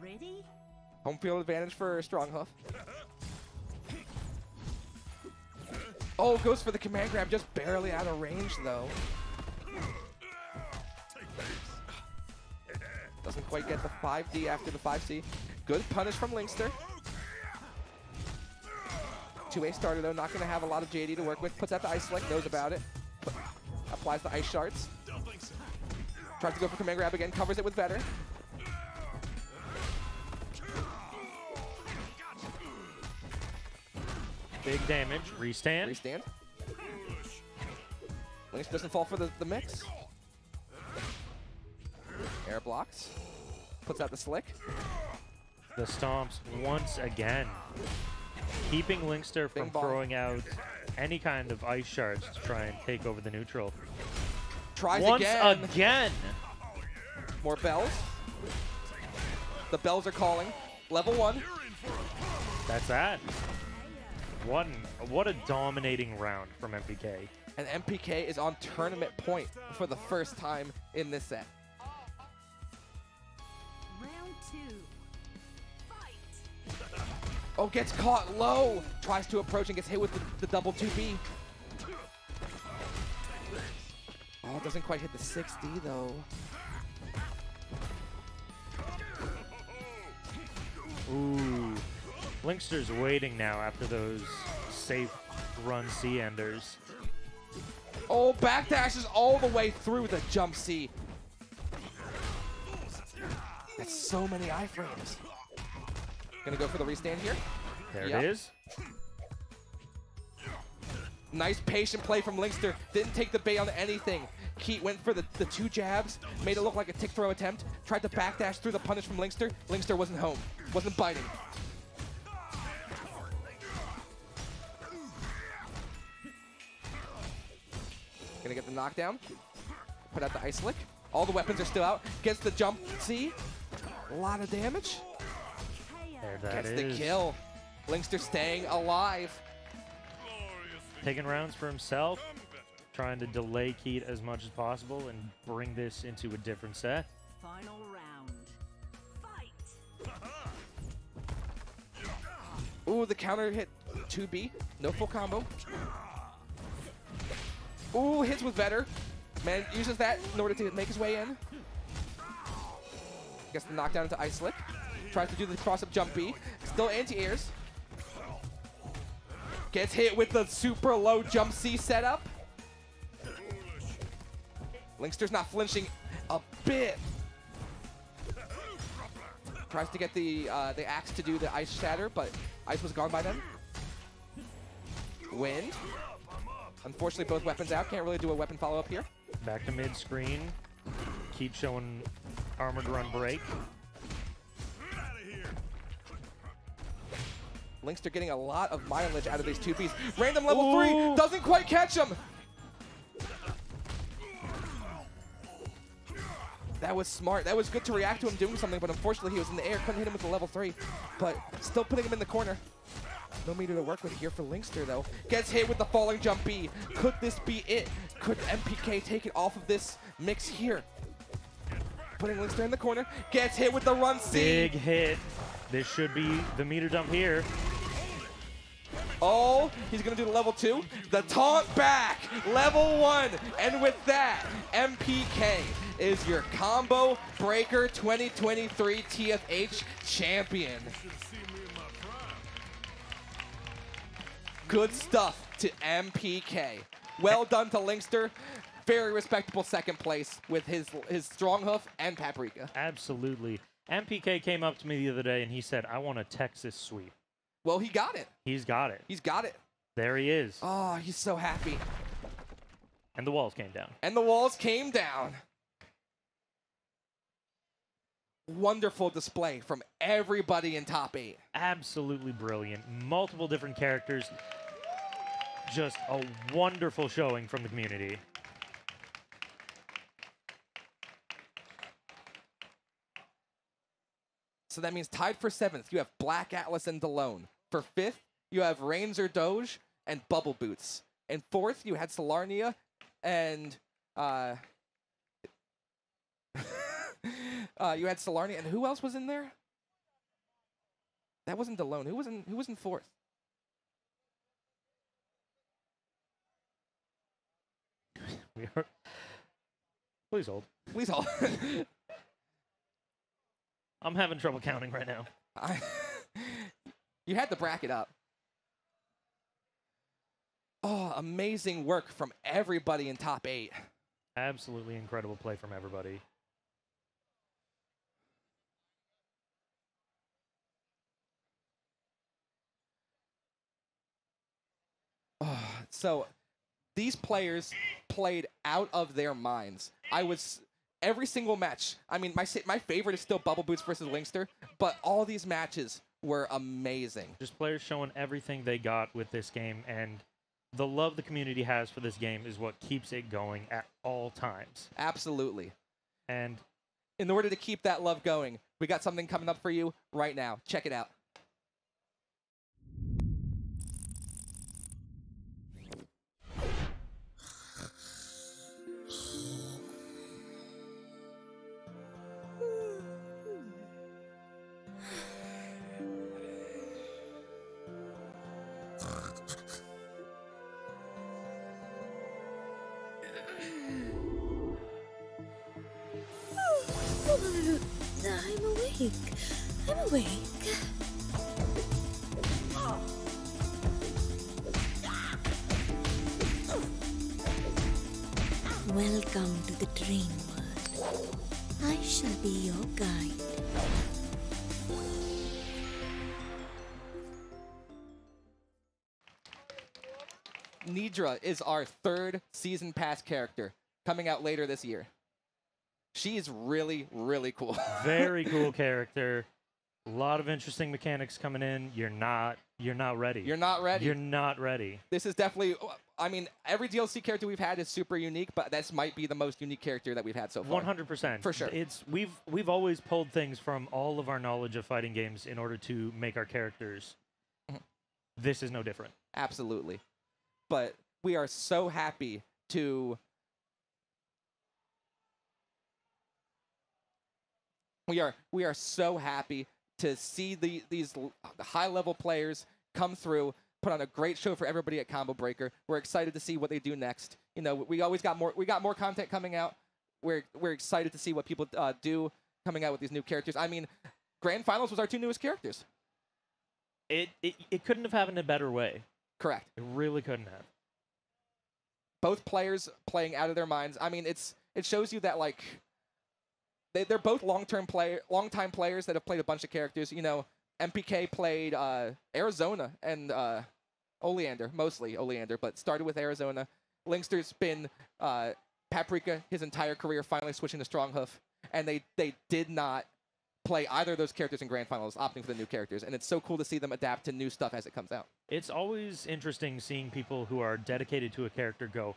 Ready? Home field advantage for Stronghoof. Oh, goes for the command grab, just barely out of range though. Doesn't quite get the 5D after the 5C. Good punish from Linkster. 2A starter though, not going to have a lot of JD to work with. Puts out the Ice Slick, knows about it. Put- applies the Ice Shards. Tries to go for command grab again, covers it with Vetter. Big damage. Restand. Restand. Lynx doesn't fall for the, the mix. Air blocks. Puts out the slick. The stomps once again. Keeping Linkster from throwing out any kind of ice shards to try and take over the neutral. Tries Once again. again. More bells. The bells are calling. Level one. That's that. An- what a dominating round from MPK. And MPK is on tournament point for the first time in this set. Oh, gets caught low. Tries to approach and gets hit with the, the double 2B. Oh, doesn't quite hit the 6D though. Ooh. Linkster's waiting now after those safe run C enders. Oh, backdashes all the way through the jump C. That's so many iframes. Gonna go for the restand here. There Yep. it is. Nice patient play from Linkster. Didn't take the bait on anything. Keat went for the, the two jabs, made it look like a tick throw attempt, tried to backdash through the punish from Linkster. Linkster wasn't home, wasn't biting. Gonna get the knockdown. Put out the ice slick. All the weapons are still out. Gets the jump. See? A lot of damage. There that Gets is. the kill. Linkster staying alive. Taking rounds for himself. Trying to delay Keat as much as possible and bring this into a different set. Final round. Fight. Ooh, the counter hit 2B. No full combo. Ooh, hits with Vetter. Man uses that in order to make his way in. Gets the knockdown into Ice Slick. Tries to do the cross-up jump B. Still anti-airs. Gets hit with the super low jump C setup. Linkster's not flinching a bit. Tries to get the uh, the axe to do the ice shatter, but ice was gone by then. Wind. Unfortunately, both weapons out. Can't really do a weapon follow-up here. Back to mid screen. Keep showing armored run break. Linkster getting a lot of mileage out of these two Bs. Random level three doesn't quite catch him. That was smart. That was good to react to him doing something, but unfortunately he was in the air. Couldn't hit him with the level three, but still putting him in the corner. No meter to work with here for Linkster, though. Gets hit with the falling jump B. Could this be it? Could MPK take it off of this mix here? Putting Linkster in the corner. Gets hit with the run C. Big hit. This should be the meter dump here. Oh, he's going to do the level two. The taunt back. Level one. And with that, MPK is your Combo Breaker 2023 TFH champion. Good stuff to MPK. Well done to Linkster. Very respectable second place with his his Stronghoof and paprika. Absolutely. MPK came up to me the other day and he said, I want a Texas sweep. Well, he got it. He's got it. He's got it. There he is. Oh, he's so happy. And the walls came down. And the walls came down. Wonderful display from everybody in top eight. Absolutely brilliant. Multiple different characters. Just a wonderful showing from the community. So that means tied for seventh, you have Black Atlas and Dalone. For fifth, you have Rainzordoge and Bubble Boots. And fourth, you had Solarnia and uh, uh, you had Solarnia and who else was in there? That wasn't Dalone. Who was in who was in fourth? We are. Please hold. Please hold. I'm having trouble counting right now. I you had the bracket up. Oh, amazing work from everybody in top eight. Absolutely incredible play from everybody. Oh, so these players played out of their minds. I was every single match. I mean, my my favorite is still Bubble Boots versus Linkster, but all these matches were amazing. Just players showing everything they got with this game, and the love the community has for this game is what keeps it going at all times. Absolutely. And in order to keep that love going, we got something coming up for you right now. Check it out. Nidra is our third season pass character coming out later this year. She is really, really cool. very cool character. A lot of interesting mechanics coming in. You're not you're not ready. You're not ready. You're not ready. This is definitely. I mean, every DLC character we've had is super unique, but this might be the most unique character that we've had so far. One hundred percent For sure. It's we've we've always pulled things from all of our knowledge of fighting games in order to make our characters. Mm-hmm. This is no different. Absolutely. But we are so happy to we are we are so happy to see the these high level players come through put on a great show for everybody at Combo Breaker. We're excited to see what they do next. You know, we always got more. We got more content coming out. We're we're excited to see what people uh, do coming out with these new characters. I mean, Grand Finals was our two newest characters. It, it it couldn't have happened a better way. Correct. It really couldn't have. Both players playing out of their minds. I mean, it's it shows you that like they they're both long term player long time players that have played a bunch of characters. You know, MPK played uh, Arizona and uh, Oleander mostly Oleander, but started with Arizona. Linkster's been uh, Paprika his entire career, finally switching to Stronghoof, and they they did not play either of those characters in grand finals, opting for the new characters, and it's so cool to see them adapt to new stuff as it comes out. It's always interesting seeing people who are dedicated to a character go,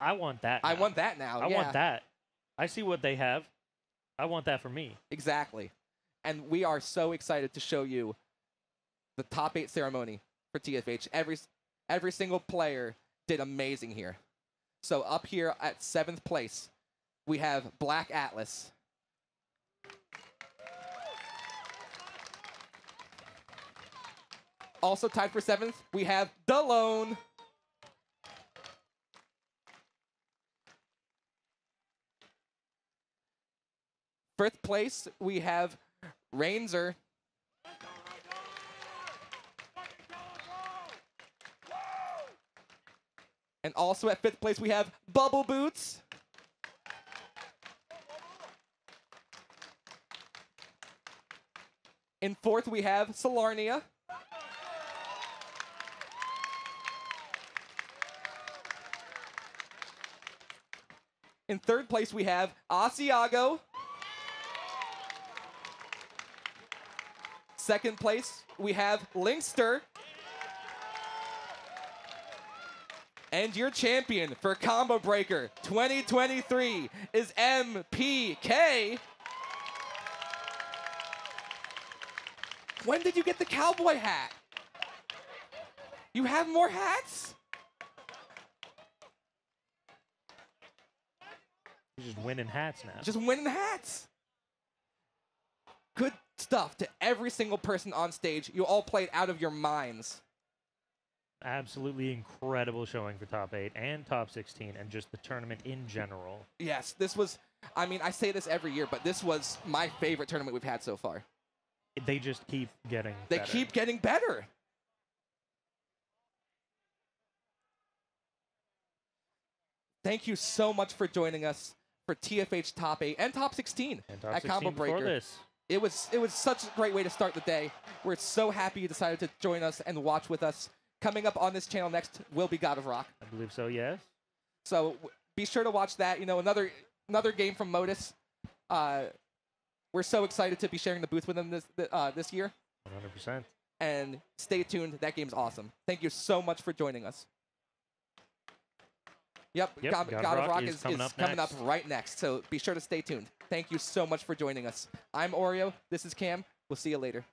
I want that. I want that now. I yeah. want that. I see what they have. I want that for me. Exactly. And we are so excited to show you the top eight ceremony for TFH. Every every single player did amazing here. So up here at seventh place, we have Black Atlas. Also tied for seventh, we have Dalone. Fifth place, we have Rainzor. And also at fifth place, we have Bubble Boots. In fourth, we have Solarnia. In third place, we have Asiago. Second place, we have Linkster. And your champion for Combo Breaker 2023 is MPK. When did you get the cowboy hat? You have more hats? You're just winning hats now. Just winning hats. Good stuff to every single person on stage. You all played out of your minds. Absolutely incredible showing for top eight and top 16 and just the tournament in general. Yes, this was, I mean, I say this every year, but this was my favorite tournament we've had so far. They just keep getting They better. keep getting better. Thank you so much for joining us for TFH Top 8 and Top 16 And top at 16 Combo Breaker. It was it was such a great way to start the day. We're so happy you decided to join us and watch with us. Coming up on this channel next will be God of Rock. I believe so, yes. So w- be sure to watch that. You know, another another game from Modus. Uh, we're so excited to be sharing the booth with them this uh, this year. 100%. And stay tuned. That game's awesome. Thank you so much for joining us. Yep, Yep, God, God of Rock is, coming is up coming up right next. So be sure to stay tuned. Thank you so much for joining us. I'm Oreo. This is Cam. We'll see you later.